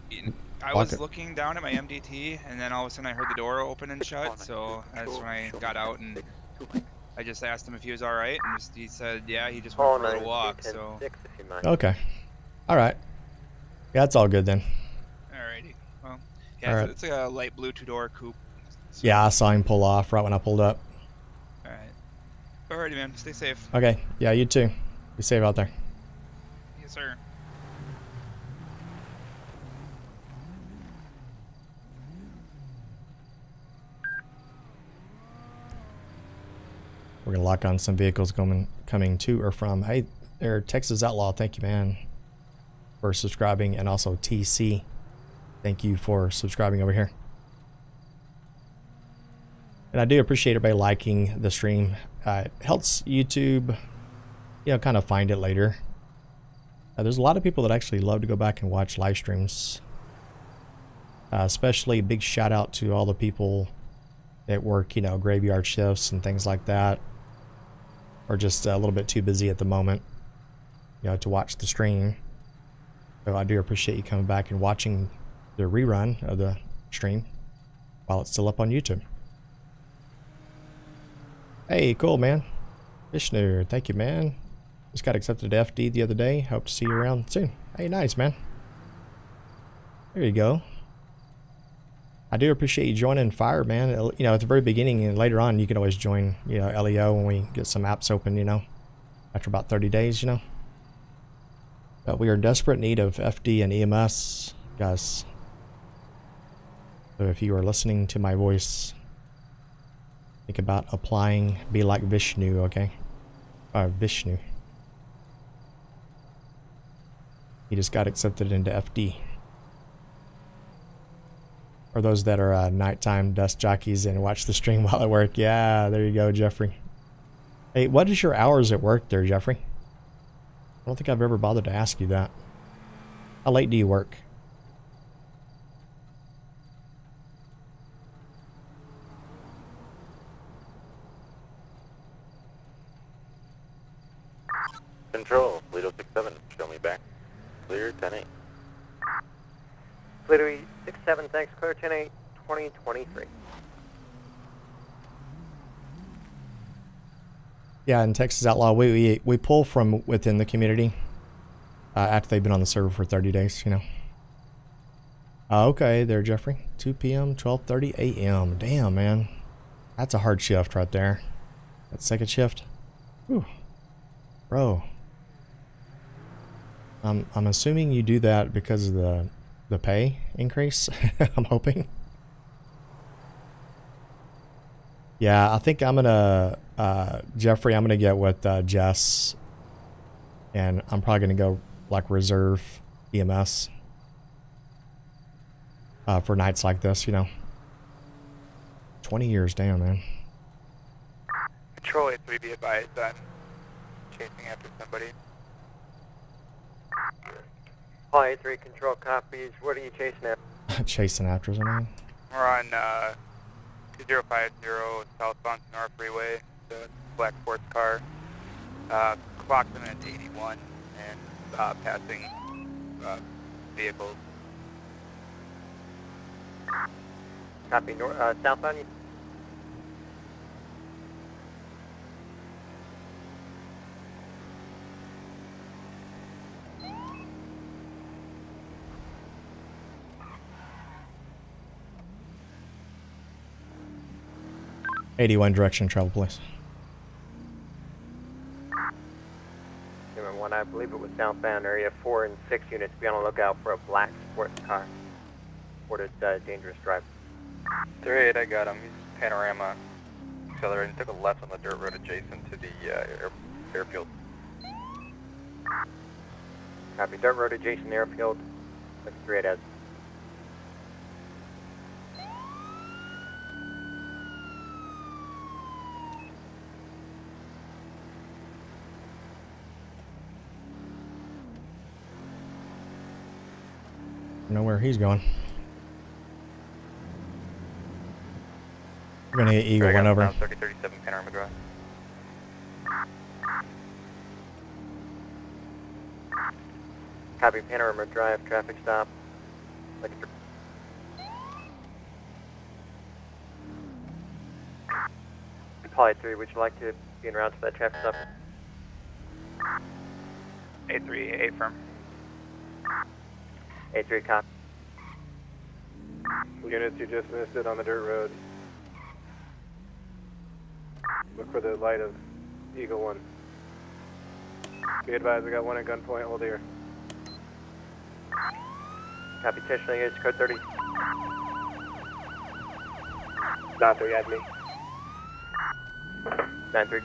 I was looking down at my MDT, and then all of a sudden I heard the door open and shut. So that's when I got out and I just asked him if he was all right, and just, he said, yeah, he just Call went oh, for a little walk. So 6 if you mind. Okay. All right. Yeah, it's all good then. alrighty. Well, yeah, All so it's like a light blue two-door coupe. Yeah, I saw him pull off right when I pulled up. All right. Alrighty, man. Stay safe. Okay. Yeah, you too. Be safe out there. Yes, sir. We're gonna lock on some vehicles coming coming to or from. Hey there, Texas Outlaw. Thank you, man, for subscribing, and also TC. Thank you for subscribing over here. And I do appreciate everybody liking the stream. Uh, it helps YouTube, you know, kind of find it later. Uh, there's a lot of people that actually love to go back and watch live streams. Uh, especially big shout out to all the people that work, you know, graveyard shifts and things like that, or just a little bit too busy at the moment, you know, to watch the stream. So I do appreciate you coming back and watching the rerun of the stream while it's still up on YouTube. Hey, cool, man. Vishnu, thank you, man. Just got accepted to FD the other day. Hope to see you around soon. Hey, nice, man. There you go. I do appreciate you joining Fire, man. You know, at the very beginning and later on, you can always join, you know, LEO when we get some apps open, you know, after about 30 days, you know. But we are in desperate need of FD and EMS, guys. So if you are listening to my voice, think about applying. Be like Vishnu, okay? Uh, Vishnu. He just got accepted into FD. Or those that are uh, nighttime dust jockeys and watch the stream [LAUGHS] while at work. Yeah, there you go, Geoffrey. Hey, what is your hours at work there, Geoffrey? I don't think I've ever bothered to ask you that. How late do you work? Control, Lido 67, show me back. Clear 10-8. Fleetway 67, thanks, clear 10 8, 2023. Yeah, in Texas Outlaw, we, we, we pull from within the community uh, after they've been on the server for 30 days, you know. Uh, okay, there, Geoffrey. 2 p.m., 12.30 a.m. Damn, man. That's a hard shift right there. That second shift. Whew. Bro. Um, I'm assuming you do that because of the, the pay increase. [LAUGHS] I'm hoping. Yeah, I think I'm gonna, uh, Geoffrey, I'm gonna get with uh, Jess, and I'm probably gonna go like reserve EMS uh, for nights like this, you know. 20 years, damn, man. Control A3 be advised on chasing after somebody. Paul 83, control copies. What are you chasing at? [LAUGHS] Chasing after something? We're on uh, 2050 southbound North Freeway, the black sports car. Uh, clocked in at 81 and uh, passing uh, vehicles. Copy, nor- uh, southbound. Eighty-one direction travel, please. Number one, I believe it was southbound area. Four and six units. Be on the lookout for a black sports car. Reported uh, dangerous drive. 3-8, I got him. He's panorama. Accelerating, took a left on the dirt road adjacent to the uh, air, airfield. Copy. Dirt road adjacent airfield. That's three eight as. Know where he's going. We're gonna get Eagle Drag one over. south Circuit 37 Panorama Drive. Copy. Panorama Drive. Traffic stop. Like Poly 3, would you like to be en route to that traffic stop? A3, A firm. A3, copy. Units, you just missed it on the dirt road. Look for the light of Eagle 1. Be advised, we got one at gunpoint, hold here. Copy. Tension units, code 30. Not 3, add me. 9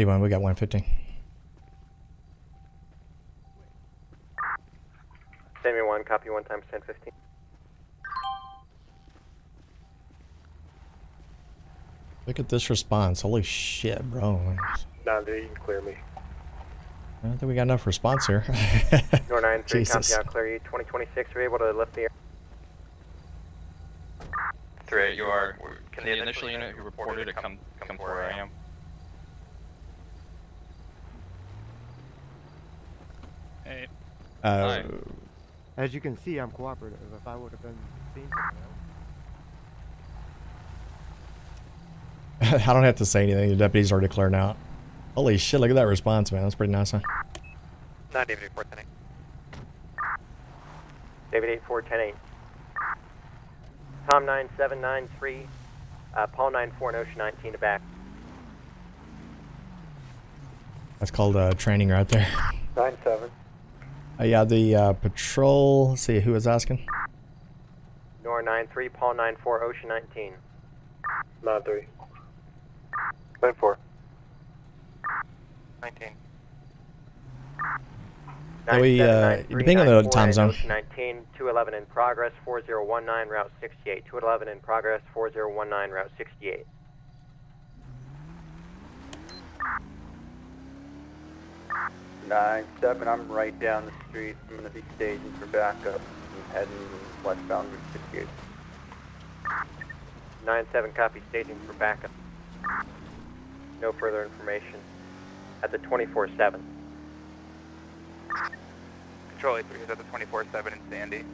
3. Eighty-one. We got one fifty. Sammy 1, copy 1 times 1015. Look at this response. Holy shit, bro. Not 3, you can clear me. I don't think we got enough response here. [LAUGHS] Nor 9 3, Jesus. copy out, clear you. 2026, are you able to lift the air? 3-8, you are. Can the initial unit who reported it come, come to where I am? Hey. Uh, As you can see, I'm cooperative. If I would have been seen. [LAUGHS] I don't have to say anything. The deputies are declaring out. Holy shit! Look at that response, man. That's pretty nice, huh? 9 David 8410 David 8410 Tom 9793, uh, Paul 94 and Ocean 19 to back. That's called uh, training right there. 9-7. Uh, yeah, the uh, patrol. Let's see who was asking. Nor 93, Paul 94, Ocean 19. 9-3. 9-4. 19. Yeah, we, uh, depending on the time zone. Ocean 19, 211 in progress, 4019, Route 68. 211 in progress, 4019, Route 68. Nine seven, I'm right down the street. I'm gonna be staging for backup. I'm heading westbound Route 68. 9-7 copy staging for backup. No further information. At the 24-7. Control A3 is at the 24-7 in Sandy.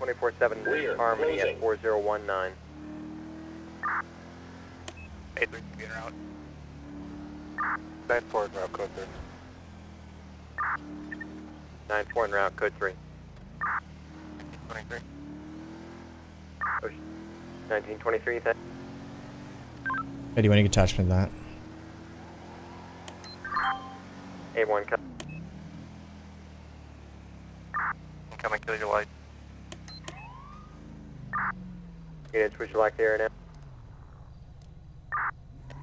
24-7 Harmony at 4019. A3 can be en route. 9-4 route code 3. 9-4 en route, code 3. 23. 1923, that. Hey, do you want to get attachment to that? A1 copy. Incoming kill your light. Units, would you like the air now?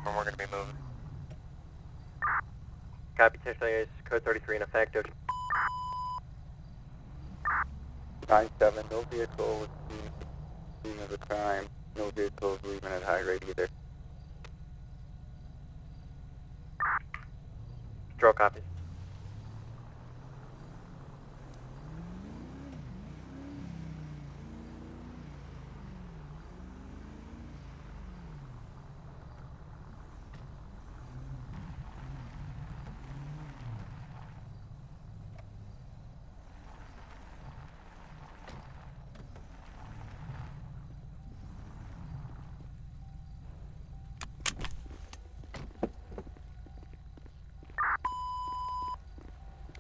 When we're gonna be moving. Copy, Tish is code 33 in effect. Ocean. Nine seven, no vehicle was seen at the scene of the crime. No vehicles leaving at high rate either. Draw copies.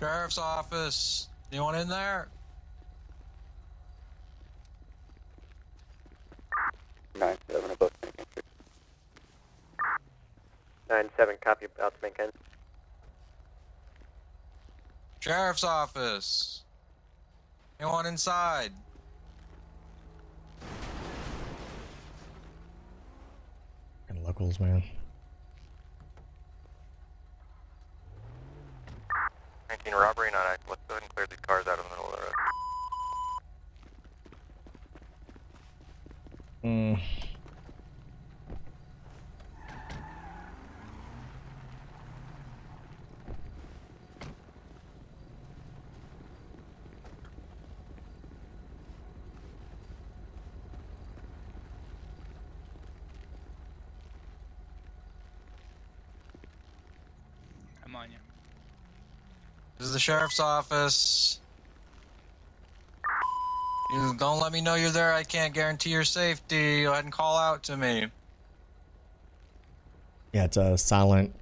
Sheriff's office. Anyone in there? Nine seven above making sure. 9-7 copy, about to make end. Sheriff's office. Anyone inside? Fucking locals, man. 19 robbery, not. Let's go ahead and clear these cars out of the middle of the road. Mm. The sheriff's office. You don't let me know you're there. I can't guarantee your safety. Go ahead and call out to me. Yeah, it's a silent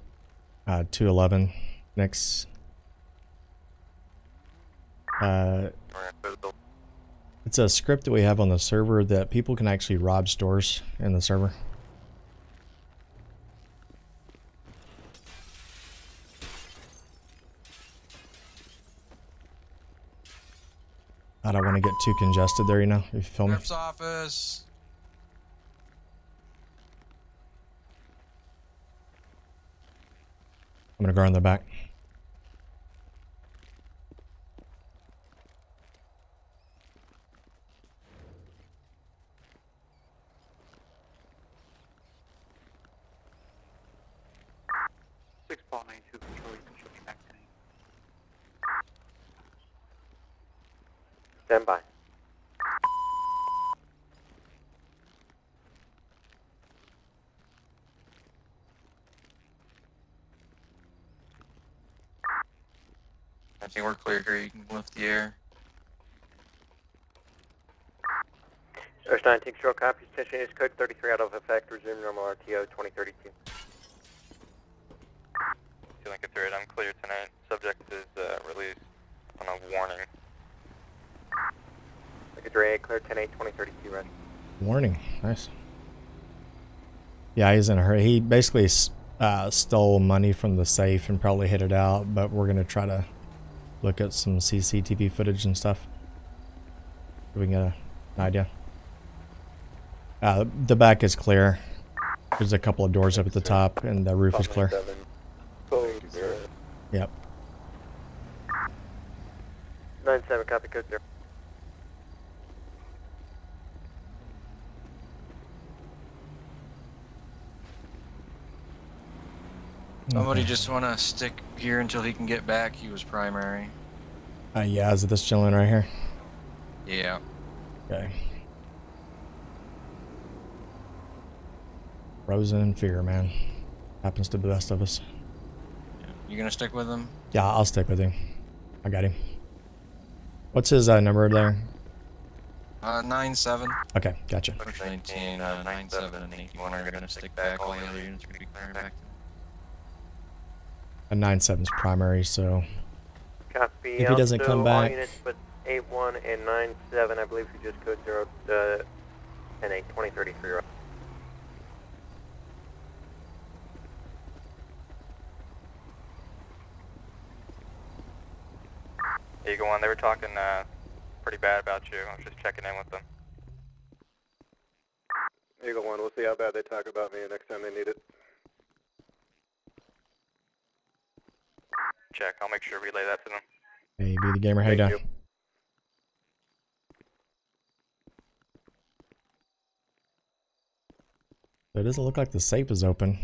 uh, 211 next. Uh, it's a script that we have on the server that people can actually rob stores in the server. I don't want to get too congested there, you know, if you feel me. Sheriff's office. I'm gonna go around the back. Six ball nine two control, you can shoot back to me. Stand by. think we're clear here. You can lift the air. Source 9, take control, copies, attention is code 33 out of effect, resume normal RTO 2032. Two Lincoln 3, I'm clear tonight. Subject is uh, released on a warning. Lincoln 3, clear 10 8 2032, rest. Warning. Nice. Yeah, he's in a hurry. He basically uh, stole money from the safe and probably hid it out, but we're going to try to look at some CCTV footage and stuff. So we can get a, an idea. Uh, the back is clear. There's a couple of doors up at the top, and the roof is clear. Yep. 9 7, copy code 0. Somebody just want to stick here until he can get back. He was primary. Uh, yeah, is it this gentleman right here? Yeah. Okay. Frozen in fear, man. Happens to the best of us. You gonna stick with him? Yeah, I'll stick with him. I got him. What's his uh, number there? Uh, nine seven. Okay, gotcha. Nineteen, uh, nine seven, and eighty-one are gonna stick back. All the other units are gonna be clearing back. A nine seven's primary, so Copy. If he doesn't also, come back- units but 8 1 and 9 7, I believe we just code 0 uh, 10 8 2033, right? Eagle 1, they were talking uh, pretty bad about you. I was just checking in with them. Eagle 1, we'll see how bad they talk about me next time they need it. Check, I'll make sure to relay that to them. hey, be the gamer. How you Thank doing? you. It doesn't look like the safe is open.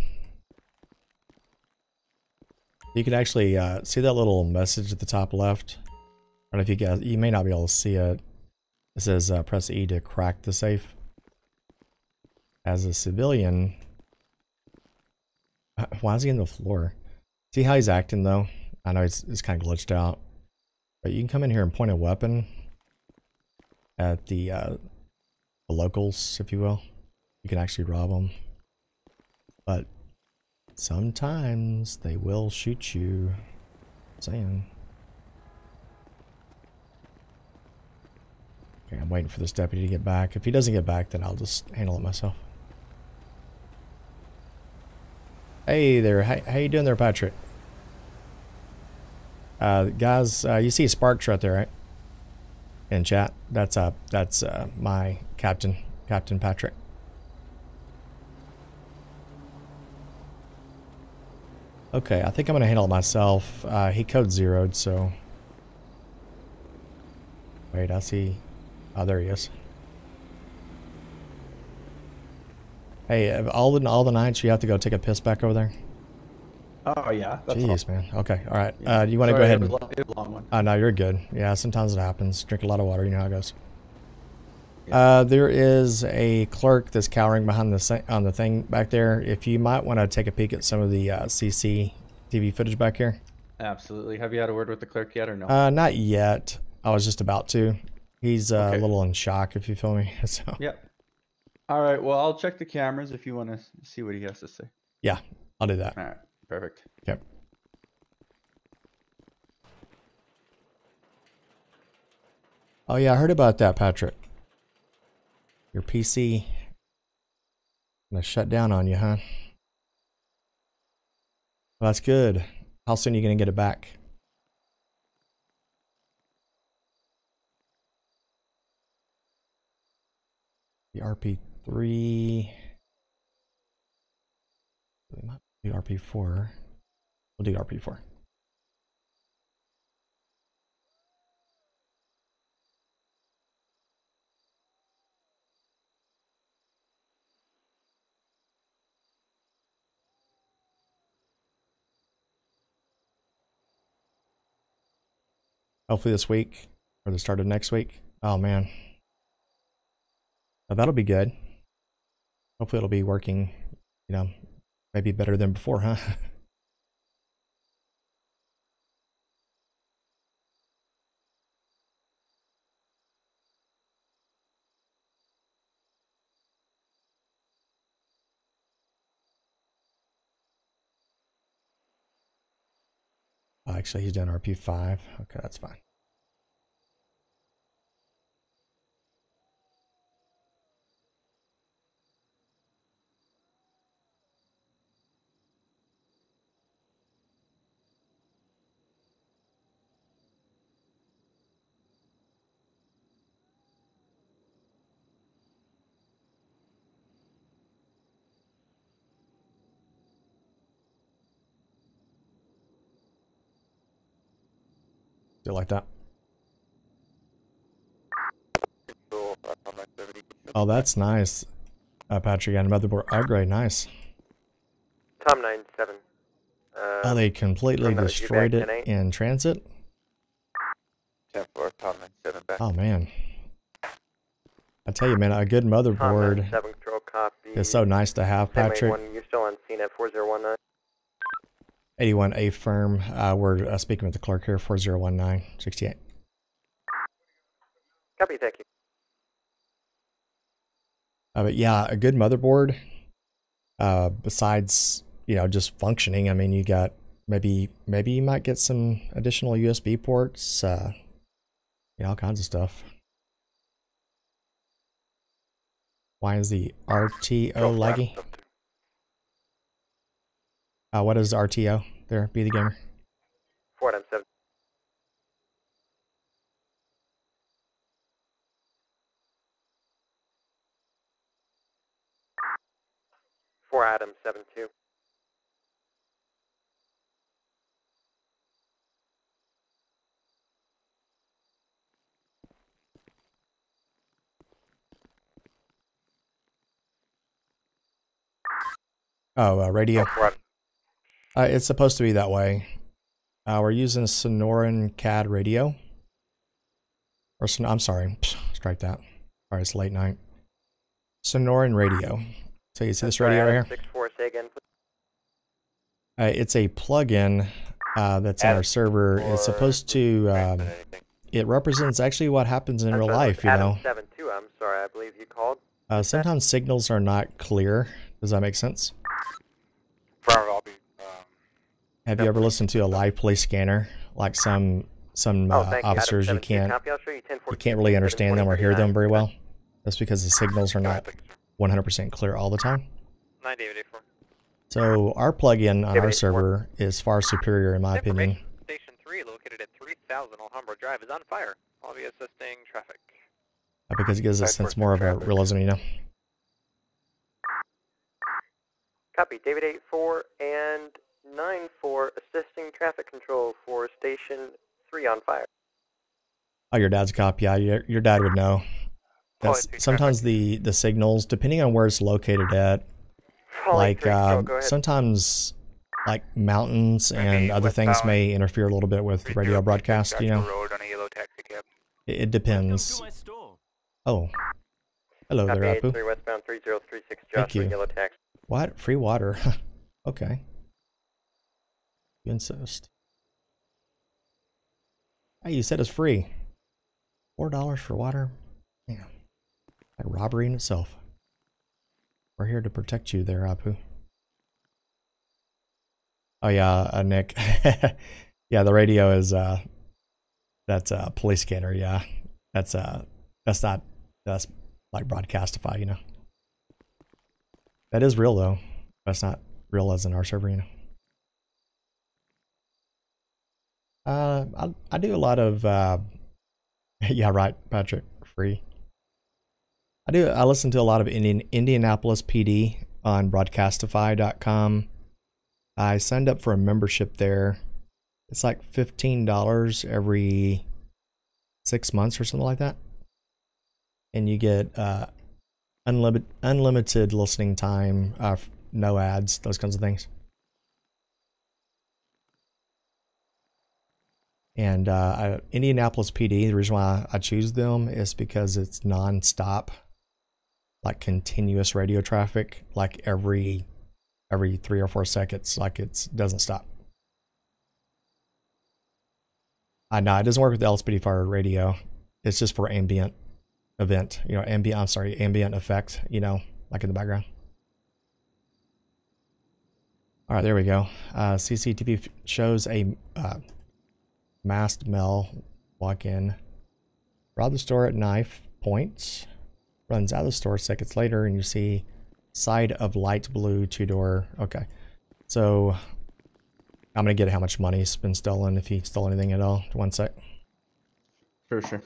You can actually uh, see that little message at the top left. I don't know if you guys, you may not be able to see it. It says uh, press E to crack the safe. As a civilian, Uh, why is he on the floor? See how he's acting though? I know it's, it's kind of glitched out. But you can come in here and point a weapon at the, uh, the locals, if you will. You can actually rob them. But sometimes they will shoot you. saying. Okay, I'm waiting for this deputy to get back. If he doesn't get back, then I'll just handle it myself. Hey there, how, how you doing there, Patrick? Uh, guys, uh, you see Sparks right there, right? In chat, that's uh, that's uh, my captain, Captain Patrick. Okay, I think I'm gonna handle it myself. Uh, he code zeroed, so. Wait, I see. Oh, there he is. Hey, uh, all the all the nights you have to go take a piss back over there. Oh yeah. That's Jeez, all. man. Okay, all right. Yeah. Uh, you want to go ahead and? was lo- it was long one. Uh, no, you're good. Yeah, sometimes it happens. Drink a lot of water. You know how it goes. Uh, there is a clerk that's cowering behind the on the thing back there. If you might want to take a peek at some of the uh, CCTV footage back here. Absolutely. Have you had a word with the clerk yet or no? Uh, not yet. I was just about to. He's uh, a little in shock, if you feel me. [LAUGHS] So Yep. All right. Well, I'll check the cameras if you want to see what he has to say. yeah, I'll do that. All right. Perfect. Yep. Oh yeah, I heard about that, Patrick. Your PC gonna shut down on you, huh? Well, that's good. How soon are you gonna get it back? The RP3. Do RP4. We'll do RP4. Hopefully this week or the start of next week. Oh man. Now, that'll be good. Hopefully it'll be working, you know, Maybe better than before, huh? [LAUGHS] Oh, actually, he's done RP5. Okay, that's fine. Like that? Oh, that's nice. Uh, Patrick and motherboard upgrade, nice. Tom 97. Uh, Oh, they completely Tom, that was you back destroyed it in transit. 10 4, Tom 97 back. Oh man, I tell you, man, a good Tom motherboard 97 control copy. is so nice to have, Patrick. one, you're still on scene at 4019. 81A firm. Uh, we're uh, speaking with the clerk here, 4019 68. Copy, thank you. Uh, but yeah, a good motherboard. Uh, besides, you know, just functioning. I mean, you got maybe maybe you might get some additional USB ports. Uh, you know, all kinds of stuff. Why is the RTO laggy? Uh, what is RTO there? Be the gamer. 497. Four Adam seven two. Oh, uh, radio. Uh, it's supposed to be that way. Uh, we're using Sonoran CAD radio. Or Son- I'm sorry, strike that. Sorry, it's late night. Sonoran radio. So you see this radio right here? Six four. Say again. Uh, it's a plugin uh, that's in our server. It's supposed to. Um, it represents actually what happens in real life. You Adam know, seven two. I'm sorry. I believe you called. uh, sometimes signals are not clear. Does that make sense? I'll be. Have you ever listened to a live police scanner? Like some some Oh, uh. Adam officers, you 72. can't Copy. I'll show you you 1014. can't really understand them or hear them very well. That's because the signals are not 100% clear all the time. 9 David 84. So our plugin on our server is far superior in my opinion. Station 3, located at 3000 Alhambra Drive, is on fire. I'll be assisting traffic. uh, because it gives us sense more of a realism, you know. Copy. David eight four and nine four assisting traffic control for station three on fire. Oh, your dad's cop, yeah, your, your dad would know. That's, sometimes the the signals, depending on where it's located at, like uh, sometimes like mountains and other things may interfere a little bit with radio broadcast. You know, Road on a yellow taxi cab. it, it depends. Oh, hello Copy there, eight Apu. westbound three zero three six Thank you. yellow taxi. What? Free water? [LAUGHS] okay. Insist. Hey, you said it's free. Four dollars for water? Damn. Like robbery in itself. We're here to protect you there, Apu. Oh yeah, uh, Nick. [LAUGHS] yeah, the radio is uh that's a police scanner, yeah. That's uh that's not that's like broadcastify, you know. That is real though. That's not real as in our server, you know. Uh, I I do a lot of uh, [LAUGHS] yeah, right, Patrick, free. I do. I listen to a lot of Indian Indianapolis PD on Broadcastify.com. I signed up for a membership there. It's like fifteen dollars every six months or something like that, and you get uh, unlimited unlimited listening time, uh, no ads, those kinds of things. And uh, Indianapolis PD, the reason why I choose them is because it's nonstop, like continuous radio traffic, like every every three or four seconds, like it doesn't stop. I know it doesn't work with the LSPDFR radio. It's just for ambient event, you know, ambient. I'm sorry, ambient effect, you know, like in the background. All right, there we go. Uh, CCTV shows a uh, masked Mel, walk in, rob the store at knife point, runs out of the store seconds later, and you see side of light blue two door. Okay, so I'm gonna get how much money's been stolen if he stole anything at all. One sec. For sure.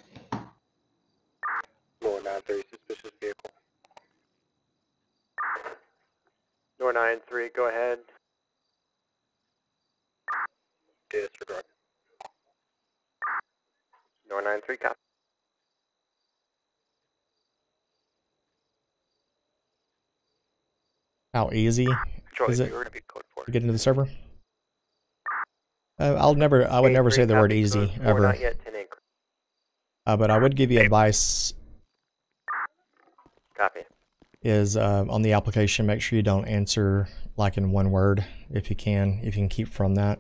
Lower 930, suspicious vehicle. Door 9-3, go ahead. Disregard. 9-3, copy. How easy Charlie, is it you're gonna be code to get into the server? Uh, I'll never. I would never say the word easy ever. not yet, 10 inc. Uh, but I would give you advice Copy. is uh, on the application, make sure you don't answer like in one word if you can, if you can keep from that.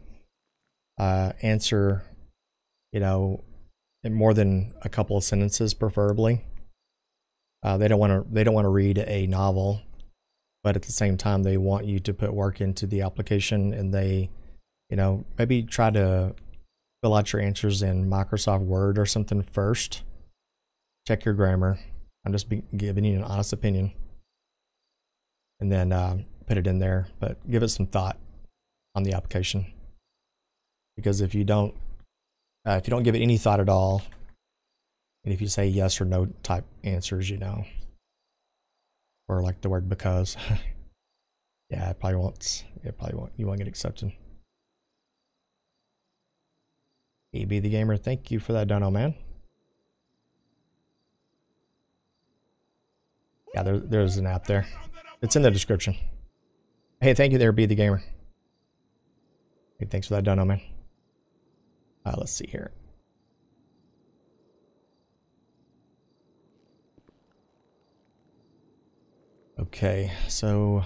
Uh, answer, you know, more than a couple of sentences, preferably. Uh, they don't want to. They don't want to read a novel, but at the same time, they want you to put work into the application, and they, you know, maybe try to fill out your answers in Microsoft Word or something first. Check your grammar. I'm just giving you an honest opinion. And then uh, put it in there, but give it some thought on the application. Because if you don't, uh, if you don't give it any thought at all, and if you say yes or no type answers, you know, or like the word because, [LAUGHS] yeah, it probably won't. It probably won't. You won't get accepted. EB the gamer, thank you for that dono, man. Yeah, there, there's an app there. It's in the description. Hey, thank you there, Be the Gamer. Hey, thanks for that dono, man. Uh, let's see here. Okay, so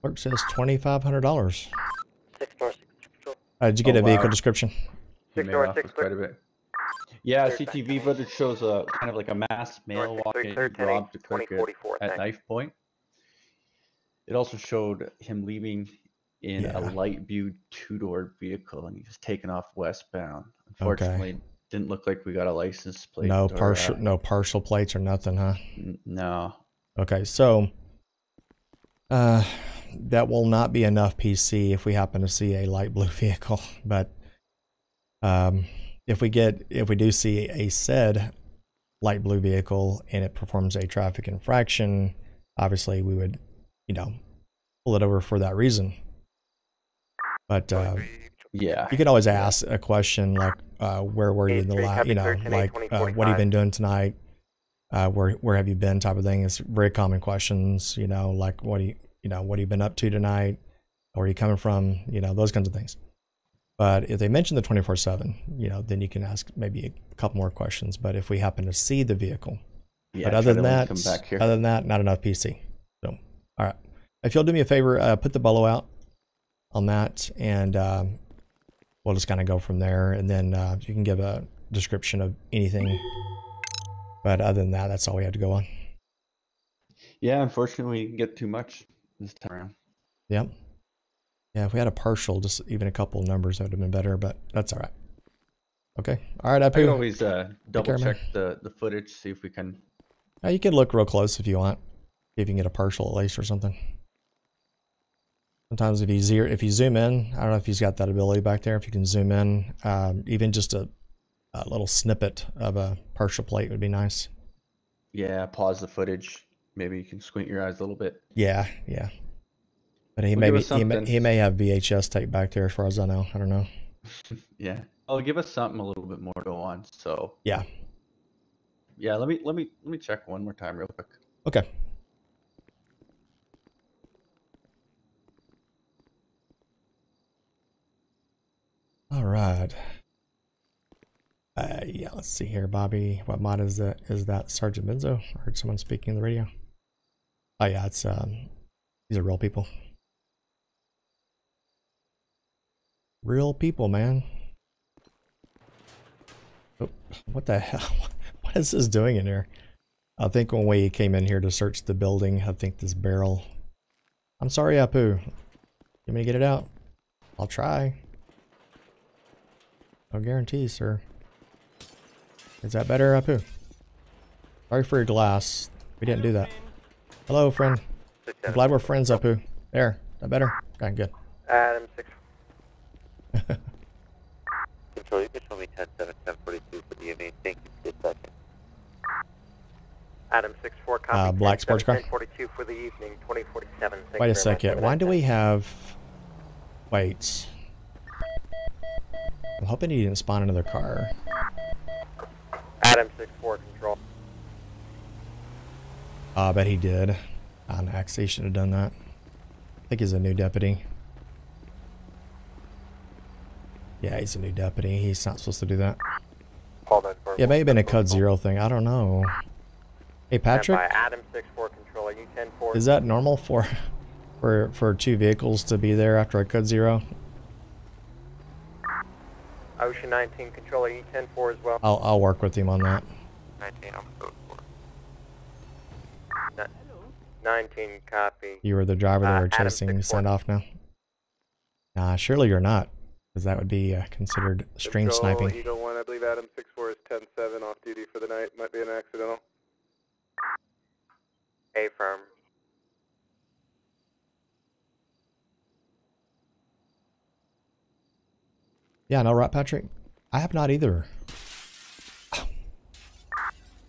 clerk says twenty five hundred dollars. Six door, Uh, did you get Oh, a vehicle wow. description? He Six may door, six quite a bit. Yeah, CCTV footage shows a kind of like a masked male walking robbed the clerk at, at knife point. It also showed him leaving in a light blue two-door vehicle, and he was taken off westbound. Unfortunately, didn't look like we got a license plate. No partial, uh, no partial plates or nothing, huh? n- no. Okay, so uh, that will not be enough PC if we happen to see a light blue [LAUGHS] vehicle. But um, if we get, if we do see a said light blue vehicle and it performs a traffic infraction, obviously we would, you know, pull it over for that reason. But uh, Yeah. you can always ask a question like, uh, "Where were you in the last?" You know, sir, 10, eight, like, uh, "What have you been doing tonight?" Uh, where where have you been? Type of thing. It's very common questions. You know, like what do you you know what have you been up to tonight? Where are you coming from? You know, those kinds of things. But if they mention the twenty four seven, you know, then you can ask maybe a couple more questions. But if we happen to see the vehicle, Yeah, but other than that, come back here. other than that, not enough PC. So, all right. If you'll do me a favor, uh, put the bolo out on that, and um, we'll just kind of go from there. And then uh, you can give a description of anything. But other than that, that's all we have to go on. Yeah, unfortunately, we didn't get too much this time around. Yep. Yeah, if we had a partial, just even a couple numbers, that would have been better. But that's all right. Okay. All right, I can Apu. always uh, double care, man. check the, the footage, see if we can. Uh, you can look real close if you want. See if you can get a partial at least or something. Sometimes if you zero, if you zoom in, I don't know if he's got that ability back there. If you can zoom in, um, even just a, a little snippet of a partial plate would be nice. Yeah, pause the footage. Maybe you can squint your eyes a little bit. Yeah, yeah. But he Well, may give be, he may, he may have VHS tape back there as far as I know. I don't know. [LAUGHS] Yeah. Oh, give us something a little bit more to go on. So Yeah. yeah, let me let me let me check one more time real quick. Okay. All right. Uh, yeah, let's see here, Bobby. What mod is that? Is that Sergeant Benzo? I heard someone speaking on the radio. Oh yeah, it's um, these are real people. Real people, man. Oh, what the hell? [LAUGHS] What is this doing in here? I think when we came in here to search the building, I think this barrel. I'm sorry, Apu. You want me to get it out? I'll try. No guarantees, sir. Is that better, Apu? Sorry for your glass. We didn't do that. Hello, friend. I'm glad we're friends, Apu. There. Is that better? Okay, good. Adam 6. [LAUGHS] Control, you can show me 10 7 10 42 for the evening. Thank you second. Adam 6 4 copy. Uh, black sports car. 1042 for the evening, 2047. Wait a second. Why do we have... Wait. I'm hoping he didn't spawn another car. Adam 6 4 control. Oh, I bet he did. On Axe, he should have done that. I think he's a new deputy. Yeah, he's a new deputy. He's not supposed to do that. Call that for Yeah, it may have been a Code Zero thing. I don't know. Hey, Patrick, Adam 6 4 control. Are you 10 4? is that normal for [LAUGHS] for for two vehicles to be there after a Code Zero? Ocean 19 control. Are you 10 4 as well? I'll I'll work with him on that. 19, I'm code 4. 19 copy. You were the driver they Uh, were Adam chasing. Send off now. Nah, surely you're not, because that would be uh, considered stream Control, sniping. Eagle 1, I believe Adam 64 is 10 7 off duty for the night. Might be an accidental. A firm. Yeah, no, right, Patrick? I have not either.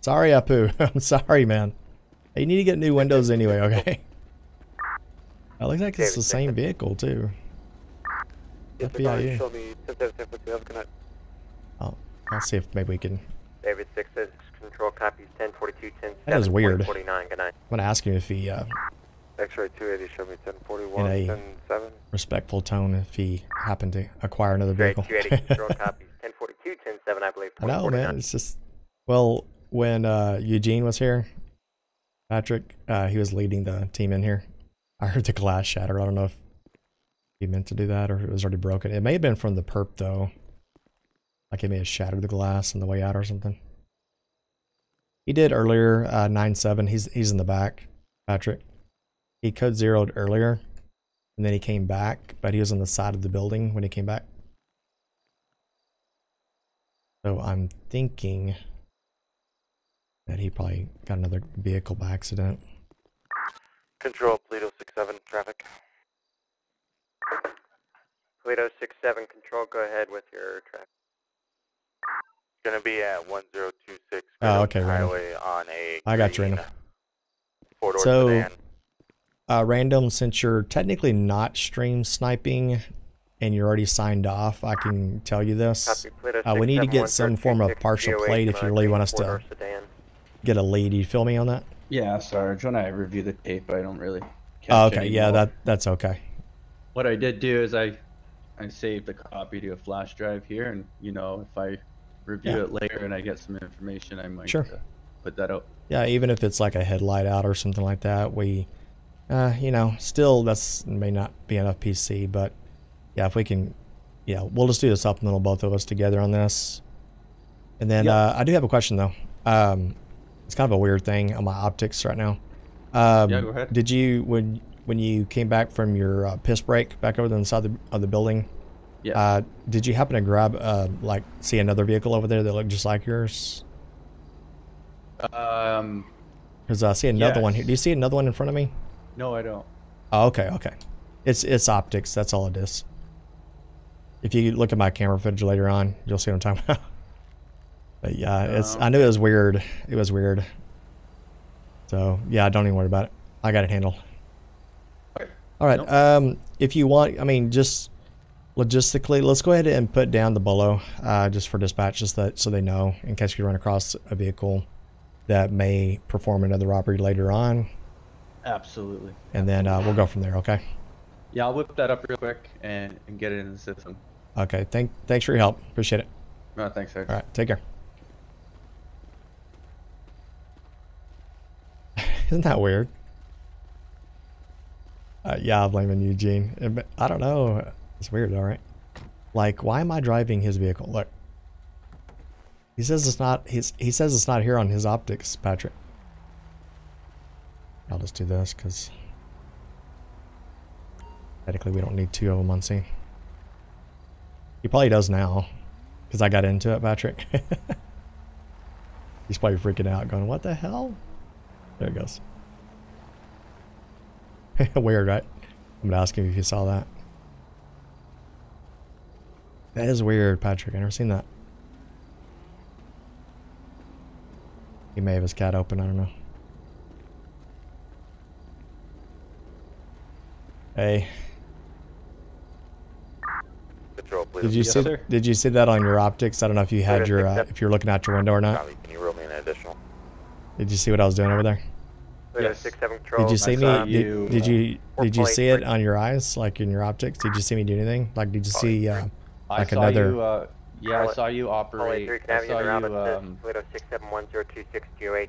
Sorry, Apu. [LAUGHS] I'm sorry, man. You need to get new windows anyway, okay? It looks like it's the same vehicle, too. FPIU. Show me 10 7 10 42. Have a good night. I'll, see if maybe we can... David 6 says control copies 1042 10 That is weird. 49. Good night. I'm going to ask him if he, uh, X-ray 280, show me 10 in a 10 7. respectful tone, if he happened to acquire another vehicle. 280 [LAUGHS] control copies 1042 10 7, I believe. I know, man. It's just well, when uh, Eugene was here, Patrick, uh, he was leading the team in here. I heard the glass shatter. I don't know if he meant to do that or if it was already broken. It may have been from the perp though. Like it may have shattered the glass on the way out or something. He did earlier, uh, nine seven. He's he's in the back, Patrick. He code zeroed earlier, and then he came back, but he was on the side of the building when he came back. So I'm thinking that he probably got another vehicle by accident. Control, Toledo 67, traffic. Toledo 6 7 control. Go ahead with your traffic. It's gonna be at 1026 Oh, okay. Highway on a I got you, four-door So, sedan. Uh, random, since you're technically not stream sniping and you're already signed off, I can tell you this. Uh, we need to get some form of partial plate if you really want us to get a lead. You feel me on that? Yeah, Sarge. When I review the tape, I don't really. Catch Oh, okay, any yeah, more. that that's okay. What I did do is I, I saved the copy to a flash drive here, and you know if I review Yeah. it later and I get some information, I might Sure. uh, put that out. Yeah, even if it's like a headlight out or something like that, we, uh, you know, still that's may not be enough PC, but yeah, if we can, yeah, we'll just do the supplemental both of us together on this. And then uh, I do have a question though. Um, it's kind of a weird thing on my optics right now. Um, Yeah, go ahead. Did you when when you came back from your uh, piss break back over to the side of the, of the building? Yeah. Uh, did you happen to grab uh, like see another vehicle over there that looked just like yours? Um, Because I see another one here. Do you see another one in front of me? No, I don't. Oh, okay, okay. It's it's optics. That's all it is. If you look at my camera footage later on, you'll see what I'm talking [LAUGHS] about. But yeah, it's. I knew it was weird. It was weird. So yeah, don't even worry about it. I got it handled. All right. Um, if you want, I mean, just logistically, let's go ahead and put down the bolo, uh, just for dispatch, just that so they know in case we run across a vehicle that may perform another robbery later on, Absolutely. and then uh, we'll go from there. Okay. Yeah, I'll whip that up real quick and, and get it in the system. Okay. Thank. Thanks for your help. Appreciate it. No, thanks, Sarge. All right. Take care. [LAUGHS] Isn't that weird? Uh, yeah, I'm blaming Eugene. Uh, I don't know. It's weird, all right. Like, why am I driving his vehicle? Look. He says it's not. His, he says it's not here on his optics, Patrick. I'll just do this because technically we don't need two of them on scene. He probably does now. Because I got into it, Patrick. [LAUGHS] He's probably freaking out, going, "What the hell?" There it goes. [LAUGHS] Weird, right? I'm gonna ask him if you saw that. That is weird, Patrick. I never seen that. He may have his cat open. I don't know. Hey. Patrol, please. Did you Yes, see? sir. Did you see that on your optics? I don't know if you had your uh, if you're looking out your window or not. Can you roll me an additional? Did you see what I was doing over there? Yes. Six seven control. Did you see I me? saw Did, you, did you uh, did you see it on your eyes, like in your optics? Did you see me do anything? Like, did you see uh, I like saw another? you. Uh, yeah, I saw you operate. Three, I I have you saw you. at Um, Toledo six seven one zero two six GOH.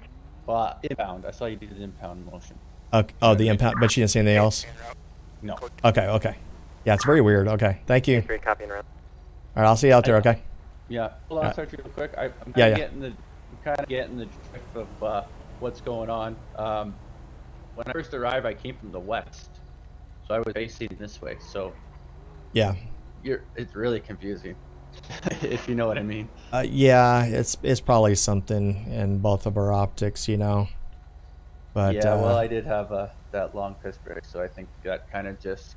well, inbound. I saw you did an impound motion. Oh, oh, the impound, but you didn't see anything else. No. Okay, okay. Yeah, it's very weird. Okay, thank you. Three copy and around. All right, I'll see you out there. Okay. Yeah. Hold on, Yeah. sorry, real quick. I, I'm kind Yeah, of yeah. getting the, I'm kind of getting the drift of uh, what's going on. Um, when I first arrived, I came from the west, so I was facing this way. So Yeah. you're, it's really confusing, [LAUGHS] if you know what I mean. Uh, yeah, it's it's probably something in both of our optics, you know. But yeah, uh, well, I did have uh, that long piss break, so I think that kind of just,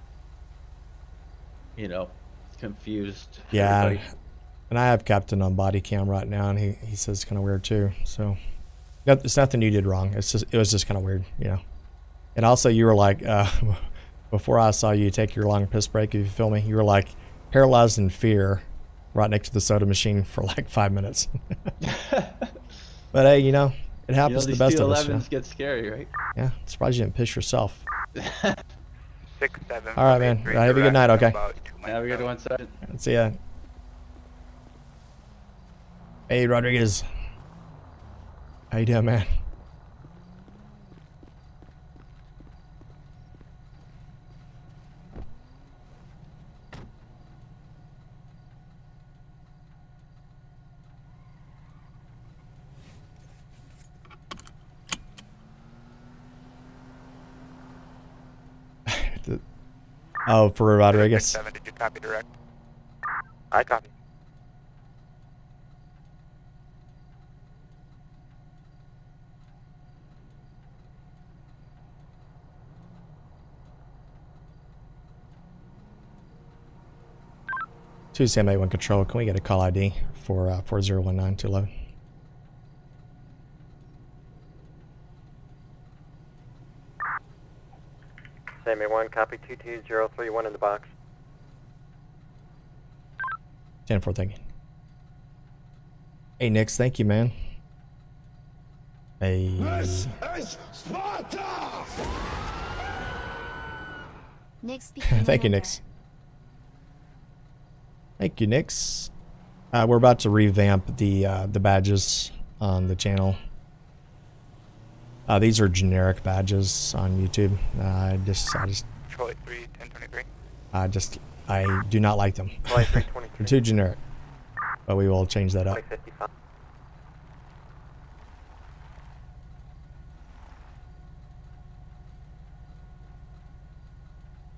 you know, confused. yeah, everybody. and I have Captain on body cam right now, and he he says it's kind of weird too. So, no, it's nothing you did wrong. It's just it was just kind of weird, you know. And also, you were like, uh, [LAUGHS] before I saw you take your long piss break, if you feel me, you were like paralyzed in fear, right next to the soda machine for like five minutes. [LAUGHS] [LAUGHS] but hey, you know, it You know, happens to the best of us. you know? 211s get scary, right? Yeah, surprised you didn't piss yourself. [LAUGHS] Six seven. All right, man. Have a good night. Okay. Have a good one, Sergeant. See ya. Hey, Rodriguez. How you doing, man? Oh, for Rodriguez. Seven. Did you copy direct? I copy. Two Sam A1 Control. Can we get a call ID for uh, 4019 Same A one. Copy two two zero three one in the box. 10 4, thank you. Hey, Nix, thank you, man. Hey. Nick's becoming [LAUGHS] Thank you, Nix. Thank you, Nix. Uh, we're about to revamp the uh, the badges on the channel. Uh, these are generic badges on YouTube. Uh, I just, I just, Detroit three ten twenty three. I just, I do not like them. [LAUGHS] They're too generic. But we will change that up. Twenty fifty five.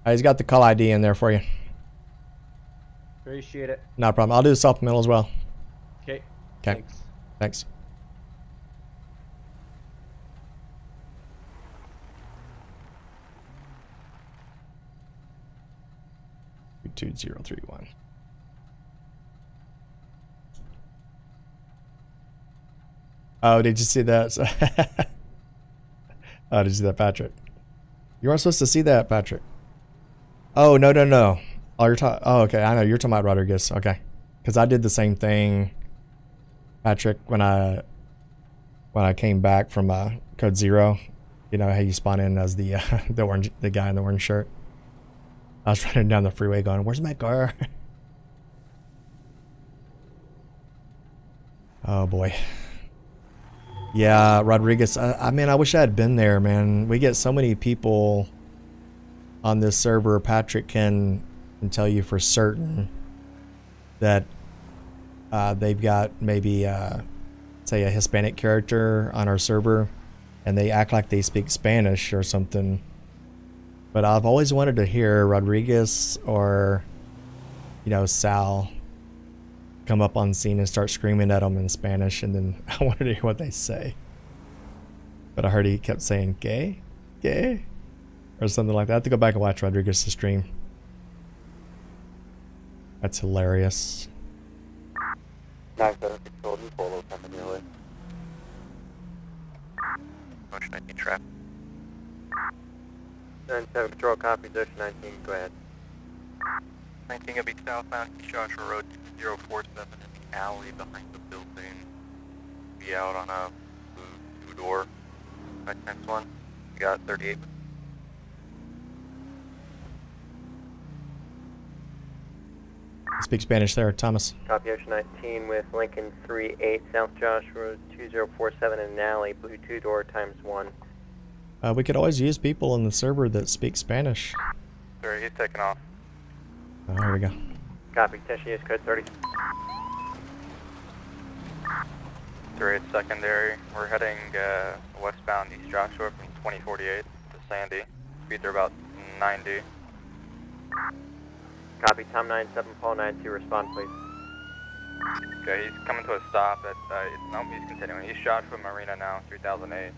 Uh, he's got the call ID in there for you. Appreciate it. No problem. I'll do the supplemental as well. Okay. Okay. Thanks. Thanks. Two zero three one. Oh, did you see that? [LAUGHS] oh, did you see that, Patrick? You weren't supposed to see that, Patrick. Oh no no no! Oh, you're talking. Oh, okay. I know you're talking about Rodriguez. Okay, because I did the same thing, Patrick, when I when I came back from uh, Code Zero. You know how you spawn in as the uh, [LAUGHS] the orange the guy in the orange shirt. I was [LAUGHS] running down the freeway going, "Where's my car?" [LAUGHS] oh boy. Yeah, Rodriguez. I, I mean, I wish I had been there, man. We get so many people on this server. Patrick can can tell you for certain that uh, they've got maybe uh, say a Hispanic character on our server, and they act like they speak Spanish or something. But I've always wanted to hear Rodriguez or you know Sal come up on scene and start screaming at them in Spanish, and then [LAUGHS] I wanted to hear what they say. But I heard he kept saying "gay, gay," or something like that. I have to go back and watch Rodriguez's stream. That's hilarious. Nine seven control, just follow coming your way. Motion 19 trap. 97 Control, copy, Ocean 19, go ahead. 19 gonna be southbound East Joshua Road 2047 in the alley behind the building. Be out on a blue two-door. Right next one. You got 38. Speak Spanish there, Thomas. Copy, Ocean 19 with Lincoln 38 South Joshua Road 2047 in an alley, blue two-door times one. Uh, we could always use people on the server that speak Spanish. Sorry, he's taking off. Oh, here we go. Copy, attention use code 30. 38 secondary. We're heading uh, westbound East Joshua from 2048 to Sandy. Speeds are about 90. Copy, Tom 97, Paul 92, respond please. Okay, he's coming to a stop at, uh, no, he's continuing. East Joshua Marina now, 3008.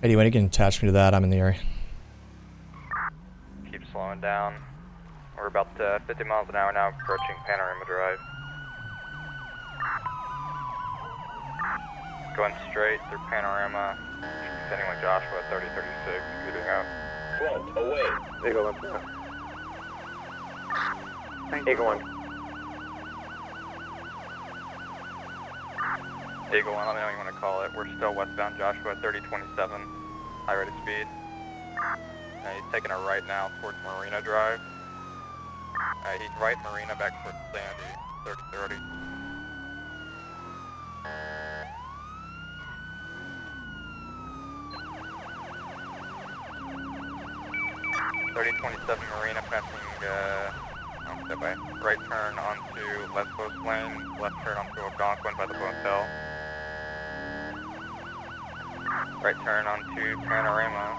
Eddie, when you can attach me to that, I'm in the area. Keep slowing down. We're about uh, 50 miles an hour now, approaching Panorama Drive. Going straight through Panorama, continuing with Joshua 3036, shooting out. Front, away. Eagle up there. Eagle 1. Eagle 1, let me know you want to call it. We're still westbound Joshua 3027, high rate of speed. Uh, he's taking a right now towards Marina Drive. Uh, he's right Marina back towards Sandy, 3030. Thirty twenty-seven Marina passing, uh, step by. Right turn onto West Coast Lane, left turn onto Algonquin by the motel. Right turn onto Panorama.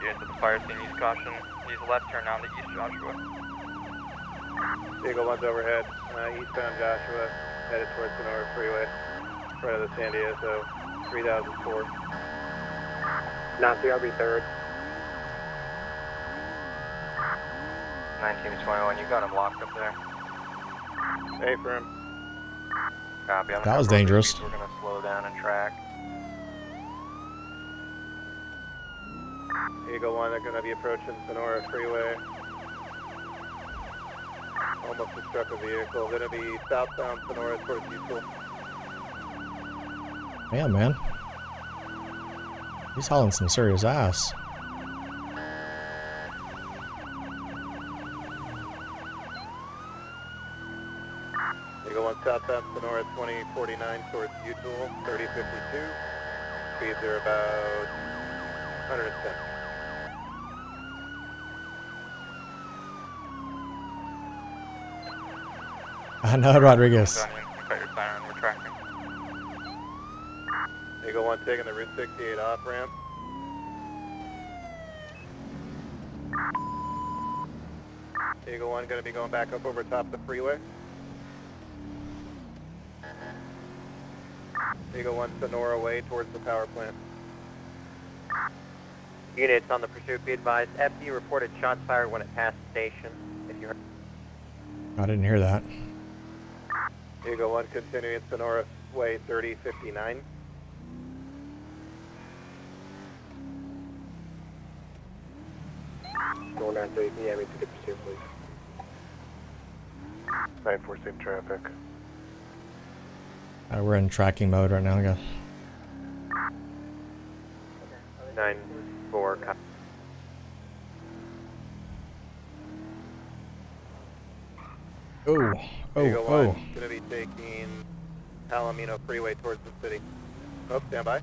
Units at the fire scene, use caution. Use left turn on to East Joshua. Eagle one's overhead, uh, eastbound Joshua, headed towards Senora Freeway, front of the San Diego, 3004. Nazi, I'll be third. 19 to 21, you got him locked up there. Hey, firm. Copy. That was dangerous. We're gonna slow down and track. Eagle one, they're going to be approaching Senora Freeway. Almost a struck a vehicle. Going to be southbound Senora towards Houston. Yeah, man. He's hauling some serious ass. Eagle one, southbound Senora 2049 towards YouTool, 3052. Speeds are about 110. [LAUGHS] I know, Rodriguez. Got your siren, we're tracking. Eagle one taking the Route 68 off ramp. Eagle one going to be going back up over top the freeway. Eagle one Senora way towards the power plant. Units on the pursuit, be advised. FD reported shots fired when it passed station. If you heard. I didn't hear that. Eagle one continuing Senora way 3059. Going down 30 p.m. to the pursuit, please. 9-4 safe traffic. Uh, we're in tracking mode right now. I got 9 4, copy. Oh, oh, Eagle oh. one going to be taking Palomino Freeway towards the city. Oh, stand by.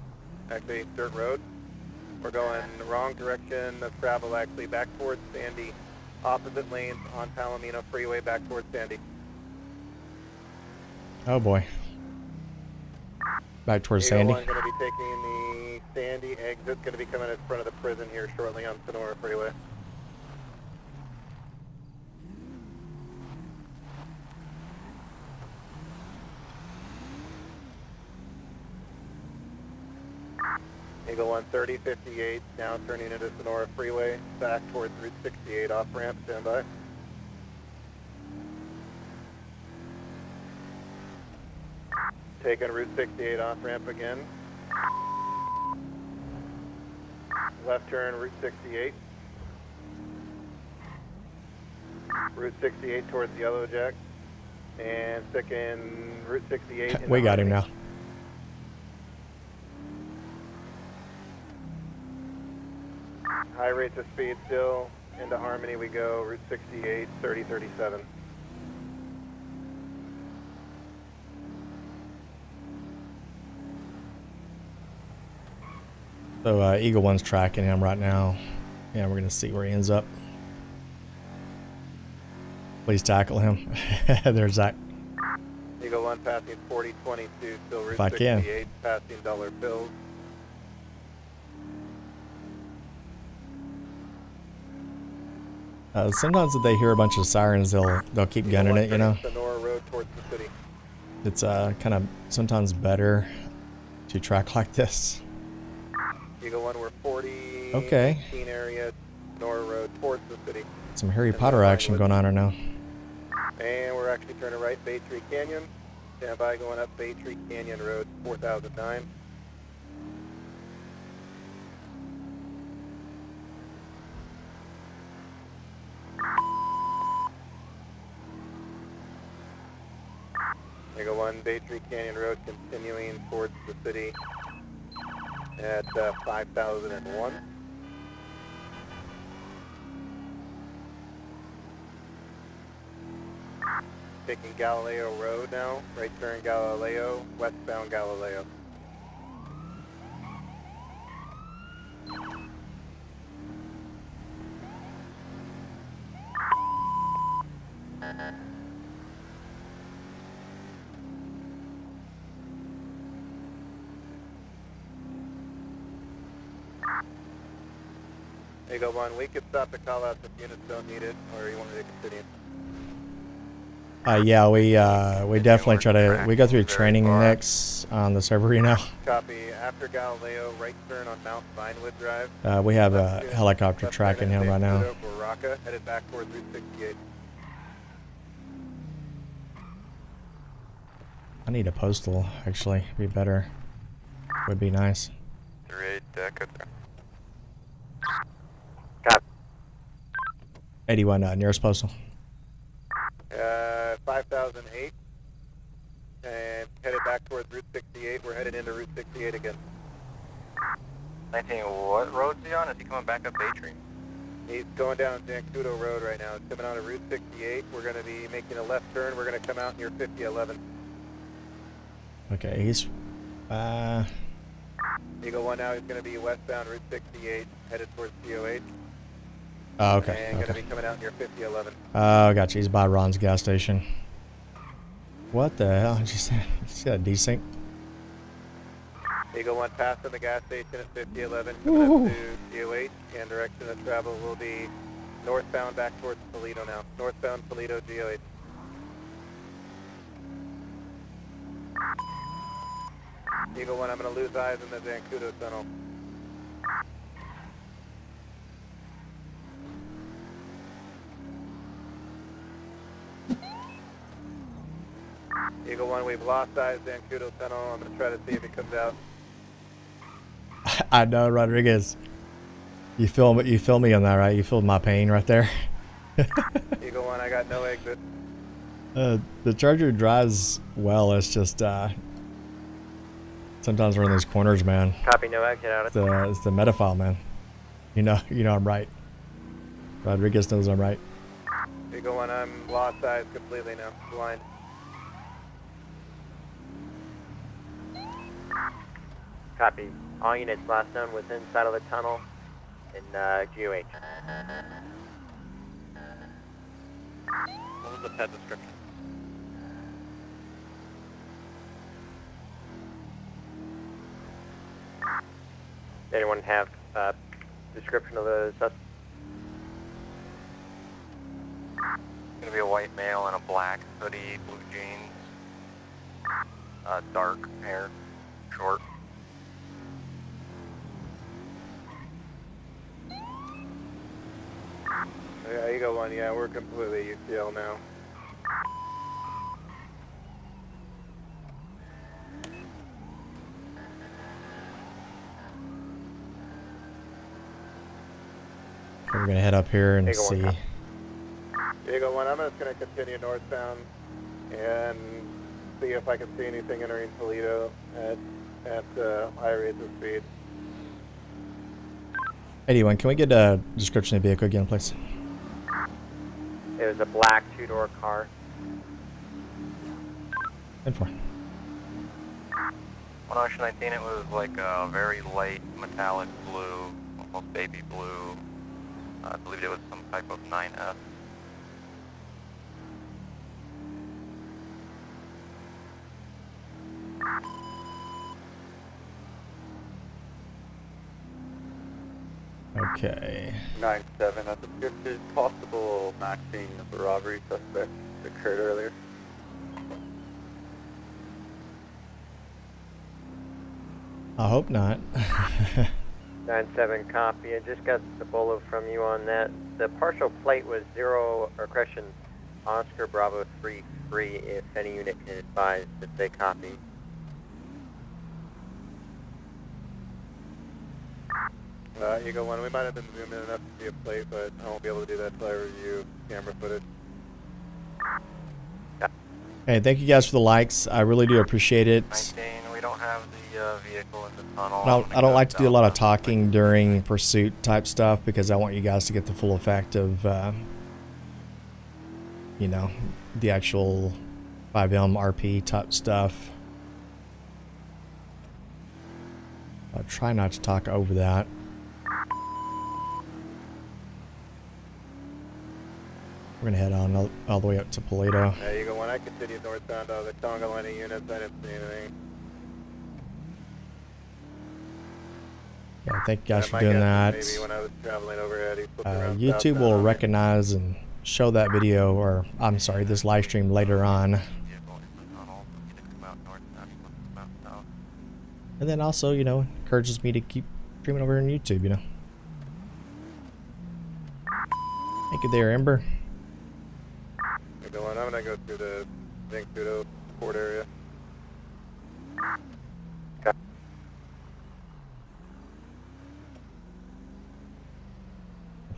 Actually, dirt road. We're going the wrong direction of travel, actually, back towards Sandy. Opposite lanes on Palomino Freeway, back towards Sandy. Oh boy back towards Sandy. going to be taking the Sandy exit. Going to be coming in front of the prison here shortly on Senora Freeway. Eagle 130, 58, now turning into Senora Freeway, back towards Route 68 off ramp, standby. Taking Route 68 off ramp again. Left turn, Route 68. Route 68 towards the Yellow Jack. And sticking Route 68. into We got him now. High rates of speed still. Into Harmony we go. Route 68, 30, 37. So uh, Eagle One's tracking him right now. Yeah, we're gonna see where he ends up. Please tackle him. [LAUGHS] There's Zach. Eagle 1 passing 4022, still Route If I can. 68, passing dollar bills. Uh, sometimes if they hear a bunch of sirens, they'll they'll keep Eagle gunning it. You know, Senora Road towards the city. it's uh kind of sometimes better to track like this. Eagle 1, we're 40, Okay. 18 area, Senora Road towards the city. Some Harry Potter action going on right now. And we're actually turning right, Baytree Canyon. Stand by going up Baytree Canyon Road, 4009. Eagle 1, Baytree Canyon Road, continuing towards the city at uh, 5001. Taking Galileo Road now, right turn Galileo, westbound Galileo. Eagle 1, we could stop the call outs if units don't need it, or you want me to continue. Uh, yeah, we uh, we definitely try to we go through training next on the server. You know, Copy. After Galileo, right turn on Mount Vinewood Drive. uh, we have a helicopter tracking him right now. Baraka, headed back towards Route 68. I need a postal actually. Would be better. Would be nice. 38, uh, good there. 81 uh, nearest postal. Uh, 5008. And headed back towards Route 68. We're headed into Route 68 again. 19, what road's he on? Is he coming back up Baytree? He's going down Zancudo Road right now. He's coming out of Route 68. We're going to be making a left turn. We're going to come out near 5011. Okay, he's uh Eagle 1 now, he's going to be westbound Route 68, headed towards GOH. Oh, okay. And going to be coming out near 5011. Oh, gotcha. He's by Ron's gas station. What the hell? Did you say? You see that desync? Eagle 1 passing the gas station at 5011, coming up to GOH, and direction of travel will be northbound back towards Paleto now. Northbound Paleto, GOH. Eagle 1, I'm going to lose eyes in the Zancudo tunnel. Eagle 1, we've lost eyes Zancudo tunnel. I'm going to try to see if it comes out. [LAUGHS] I know, Rodriguez. You feel me? You feel me on that, right? You feel my pain right there. [LAUGHS] Eagle 1, I got no exit. Uh, the Charger drives well. It's just uh, sometimes we're in these corners, man. Copy, no exit out It's the it's the metaphile, man. You know, [LAUGHS] you know I'm right. Rodriguez knows I'm right. Eagle 1, I'm lost eyes completely now. Blind. Copy. All units last known was inside of the tunnel in uh, GOH. What was the pet description? Anyone have uh, description of the suspect? Gonna be a white male in a black hoodie, blue jeans, uh, dark hair, short. Eagle 1, yeah, we're completely UCL now. We're gonna head up here and Eagle see. copy. Eagle 1, I'm just going to continue northbound and see if I can see anything entering Paleto at, at uh, high rates of speed. 81, can we get a description of the vehicle again, please? It was a black two-door car. And four. On Ocean 19, it was like a very light metallic blue, almost baby blue. I believe it was some type of 9F. Okay. 9-7, that's a is possible matching of the robbery suspect occurred earlier. I hope not. [LAUGHS] 9-7 copy. I just got the bolo from you on that. The partial plate was zero, or correction, Oscar Bravo 3-3 if any unit can advise that they copy. Uh, Eagle 1, we might have been zoomed in enough to see a plate, but I won't be able to do that until I review camera footage. Hey, thank you guys for the likes. I really do appreciate it. 19, we don't have the uh, vehicle in the tunnel. I don't, I don't like to do a lot of talking during pursuit type stuff because I want you guys to get the full effect of, uh, you know, the actual FiveM RP type stuff. I'll try not to talk over that. We're gonna head on all, all the way up to Paleto. Uh, Eagle 1, I continued northbound of the Tonga line units, I didn't see anything. Yeah, thank you guys Uh, for doing that. Maybe when I was traveling overhead, he Uh, YouTube will me. recognize and show that video, or I'm sorry, this live stream later on. And then also, you know, encourages me to keep streaming over on YouTube, you know. Thank you there, Ember. Eagle 1, I'm gonna go through the Vancouver port area. I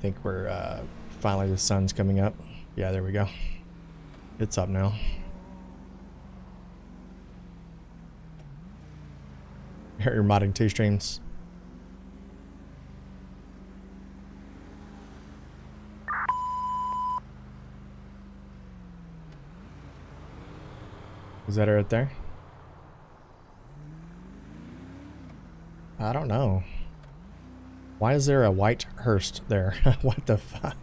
think we're, uh, finally the sun's coming up. Yeah, there we go. It's up now. You're modding two streams. Is that right there? I don't know. Why is there a white Hearst there? [LAUGHS] what the fuck?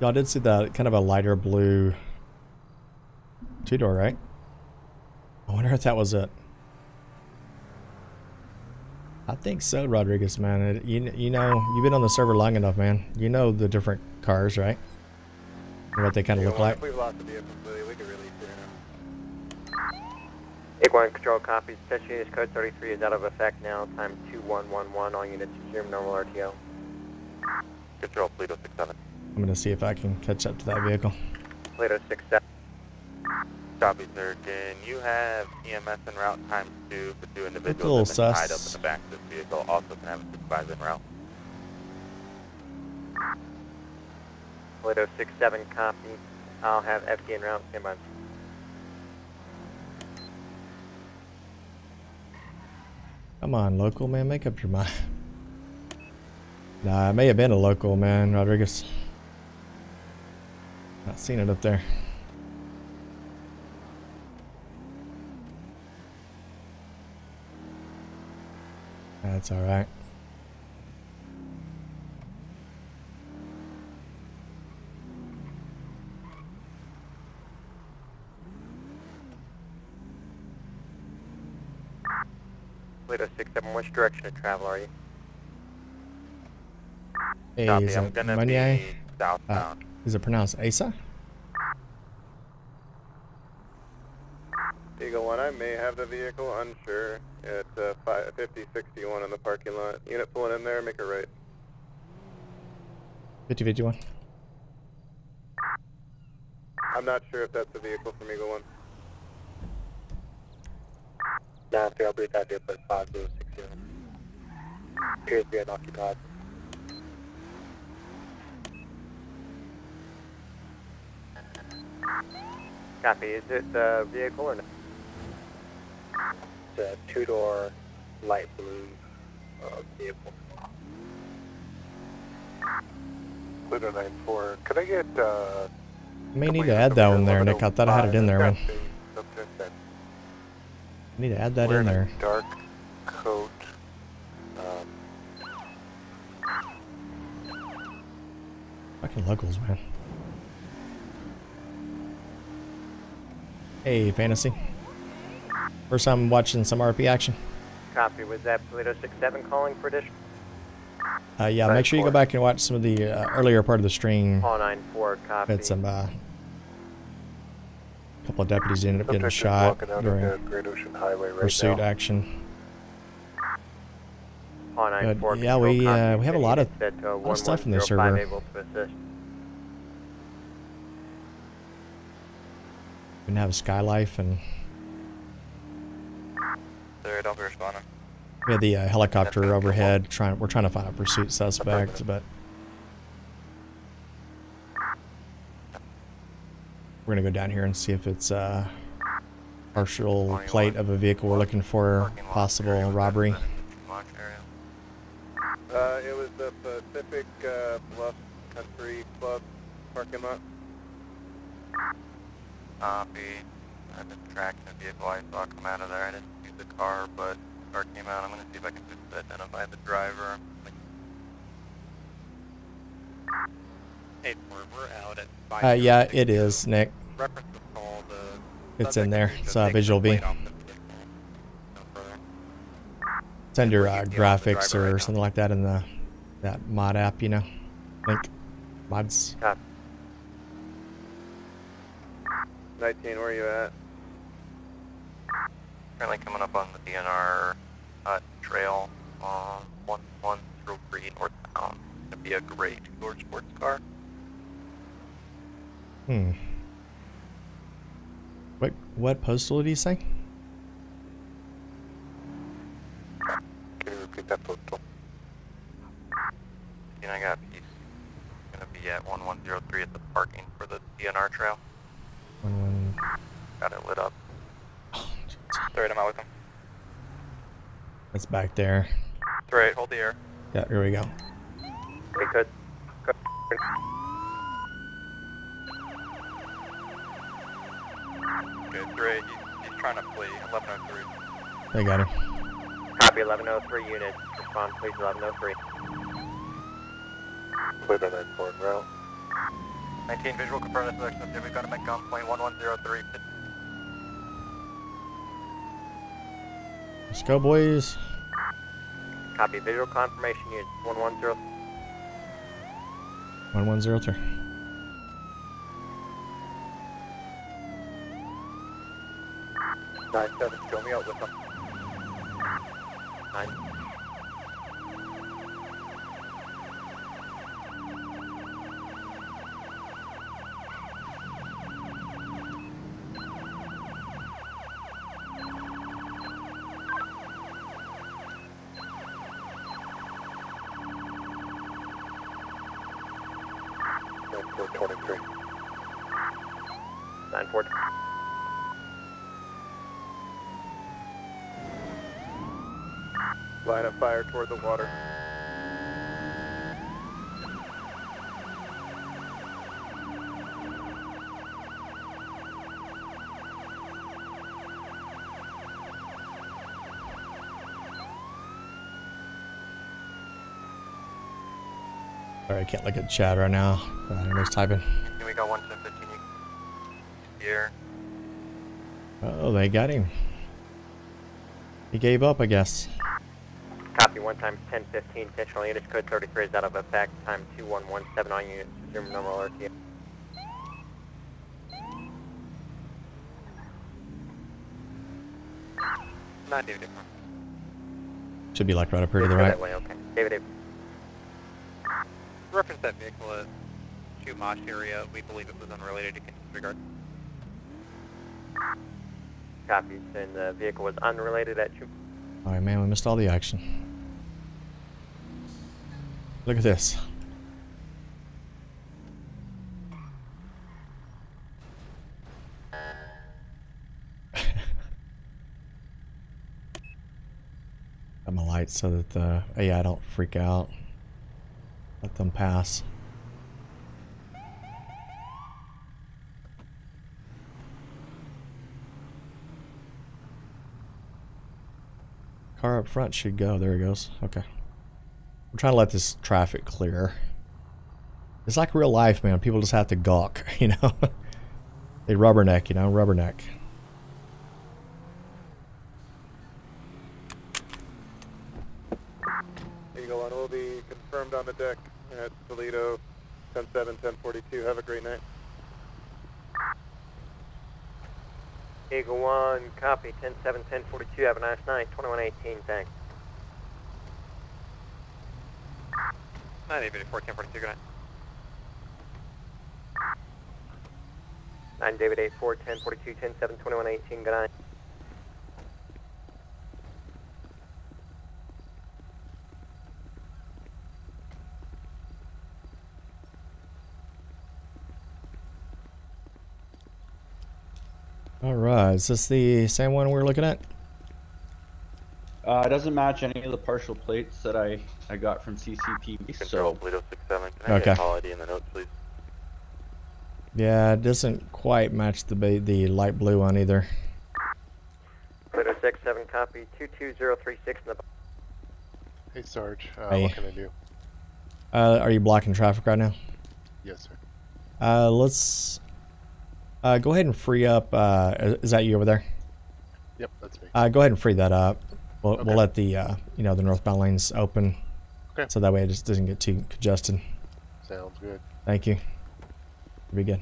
Y'all did see that kind of a lighter blue two door, right? I wonder if that was it. I think so, Rodriguez, man. It, you, you know, you've been on the server long enough, man. You know the different cars, right? And what they kind of look like. If we've lost the vehicle we can release it now. Iguan control copies. Test units code 33 is out of effect now. Time 2111. All units resume normal RTO. Control, Pluto 67. I'm gonna see if I can catch up to that vehicle. Plato 67. Copy, sir. Can you have EMS en route times two for two individuals that have been tied up in the back of this vehicle? Also can have a supervisor en route. Plato 67 copy. I'll have FD en route. Stand by. Come on, local man, make up your mind. [LAUGHS] Nah, it may have been a local man, Rodriguez. Not seen it up there. That's alright. direction of travel are you? Hey, Copy. is I'm it gonna be uh, southbound. Uh, is it pronounced Asa? Eagle 1, I may have the vehicle, unsure. It's uh, 5061 in the parking lot. Unit pulling in there, make a right. 5051. I'm not sure if that's the vehicle from Eagle 1. Nah, I'll be at 506 two. Appears to be unoccupied. Copy. Is it a vehicle or no? It's a two-door light blue uh, vehicle. Pluto 94. Could I get, uh... May need to add that one there, Nick. I thought I had it in there, man. I need to add that in there. Dark coat, um, Fucking locals, man. Hey, fantasy. First time watching some RP action. Copy, was that Paleto 67 calling for additional? Uh, yeah, make sure you go back and watch some of the uh, earlier part of the stream. Call 94, copy. Had some uh, couple of deputies ended up getting Subject shot walking out of during the Great Ocean Highway right pursuit now. action. Call 94, But, yeah, we uh, we have a lot of, unit set to lot of stuff in this 1105 server. able to assist. We have Skylife and Third, I'll be responding. we had the uh, helicopter overhead. Trying, we're trying to find a pursuit suspect, but we're gonna go down here and see if it's uh, partial plate of a vehicle we're looking for, possible robbery. Uh, it was the Pacific uh, Bluff Country Club parking lot. Copy. I've been tracking the vehicle I saw come out of there. I didn't see the car, but the car came out. I'm going to see if I can just identify the driver. Hey, we're, we're out at Uh, yeah, it is, Nick. reference was called. Uh, It's in there. It's uh, VisualV. It's under uh, graphics or something like that in the that mod app, you know. Link mods. 19, where are you at? Currently coming up on the DNR uh, trail on 1103 northbound. It's going to be a gray two-door sports car. Hmm. What what postal did he say? Can you repeat that postal? And I got piece. Going to be at 1103 at the parking for the DNR trail. One one. Got it lit up. Third, I'm out with him. It's back there. Three, hold the air. Yeah, here we go. Good. Good. Okay, three, he's, he's trying to flee. 1103. I got him. Copy 1103 unit. Respond please 1103. Clear on that forward route. 19 visual confirm this section. We've got him at gunpoint 1103. Let's go, boys. Copy visual confirmation unit 110. One one zero three. Nine seven, show me out with them. Nine. Nine four twenty-three. Nine four. Line of fire toward the water. Sorry, I can't look at chat right now. Uh, everybody's typing. Here we go, 11015. Here. Oh, they got him. He gave up, I guess. Copy one times 1015. Intentional units code 33 is out of effect. Time 2117 on units. Resume normal RTO. Not David. Should be like right up here to the right. That way, okay. David, David. Reference that vehicle at Chumash area. We believe it was unrelated to disregard. Copy. And the vehicle was unrelated at Chum. All right, man, we missed all the action. Look at this. [LAUGHS] Got my lights so that the AI don't freak out. Let them pass. Car up front should go. There he goes. Okay. I'm trying to let this traffic clear. It's like real life, man. People just have to gawk, [LAUGHS] you know? they rubberneck, you know? Rubberneck. Eagle One will be confirmed on the deck at Paleto, 10-7, 1042. Have a great night. Eagle 1, copy. 10 7 10 42. Have a nice night. 2118, thanks. 9 David 4 10 42. Good night. 9 David 8 4 10 42 10 7 21 18. Good night. All right. Is this the same one we're looking at? Uh, it doesn't match any of the partial plates that I, I got from CCP, so... Toledo 67. Can I get Okay. call ID in the notes, please? Yeah, it doesn't quite match the the light blue one either. Pluto 6 7, copy. 22036 in the. Hey, Sarge. Uh, Hey. What can I do? Uh, are you blocking traffic right now? Yes, sir. Uh, let's uh, go ahead and free up. Uh, is that you over there? Yep, that's me. Uh, go ahead and free that up. We'll, Okay. we'll let the uh, you know the northbound lanes open, Okay. so that way it just doesn't get too congested. Sounds good. Thank you. Be good.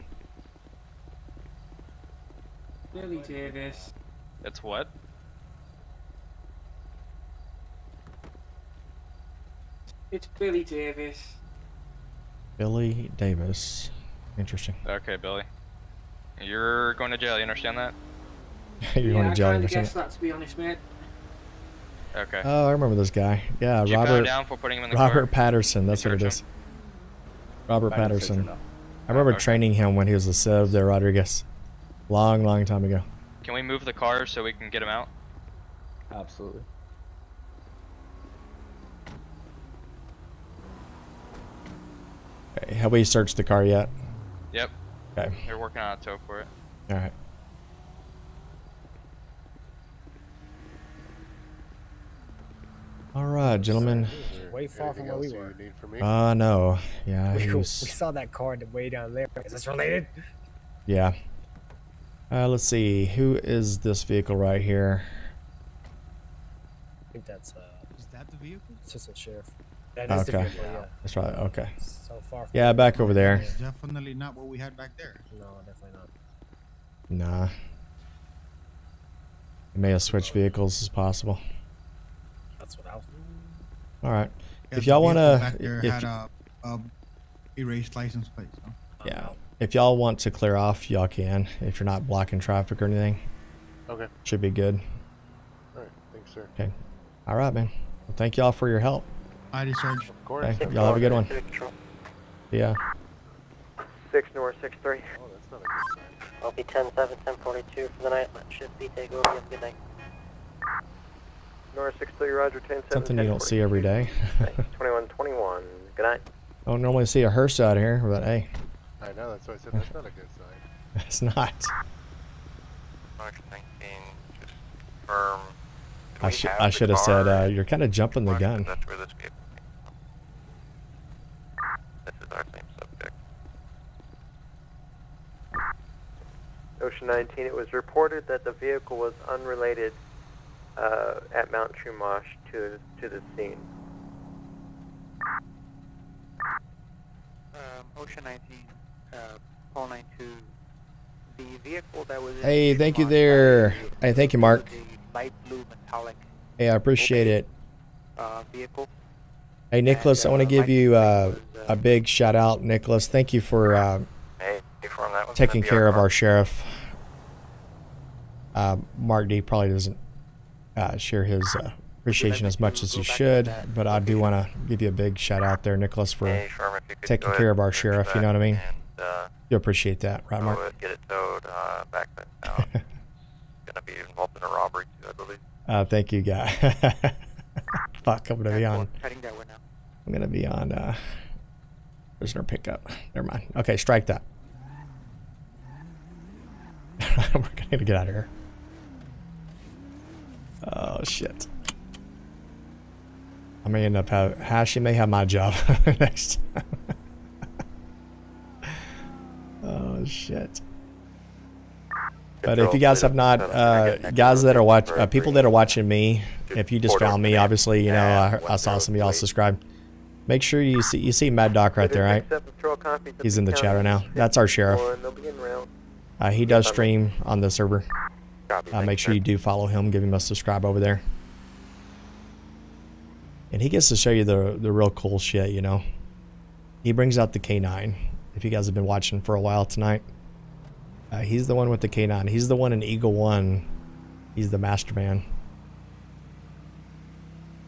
Billy Davis. It's what? It's Billy Davis. Billy Davis. Interesting. Okay, Billy. You're going to jail, you understand that? [LAUGHS] You're yeah, going to I jail. kind you of understand guessed that, to be honest, mate. Okay. Oh, I remember this guy. Yeah, Did you pound Robert. down for putting him in the Robert car? Patterson. That's what it is. Robert I Patterson. I remember Okay. training him when he was a sub there, Rodriguez. Long, long time ago. Can we move the car so we can get him out? Absolutely. Okay, have we searched the car yet? Yep. Okay. They're working on a tow for it. All right. All right, gentlemen. Way far from where we were. Uh, no. Yeah, [LAUGHS] we, he we saw that car way down there. Is this related? Yeah. Uh, let's see. Who is this vehicle right here? I think that's uh. Is that the vehicle? It's just a sheriff. That is the Okay. vehicle, yeah. That's right. Okay. So far. from Yeah, back over there. It's definitely not what we had back there. No, definitely not. Nah. It may have switched vehicles as possible. That's what I was. All right. Yeah, If y'all want to, back if had a, a erased license plate. So. yeah, if y'all want to clear off, y'all can. If you're not blocking traffic or anything, Okay. should be good. All right. Thanks, sir. Okay. All right, man. Well, thank y'all for your help. Alrighty, Sarge. Of course. Okay. Y'all have a good one. Yeah. 6 North 6 3. Oh, that's not a good sign. I'll be 10 7 10 42 for the night. Let shift B take over. Have a good night. North 6 3, Roger 10 7. Something you don't see every day. [LAUGHS] 21 21. Good night. I don't normally see a hearse out here, but hey, I know, that's why I said that's not a good sign. [LAUGHS] it's not. March 19, just firm. I should I should have said uh, you're kind of jumping the gun. That's where this vehicle came. This is our same subject. Ocean 19, it was reported that the vehicle was unrelated uh, at Mount Chumash to, to the scene. Um, Ocean 19, uh, Paul 92. The vehicle that was in Hey, thank you there. Hey, thank you, Mark. the light blue metallic Hey, I appreciate it. uh, vehicle. Hey, Nicholas, I want to give you uh, a big shout out, Nicholas. Thank you for uh, Hey, that taking care of our sheriff. Uh, Mark D probably doesn't uh, share his uh, appreciation as much as he should, but I do want to give you a big shout out there, Nicholas, for Hey, Sherman, if you could taking care of our sheriff. You know what I mean? And, uh, You appreciate that, right, Mark? get it towed uh, back to town. [LAUGHS] gonna be involved in a robbery too, I believe. Uh, thank you, guy. [LAUGHS] Fuck, I'm gonna be on. Heading that way now. I'm gonna be on uh, prisoner pickup. Never mind. Okay, strike that. [LAUGHS] We're gonna get out of here. Oh shit. I may end up have Hashi may have my job [LAUGHS] next time. [LAUGHS] oh shit. But if you guys have not, uh, guys that are watch, uh, people that are watching me, if you just found me, obviously, you know, I, I saw some of y'all subscribe. Make sure you see you see Mad Doc right there, right? He's in the chat right now. That's our sheriff. Uh, he does stream on the server. Uh, make sure you do follow him. Give him a subscribe over there. And he gets to show you the the real cool shit, you know. He brings out the K9. If you guys have been watching for a while tonight, uh, he's the one with the K9. He's the one in Eagle One. He's the master man.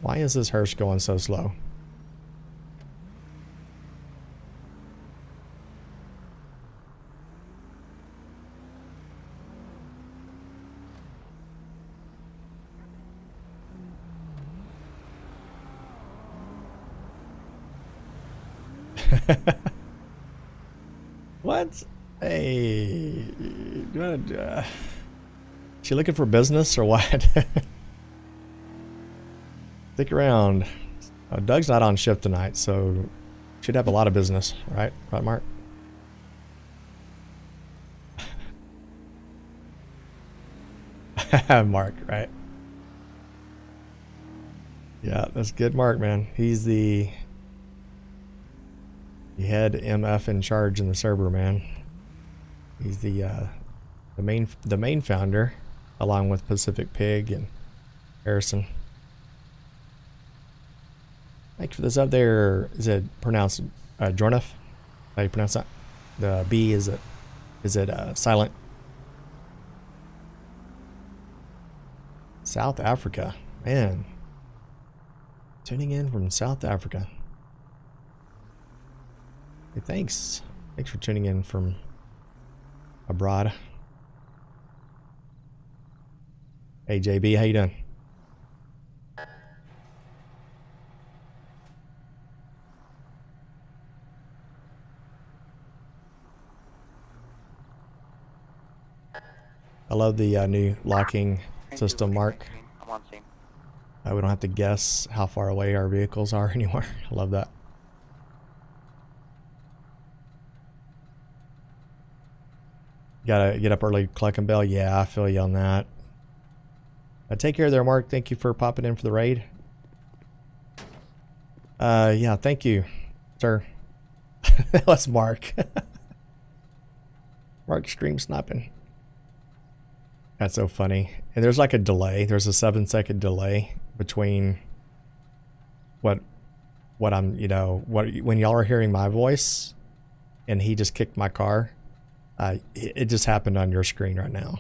Why is this hearse going so slow? [LAUGHS] What? Hey, you wanna, uh, she looking for business or what? [LAUGHS] Stick around. Uh, Doug's not on shift tonight, so should have a lot of business, right? Right, Mark? [LAUGHS] Mark, right? Yeah, that's good, Mark, man. He's the the head MF in charge in the server, man. He's the uh, the main the main founder, along with Pacific Pig and Harrison. Thank you for this up there. Is it pronounced uh, Jornif? How do you pronounce that? The B is it is it uh, silent? South Africa, man. Tuning in from South Africa. Hey, thanks. Thanks for tuning in from abroad. Hey JB, how you doing? I love the uh, new locking system, Mark. I'm on scene. Uh, we don't have to guess how far away our vehicles are [LAUGHS] anymore. I love that. Gotta get up early, collecting bell. Yeah, I feel you on that. Uh, take care there, Mark. Thank you for popping in for the raid. Uh, yeah, thank you, sir. [LAUGHS] that was Mark. [LAUGHS] Mark stream snapping. That's so funny. And there's like a delay. There's a seven second delay between what what I'm, you know, what when y'all are hearing my voice and he just kicked my car. Uh, it, it just happened on your screen right now.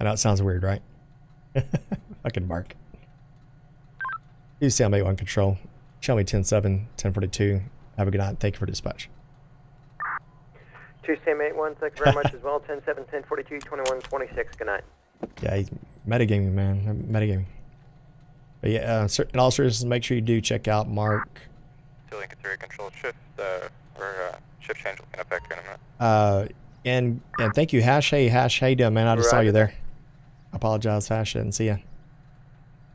I know it sounds weird, right? [LAUGHS] Fucking Mark. You see I'm 81 control. Show me 10 7, 1042. Have a good night. Thank you for dispatch. Two Sam 81, thank you very much as well. 10 7, 10 42, 21 26. Good night. Yeah, he's metagaming, man. Metagaming. But yeah, uh, ser- in all seriousness, make sure you do check out Mark. Still in consider control shift, uh, or uh, shift change will be in effect here in a minute. Uh, and and thank you, Hash. Hey, Hash, you doing, man? I just saw you there. I apologize, Hash. I didn't see you.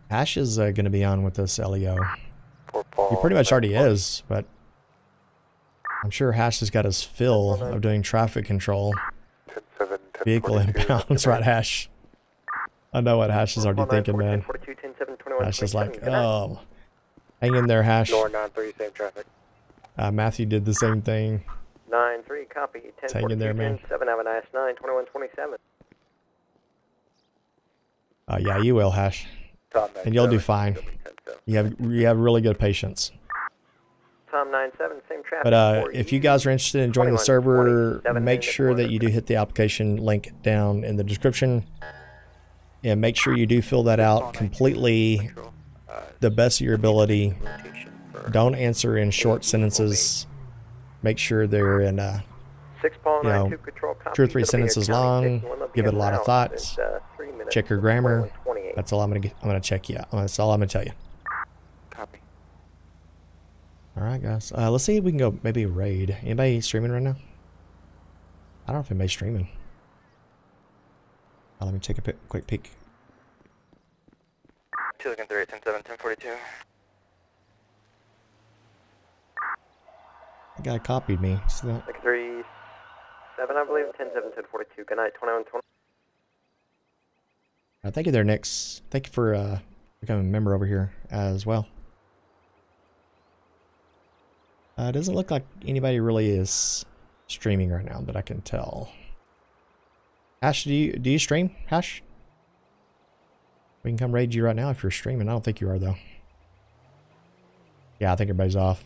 Hash is uh, going to be on with this LEO. He pretty much already is, but I'm sure Hash has got his fill of doing traffic control. Vehicle impounds, [LAUGHS] right, Hash? I know what Hash is already thinking, man. 42, 10 7, 21 Hash is like, oh, hang in there, Hash. Door 93, same traffic. Uh, Matthew did the same thing. 9 3, copy. 10 Hang in there, man. 7, have a nice 9, 21 27. Uh, yeah, you will, Hash. And you'll do fine. You have you have really good patience. Tom 97, same traffic. But uh, if you guys are interested in joining the 21, server, 27 make sure that you do hit the application link down in the description. And make sure you do fill that out completely the best of your ability. Don't answer in short sentences make sure they're in uh, you know, two or three sentences long, give it a lot of thought, check your grammar. That's all I'm gonna get. I'm gonna check you out. That's all I'm gonna tell you. Copy. All right, guys. Uh, let's see if we can go maybe raid. Anybody streaming right now? I don't know if anybody's streaming. Uh, let me take a quick peek. 2 looking guy copied me. See that? Like three, seven, I believe. 10, 7, 10, 42. Good night. 21, 20. Uh, thank you there, Nix. Thank you for uh, becoming a member over here as well. Uh, it doesn't look like anybody really is streaming right now that I can tell. Hash, do you do you stream? Hash? We can come raid you right now if you're streaming. I don't think you are though. Yeah, I think everybody's off.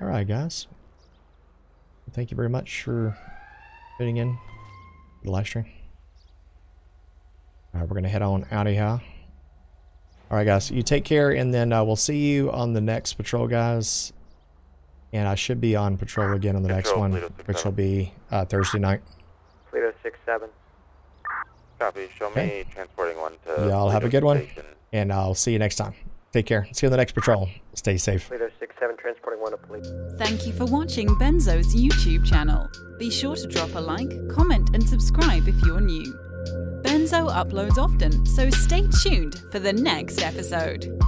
All right, guys. Thank you very much for tuning in the live stream. All right, we're gonna head on out of here. All right, guys, you take care, and then uh, we'll see you on the next patrol, guys. And I should be on patrol again on the next one, which will be uh, Thursday night. Pluto 6, 7. Copy. Show Okay. me transporting one to. Y'all have a good one, and I'll see you next time. Take care. See you on the next patrol. Stay safe. Pluto 6, 7, transporting one to police. Thank you for watching Benzo's YouTube channel. Be sure to drop a like, comment, and subscribe if you're new. Benzo uploads often, so stay tuned for the next episode.